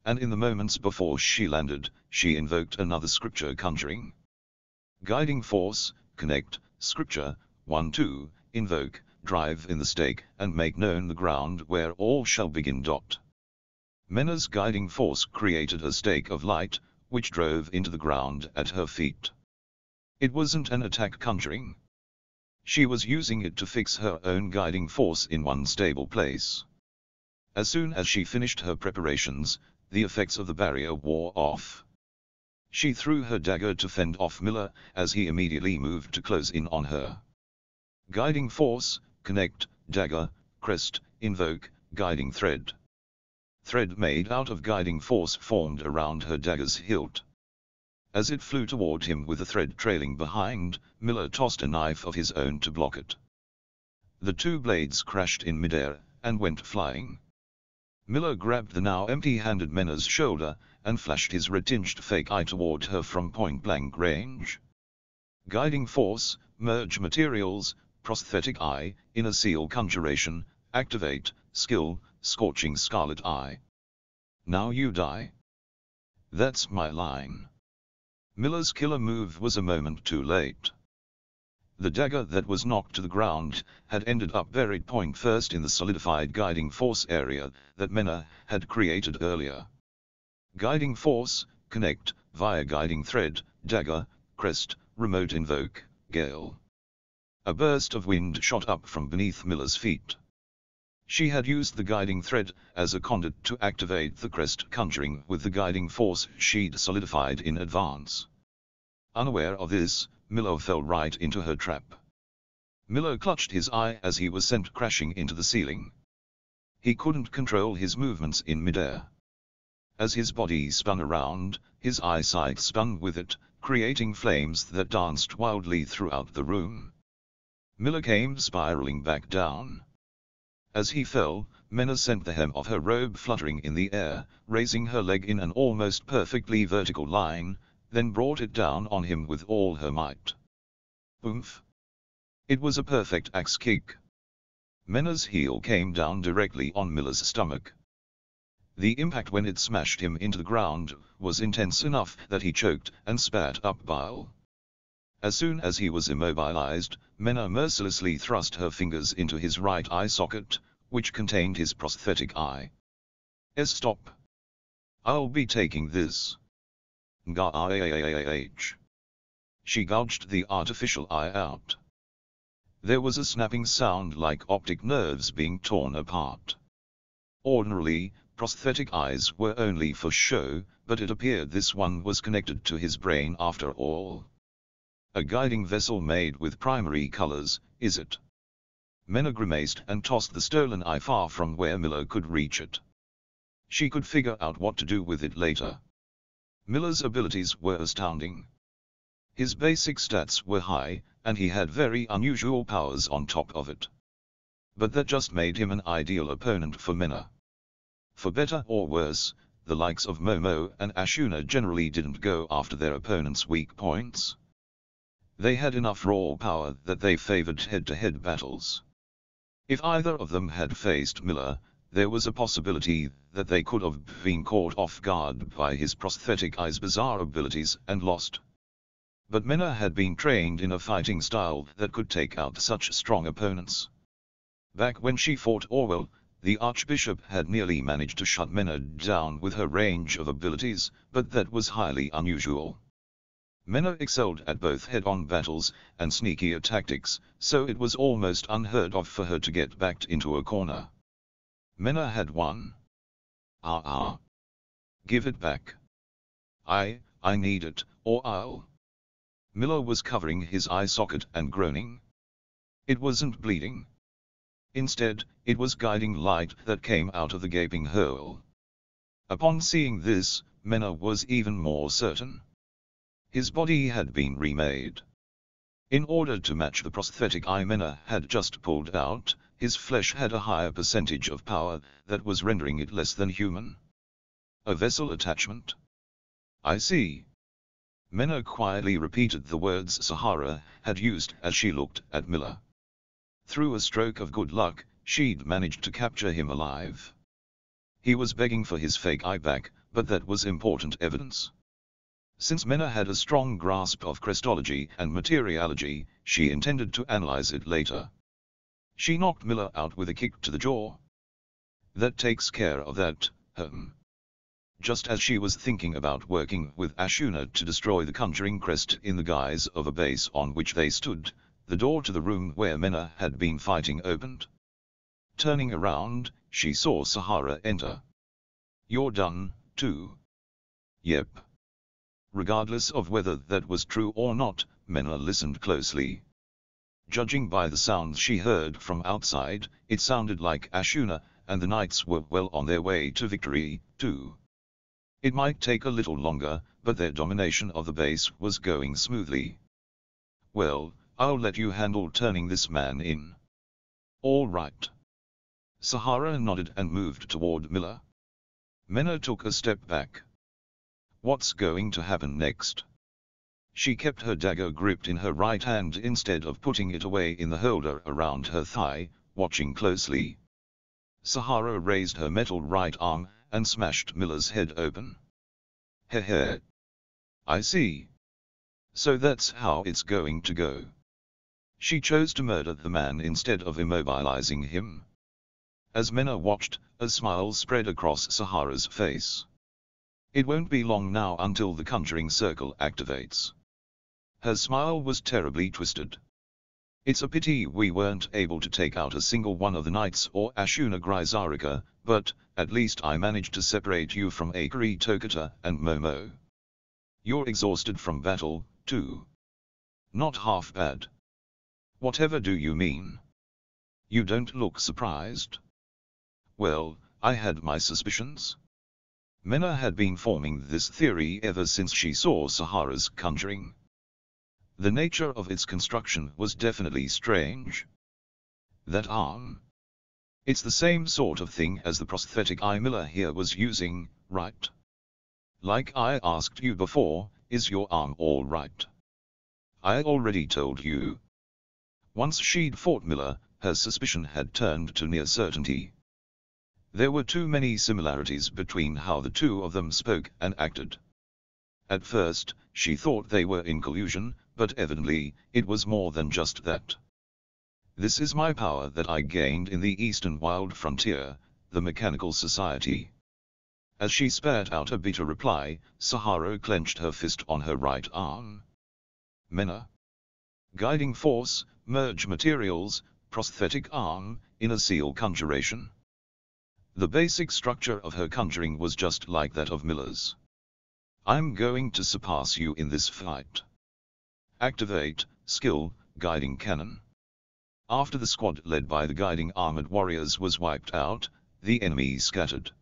A: And in the moments before she landed, she invoked another scripture conjuring. Guiding Force, Connect, Scripture, 1-2, Invoke, Drive in the stake, and make known the ground where all shall begin. Dot. Menou's guiding force created a stake of light, which drove into the ground at her feet. It wasn't an attack conjuring. She was using it to fix her own guiding force in one stable place. As soon as she finished her preparations, the effects of the barrier wore off. She threw her dagger to fend off Miller, as he immediately moved to close in on her. Guiding Force, Connect, Dagger, Crest, Invoke, Guiding Thread. Thread made out of guiding force formed around her dagger's hilt. As it flew toward him with the thread trailing behind, Miller tossed a knife of his own to block it. The two blades crashed in midair, and went flying. Miller grabbed the now empty-handed Menou's shoulder, and flashed his red-tinged fake eye toward her from point-blank range. Guiding Force, Merge Materials, Prosthetic Eye, Inner Seal Conjuration, Activate, Skill, Scorching Scarlet Eye. Now you die. That's my line. Miller's killer move was a moment too late. The dagger that was knocked to the ground had ended up buried point first in the solidified guiding force area that Menou had created earlier. Guiding force, connect, via guiding thread, dagger, crest, remote invoke, gale. A burst of wind shot up from beneath Miller's feet. She had used the guiding thread as a conduit to activate the crest conjuring with the guiding force she'd solidified in advance. Unaware of this, Miller fell right into her trap. Miller clutched his eye as he was sent crashing into the ceiling. He couldn't control his movements in midair. As his body spun around, his eyesight spun with it, creating flames that danced wildly throughout the room. Miller came spiraling back down. As he fell, Menou sent the hem of her robe fluttering in the air, raising her leg in an almost perfectly vertical line, then brought it down on him with all her might. Oomph! It was a perfect axe kick. Menou's heel came down directly on Miller's stomach. The impact when it smashed him into the ground was intense enough that he choked and spat up bile. As soon as he was immobilized, Menou mercilessly thrust her fingers into his right eye socket, which contained his prosthetic eye. S stop. I'll be taking this. Gah She gouged the artificial eye out. There was a snapping sound like optic nerves being torn apart. Ordinarily, prosthetic eyes were only for show, but it appeared this one was connected to his brain after all. A guiding vessel made with primary colors, is it? Menou grimaced and tossed the stolen eye far from where Miller could reach it. She could figure out what to do with it later. Miller's abilities were astounding. His basic stats were high, and he had very unusual powers on top of it. But that just made him an ideal opponent for Menou. For better or worse, the likes of Momo and Ashuna generally didn't go after their opponent's weak points. They had enough raw power that they favored head-to-head -head battles. If either of them had faced Miller, there was a possibility that they could have been caught off guard by his prosthetic eye's bizarre abilities and lost. But Menou had been trained in a fighting style that could take out such strong opponents. Back when she fought Orwell, the Archbishop had nearly managed to shut Menou down with her range of abilities, but that was highly unusual. Menou excelled at both head-on battles and sneakier tactics, so it was almost unheard of for her to get backed into a corner. Menou had won. Ah ah. Give it back. I, I need it, or I'll. Miller was covering his eye socket and groaning. It wasn't bleeding. Instead, it was guiding light that came out of the gaping hole. Upon seeing this, Menou was even more certain. His body had been remade. In order to match the prosthetic eye Menou had just pulled out, his flesh had a higher percentage of power that was rendering it less than human. A vessel attachment? I see. Menou quietly repeated the words Sahara had used as she looked at Miller. Through a stroke of good luck, she'd managed to capture him alive. He was begging for his fake eye back, but that was important evidence. Since Menou had a strong grasp of Crestology and materiology, she intended to analyze it later. She knocked Miller out with a kick to the jaw. That takes care of that, um. Just as she was thinking about working with Ashuna to destroy the conjuring crest in the guise of a base on which they stood, the door to the room where Menou had been fighting opened. Turning around, she saw Sahara enter. You're done, too. Yep. Regardless of whether that was true or not, Menou listened closely. Judging by the sounds she heard from outside, it sounded like Ashuna, and the knights were well on their way to victory, too. It might take a little longer, but their domination of the base was going smoothly. Well, I'll let you handle turning this man in. All right. Sahara nodded and moved toward Miller. Menou took a step back. What's going to happen next? She kept her dagger gripped in her right hand instead of putting it away in the holder around her thigh, watching closely. Sahara raised her metal right arm, and smashed Miller's head open. Heh heh. I see. So that's how it's going to go. She chose to murder the man instead of immobilizing him. As Menou watched, a smile spread across Sahara's face. It won't be long now until the conjuring circle activates. Her smile was terribly twisted. It's a pity we weren't able to take out a single one of the knights or Ashuna Grisarika, but, at least I managed to separate you from Akari Tokitou and Momo. You're exhausted from battle, too. Not half bad. Whatever do you mean? You don't look surprised. Well, I had my suspicions. Menou had been forming this theory ever since she saw Sahara's conjuring. The nature of its construction was definitely strange. That arm. It's the same sort of thing as the prosthetic eye Miller here was using, right? Like I asked you before, is your arm all right? I already told you. Once she'd fought Miller, her suspicion had turned to near certainty. There were too many similarities between how the two of them spoke and acted. At first, she thought they were in collusion, but evidently, it was more than just that. This is my power that I gained in the eastern wild frontier, the mechanical society. As she spat out a bitter reply, Sahara clenched her fist on her right arm. Menou. Guiding force, merge materials, prosthetic arm, inner seal conjuration. The basic structure of her conjuring was just like that of Miller's. I'm going to surpass you in this fight. Activate, skill, guiding cannon. After the squad led by the guiding armored warriors was wiped out, the enemy scattered.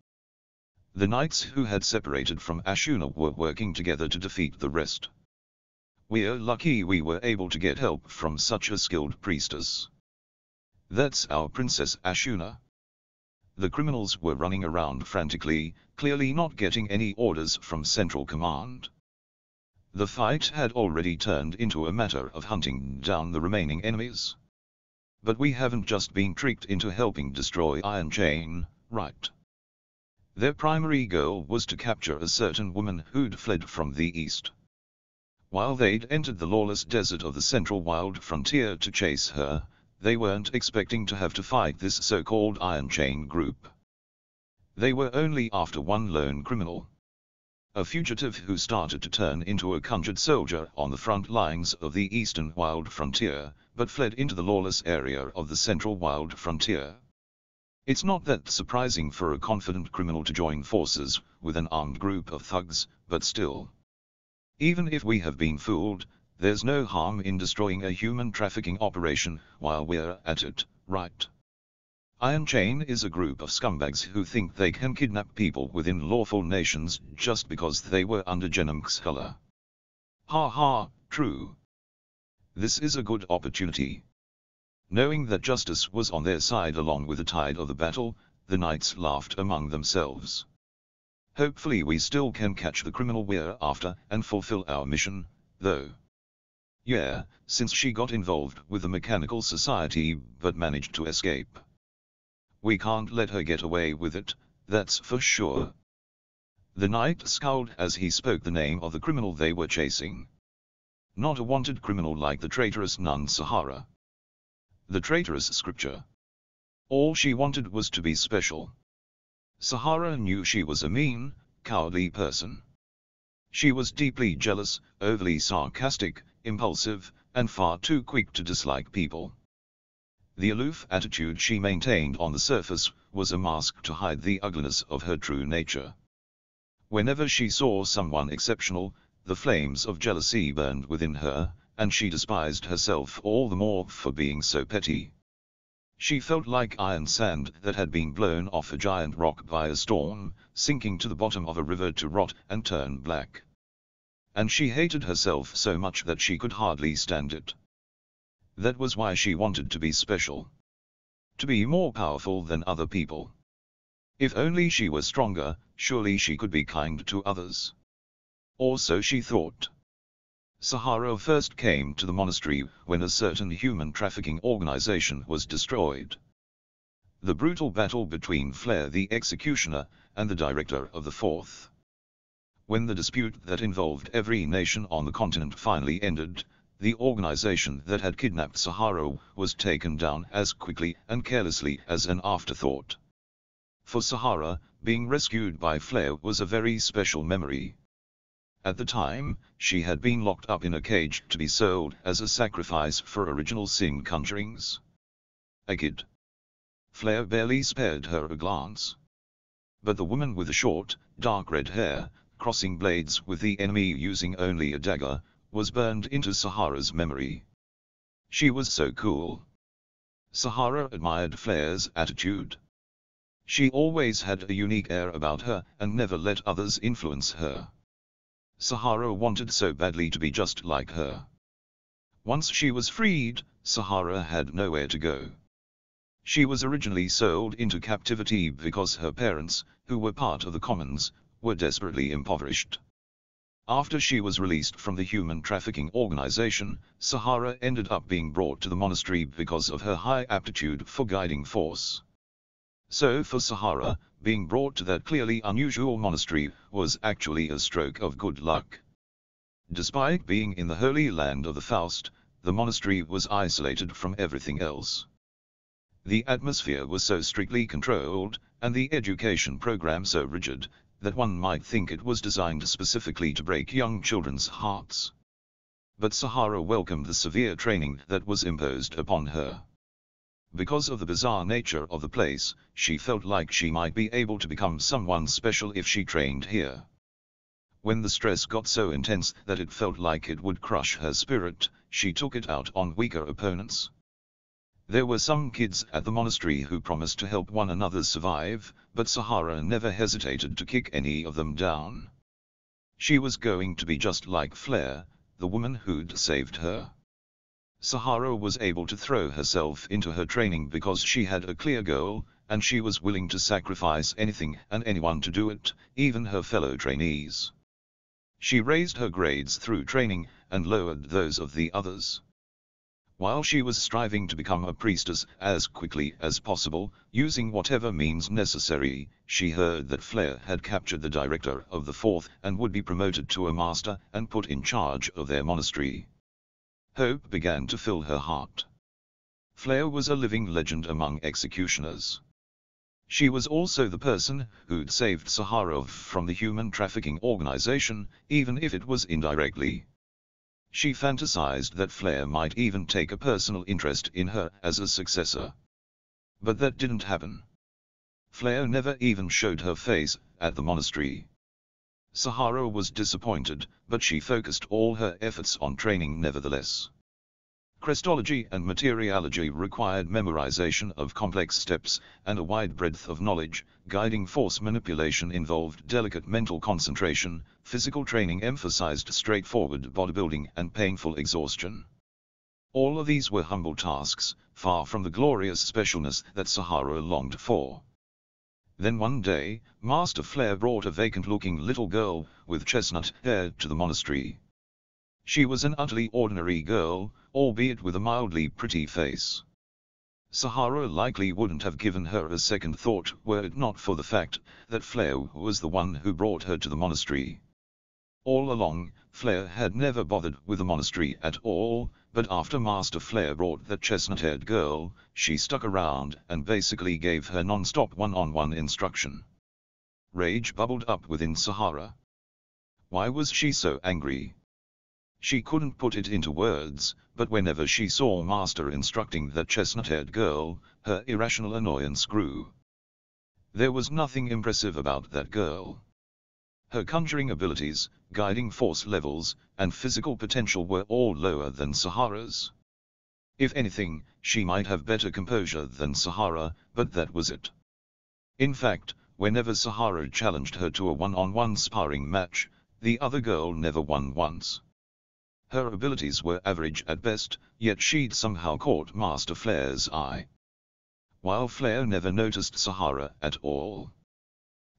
A: The knights who had separated from Ashuna were working together to defeat the rest. We're lucky we were able to get help from such a skilled priestess. That's our Princess Ashuna. The criminals were running around frantically, clearly not getting any orders from Central Command. The fight had already turned into a matter of hunting down the remaining enemies. But we haven't just been tricked into helping destroy Iron Chain, right? Their primary goal was to capture a certain woman who'd fled from the east. While they'd entered the lawless desert of the central wild frontier to chase her, they weren't expecting to have to fight this so-called Iron Chain group. They were only after one lone criminal. A fugitive who started to turn into a conjured soldier on the front lines of the eastern wild frontier, but fled into the lawless area of the central wild frontier. It's not that surprising for a confident criminal to join forces with an armed group of thugs, but still. Even if we have been fooled, there's no harm in destroying a human trafficking operation while we're at it, right? Iron Chain is a group of scumbags who think they can kidnap people within lawful nations just because they were under Genom's color. Ha ha, true. This is a good opportunity. Knowing that justice was on their side along with the tide of the battle, the knights laughed among themselves. Hopefully we still can catch the criminal we're after and fulfill our mission, though. Yeah, since she got involved with the mechanical society but managed to escape. We can't let her get away with it, that's for sure. The knight scowled as he spoke the name of the criminal they were chasing. Not a wanted criminal like the traitorous nun Sahara. The traitorous scripture. All she wanted was to be special. Sahara knew she was a mean, cowardly person. She was deeply jealous, overly sarcastic, impulsive, and far too quick to dislike people. The aloof attitude she maintained on the surface was a mask to hide the ugliness of her true nature. Whenever she saw someone exceptional, the flames of jealousy burned within her, and she despised herself all the more for being so petty. She felt like iron sand that had been blown off a giant rock by a storm, sinking to the bottom of a river to rot and turn black and she hated herself so much that she could hardly stand it. That was why she wanted to be special. To be more powerful than other people. If only she were stronger, surely she could be kind to others. Or so she thought. Sahara first came to the monastery when a certain human trafficking organization was destroyed. The brutal battle between Flare the executioner and the director of the fourth when the dispute that involved every nation on the continent finally ended, the organization that had kidnapped Sahara was taken down as quickly and carelessly as an afterthought. For Sahara, being rescued by Flare was a very special memory. At the time, she had been locked up in a cage to be sold as a sacrifice for original sin conjurings. A kid. Flare barely spared her a glance. But the woman with the short, dark red hair, crossing blades with the enemy using only a dagger, was burned into Sahara's memory. She was so cool. Sahara admired Flare's attitude. She always had a unique air about her and never let others influence her. Sahara wanted so badly to be just like her. Once she was freed, Sahara had nowhere to go. She was originally sold into captivity because her parents, who were part of the commons, were desperately impoverished. After she was released from the human trafficking organization, Sahara ended up being brought to the monastery because of her high aptitude for guiding force. So for Sahara, being brought to that clearly unusual monastery was actually a stroke of good luck. Despite being in the holy land of the Faust, the monastery was isolated from everything else. The atmosphere was so strictly controlled, and the education program so rigid, that one might think it was designed specifically to break young children's hearts. But Sahara welcomed the severe training that was imposed upon her. Because of the bizarre nature of the place, she felt like she might be able to become someone special if she trained here. When the stress got so intense that it felt like it would crush her spirit, she took it out on weaker opponents. There were some kids at the monastery who promised to help one another survive, but Sahara never hesitated to kick any of them down. She was going to be just like Flare, the woman who'd saved her. Sahara was able to throw herself into her training because she had a clear goal, and she was willing to sacrifice anything and anyone to do it, even her fellow trainees. She raised her grades through training, and lowered those of the others. While she was striving to become a priestess as quickly as possible, using whatever means necessary, she heard that Flare had captured the director of the fourth and would be promoted to a master and put in charge of their monastery. Hope began to fill her heart. Flare was a living legend among executioners. She was also the person who'd saved Sahara from the human trafficking organization, even if it was indirectly. She fantasized that Flare might even take a personal interest in her as a successor. But that didn't happen. Flare never even showed her face at the monastery. Sahara was disappointed, but she focused all her efforts on training nevertheless. Crestology and materiology required memorization of complex steps and a wide breadth of knowledge, guiding force manipulation involved delicate mental concentration, physical training emphasized straightforward bodybuilding and painful exhaustion. All of these were humble tasks, far from the glorious specialness that Sahara longed for. Then one day, Master Flare brought a vacant-looking little girl with chestnut hair to the monastery. She was an utterly ordinary girl, albeit with a mildly pretty face. Sahara likely wouldn't have given her a second thought were it not for the fact that Flare was the one who brought her to the monastery. All along, Flare had never bothered with the monastery at all, but after Master Flare brought that chestnut-haired girl, she stuck around and basically gave her non-stop one-on-one instruction. Rage bubbled up within Sahara. Why was she so angry? She couldn't put it into words, but whenever she saw Master instructing that chestnut-haired girl, her irrational annoyance grew. There was nothing impressive about that girl. Her conjuring abilities, guiding force levels, and physical potential were all lower than Sahara's. If anything, she might have better composure than Sahara, but that was it. In fact, whenever Sahara challenged her to a one-on-one -on -one sparring match, the other girl never won once. Her abilities were average at best, yet she'd somehow caught Master Flare's eye. While Flare never noticed Sahara at all.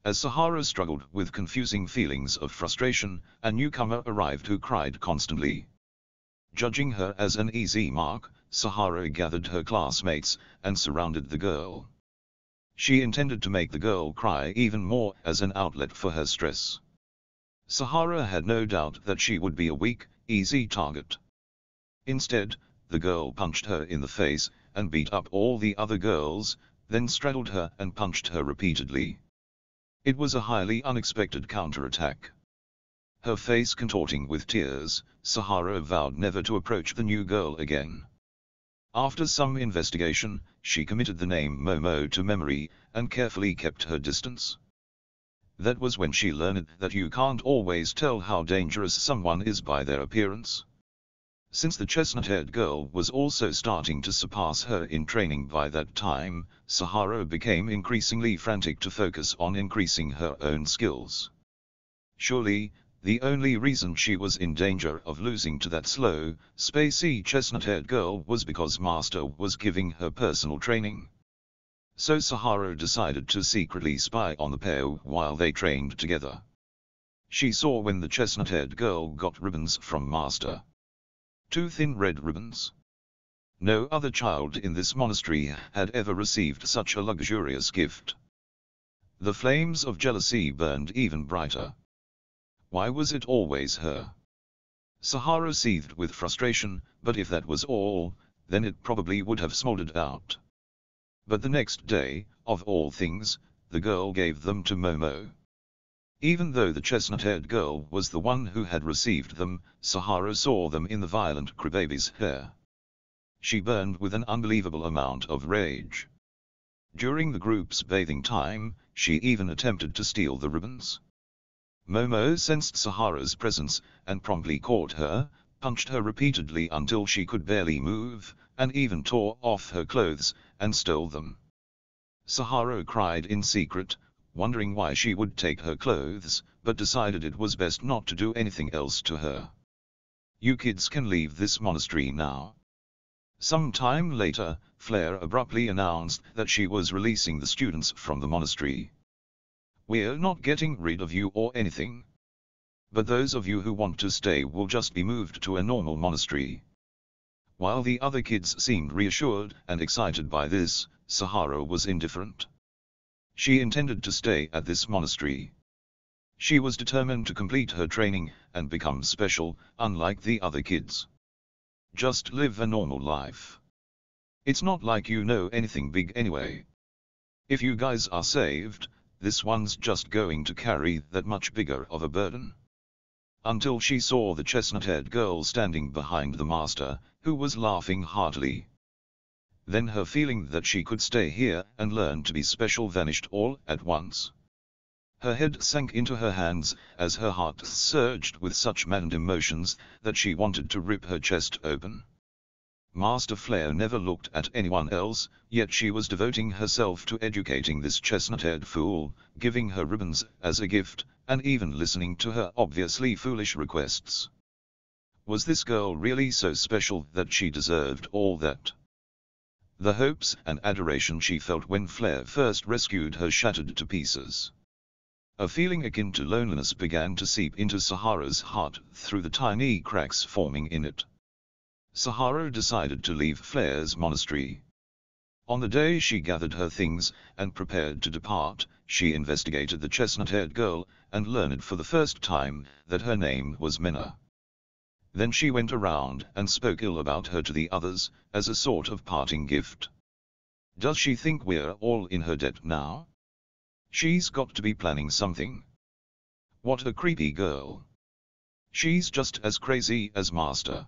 A: As Sahara struggled with confusing feelings of frustration, a newcomer arrived who cried constantly. Judging her as an easy mark, Sahara gathered her classmates and surrounded the girl. She intended to make the girl cry even more as an outlet for her stress. Sahara had no doubt that she would be a weak, easy target. Instead, the girl punched her in the face, and beat up all the other girls, then straddled her and punched her repeatedly. It was a highly unexpected counterattack. Her face contorting with tears, Sahara vowed never to approach the new girl again. After some investigation, she committed the name Momo to memory, and carefully kept her distance. That was when she learned that you can't always tell how dangerous someone is by their appearance. Since the chestnut-haired girl was also starting to surpass her in training by that time, Sahara became increasingly frantic to focus on increasing her own skills. Surely, the only reason she was in danger of losing to that slow, spacey chestnut-haired girl was because Master was giving her personal training. So Sahara decided to secretly spy on the pair while they trained together. She saw when the chestnut-haired girl got ribbons from Master. Two thin red ribbons. No other child in this monastery had ever received such a luxurious gift. The flames of jealousy burned even brighter. Why was it always her? Sahara seethed with frustration, but if that was all, then it probably would have smoldered out. But the next day, of all things, the girl gave them to Momo. Even though the chestnut-haired girl was the one who had received them, Sahara saw them in the violent crybaby's hair. She burned with an unbelievable amount of rage. During the group's bathing time, she even attempted to steal the ribbons. Momo sensed Sahara's presence, and promptly caught her, punched her repeatedly until she could barely move, and even tore off her clothes, and stole them. Sahara cried in secret, wondering why she would take her clothes, but decided it was best not to do anything else to her. You kids can leave this monastery now. Some time later, Flare abruptly announced that she was releasing the students from the monastery. We're not getting rid of you or anything. But those of you who want to stay will just be moved to a normal monastery. While the other kids seemed reassured and excited by this, Sahara was indifferent. She intended to stay at this monastery. She was determined to complete her training and become special, unlike the other kids. Just live a normal life. It's not like you know anything big anyway. If you guys are saved, this one's just going to carry that much bigger of a burden. Until she saw the chestnut-haired girl standing behind the master, who was laughing heartily. Then her feeling that she could stay here and learn to be special vanished all at once. Her head sank into her hands, as her heart surged with such maddened emotions, that she wanted to rip her chest open. Master Flare never looked at anyone else, yet she was devoting herself to educating this chestnut-haired fool, giving her ribbons as a gift, and even listening to her obviously foolish requests. Was this girl really so special that she deserved all that? The hopes and adoration she felt when Flare first rescued her shattered to pieces. A feeling akin to loneliness began to seep into Sahara's heart through the tiny cracks forming in it. Sahara decided to leave Flare's monastery. On the day she gathered her things and prepared to depart, she investigated the chestnut-haired girl and learned for the first time that her name was Menou. Then she went around and spoke ill about her to the others, as a sort of parting gift. Does she think we're all in her debt now? She's got to be planning something. What a creepy girl. She's just as crazy as Master.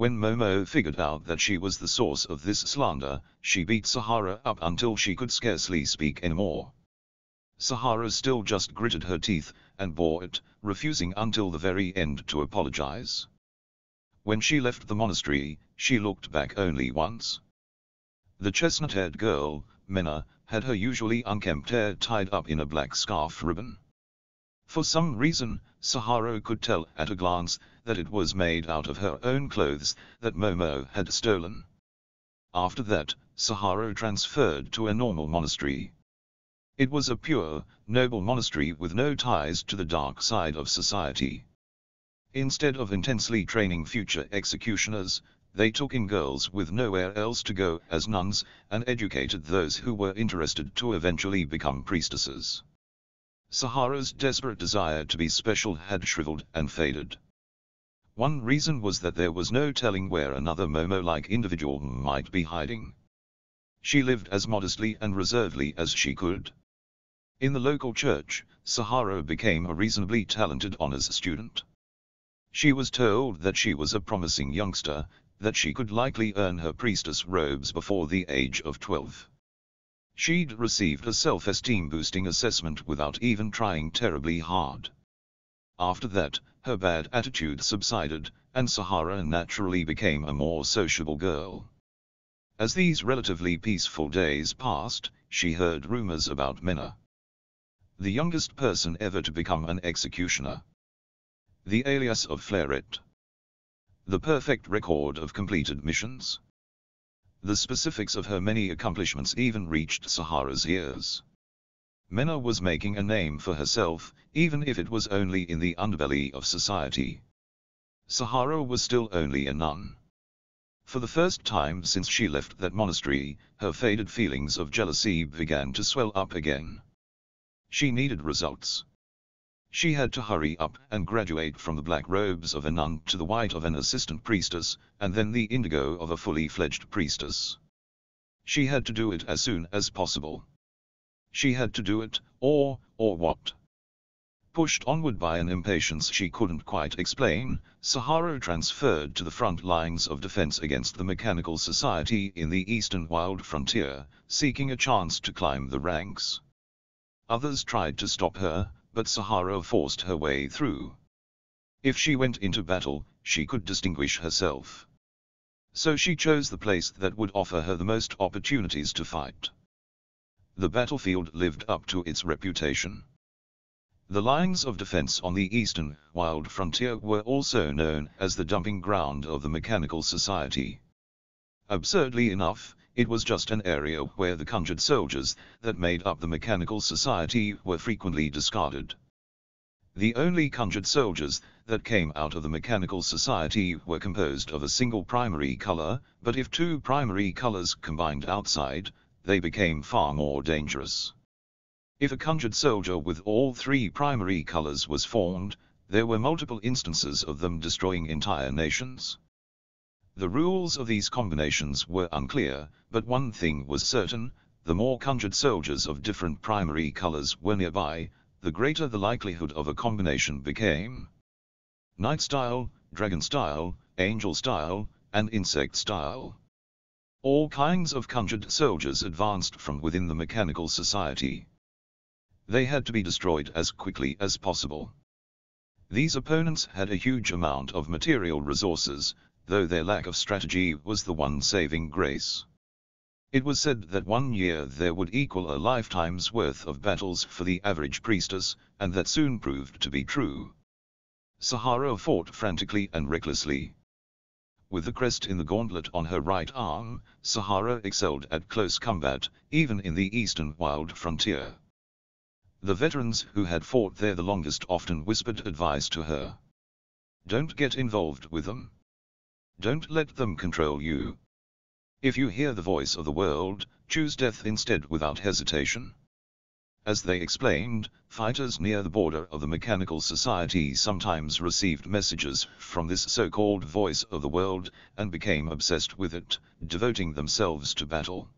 A: When Momo figured out that she was the source of this slander, she beat Sahara up until she could scarcely speak anymore. Sahara still just gritted her teeth, and bore it, refusing until the very end to apologize. When she left the monastery, she looked back only once. The chestnut-haired girl, Menou, had her usually unkempt hair tied up in a black scarf ribbon. For some reason, Sahara could tell at a glance that it was made out of her own clothes that Momo had stolen. After that, Sahara transferred to a normal monastery. It was a pure, noble monastery with no ties to the dark side of society. Instead of intensely training future executioners, they took in girls with nowhere else to go as nuns, and educated those who were interested to eventually become priestesses. Sahara's desperate desire to be special had shriveled and faded. One reason was that there was no telling where another Momo-like individual might be hiding. She lived as modestly and reservedly as she could. In the local church, Sahara became a reasonably talented honors student. She was told that she was a promising youngster, that she could likely earn her priestess robes before the age of 12. She'd received a self-esteem boosting assessment without even trying terribly hard. After that, her bad attitude subsided, and Sahara naturally became a more sociable girl. As these relatively peaceful days passed, she heard rumors about Menou. The youngest person ever to become an executioner. The alias of Flarette. The perfect record of completed missions. The specifics of her many accomplishments even reached Sahara's ears. Menou was making a name for herself, even if it was only in the underbelly of society. Sahara was still only a nun. For the first time since she left that monastery, her faded feelings of jealousy began to swell up again. She needed results. She had to hurry up and graduate from the black robes of a nun to the white of an assistant priestess, and then the indigo of a fully fledged priestess. She had to do it as soon as possible. She had to do it, or, or what? Pushed onward by an impatience she couldn't quite explain, Sahara transferred to the front lines of defense against the mechanical society in the eastern wild frontier, seeking a chance to climb the ranks. Others tried to stop her, but Sahara forced her way through. If she went into battle, she could distinguish herself. So she chose the place that would offer her the most opportunities to fight. The battlefield lived up to its reputation. The lines of defense on the eastern, wild frontier were also known as the dumping ground of the Mechanical Society. Absurdly enough, it was just an area where the conjured soldiers that made up the Mechanical Society were frequently discarded. The only conjured soldiers that came out of the Mechanical Society were composed of a single primary color, but if two primary colors combined outside, they became far more dangerous. If a conjured soldier with all three primary colors was formed, there were multiple instances of them destroying entire nations. The rules of these combinations were unclear, but one thing was certain, the more conjured soldiers of different primary colors were nearby, the greater the likelihood of a combination became. Knight style, dragon style, angel style, and insect style. All kinds of conjured soldiers advanced from within the mechanical society. They had to be destroyed as quickly as possible. These opponents had a huge amount of material resources, though their lack of strategy was the one saving grace. It was said that one year there would equal a lifetime's worth of battles for the average priestess, and that soon proved to be true. Sahara fought frantically and recklessly. With the crest in the gauntlet on her right arm, Sahara excelled at close combat, even in the eastern wild frontier. The veterans who had fought there the longest often whispered advice to her. Don't get involved with them. Don't let them control you. If you hear the voice of the world, choose death instead without hesitation. As they explained, fighters near the border of the mechanical society sometimes received messages from this so-called voice of the world, and became obsessed with it, devoting themselves to battle.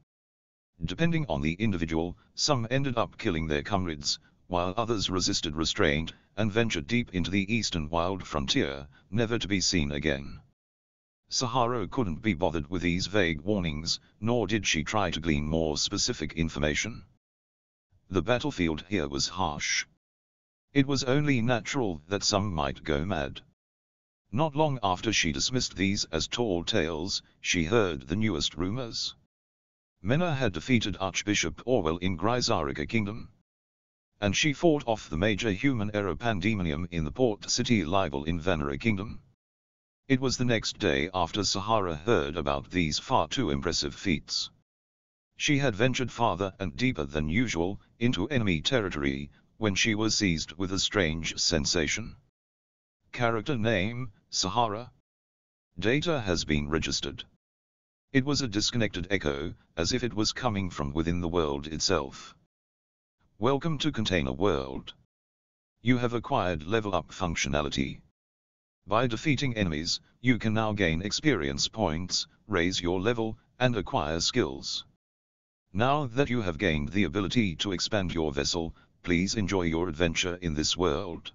A: Depending on the individual, some ended up killing their comrades, while others resisted restraint, and ventured deep into the eastern wild frontier, never to be seen again. Sahara couldn't be bothered with these vague warnings, nor did she try to glean more specific information. The battlefield here was harsh. It was only natural that some might go mad. Not long after she dismissed these as tall tales, she heard the newest rumors. Menou had defeated Archbishop Orwell in Grisarika Kingdom. And she fought off the major human error pandemonium in the port city Libelle in Vanera Kingdom. It was the next day after Sahara heard about these far too impressive feats. She had ventured farther and deeper than usual, into enemy territory, when she was seized with a strange sensation. Character name, Sahara. Data has been registered. It was a disconnected echo, as if it was coming from within the world itself. Welcome to Container World. You have acquired level up functionality. By defeating enemies, you can now gain experience points, raise your level, and acquire skills. Now that you have gained the ability to expand your vessel, please enjoy your adventure in this world.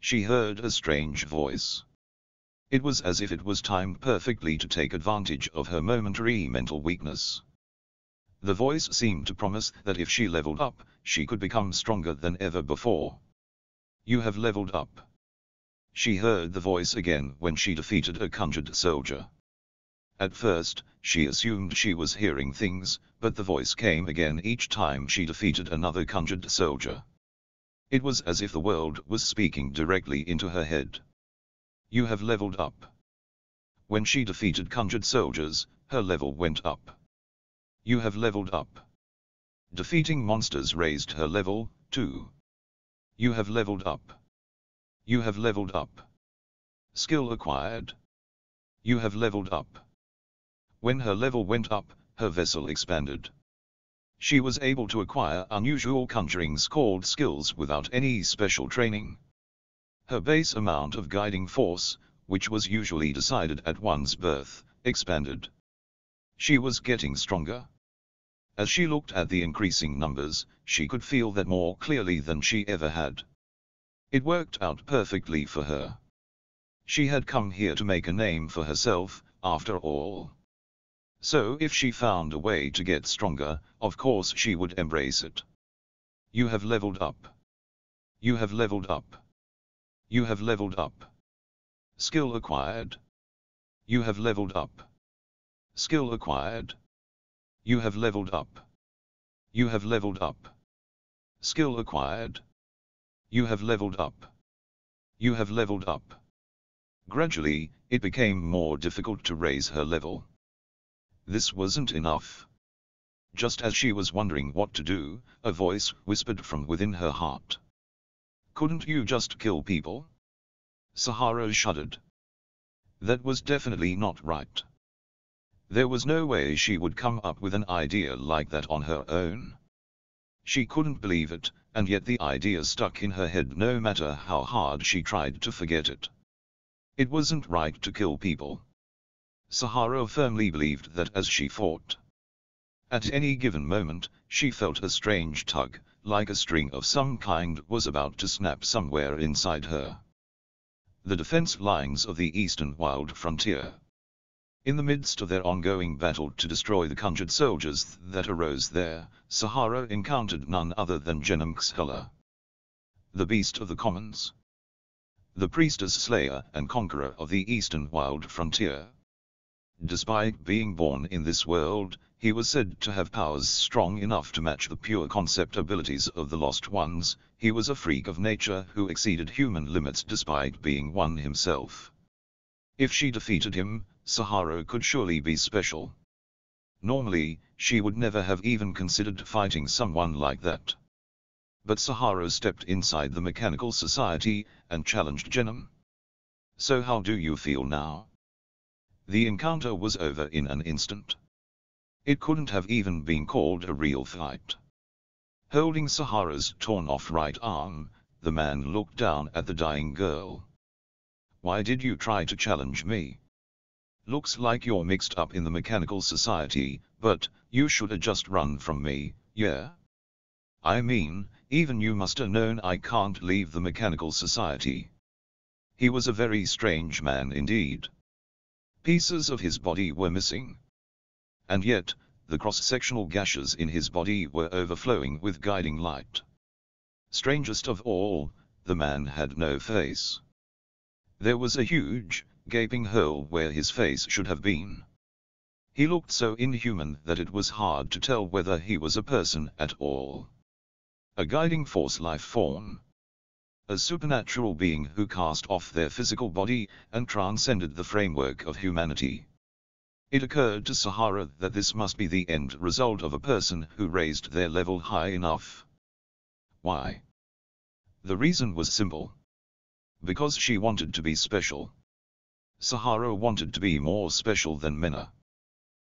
A: She heard a strange voice. It was as if it was timed perfectly to take advantage of her momentary mental weakness. The voice seemed to promise that if she leveled up, she could become stronger than ever before. You have leveled up. She heard the voice again when she defeated a conjured soldier. At first, she assumed she was hearing things, but the voice came again each time she defeated another conjured soldier. It was as if the world was speaking directly into her head. You have leveled up. When she defeated conjured soldiers, her level went up. You have leveled up. Defeating monsters raised her level, too. You have leveled up. You have leveled up. Skill acquired. You have leveled up. When her level went up, her vessel expanded. She was able to acquire unusual conjuring called skills without any special training. Her base amount of guiding force, which was usually decided at one's birth, expanded. She was getting stronger. As she looked at the increasing numbers, she could feel that more clearly than she ever had. It worked out perfectly for her. She had come here to make a name for herself, after all. So if she found a way to get stronger, of course she would embrace it. You have leveled up. You have leveled up. You have leveled up. Skill acquired. You have leveled up. Skill acquired. You have leveled up. You have leveled up. Skill acquired. You have leveled up. You have leveled up. Gradually, it became more difficult to raise her level. This wasn't enough. Just as she was wondering what to do, a voice whispered from within her heart. Couldn't you just kill people? Sahara shuddered. That was definitely not right. There was no way she would come up with an idea like that on her own. She couldn't believe it, and yet the idea stuck in her head no matter how hard she tried to forget it. It wasn't right to kill people. Sahara firmly believed that as she fought. At any given moment, she felt a strange tug, like a string of some kind was about to snap somewhere inside her. The defense lines of the eastern wild frontier. In the midst of their ongoing battle to destroy the conjured soldiers that arose there, Sahara encountered none other than Genom The beast of the commons. The priestess slayer and conqueror of the eastern wild frontier. Despite being born in this world, he was said to have powers strong enough to match the pure concept abilities of the Lost Ones, he was a freak of nature who exceeded human limits despite being one himself. If she defeated him, Sahara could surely be special. Normally, she would never have even considered fighting someone like that. But Sahara stepped inside the Mechanical Society, and challenged Genom. So how do you feel now? The encounter was over in an instant. It couldn't have even been called a real fight. Holding Sahara's torn-off right arm, the man looked down at the dying girl. Why did you try to challenge me? Looks like you're mixed up in the mechanical society, but, you shoulda just run from me, yeah? I mean, even you musta known I can't leave the mechanical society. He was a very strange man indeed. Pieces of his body were missing. And yet, the cross-sectional gashes in his body were overflowing with guiding light. Strangest of all, the man had no face. There was a huge, gaping hole where his face should have been. He looked so inhuman that it was hard to tell whether he was a person at all. A guiding force life form. A supernatural being who cast off their physical body and transcended the framework of humanity. It occurred to Sahara that this must be the end result of a person who raised their level high enough. Why? The reason was simple. Because she wanted to be special. Sahara wanted to be more special than Menou.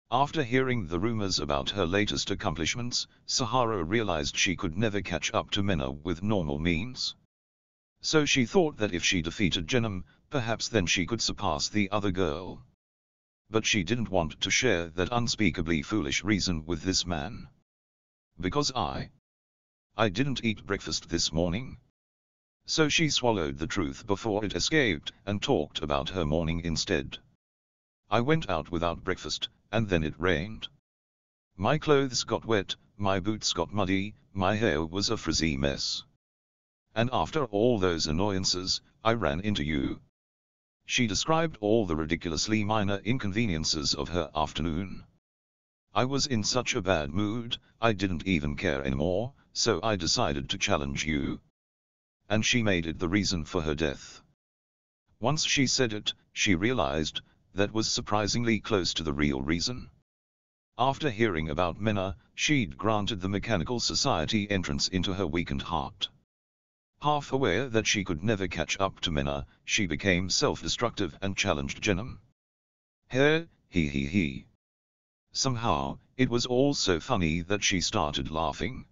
A: After hearing the rumors about her latest accomplishments, Sahara realized she could never catch up to Menou with normal means. So she thought that if she defeated Genom, perhaps then she could surpass the other girl. But she didn't want to share that unspeakably foolish reason with this man. Because I... I didn't eat breakfast this morning. So she swallowed the truth before it escaped, and talked about her morning instead. I went out without breakfast, and then it rained. My clothes got wet, my boots got muddy, my hair was a frizzy mess. And after all those annoyances, I ran into you. She described all the ridiculously minor inconveniences of her afternoon. I was in such a bad mood, I didn't even care anymore, so I decided to challenge you. And she made it the reason for her death. Once she said it, she realized, that was surprisingly close to the real reason. After hearing about Menou, she'd granted the Mechanical Society entrance into her weakened heart. Half aware that she could never catch up to Menou, she became self-destructive and challenged Genom. He, he he he. Somehow, it was all so funny that she started laughing.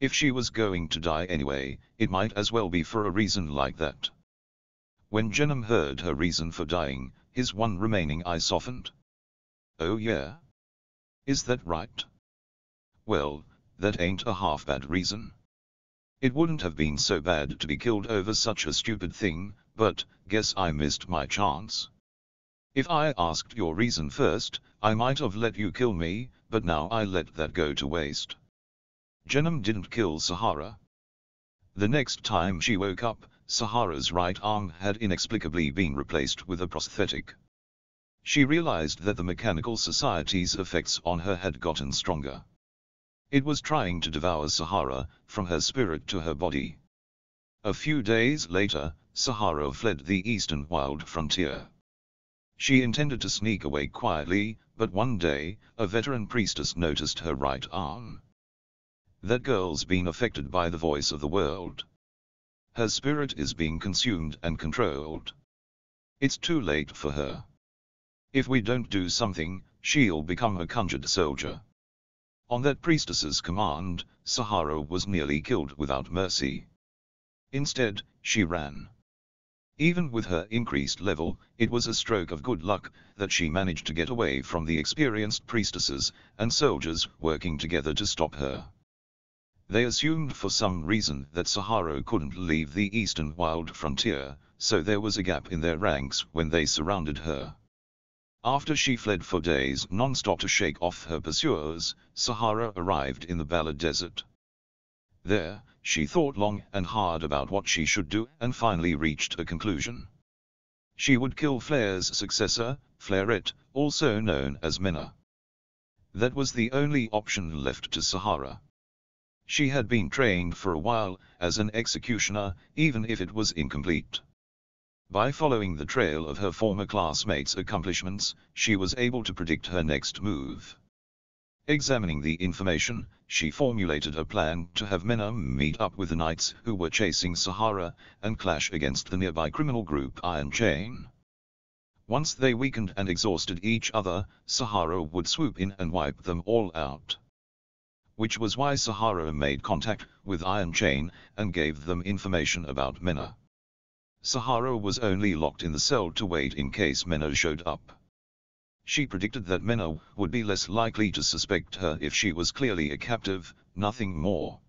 A: If she was going to die anyway, it might as well be for a reason like that. When Genom heard her reason for dying, his one remaining eye softened. Oh yeah? Is that right? Well, that ain't a half bad reason. It wouldn't have been so bad to be killed over such a stupid thing, but, guess I missed my chance. If I asked your reason first, I might have let you kill me, but now I let that go to waste. Genom didn't kill Sahara. The next time she woke up, Sahara's right arm had inexplicably been replaced with a prosthetic. She realized that the Mechanical Society's effects on her had gotten stronger. It was trying to devour Sahara, from her spirit to her body. A few days later, Sahara fled the eastern wild frontier. She intended to sneak away quietly, but one day, a veteran priestess noticed her right arm. That girl's been affected by the voice of the world. Her spirit is being consumed and controlled. It's too late for her. If we don't do something, she'll become a conjured soldier. On that priestess's command, Sahara was nearly killed without mercy. Instead, she ran. Even with her increased level, it was a stroke of good luck that she managed to get away from the experienced priestesses and soldiers working together to stop her. They assumed for some reason that Sahara couldn't leave the eastern wild frontier, so there was a gap in their ranks when they surrounded her. After she fled for days non-stop to shake off her pursuers, Sahara arrived in the Bala Desert. There, she thought long and hard about what she should do and finally reached a conclusion. She would kill Flare's successor, Flarette, also known as Menou. That was the only option left to Sahara. She had been trained for a while as an executioner, even if it was incomplete. By following the trail of her former classmates' accomplishments, she was able to predict her next move. Examining the information, she formulated a plan to have Menou meet up with the knights who were chasing Sahara, and clash against the nearby criminal group Iron Chain. Once they weakened and exhausted each other, Sahara would swoop in and wipe them all out. Which was why Sahara made contact with Iron Chain, and gave them information about Menou. Sahara was only locked in the cell to wait in case Menou showed up. She predicted that Menou would be less likely to suspect her if she was clearly a captive, nothing more.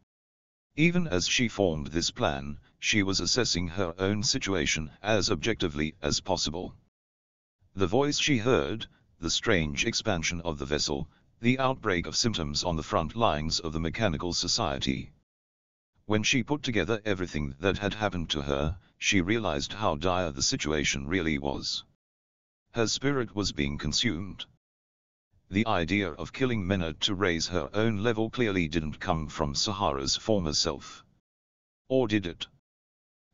A: Even as she formed this plan, she was assessing her own situation as objectively as possible. The voice she heard, the strange expansion of the vessel, the outbreak of symptoms on the front lines of the Mechanical Society. When she put together everything that had happened to her, she realized how dire the situation really was. Her spirit was being consumed. The idea of killing Menou to raise her own level clearly didn't come from Sahara's former self. Or did it?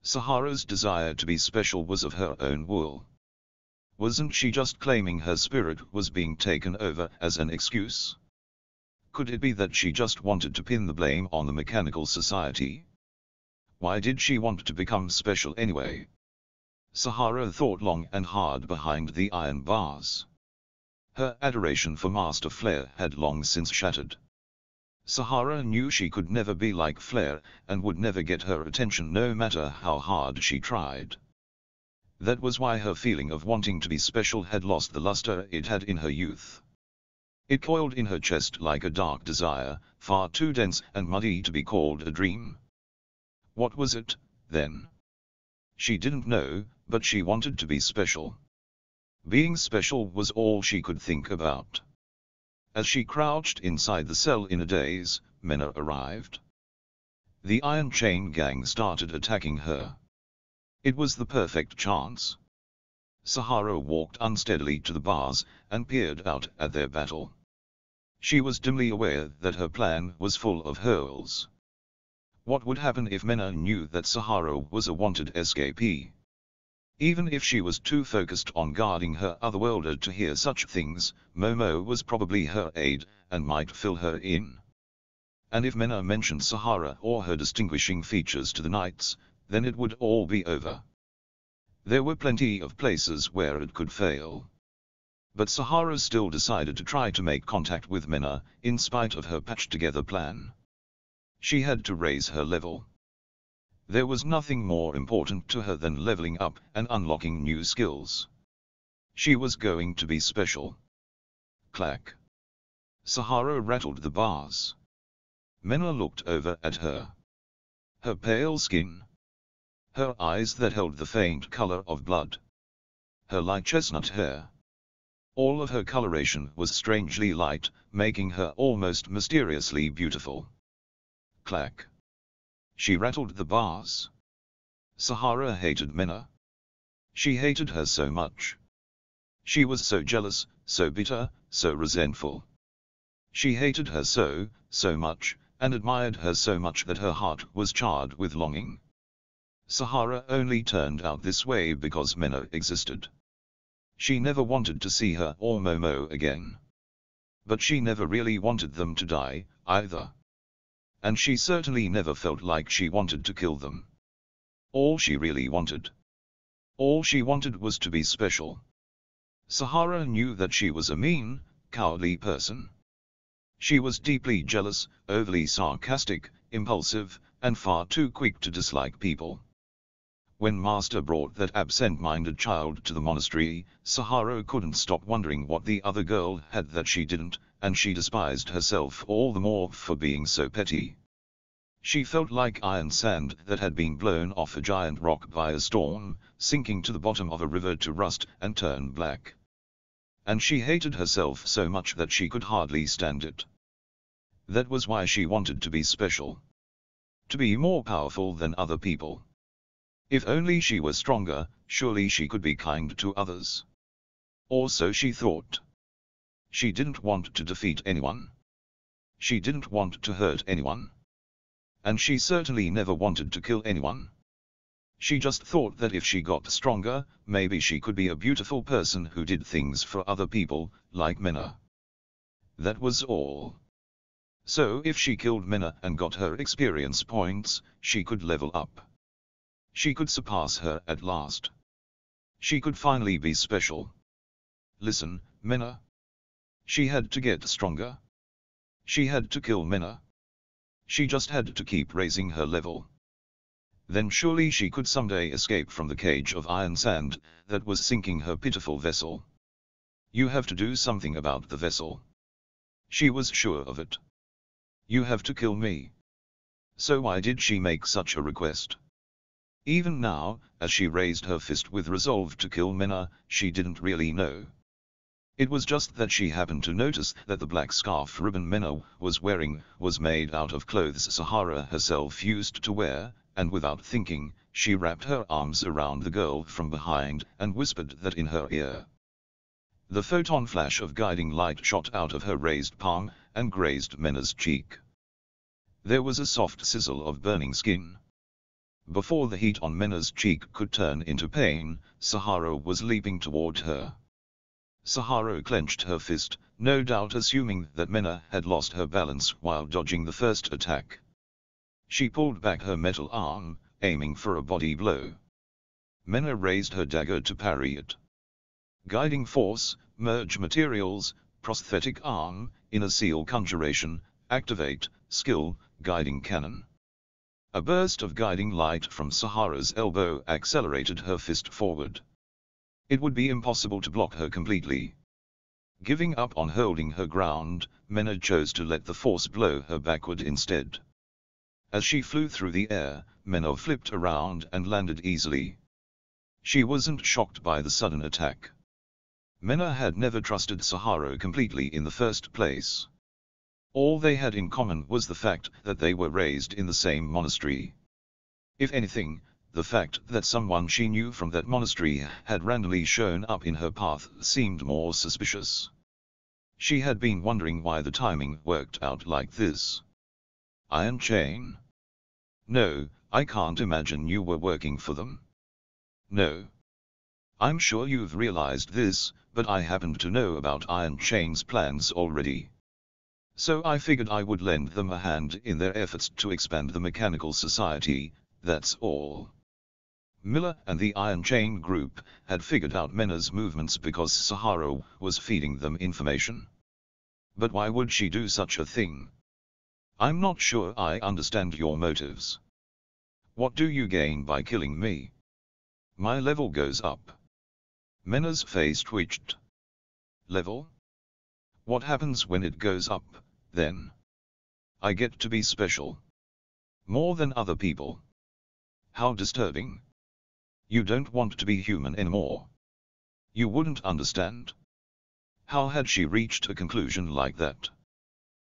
A: Sahara's desire to be special was of her own will. Wasn't she just claiming her spirit was being taken over as an excuse? Could it be that she just wanted to pin the blame on the Mechanical Society? Why did she want to become special anyway? Sahara thought long and hard behind the iron bars. Her adoration for Master Flare had long since shattered. Sahara knew she could never be like Flare, and would never get her attention no matter how hard she tried. That was why her feeling of wanting to be special had lost the luster it had in her youth. It coiled in her chest like a dark desire, far too dense and muddy to be called a dream. What was it, then? She didn't know, but she wanted to be special. Being special was all she could think about. As she crouched inside the cell in a daze, Menou arrived. The Iron Chain Gang started attacking her. It was the perfect chance. Sahara walked unsteadily to the bars and peered out at their battle. She was dimly aware that her plan was full of holes. What would happen if Menou knew that Sahara was a wanted escapee? Even if she was too focused on guarding her otherworlder to hear such things, Momo was probably her aide, and might fill her in. And if Menou mentioned Sahara or her distinguishing features to the knights, then it would all be over. There were plenty of places where it could fail. But Sahara still decided to try to make contact with Menou, in spite of her patched-together plan. She had to raise her level. There was nothing more important to her than leveling up and unlocking new skills. She was going to be special. Clack. Sahara rattled the bars. Menou looked over at her. Her pale skin. Her eyes that held the faint color of blood. Her light chestnut hair. All of her coloration was strangely light, making her almost mysteriously beautiful. Clack. She rattled the bars. Sahara hated Menou. She hated her so much. She was so jealous, so bitter, so resentful. She hated her so, so much, and admired her so much that her heart was charred with longing. Sahara only turned out this way because Menou existed. She never wanted to see her or Momo again. But she never really wanted them to die, either and she certainly never felt like she wanted to kill them. All she really wanted. All she wanted was to be special. Sahara knew that she was a mean, cowardly person. She was deeply jealous, overly sarcastic, impulsive, and far too quick to dislike people. When Master brought that absent-minded child to the monastery, Sahara couldn't stop wondering what the other girl had that she didn't, and she despised herself all the more for being so petty. She felt like iron sand that had been blown off a giant rock by a storm, sinking to the bottom of a river to rust and turn black. And she hated herself so much that she could hardly stand it. That was why she wanted to be special. To be more powerful than other people. If only she were stronger, surely she could be kind to others. Or so she thought. She didn't want to defeat anyone. She didn't want to hurt anyone. And she certainly never wanted to kill anyone. She just thought that if she got stronger, maybe she could be a beautiful person who did things for other people, like Menou. That was all. So if she killed Menou and got her experience points, she could level up. She could surpass her at last. She could finally be special. Listen, Menou. She had to get stronger. She had to kill Menou. She just had to keep raising her level. Then surely she could someday escape from the cage of iron sand, that was sinking her pitiful vessel. You have to do something about the vessel. She was sure of it. You have to kill me. So why did she make such a request? Even now, as she raised her fist with resolve to kill Menou, she didn't really know. It was just that she happened to notice that the black scarf ribbon Menou was wearing was made out of clothes Sahara herself used to wear, and without thinking, she wrapped her arms around the girl from behind and whispered that in her ear. The photon flash of guiding light shot out of her raised palm and grazed Menou's cheek. There was a soft sizzle of burning skin. Before the heat on Menou's cheek could turn into pain, Sahara was leaping toward her. Sahara clenched her fist, no doubt assuming that Menou had lost her balance while dodging the first attack. She pulled back her metal arm, aiming for a body blow. Menou raised her dagger to parry it. Guiding force, merge materials, prosthetic arm, inner seal conjuration, activate, skill, guiding cannon. A burst of guiding light from Sahara's elbow accelerated her fist forward. It would be impossible to block her completely. Giving up on holding her ground, Menou chose to let the force blow her backward instead. As she flew through the air, Menou flipped around and landed easily. She wasn't shocked by the sudden attack. Menou had never trusted Sahara completely in the first place. All they had in common was the fact that they were raised in the same monastery. If anything, the fact that someone she knew from that monastery had randomly shown up in her path seemed more suspicious. She had been wondering why the timing worked out like this. Iron Chain? No, I can't imagine you were working for them. No. I'm sure you've realized this, but I happen to know about Iron Chain's plans already. So I figured I would lend them a hand in their efforts to expand the Mechanical Society, that's all. Miller and the Iron Chain Group had figured out Menou's movements because Sahara was feeding them information. But why would she do such a thing? I'm not sure I understand your motives. What do you gain by killing me? My level goes up. Menou's face twitched. Level? What happens when it goes up? then. I get to be special. More than other people. How disturbing. You don't want to be human anymore. You wouldn't understand. How had she reached a conclusion like that?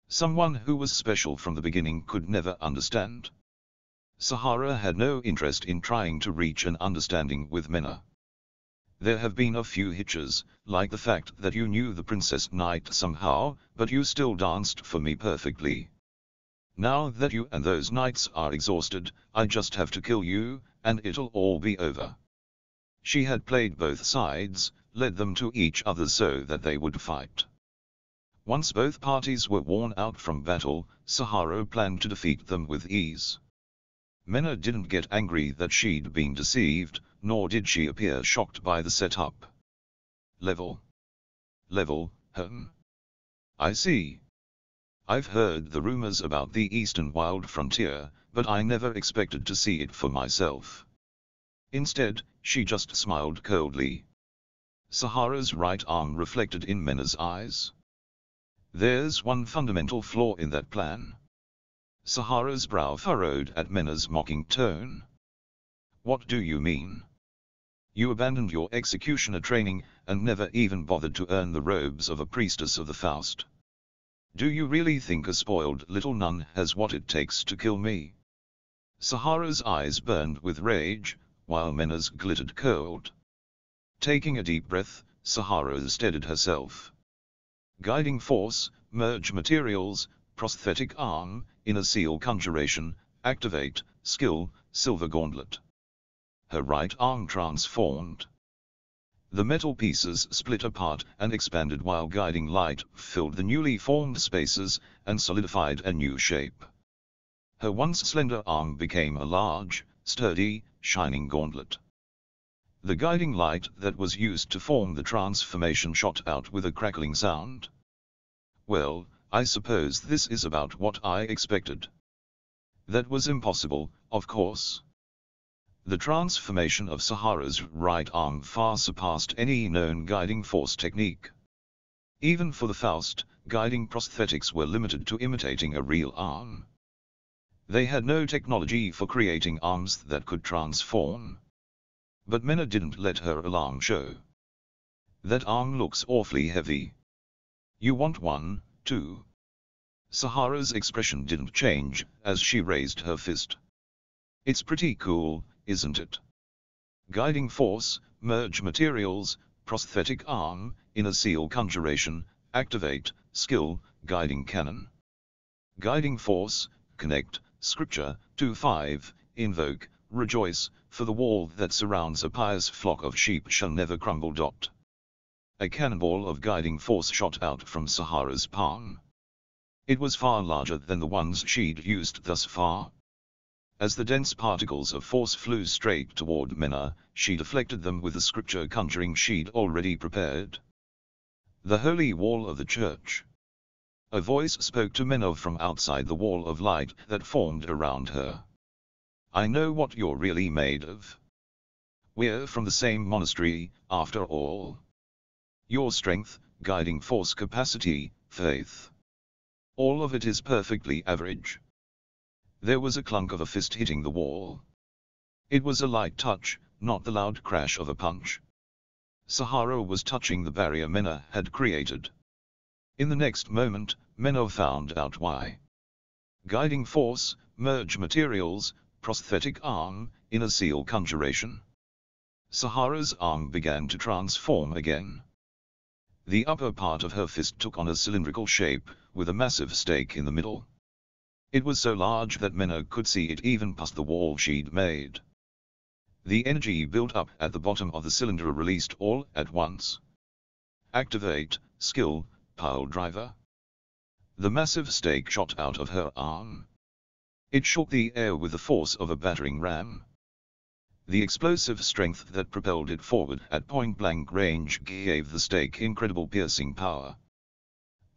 A: Someone who was special from the beginning could never understand. Sahara had no interest in trying to reach an understanding with Menou. There have been a few hitches, like the fact that you knew the Princess Knight somehow, but you still danced for me perfectly. Now that you and those knights are exhausted, I just have to kill you, and it'll all be over. She had played both sides, led them to each other so that they would fight. Once both parties were worn out from battle, Sahara planned to defeat them with ease. Menou didn't get angry that she'd been deceived, nor did she appear shocked by the setup. Level. Level, home. I see. I've heard the rumors about the eastern wild frontier, but I never expected to see it for myself. Instead, she just smiled coldly. Sahara's right arm reflected in Menou's eyes. There's one fundamental flaw in that plan. Sahara's brow furrowed at Menou's mocking tone. What do you mean? You abandoned your executioner training, and never even bothered to earn the robes of a priestess of the Faust. Do you really think a spoiled little nun has what it takes to kill me? Sahara's eyes burned with rage, while Menou's glittered cold. Taking a deep breath, Sahara steadied herself. Guiding force, merge materials, prosthetic arm, inner seal conjuration, activate, skill, silver gauntlet. Her right arm transformed. The metal pieces split apart and expanded while guiding light filled the newly formed spaces and solidified a new shape. Her once slender arm became a large, sturdy, shining gauntlet. The guiding light that was used to form the transformation shot out with a crackling sound. Well, I suppose this is about what I expected. That was impossible, of course. The transformation of Sahara's right arm far surpassed any known guiding force technique. Even for the Faust, guiding prosthetics were limited to imitating a real arm. They had no technology for creating arms that could transform. But Menou didn't let her alarm show. That arm looks awfully heavy. You want one, too. Sahara's expression didn't change, as she raised her fist. It's pretty cool, isn't it? Guiding force, merge materials, prosthetic arm, inner seal conjuration, activate, skill, guiding cannon. Guiding force, connect, scripture, 2-5, invoke, rejoice, for the wall that surrounds a pious flock of sheep shall never crumble. Dot. A cannonball of guiding force shot out from Sahara's palm. It was far larger than the ones she'd used thus far. As the dense particles of force flew straight toward Menou, she deflected them with the scripture conjuring she'd already prepared. The holy wall of the church. A voice spoke to Menou from outside the wall of light that formed around her. I know what you're really made of. We're from the same monastery, after all. Your strength, guiding force capacity, faith. All of it is perfectly average. There was a clunk of a fist hitting the wall. It was a light touch, not the loud crash of a punch. Sahara was touching the barrier Menou had created. In the next moment, Menou found out why. Guiding force, merge materials, prosthetic arm, inner seal conjuration. Sahara's arm began to transform again. The upper part of her fist took on a cylindrical shape, with a massive stake in the middle. It was so large that Menou could see it even past the wall she'd made. The energy built up at the bottom of the cylinder released all at once. Activate, skill, pile driver. The massive stake shot out of her arm. It shook the air with the force of a battering ram. The explosive strength that propelled it forward at point-blank range gave the stake incredible piercing power.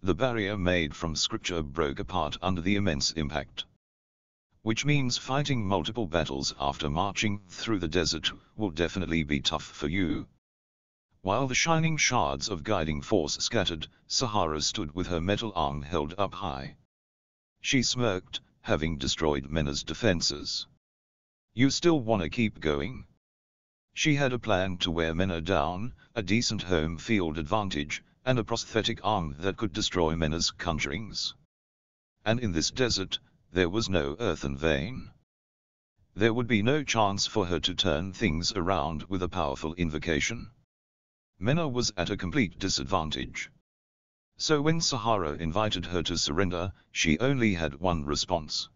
A: The barrier made from scripture broke apart under the immense impact. Which means fighting multiple battles after marching through the desert will definitely be tough for you. While the shining shards of guiding force scattered, Sahara stood with her metal arm held up high. She smirked, having destroyed Menou's defenses. You still wanna keep going? She had a plan to wear Menou down, a decent home field advantage, and a prosthetic arm that could destroy Menou's conjurings. And in this desert, there was no earthen vein. There would be no chance for her to turn things around with a powerful invocation. Mena was at a complete disadvantage. So when Sahara invited her to surrender, she only had one response.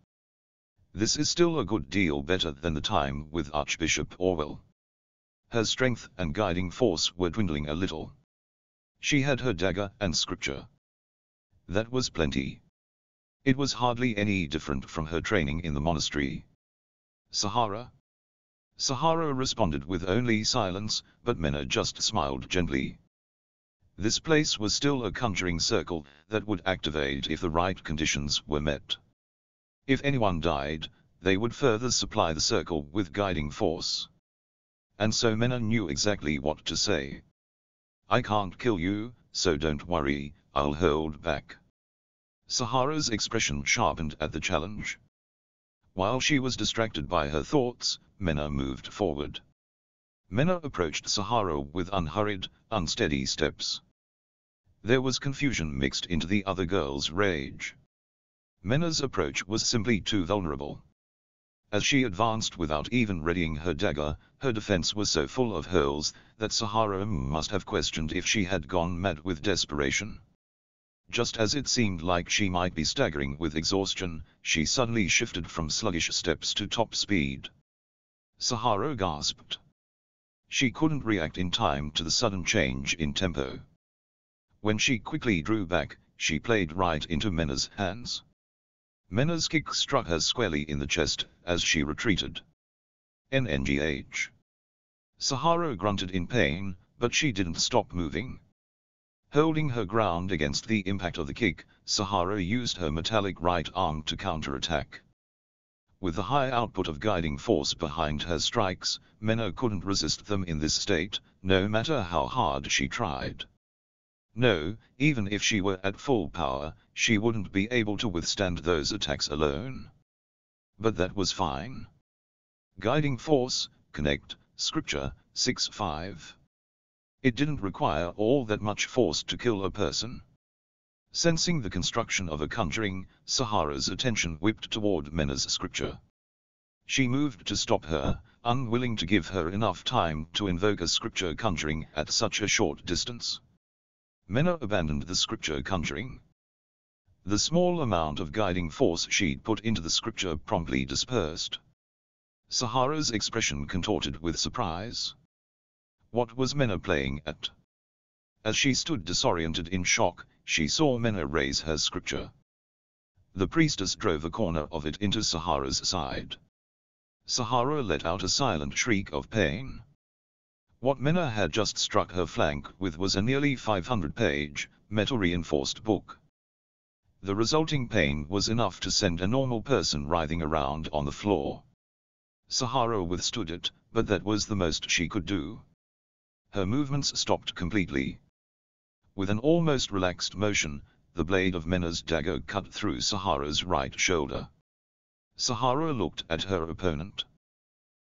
A: This is still a good deal better than the time with Archbishop Orwell. Her strength and guiding force were dwindling a little. She had her dagger and scripture. That was plenty. It was hardly any different from her training in the monastery. Sahara? Sahara responded with only silence, but Menou just smiled gently. This place was still a conjuring circle that would activate if the right conditions were met. If anyone died, they would further supply the circle with guiding force. And so Menou knew exactly what to say. I can't kill you, so don't worry, I'll hold back. Sahara's expression sharpened at the challenge. While she was distracted by her thoughts, Menou moved forward. Menou approached Sahara with unhurried, unsteady steps. There was confusion mixed into the other girl's rage. Menou's approach was simply too vulnerable. As she advanced without even readying her dagger, her defense was so full of holes, that Sahara must have questioned if she had gone mad with desperation. Just as it seemed like she might be staggering with exhaustion, she suddenly shifted from sluggish steps to top speed. Sahara gasped. She couldn't react in time to the sudden change in tempo. When she quickly drew back, she played right into Menou's hands. Menou's kick struck her squarely in the chest, as she retreated. NNGH. Sahara grunted in pain, but she didn't stop moving. Holding her ground against the impact of the kick, Sahara used her metallic right arm to counterattack. With the high output of guiding force behind her strikes, Menou couldn't resist them in this state, no matter how hard she tried. No, even if she were at full power, she wouldn't be able to withstand those attacks alone. But that was fine. Guiding Force, Connect, Scripture, 6-5. It didn't require all that much force to kill a person. Sensing the construction of a conjuring, Sahara's attention whipped toward Menou's scripture. She moved to stop her, unwilling to give her enough time to invoke a scripture conjuring at such a short distance. Menou abandoned the scripture conjuring. The small amount of guiding force she'd put into the scripture promptly dispersed. Sahara's expression contorted with surprise. What was Menou playing at? As she stood disoriented in shock, she saw Menou raise her scripture. The priestess drove a corner of it into Sahara's side. Sahara let out a silent shriek of pain. What Menou had just struck her flank with was a nearly 500-page, metal-reinforced book. The resulting pain was enough to send a normal person writhing around on the floor. Sahara withstood it, but that was the most she could do. Her movements stopped completely. With an almost relaxed motion, the blade of Menou's dagger cut through Sahara's right shoulder. Sahara looked at her opponent.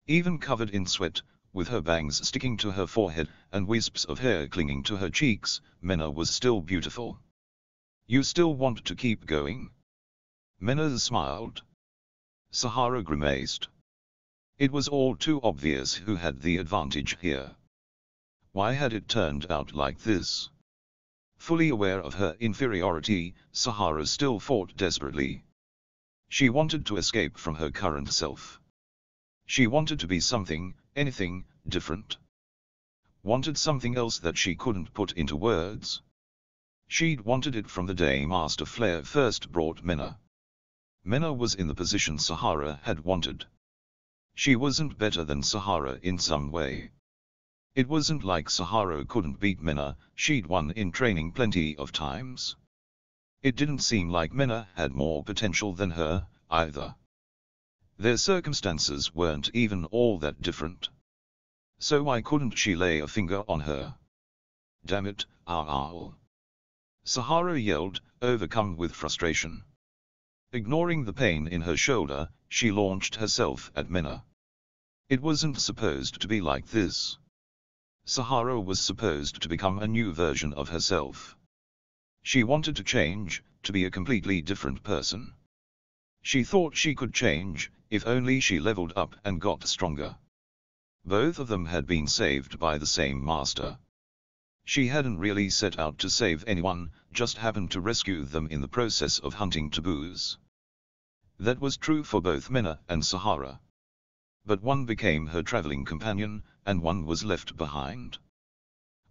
A: Even covered in sweat, with her bangs sticking to her forehead, and wisps of hair clinging to her cheeks, Menou was still beautiful. You still want to keep going? Menas smiled. Sahara grimaced. It was all too obvious who had the advantage here. Why had it turned out like this? Fully aware of her inferiority, Sahara still fought desperately. She wanted to escape from her current self. She wanted to be something, anything, different. Wanted something else that she couldn't put into words. She'd wanted it from the day Master Flare first brought Menou. Menou was in the position Sahara had wanted. She wasn't better than Sahara in some way. It wasn't like Sahara couldn't beat Menou, she'd won in training plenty of times. It didn't seem like Menou had more potential than her, either. Their circumstances weren't even all that different. So why couldn't she lay a finger on her? Damn it, ow. Sahara yelled, overcome with frustration. Ignoring the pain in her shoulder, she launched herself at Menou. It wasn't supposed to be like this. Sahara was supposed to become a new version of herself. She wanted to change, to be a completely different person. She thought she could change, if only she leveled up and got stronger. Both of them had been saved by the same master. She hadn't really set out to save anyone, just happened to rescue them in the process of hunting taboos. That was true for both Menou and Sahara. But one became her traveling companion, and one was left behind.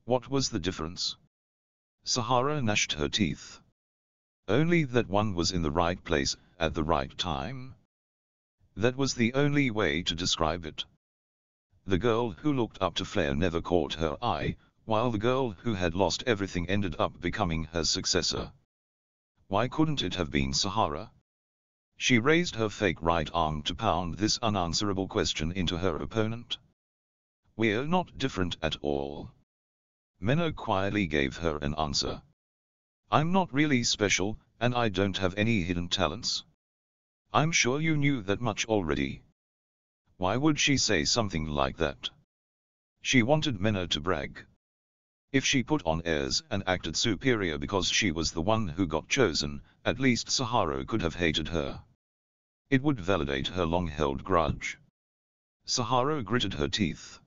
A: What was the difference? Sahara gnashed her teeth. Only that one was in the right place, at the right time. That was the only way to describe it. The girl who looked up to Flare never caught her eye, while the girl who had lost everything ended up becoming her successor. Why couldn't it have been Sahara? She raised her fake right arm to pound this unanswerable question into her opponent. We're not different at all. Menou quietly gave her an answer. I'm not really special, and I don't have any hidden talents. I'm sure you knew that much already. Why would she say something like that? She wanted Menou to brag. If she put on airs and acted superior because she was the one who got chosen, at least Sahara could have hated her. It would validate her long-held grudge. Sahara gritted her teeth.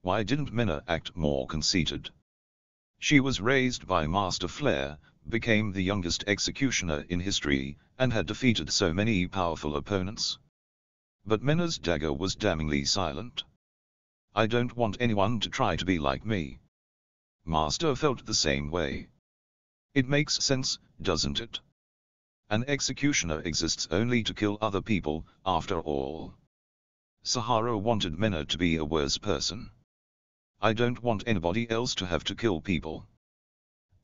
A: Why didn't Menou act more conceited? She was raised by Master Flare, became the youngest executioner in history, and had defeated so many powerful opponents. But Menou's dagger was damningly silent. I don't want anyone to try to be like me. Master felt the same way. It makes sense, doesn't it? An executioner exists only to kill other people, after all. Sahara wanted Menou to be a worse person. I don't want anybody else to have to kill people.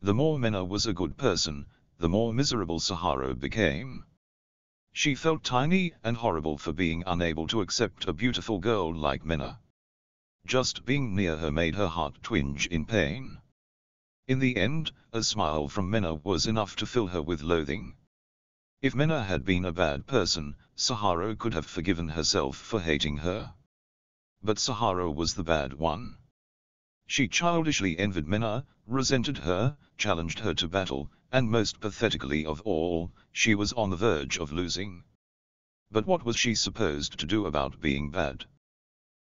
A: The more Menou was a good person, the more miserable Sahara became. She felt tiny and horrible for being unable to accept a beautiful girl like Menou. Just being near her made her heart twinge in pain. In the end, a smile from Menou was enough to fill her with loathing. If Menou had been a bad person, Sahara could have forgiven herself for hating her. But Sahara was the bad one. She childishly envied Menou, resented her, challenged her to battle, and most pathetically of all, she was on the verge of losing. But what was she supposed to do about being bad?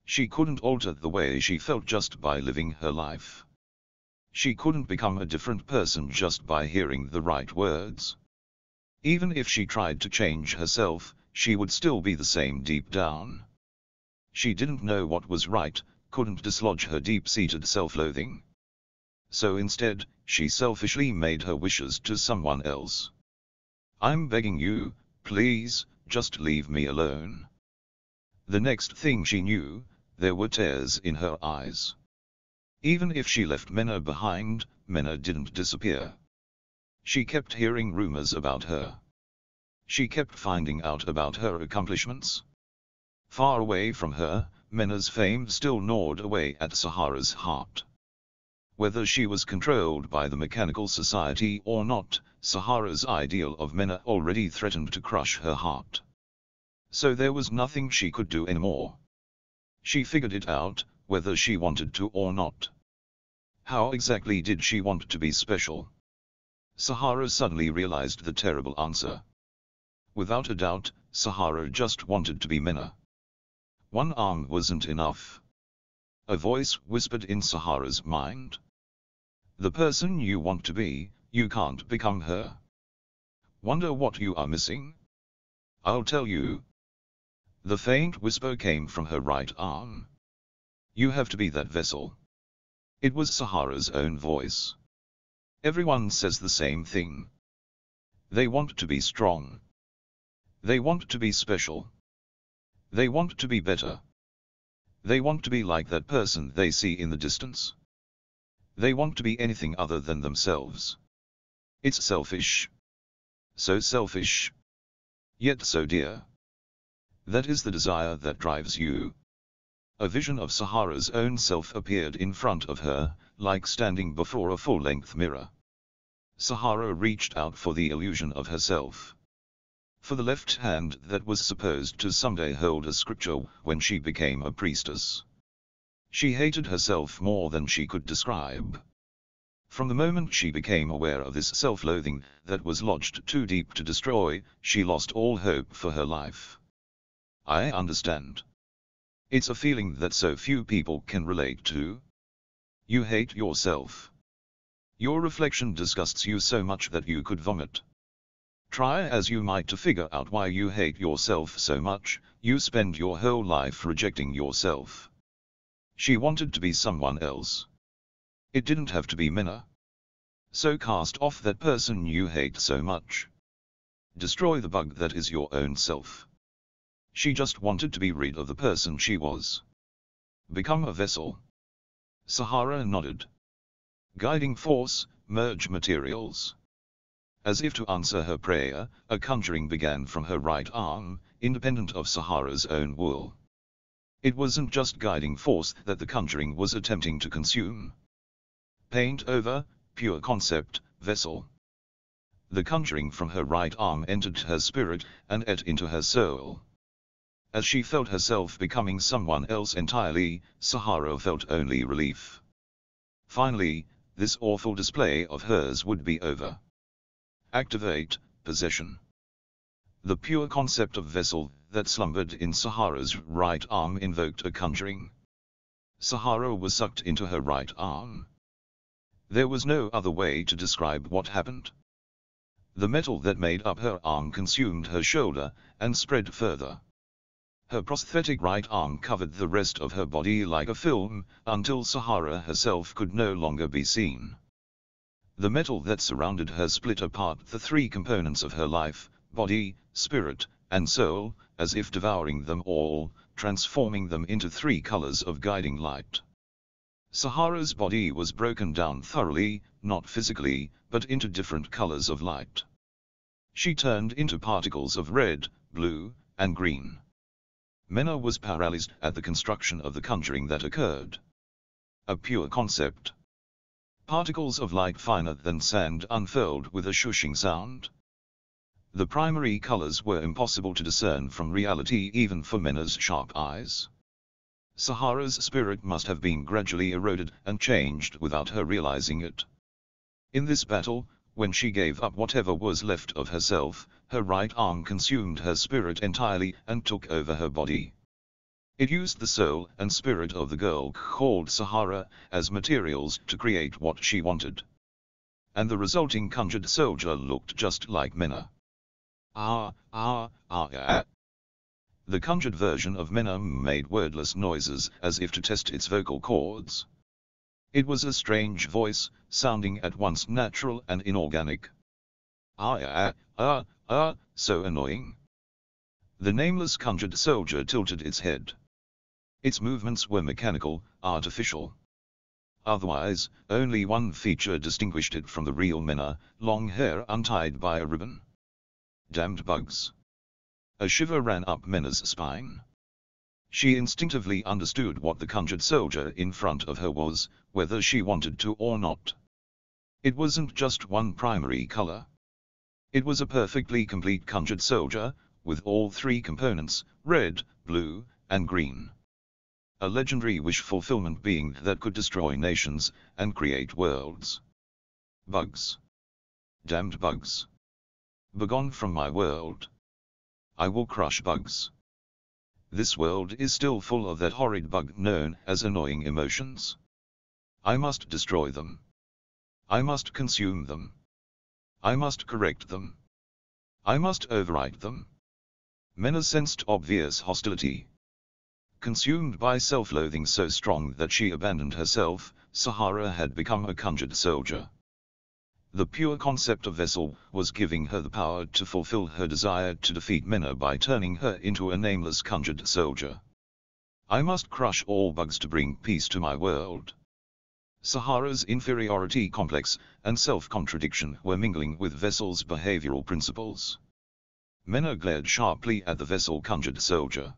A: She couldn't alter the way she felt just by living her life. She couldn't become a different person just by hearing the right words. Even if she tried to change herself, she would still be the same deep down. She didn't know what was right, couldn't dislodge her deep-seated self-loathing. So instead, she selfishly made her wishes to someone else. I'm begging you, please, just leave me alone. The next thing she knew, there were tears in her eyes. Even if she left Menou behind, Menou didn't disappear. She kept hearing rumors about her. She kept finding out about her accomplishments. Far away from her, Menou's fame still gnawed away at Sahara's heart. Whether she was controlled by the mechanical society or not, Sahara's ideal of Menou already threatened to crush her heart. So there was nothing she could do anymore. She figured it out, whether she wanted to or not. How exactly did she want to be special? Sahara suddenly realized the terrible answer. Without a doubt, Sahara just wanted to be Menou. One arm wasn't enough. A voice whispered in Sahara's mind. The person you want to be, you can't become her. Wonder what you are missing? I'll tell you. The faint whisper came from her right arm. You have to be that vessel. It was Sahara's own voice. Everyone says the same thing. They want to be strong. They want to be special. They want to be better. They want to be like that person they see in the distance. They want to be anything other than themselves. It's selfish. So selfish. Yet so dear. That is the desire that drives you. A vision of Sahara's own self appeared in front of her, like standing before a full-length mirror. Sahara reached out for the illusion of herself. For the left hand that was supposed to someday hold a scripture when she became a priestess. She hated herself more than she could describe. From the moment she became aware of this self-loathing that was lodged too deep to destroy, she lost all hope for her life. I understand. It's a feeling that so few people can relate to. You hate yourself. Your reflection disgusts you so much that you could vomit. Try as you might to figure out why you hate yourself so much, you spend your whole life rejecting yourself. She wanted to be someone else. It didn't have to be Menou. So cast off that person you hate so much. Destroy the bug that is your own self. She just wanted to be rid of the person she was. Become a vessel. Sahara nodded. Guiding force, merge materials. As if to answer her prayer, a conjuring began from her right arm, independent of Sahara's own will. It wasn't just guiding force that the conjuring was attempting to consume. Paint over, pure concept, vessel. The conjuring from her right arm entered her spirit, and ate into her soul. As she felt herself becoming someone else entirely, Sahara felt only relief. Finally, this awful display of hers would be over. Activate, possession. The pure concept of vessel that slumbered in Sahara's right arm invoked a conjuring. Sahara was sucked into her right arm. There was no other way to describe what happened. The metal that made up her arm consumed her shoulder, and spread further. Her prosthetic right arm covered the rest of her body like a film, until Sahara herself could no longer be seen. The metal that surrounded her split apart the three components of her life, body, spirit, and soul, as if devouring them all, transforming them into three colors of guiding light. Sahara's body was broken down thoroughly, not physically, but into different colors of light. She turned into particles of red, blue, and green. Menou was paralyzed at the construction of the conjuring that occurred. A pure concept. Particles of light finer than sand unfurled with a shushing sound. The primary colors were impossible to discern from reality even for Menou's sharp eyes. Sahara's spirit must have been gradually eroded and changed without her realizing it. In this battle, when she gave up whatever was left of herself, her right arm consumed her spirit entirely and took over her body. It used the soul and spirit of the girl called Sahara as materials to create what she wanted. And the resulting conjured soldier looked just like Menou. Ah, ah, ah, ah. The conjured version of Menou made wordless noises as if to test its vocal cords. It was a strange voice, sounding at once natural and inorganic. Ah ah ah ah, so annoying. The nameless conjured soldier tilted its head. Its movements were mechanical, artificial. Otherwise, only one feature distinguished it from the real Menou, long hair untied by a ribbon. Damned bugs. A shiver ran up Menou's spine. She instinctively understood what the conjured soldier in front of her was, whether she wanted to or not. It wasn't just one primary color. It was a perfectly complete conjured soldier, with all three components, red, blue, and green. A legendary wish fulfillment being that could destroy nations, and create worlds. Bugs. Damned bugs. Begone from my world. I will crush bugs. This world is still full of that horrid bug known as annoying emotions. I must destroy them. I must consume them. I must correct them. I must override them. Menou sensed obvious hostility. Consumed by self-loathing so strong that she abandoned herself, Sahara had become a conjured soldier. The pure concept of vessel was giving her the power to fulfill her desire to defeat Menou by turning her into a nameless conjured soldier. I must crush all bugs to bring peace to my world. Sahara's inferiority complex and self-contradiction were mingling with Vessel's behavioral principles. Menou glared sharply at the Vessel conjured soldier.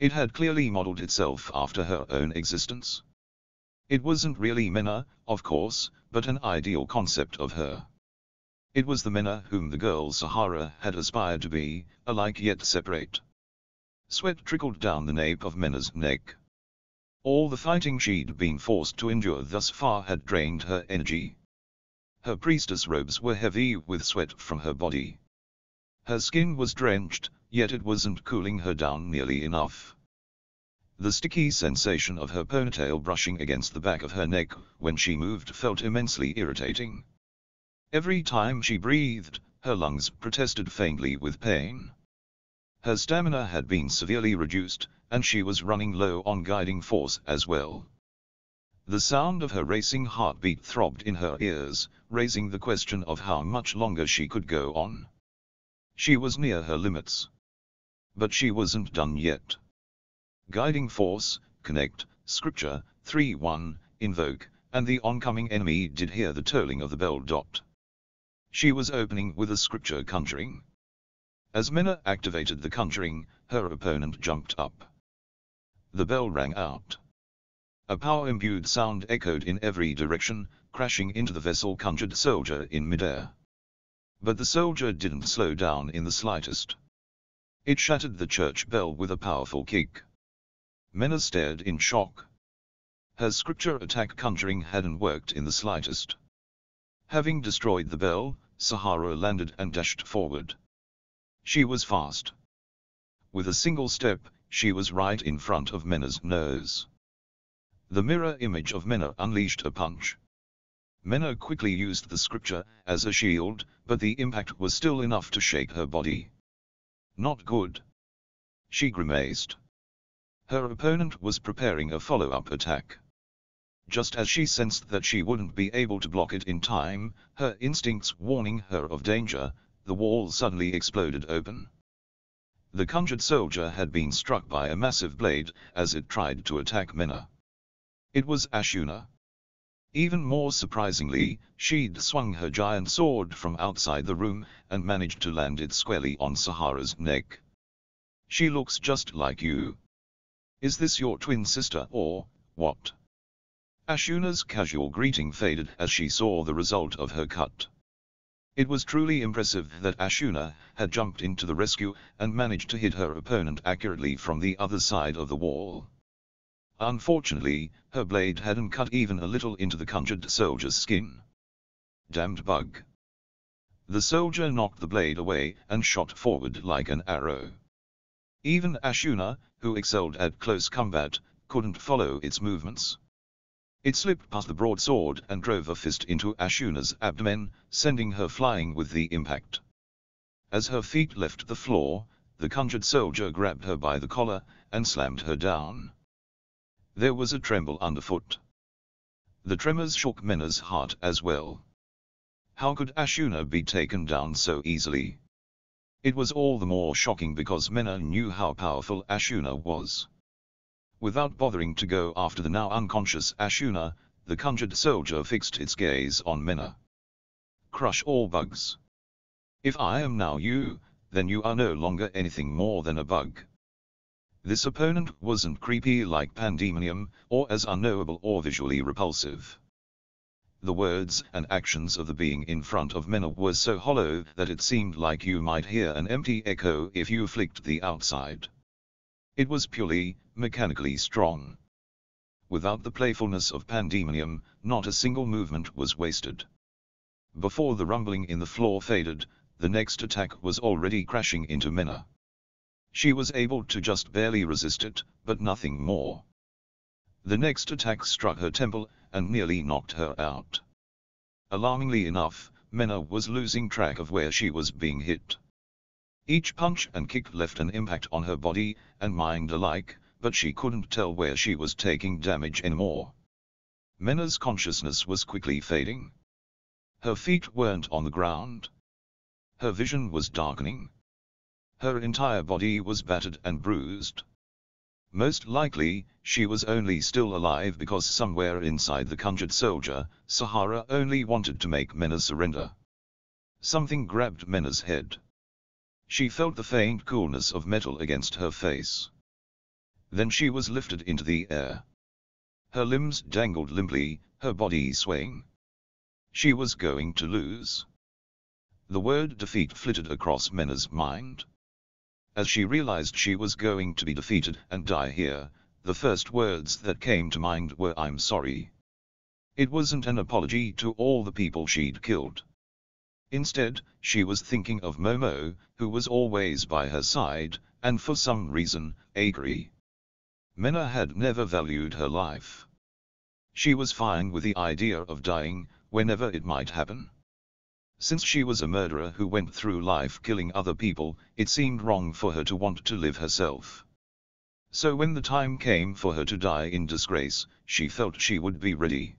A: It had clearly modeled itself after her own existence. It wasn't really Menou, of course, but an ideal concept of her. It was the Menou whom the girl Sahara had aspired to be, alike yet separate. Sweat trickled down the nape of Menou's neck. All the fighting she'd been forced to endure thus far had drained her energy. Her priestess robes were heavy with sweat from her body. Her skin was drenched, yet it wasn't cooling her down nearly enough. The sticky sensation of her ponytail brushing against the back of her neck when she moved felt immensely irritating. Every time she breathed, her lungs protested faintly with pain. Her stamina had been severely reduced, and she was running low on guiding force as well. The sound of her racing heartbeat throbbed in her ears, raising the question of how much longer she could go on. She was near her limits. But she wasn't done yet. Guiding Force, Connect, Scripture, 3-1, Invoke, and the oncoming enemy did hear the tolling of the bell. Dot. She was opening with a Scripture conjuring. As Menou activated the conjuring, her opponent jumped up. The bell rang out. A power-imbued sound echoed in every direction, crashing into the vessel conjured soldier in midair. But the soldier didn't slow down in the slightest. It shattered the church bell with a powerful kick. Menou stared in shock. Her scripture attack conjuring hadn't worked in the slightest. Having destroyed the bell, Sahara landed and dashed forward. She was fast. With a single step, she was right in front of Menou's nose. The mirror image of Menou unleashed a punch. Menou quickly used the scripture as a shield, but the impact was still enough to shake her body. Not good. She grimaced. Her opponent was preparing a follow-up attack. Just as she sensed that she wouldn't be able to block it in time, her instincts warning her of danger, the wall suddenly exploded open. The conjured soldier had been struck by a massive blade as it tried to attack Menou. It was Ashuna. Even more surprisingly, she'd swung her giant sword from outside the room and managed to land it squarely on Sahara's neck. She looks just like you. Is this your twin sister or, what? Ashuna's casual greeting faded as she saw the result of her cut. It was truly impressive that Ashuna had jumped into the rescue and managed to hit her opponent accurately from the other side of the wall. Unfortunately, her blade hadn't cut even a little into the conjured soldier's skin. Damned bug. The soldier knocked the blade away and shot forward like an arrow. Even Ashuna, who excelled at close combat, couldn't follow its movements. It slipped past the broadsword and drove a fist into Ashuna's abdomen, sending her flying with the impact. As her feet left the floor, the conjured soldier grabbed her by the collar and slammed her down. There was a tremble underfoot. The tremors shook Menou's heart as well. How could Ashuna be taken down so easily? It was all the more shocking because Menou knew how powerful Ashuna was. Without bothering to go after the now unconscious Ashuna, the conjured soldier fixed its gaze on Menou. Crush all bugs. If I am now you, then you are no longer anything more than a bug. This opponent wasn't creepy like Pandemonium, or as unknowable or visually repulsive. The words and actions of the being in front of Menou were so hollow that it seemed like you might hear an empty echo if you flicked the outside. It was purely, mechanically strong. Without the playfulness of Pandemonium, not a single movement was wasted. Before the rumbling in the floor faded, the next attack was already crashing into Menou. She was able to just barely resist it, but nothing more. The next attack struck her temple, and nearly knocked her out. Alarmingly enough, Menou was losing track of where she was being hit. Each punch and kick left an impact on her body and mind alike, but she couldn't tell where she was taking damage anymore. Menou's consciousness was quickly fading. Her feet weren't on the ground. Her vision was darkening. Her entire body was battered and bruised. Most likely, she was only still alive because somewhere inside the conjured soldier, Sahara only wanted to make Menou surrender. Something grabbed Menou's head. She felt the faint coolness of metal against her face. Then she was lifted into the air. Her limbs dangled limply, her body swaying. She was going to lose. The word defeat flitted across Menou's mind. As she realized she was going to be defeated and die here, the first words that came to mind were I'm sorry. It wasn't an apology to all the people she'd killed. Instead, she was thinking of Momo, who was always by her side, and for some reason, Akari. Menou had never valued her life. She was fine with the idea of dying, whenever it might happen. Since she was a murderer who went through life killing other people, it seemed wrong for her to want to live herself. So when the time came for her to die in disgrace, she felt she would be ready.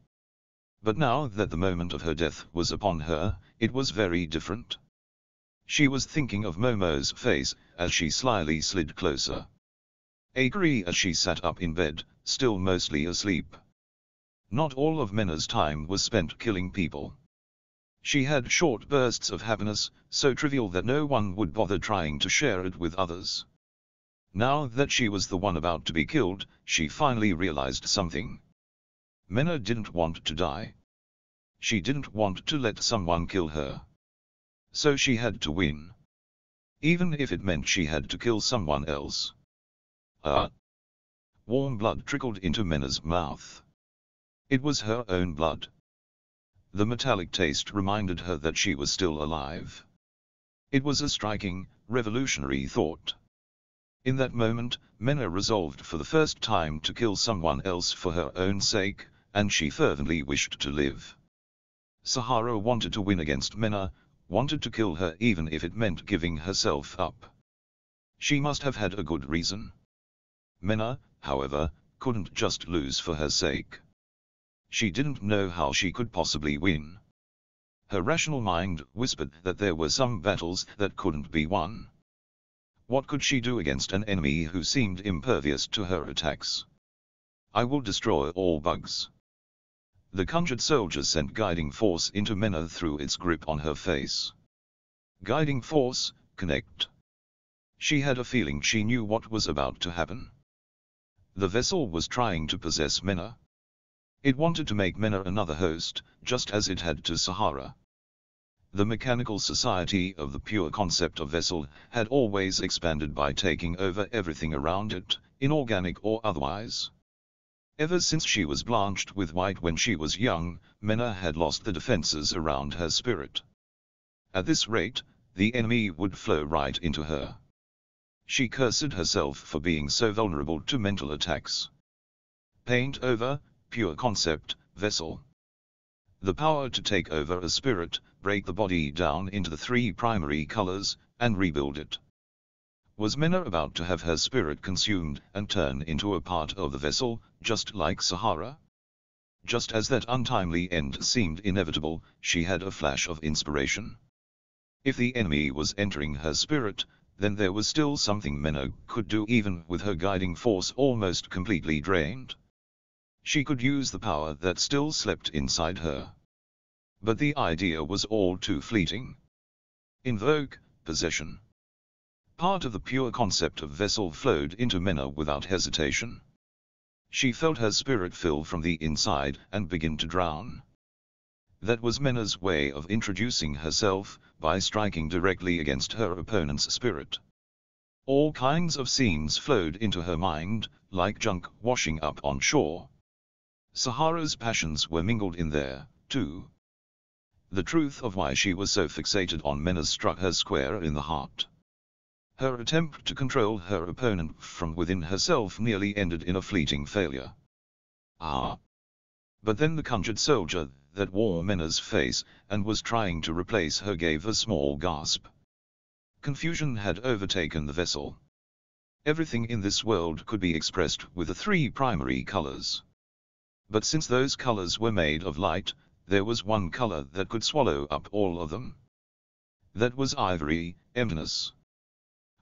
A: But now that the moment of her death was upon her, it was very different. She was thinking of Momo's face, as she slyly slid closer. Akari as she sat up in bed, still mostly asleep. Not all of Menou's time was spent killing people. She had short bursts of happiness, so trivial that no one would bother trying to share it with others. Now that she was the one about to be killed, she finally realized something. Menou didn't want to die. She didn't want to let someone kill her. So she had to win. Even if it meant she had to kill someone else. Ah! Uh, warm blood trickled into Menou's mouth. It was her own blood. The metallic taste reminded her that she was still alive. It was a striking, revolutionary thought. In that moment, Menou resolved for the first time to kill someone else for her own sake, and she fervently wished to live. Sahara wanted to win against Menou, wanted to kill her even if it meant giving herself up. She must have had a good reason. Menou, however, couldn't just lose for her sake. She didn't know how she could possibly win. Her rational mind whispered that there were some battles that couldn't be won. What could she do against an enemy who seemed impervious to her attacks? I will destroy all bugs. The conjured soldier sent guiding force into Menou through its grip on her face. Guiding force, connect. She had a feeling she knew what was about to happen. The vessel was trying to possess Menou. It wanted to make Menou another host, just as it had to Sahara. The mechanical society of the pure concept of vessel had always expanded by taking over everything around it, inorganic or otherwise. Ever since she was blanched with white when she was young, Menou had lost the defenses around her spirit. At this rate, the enemy would flow right into her. She cursed herself for being so vulnerable to mental attacks. Paint over, pure concept, vessel. The power to take over a spirit, break the body down into the three primary colors, and rebuild it. Was Menou about to have her spirit consumed and turn into a part of the vessel, just like Sahara? Just as that untimely end seemed inevitable, she had a flash of inspiration. If the enemy was entering her spirit, then there was still something Menou could do even with her guiding force almost completely drained. She could use the power that still slept inside her. But the idea was all too fleeting. Invoke, possession. Part of the pure concept of vessel flowed into Menou without hesitation. She felt her spirit fill from the inside and begin to drown. That was Menou's way of introducing herself, by striking directly against her opponent's spirit. All kinds of scenes flowed into her mind, like junk washing up on shore. Sahara's passions were mingled in there, too. The truth of why she was so fixated on Menas struck her square in the heart. Her attempt to control her opponent from within herself nearly ended in a fleeting failure. Ah! But then the conjured soldier that wore Menou's face and was trying to replace her gave a small gasp. Confusion had overtaken the vessel. Everything in this world could be expressed with the three primary colors. But since those colors were made of light, there was one color that could swallow up all of them. That was ivory, emptiness.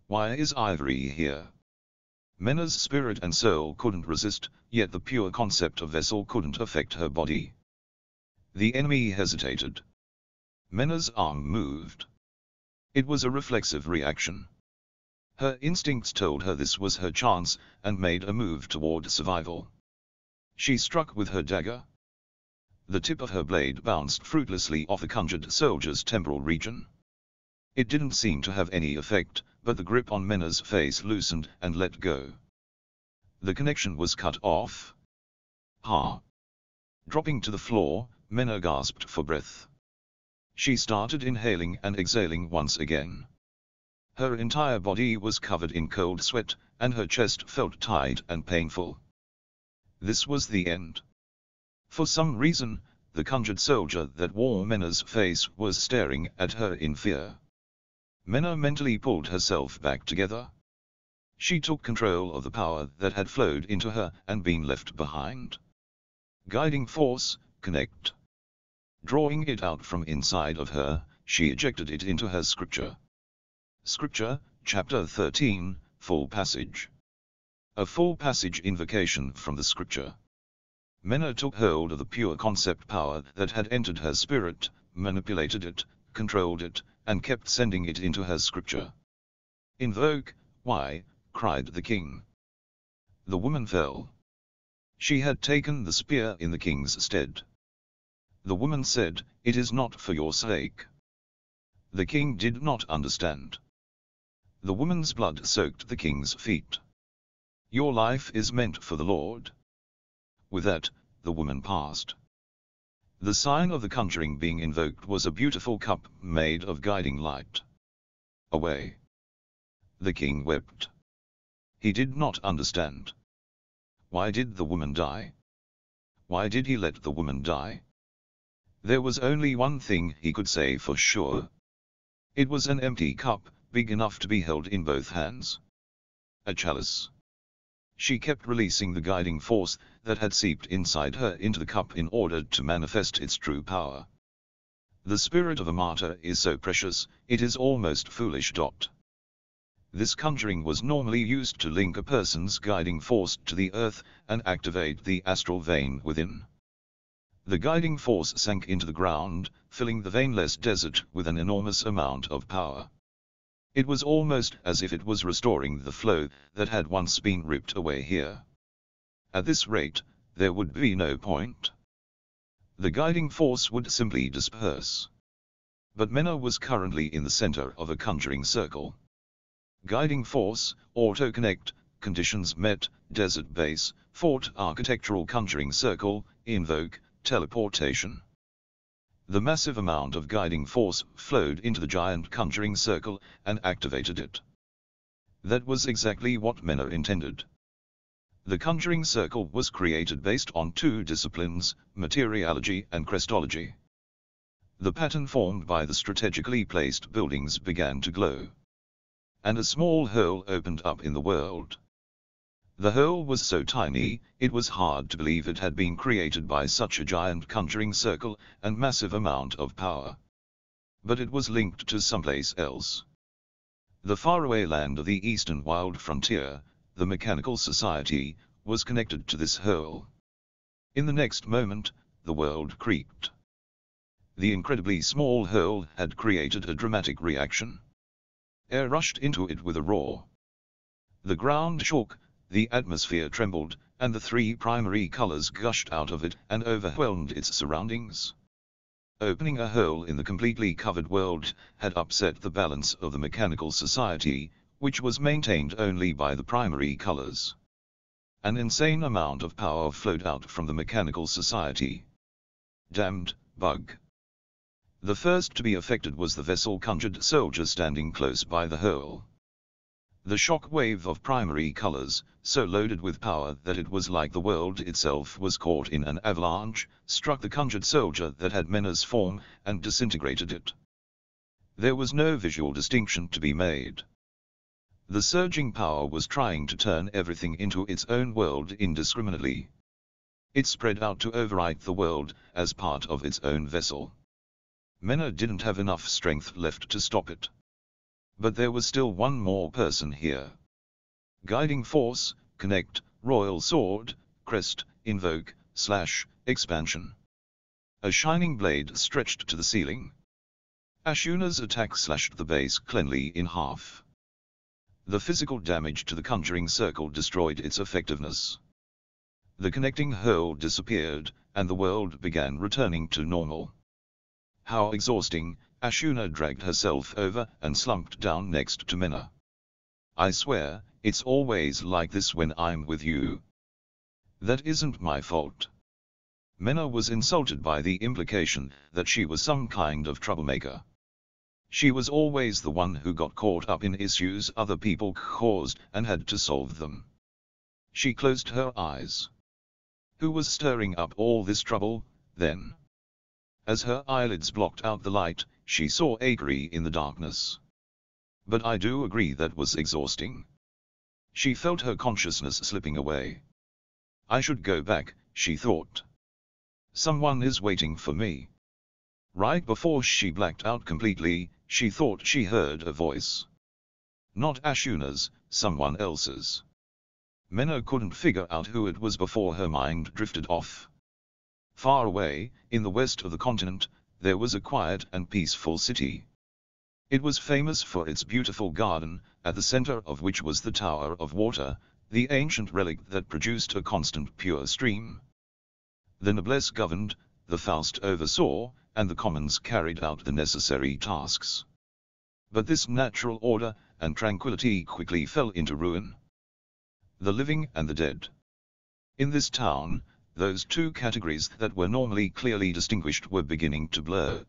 A: Why is ivory here? Menou's spirit and soul couldn't resist, yet the pure concept of vessel couldn't affect her body. The enemy hesitated. Menou's arm moved. It was a reflexive reaction. Her instincts told her this was her chance, and made a move toward survival. She struck with her dagger. The tip of her blade bounced fruitlessly off the conjured soldier's temporal region. It didn't seem to have any effect, but the grip on Menou's face loosened and let go. The connection was cut off. Ha! Dropping to the floor, Menou gasped for breath. She started inhaling and exhaling once again. Her entire body was covered in cold sweat, and her chest felt tight and painful. This was the end. For some reason, the conjured soldier that wore Menou's face was staring at her in fear. Menou mentally pulled herself back together. She took control of the power that had flowed into her and been left behind. Guiding force, connect. Drawing it out from inside of her, she ejected it into her scripture. Scripture, chapter 13, full passage. A full passage invocation from the scripture. Menou took hold of the pure concept power that had entered her spirit, manipulated it, controlled it, and kept sending it into her scripture. Invoke, why, cried the king. The woman fell. She had taken the spear in the king's stead. The woman said, It is not for your sake. The king did not understand. The woman's blood soaked the king's feet. Your life is meant for the Lord. With that, the woman passed. The sign of the conjuring being invoked was a beautiful cup made of guiding light. Away. The king wept. He did not understand. Why did the woman die? Why did he let the woman die? There was only one thing he could say for sure. It was an empty cup, big enough to be held in both hands. A chalice. She kept releasing the guiding force that had seeped inside her into the cup in order to manifest its true power. The spirit of a martyr is so precious, it is almost foolish. Dot. This conjuring was normally used to link a person's guiding force to the earth and activate the astral vein within. The guiding force sank into the ground, filling the veinless desert with an enormous amount of power. It was almost as if it was restoring the flow that had once been ripped away here. At this rate, there would be no point. The guiding force would simply disperse. But Menou was currently in the center of a conjuring circle. Guiding force, auto-connect, conditions met, desert base, fort architectural conjuring circle, invoke, teleportation. The massive amount of guiding force flowed into the giant conjuring circle and activated it. That was exactly what Menou intended. The conjuring circle was created based on two disciplines, materiology and Crestology. The pattern formed by the strategically placed buildings began to glow. And a small hole opened up in the world. The hole was so tiny, it was hard to believe it had been created by such a giant conjuring circle and massive amount of power. But it was linked to someplace else. The faraway land of the eastern wild frontier, the mechanical society, was connected to this hole. In the next moment, the world creaked. The incredibly small hole had created a dramatic reaction. Air rushed into it with a roar. The ground shook, the atmosphere trembled, and the three primary colors gushed out of it and overwhelmed its surroundings. Opening a hole in the completely covered world had upset the balance of the mechanical society, which was maintained only by the primary colors. An insane amount of power flowed out from the mechanical society. Damned, bug. The first to be affected was the vessel conjured soldier standing close by the hole. The shock wave of primary colors, so loaded with power that it was like the world itself was caught in an avalanche, struck the conjured soldier that had Menou's form, and disintegrated it. There was no visual distinction to be made. The surging power was trying to turn everything into its own world indiscriminately. It spread out to overwrite the world, as part of its own vessel. Menou didn't have enough strength left to stop it. But there was still one more person here. Guiding Force, Connect, Royal Sword, Crest, Invoke, Slash, Expansion. A shining blade stretched to the ceiling. Ashuna's attack slashed the base cleanly in half. The physical damage to the conjuring circle destroyed its effectiveness. The connecting hole disappeared, and the world began returning to normal. How exhausting, Ashuna dragged herself over and slumped down next to Menou. I swear, it's always like this when I'm with you. That isn't my fault. Menou was insulted by the implication that she was some kind of troublemaker. She was always the one who got caught up in issues other people caused and had to solve them. She closed her eyes. Who was stirring up all this trouble, then? As her eyelids blocked out the light, she saw Akari in the darkness. But I do agree that was exhausting. She felt her consciousness slipping away. I should go back, she thought. Someone is waiting for me. Right before she blacked out completely, she thought she heard a voice. Not Ashuna's, someone else's. Menou couldn't figure out who it was before her mind drifted off. Far away, in the west of the continent, there was a quiet and peaceful city. It was famous for its beautiful garden, at the center of which was the Tower of Water, the ancient relic that produced a constant pure stream. The noblesse governed, the Faust oversaw, and the commons carried out the necessary tasks. But this natural order and tranquility quickly fell into ruin. The living and the dead. In this town, those two categories that were normally clearly distinguished were beginning to blur.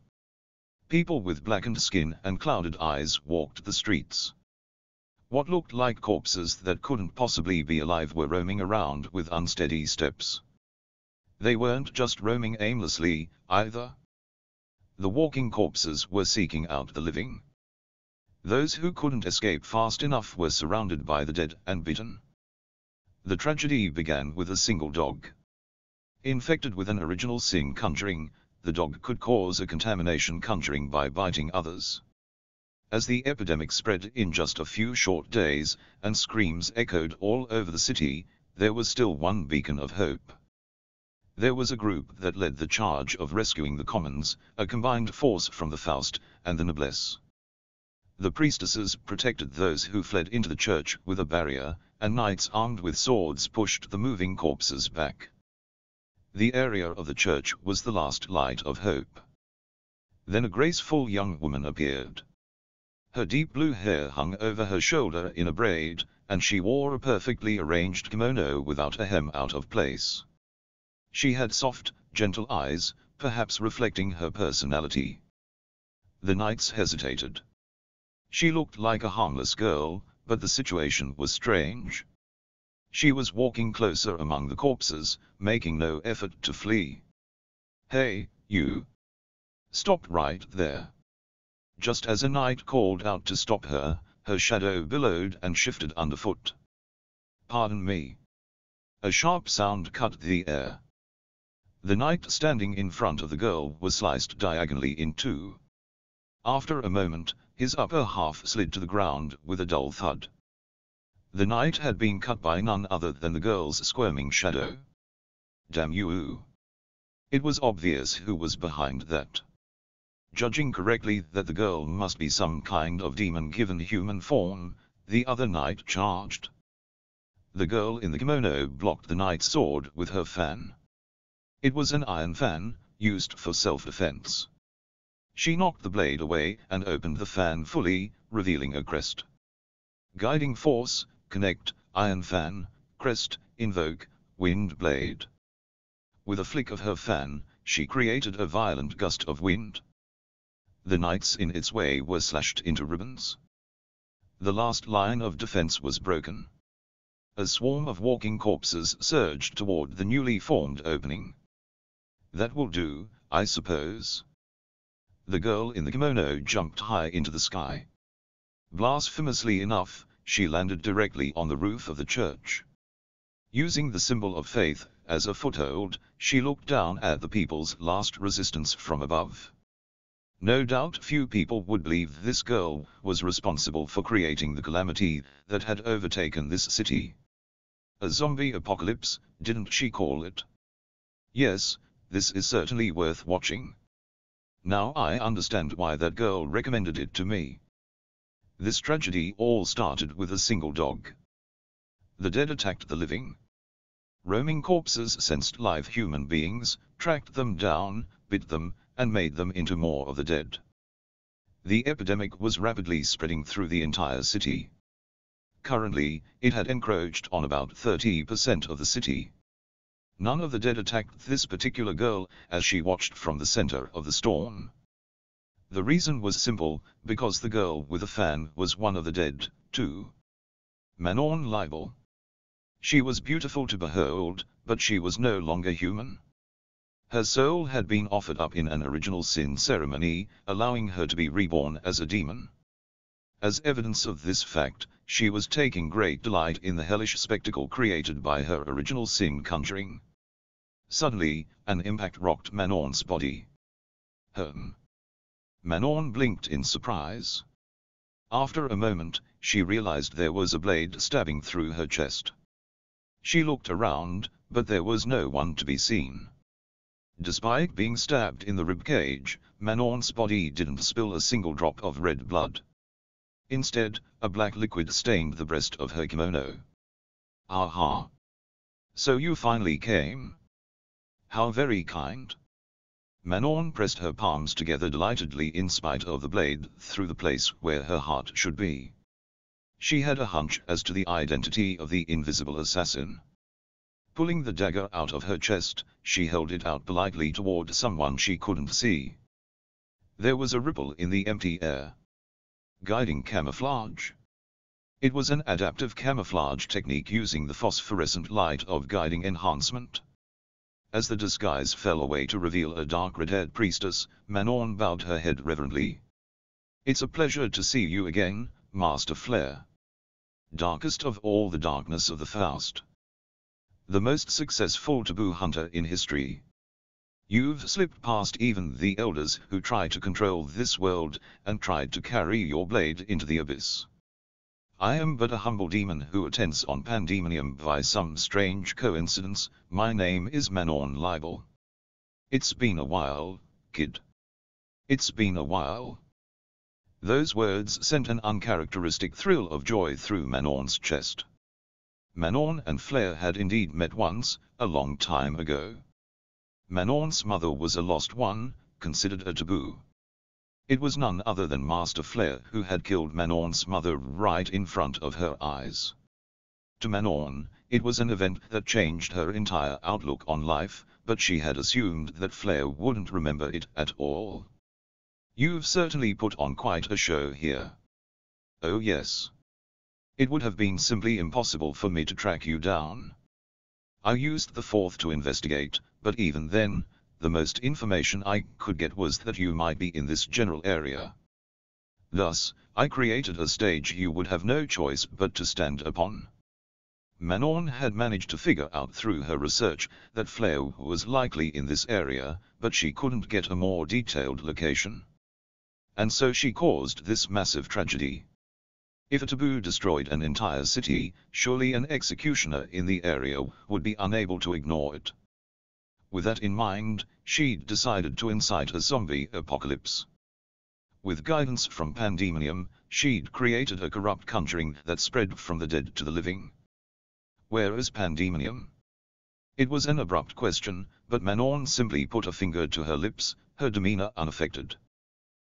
A: People with blackened skin and clouded eyes walked the streets. What looked like corpses that couldn't possibly be alive were roaming around with unsteady steps. They weren't just roaming aimlessly, either. The walking corpses were seeking out the living. Those who couldn't escape fast enough were surrounded by the dead and bitten. The tragedy began with a single dog. Infected with an original sin conjuring, the dog could cause a contamination conjuring by biting others. As the epidemic spread in just a few short days, and screams echoed all over the city, there was still one beacon of hope. There was a group that led the charge of rescuing the commons, a combined force from the Faust and the noblesse. The priestesses protected those who fled into the church with a barrier, and knights armed with swords pushed the moving corpses back. The area of the church was the last light of hope. Then a graceful young woman appeared. Her deep blue hair hung over her shoulder in a braid, and she wore a perfectly arranged kimono without a hem out of place. She had soft, gentle eyes, perhaps reflecting her personality. The knights hesitated. She looked like a harmless girl, but the situation was strange. She was walking closer among the corpses, making no effort to flee. Hey, you! Stop right there. Just as a knight called out to stop her, her shadow billowed and shifted underfoot. Pardon me. A sharp sound cut the air. The knight standing in front of the girl was sliced diagonally in two. After a moment, his upper half slid to the ground with a dull thud. The knight had been cut by none other than the girl's squirming shadow. Damn you! It was obvious who was behind that. Judging correctly that the girl must be some kind of demon given human form, the other knight charged. The girl in the kimono blocked the knight's sword with her fan. It was an iron fan, used for self-defense. She knocked the blade away and opened the fan fully, revealing a crest. Guiding force, Connect, Iron Fan, Crest, Invoke, Wind Blade. With a flick of her fan, she created a violent gust of wind. The knights in its way were slashed into ribbons. The last line of defense was broken. A swarm of walking corpses surged toward the newly formed opening. That will do, I suppose. The girl in the kimono jumped high into the sky. Blasphemously enough, she landed directly on the roof of the church. Using the symbol of faith as a foothold, she looked down at the people's last resistance from above. No doubt few people would believe this girl was responsible for creating the calamity that had overtaken this city. A zombie apocalypse, didn't she call it? Yes, this is certainly worth watching. Now I understand why that girl recommended it to me. This tragedy all started with a single dog. The dead attacked the living. Roaming corpses sensed live human beings, tracked them down, bit them, and made them into more of the dead. The epidemic was rapidly spreading through the entire city. Currently, it had encroached on about 30% of the city. None of the dead attacked this particular girl as she watched from the center of the storm. The reason was simple, because the girl with the fan was one of the dead, too. Manon Libelle. She was beautiful to behold, but she was no longer human. Her soul had been offered up in an original sin ceremony, allowing her to be reborn as a demon. As evidence of this fact, she was taking great delight in the hellish spectacle created by her original sin conjuring. Suddenly, an impact rocked Manon's body. Home. Manon blinked in surprise. After a moment, she realized there was a blade stabbing through her chest. She looked around, but there was no one to be seen. Despite being stabbed in the ribcage, Manon's body didn't spill a single drop of red blood. Instead, a black liquid stained the breast of her kimono. Aha! So you finally came? How very kind. Manon pressed her palms together delightedly in spite of the blade through the place where her heart should be. She had a hunch as to the identity of the invisible assassin. Pulling the dagger out of her chest, she held it out politely toward someone she couldn't see. There was a ripple in the empty air. Guiding camouflage. It was an adaptive camouflage technique using the phosphorescent light of guiding enhancement. As the disguise fell away to reveal a dark red-haired priestess, Manon bowed her head reverently. It's a pleasure to see you again, Master Flare. Darkest of all the darkness of the Faust the most successful taboo hunter in history. You've slipped past even the elders who tried to control this world, and tried to carry your blade into the abyss. I am but a humble demon who attends on Pandemonium by some strange coincidence, my name is Manon Libelle. It's been a while, kid. It's been a while. Those words sent an uncharacteristic thrill of joy through Manon's chest. Manon and Flare had indeed met once, a long time ago. Manon's mother was a lost one, considered a taboo. It was none other than Master Flare who had killed Manon's mother right in front of her eyes. To Manon, it was an event that changed her entire outlook on life, but she had assumed that Flare wouldn't remember it at all. You've certainly put on quite a show here. Oh yes. It would have been simply impossible for me to track you down. I used the fourth to investigate, but even then, the most information I could get was that you might be in this general area. Thus, I created a stage you would have no choice but to stand upon. Manon had managed to figure out through her research that Flare was likely in this area, but she couldn't get a more detailed location. And so she caused this massive tragedy. If a taboo destroyed an entire city, surely an executioner in the area would be unable to ignore it. With that in mind, she'd decided to incite a zombie apocalypse. With guidance from Pandemonium, she'd created a corrupt conjuring that spread from the dead to the living. Where is Pandemonium? It was an abrupt question, but Manon simply put a finger to her lips, her demeanor unaffected.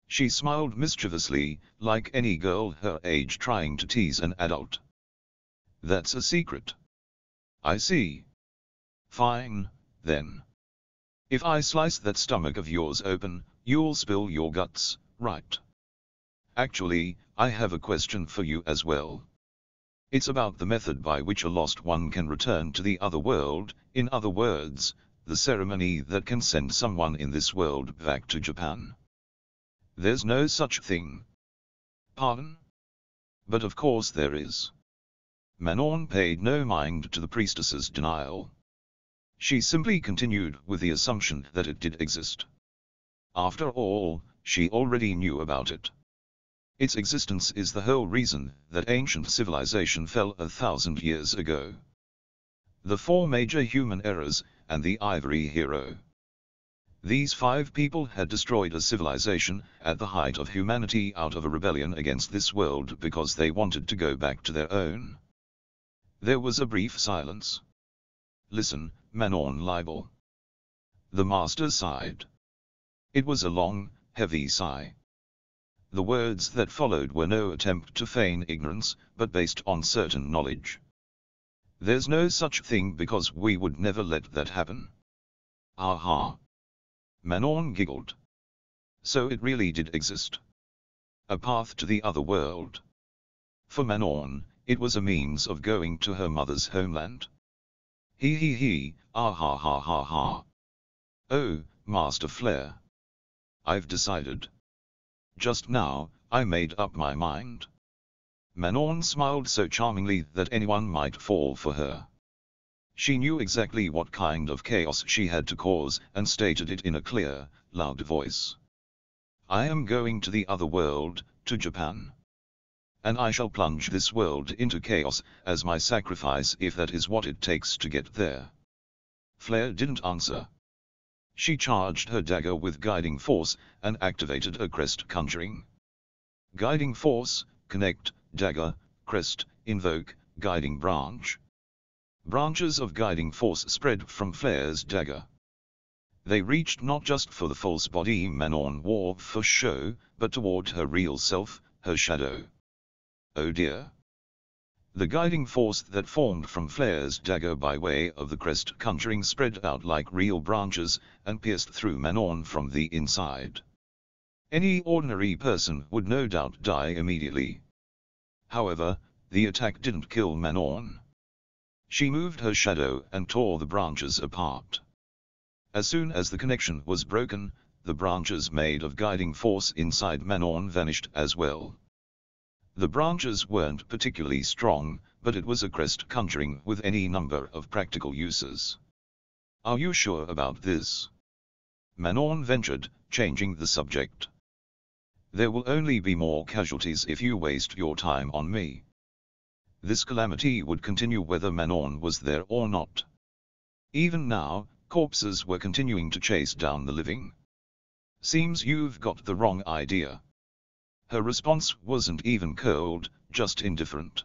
A: She smiled mischievously, like any girl her age trying to tease an adult. That's a secret. I see. Fine, then. If I slice that stomach of yours open, you'll spill your guts, right. Actually, I have a question for you as well. It's about the method by which a lost one can return to the other world, in other words, the ceremony that can send someone in this world back to Japan. There's no such thing. Pardon? But of course there is. Manon paid no mind to the priestess's denial. She simply continued with the assumption that it did exist. After all, she already knew about it. Its existence is the whole reason that ancient civilization fell a thousand years ago. The four major human errors, and the ivory hero. These five people had destroyed a civilization at the height of humanity out of a rebellion against this world because they wanted to go back to their own. There was a brief silence. Listen, Manon Libelle. The master sighed. It was a long, heavy sigh. The words that followed were no attempt to feign ignorance, but based on certain knowledge. There's no such thing because we would never let that happen. Aha. Manon giggled. So it really did exist. A path to the other world. For Manon, it was a means of going to her mother's homeland. He he he, ah ha ha ha ha. Oh, Master Flare. I've decided. Just now, I made up my mind. Manon smiled so charmingly that anyone might fall for her. She knew exactly what kind of chaos she had to cause and stated it in a clear, loud voice. I am going to the other world, to Japan. And I shall plunge this world into chaos as my sacrifice if that is what it takes to get there. Flare didn't answer. She charged her dagger with guiding force and activated her crest conjuring. Guiding force, connect, dagger, crest, invoke, guiding branch. Branches of guiding force spread from Flare's dagger. They reached not just for the false body Manon wore for show, but toward her real self, her shadow. Oh dear. The guiding force that formed from Flare's dagger by way of the crest conjuring spread out like real branches, and pierced through Manon from the inside. Any ordinary person would no doubt die immediately. However, the attack didn't kill Manon. She moved her shadow and tore the branches apart. As soon as the connection was broken, the branches made of guiding force inside Manon vanished as well. The branches weren't particularly strong, but it was a crest conjuring with any number of practical uses. Are you sure about this? Manon ventured, changing the subject. There will only be more casualties if you waste your time on me. This calamity would continue whether Manon was there or not. Even now, corpses were continuing to chase down the living. Seems you've got the wrong idea. Her response wasn't even cold, just indifferent.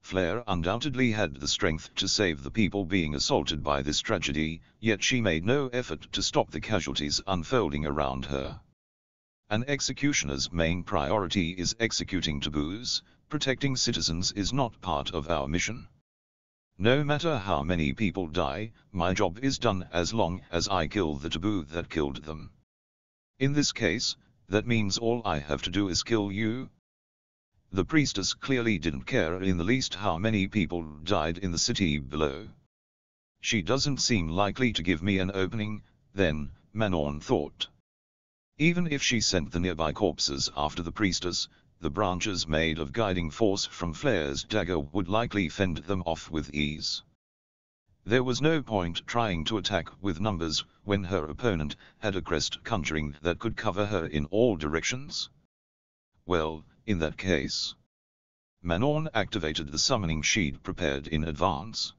A: Flare undoubtedly had the strength to save the people being assaulted by this tragedy, yet she made no effort to stop the casualties unfolding around her. An executioner's main priority is executing taboos, protecting citizens is not part of our mission. No matter how many people die, my job is done as long as I kill the taboo that killed them. In this case, that means all I have to do is kill you. The priestess clearly didn't care in the least how many people died in the city below. She doesn't seem likely to give me an opening, then, Manon thought. Even if she sent the nearby corpses after the priestess, the branches made of guiding force from Flare's dagger would likely fend them off with ease. There was no point trying to attack with numbers when her opponent had a crest conjuring that could cover her in all directions. Well, in that case. Manon activated the summoning sheet prepared in advance.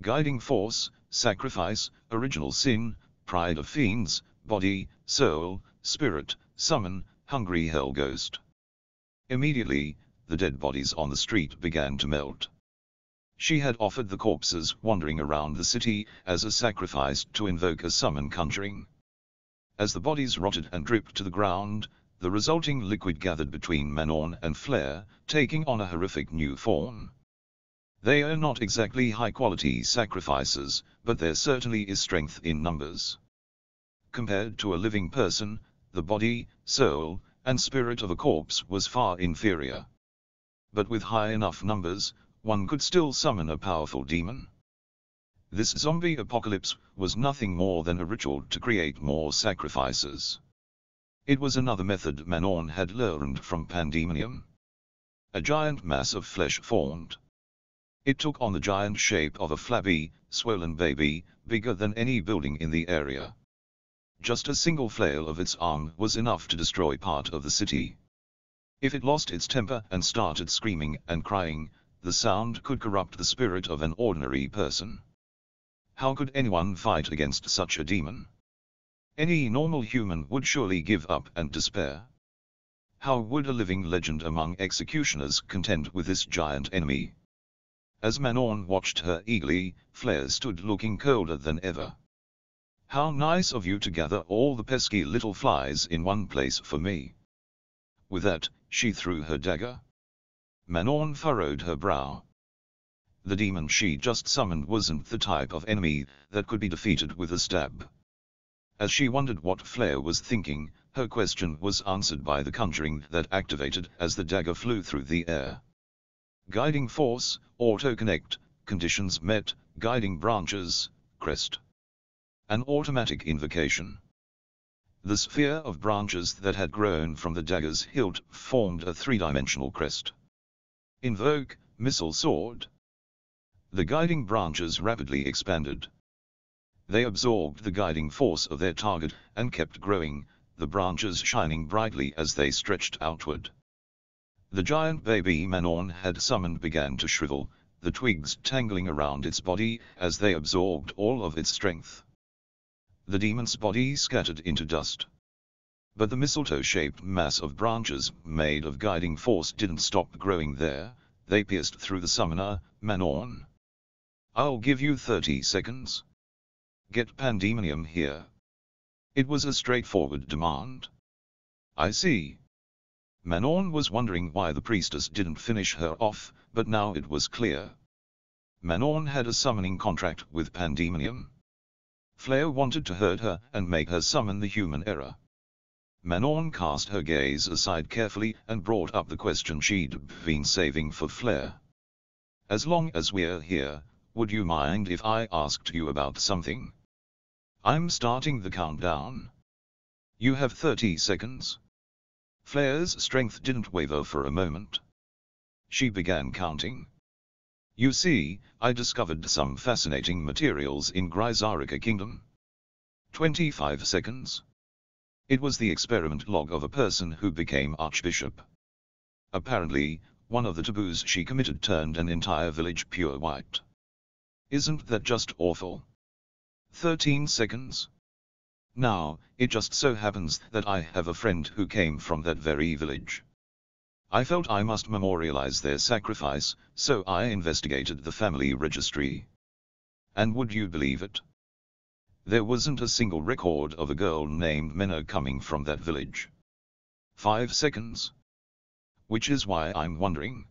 A: Guiding force, sacrifice, original sin, pride of fiends, body, soul, spirit, summon, hungry hell ghost. Immediately, the dead bodies on the street began to melt. She had offered the corpses wandering around the city as a sacrifice to invoke a summon conjuring. As the bodies rotted and dripped to the ground, the resulting liquid gathered between Manon and Flare, taking on a horrific new form. They are not exactly high-quality sacrifices, but there certainly is strength in numbers. Compared to a living person, the body, soul, and spirit of a corpse was far inferior. But with high enough numbers, one could still summon a powerful demon. This zombie apocalypse was nothing more than a ritual to create more sacrifices. It was another method Manon had learned from Pandemonium. A giant mass of flesh formed. It took on the giant shape of a flabby, swollen baby, bigger than any building in the area. Just a single flail of its arm was enough to destroy part of the city. If it lost its temper and started screaming and crying, the sound could corrupt the spirit of an ordinary person. How could anyone fight against such a demon? Any normal human would surely give up and despair. How would a living legend among executioners contend with this giant enemy? As Manon watched her eagerly, Flare stood looking colder than ever. How nice of you to gather all the pesky little flies in one place for me. With that, she threw her dagger. Manon furrowed her brow. The demon she just summoned wasn't the type of enemy that could be defeated with a stab. As she wondered what Flare was thinking, her question was answered by the conjuring that activated as the dagger flew through the air. Guiding force, auto-connect, conditions met, guiding branches, crest. An automatic invocation. The sphere of branches that had grown from the dagger's hilt formed a three-dimensional crest. Invoke, missile sword. The guiding branches rapidly expanded. They absorbed the guiding force of their target and kept growing, the branches shining brightly as they stretched outward. The giant baby Manon had summoned began to shrivel, the twigs tangling around its body as they absorbed all of its strength. The demon's body scattered into dust. But the mistletoe-shaped mass of branches made of guiding force didn't stop growing there, they pierced through the summoner, Manon. I'll give you 30 seconds. Get Pandemonium here. It was a straightforward demand. I see. Manon was wondering why the priestess didn't finish her off, but now it was clear. Manon had a summoning contract with Pandemonium. Flare wanted to hurt her and make her summon the human error. Manon cast her gaze aside carefully and brought up the question she'd been saving for Flare. As long as we're here, would you mind if I asked you about something? I'm starting the countdown. You have 30 seconds. Flare's strength didn't waver for a moment. She began counting. You see, I discovered some fascinating materials in Grisarika Kingdom. 25 seconds. It was the experiment log of a person who became Archbishop. Apparently, one of the taboos she committed turned an entire village pure white. Isn't that just awful? 13 seconds. Now, it just so happens that I have a friend who came from that very village. I felt I must memorialize their sacrifice, so I investigated the family registry. And would you believe it? There wasn't a single record of a girl named Menou coming from that village. Five seconds. Which is why I'm wondering.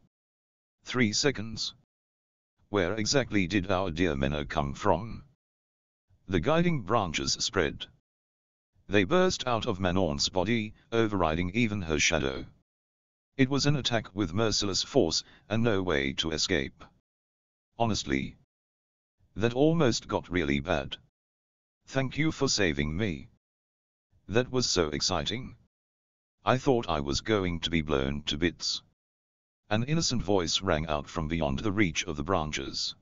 A: Three seconds. Where exactly did our dear Menou come from? The guiding branches spread. They burst out of Manon's body, overriding even her shadow. It was an attack with merciless force, and no way to escape. Honestly. That almost got really bad. Thank you for saving me. That was so exciting. I thought I was going to be blown to bits. An innocent voice rang out from beyond the reach of the branches.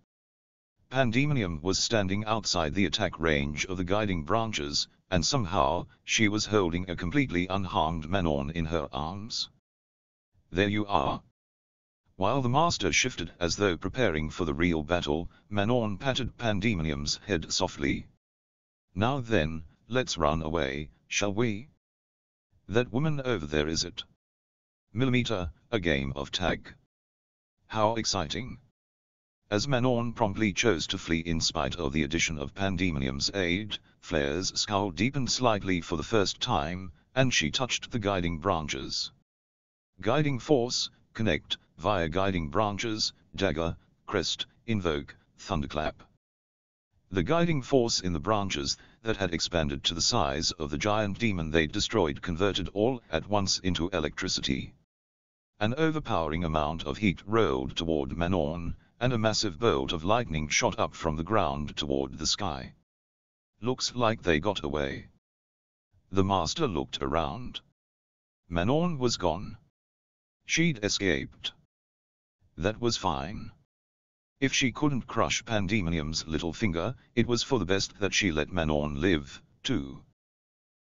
A: Pandemonium was standing outside the attack range of the guiding branches, and somehow, she was holding a completely unharmed Manon in her arms. There you are. While the master shifted as though preparing for the real battle, Manon patted Pandemonium's head softly. Now then, let's run away, shall we? That woman over there is it? Millimeter, a game of tag. How exciting. As Manon promptly chose to flee in spite of the addition of Pandemonium's aid, Flare's scowl deepened slightly for the first time, and she touched the guiding branches. Guiding force, connect, via guiding branches, dagger, crest, invoke, thunderclap. The guiding force in the branches that had expanded to the size of the giant demon they'd destroyed converted all at once into electricity. An overpowering amount of heat rolled toward Manon, and a massive bolt of lightning shot up from the ground toward the sky. Looks like they got away. The master looked around. Manon was gone. She'd escaped. That was fine. If she couldn't crush Pandemonium's little finger, it was for the best that she let Manon live, too.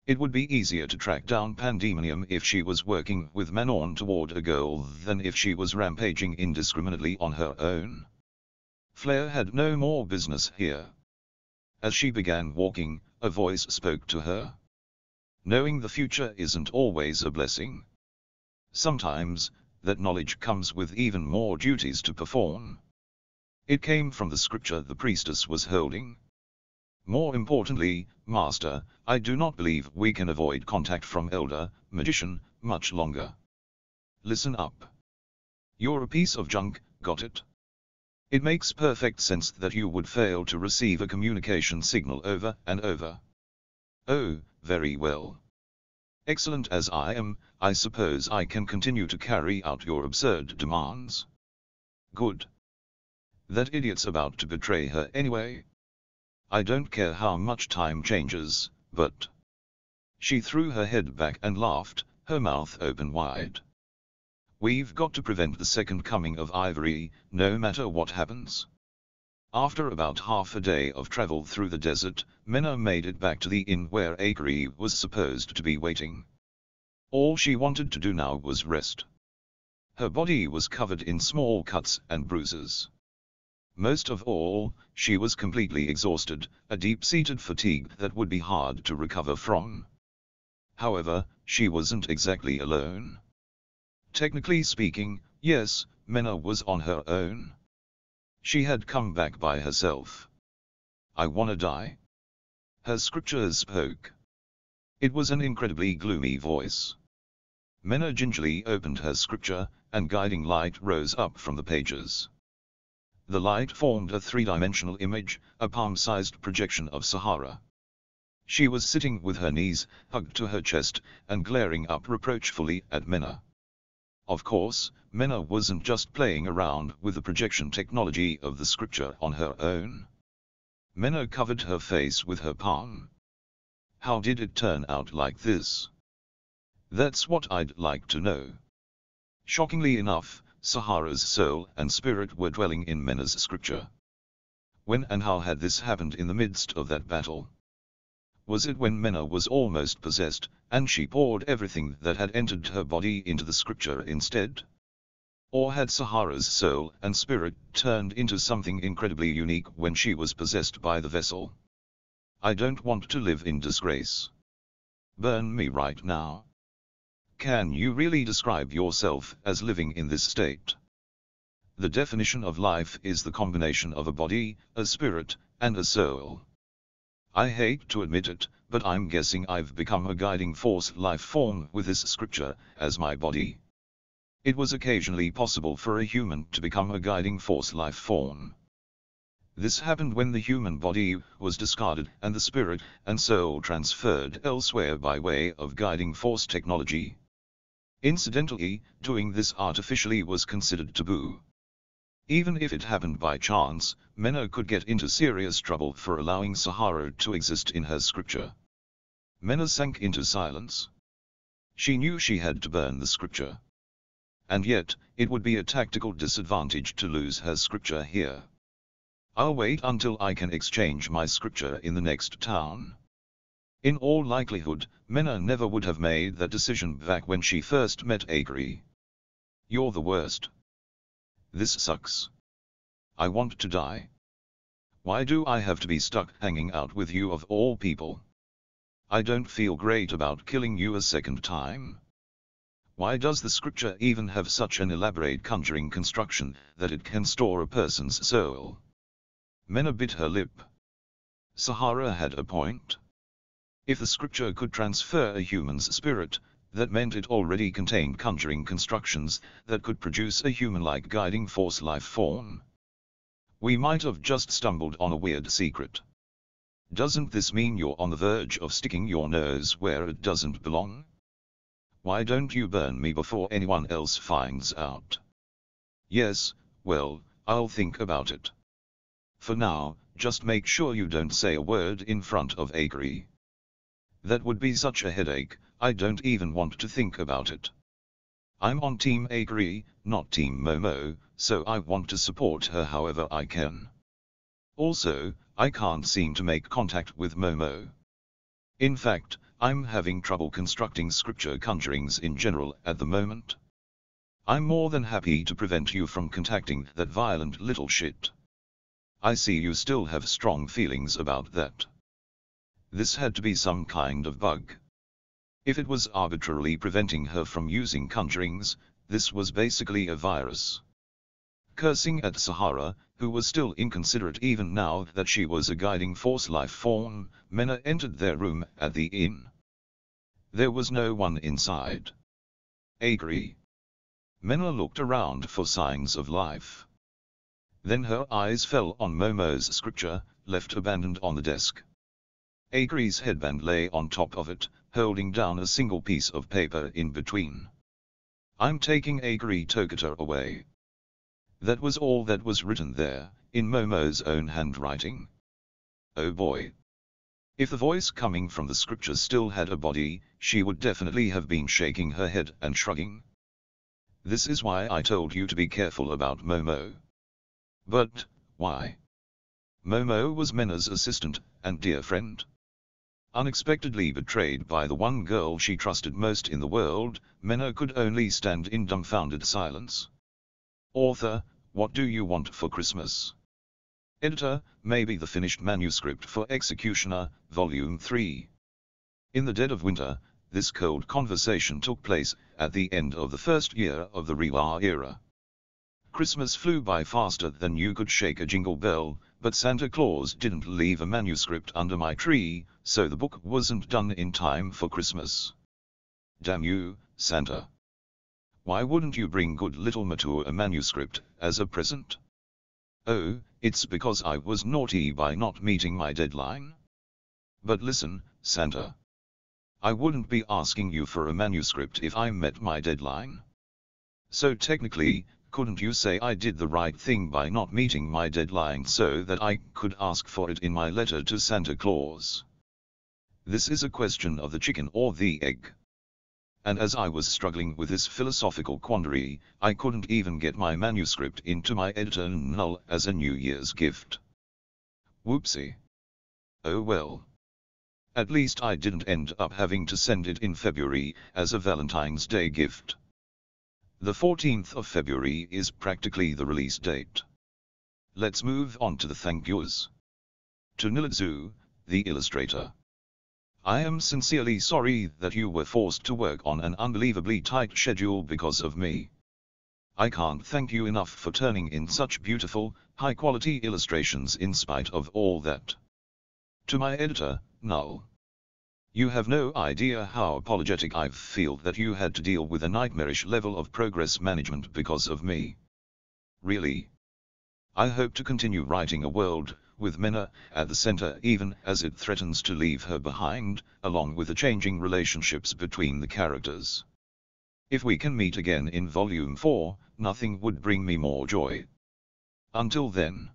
A: It would be easier to track down Pandemonium if she was working with Manon toward a goal than if she was rampaging indiscriminately on her own. Flare had no more business here. As she began walking, a voice spoke to her. Knowing the future isn't always a blessing. Sometimes, that knowledge comes with even more duties to perform. It came from the scripture the priestess was holding. More importantly, Master, I do not believe we can avoid contact from Elder, Magician, much longer. Listen up. You're a piece of junk, got it? It makes perfect sense that you would fail to receive a communication signal over and over. Oh, very well. Excellent as I am, I suppose I can continue to carry out your absurd demands. Good. That idiot's about to betray her anyway. I don't care how much time changes, but... She threw her head back and laughed, her mouth open wide. We've got to prevent the second coming of Ivory, no matter what happens. After about half a day of travel through the desert, Menou made it back to the inn where Akari was supposed to be waiting. All she wanted to do now was rest. Her body was covered in small cuts and bruises. Most of all, she was completely exhausted, a deep-seated fatigue that would be hard to recover from. However, she wasn't exactly alone. Technically speaking, yes, Menou was on her own. She had come back by herself. I wanna die? Her scriptures spoke. It was an incredibly gloomy voice. Menou gingerly opened her scripture, and guiding light rose up from the pages. The light formed a three-dimensional image, a palm-sized projection of Sahara. She was sitting with her knees hugged to her chest, and glaring up reproachfully at Menou. Of course, Menou wasn't just playing around with the projection technology of the scripture on her own. Menou covered her face with her palm. How did it turn out like this? That's what I'd like to know. Shockingly enough, Sahara's soul and spirit were dwelling in Menou's scripture. When and how had this happened in the midst of that battle? Was it when Menou was almost possessed, and she poured everything that had entered her body into the scripture instead? Or had Sahara's soul and spirit turned into something incredibly unique when she was possessed by the vessel? I don't want to live in disgrace. Burn me right now. Can you really describe yourself as living in this state? The definition of life is the combination of a body, a spirit, and a soul. I hate to admit it, but I'm guessing I've become a guiding force life form with this scripture as my body. It was occasionally possible for a human to become a guiding force life form. This happened when the human body was discarded and the spirit and soul transferred elsewhere by way of guiding force technology. Incidentally, doing this artificially was considered taboo. Even if it happened by chance, Menou could get into serious trouble for allowing Sahara to exist in her scripture. Menou sank into silence. She knew she had to burn the scripture. And yet, it would be a tactical disadvantage to lose her scripture here. I'll wait until I can exchange my scripture in the next town. In all likelihood, Menou never would have made that decision back when she first met Akari. You're the worst. This sucks. I want to die. Why do I have to be stuck hanging out with you of all people? I don't feel great about killing you a second time. Why does the scripture even have such an elaborate conjuring construction that it can store a person's soul? Menou bit her lip. Sahara had a point. If the scripture could transfer a human's spirit, that meant it already contained conjuring constructions that could produce a human-like guiding force life form. We might have just stumbled on a weird secret. Doesn't this mean you're on the verge of sticking your nose where it doesn't belong? Why don't you burn me before anyone else finds out? Yes, well, I'll think about it. For now, just make sure you don't say a word in front of Akari. That would be such a headache, I don't even want to think about it. I'm on Team Akari, not Team Momo, so I want to support her however I can. Also, I can't seem to make contact with Momo. In fact, I'm having trouble constructing scripture conjurings in general at the moment. I'm more than happy to prevent you from contacting that violent little shit. I see you still have strong feelings about that. This had to be some kind of bug. If it was arbitrarily preventing her from using conjurings, this was basically a virus. Cursing at Sahara, who was still inconsiderate even now that she was a guiding force life form, Menou entered their room at the inn. There was no one inside. Akari. Menou looked around for signs of life. Then her eyes fell on Momo's scripture, left abandoned on the desk. Akari's headband lay on top of it, holding down a single piece of paper in between. I'm taking Akari Tokitou away. That was all that was written there, in Momo's own handwriting. Oh boy. If the voice coming from the scriptures still had a body, she would definitely have been shaking her head and shrugging. This is why I told you to be careful about Momo. But, why? Momo was Menou's assistant, and dear friend. Unexpectedly betrayed by the one girl she trusted most in the world, Menou could only stand in dumbfounded silence. Author, what do you want for Christmas? Editor, maybe the finished manuscript for Executioner, Volume 3. In the dead of winter, this cold conversation took place, at the end of the first year of the Reiwa era. Christmas flew by faster than you could shake a jingle bell, but Santa Claus didn't leave a manuscript under my tree, so the book wasn't done in time for Christmas. Damn you, Santa. Why wouldn't you bring good little Mature a manuscript, as a present? Oh, it's because I was naughty by not meeting my deadline? But listen, Santa. I wouldn't be asking you for a manuscript if I met my deadline. So technically, couldn't you say I did the right thing by not meeting my deadline so that I could ask for it in my letter to Santa Claus? This is a question of the chicken or the egg and as I was struggling with this philosophical quandary, I couldn't even get my manuscript into my editor null as a New Year's gift. Whoopsie. Oh well. At least I didn't end up having to send it in February, as a Valentine's Day gift. The 14th of February is practically the release date. Let's move on to the thank yous. To Nilitsu, the illustrator. I am sincerely sorry that you were forced to work on an unbelievably tight schedule because of me. I can't thank you enough for turning in such beautiful, high-quality illustrations in spite of all that. To my editor, Null. You have no idea how apologetic I feel that you had to deal with a nightmarish level of progress management because of me. Really. I hope to continue writing a world, with Menou at the center even as it threatens to leave her behind, along with the changing relationships between the characters. If we can meet again in Volume 4, nothing would bring me more joy. Until then.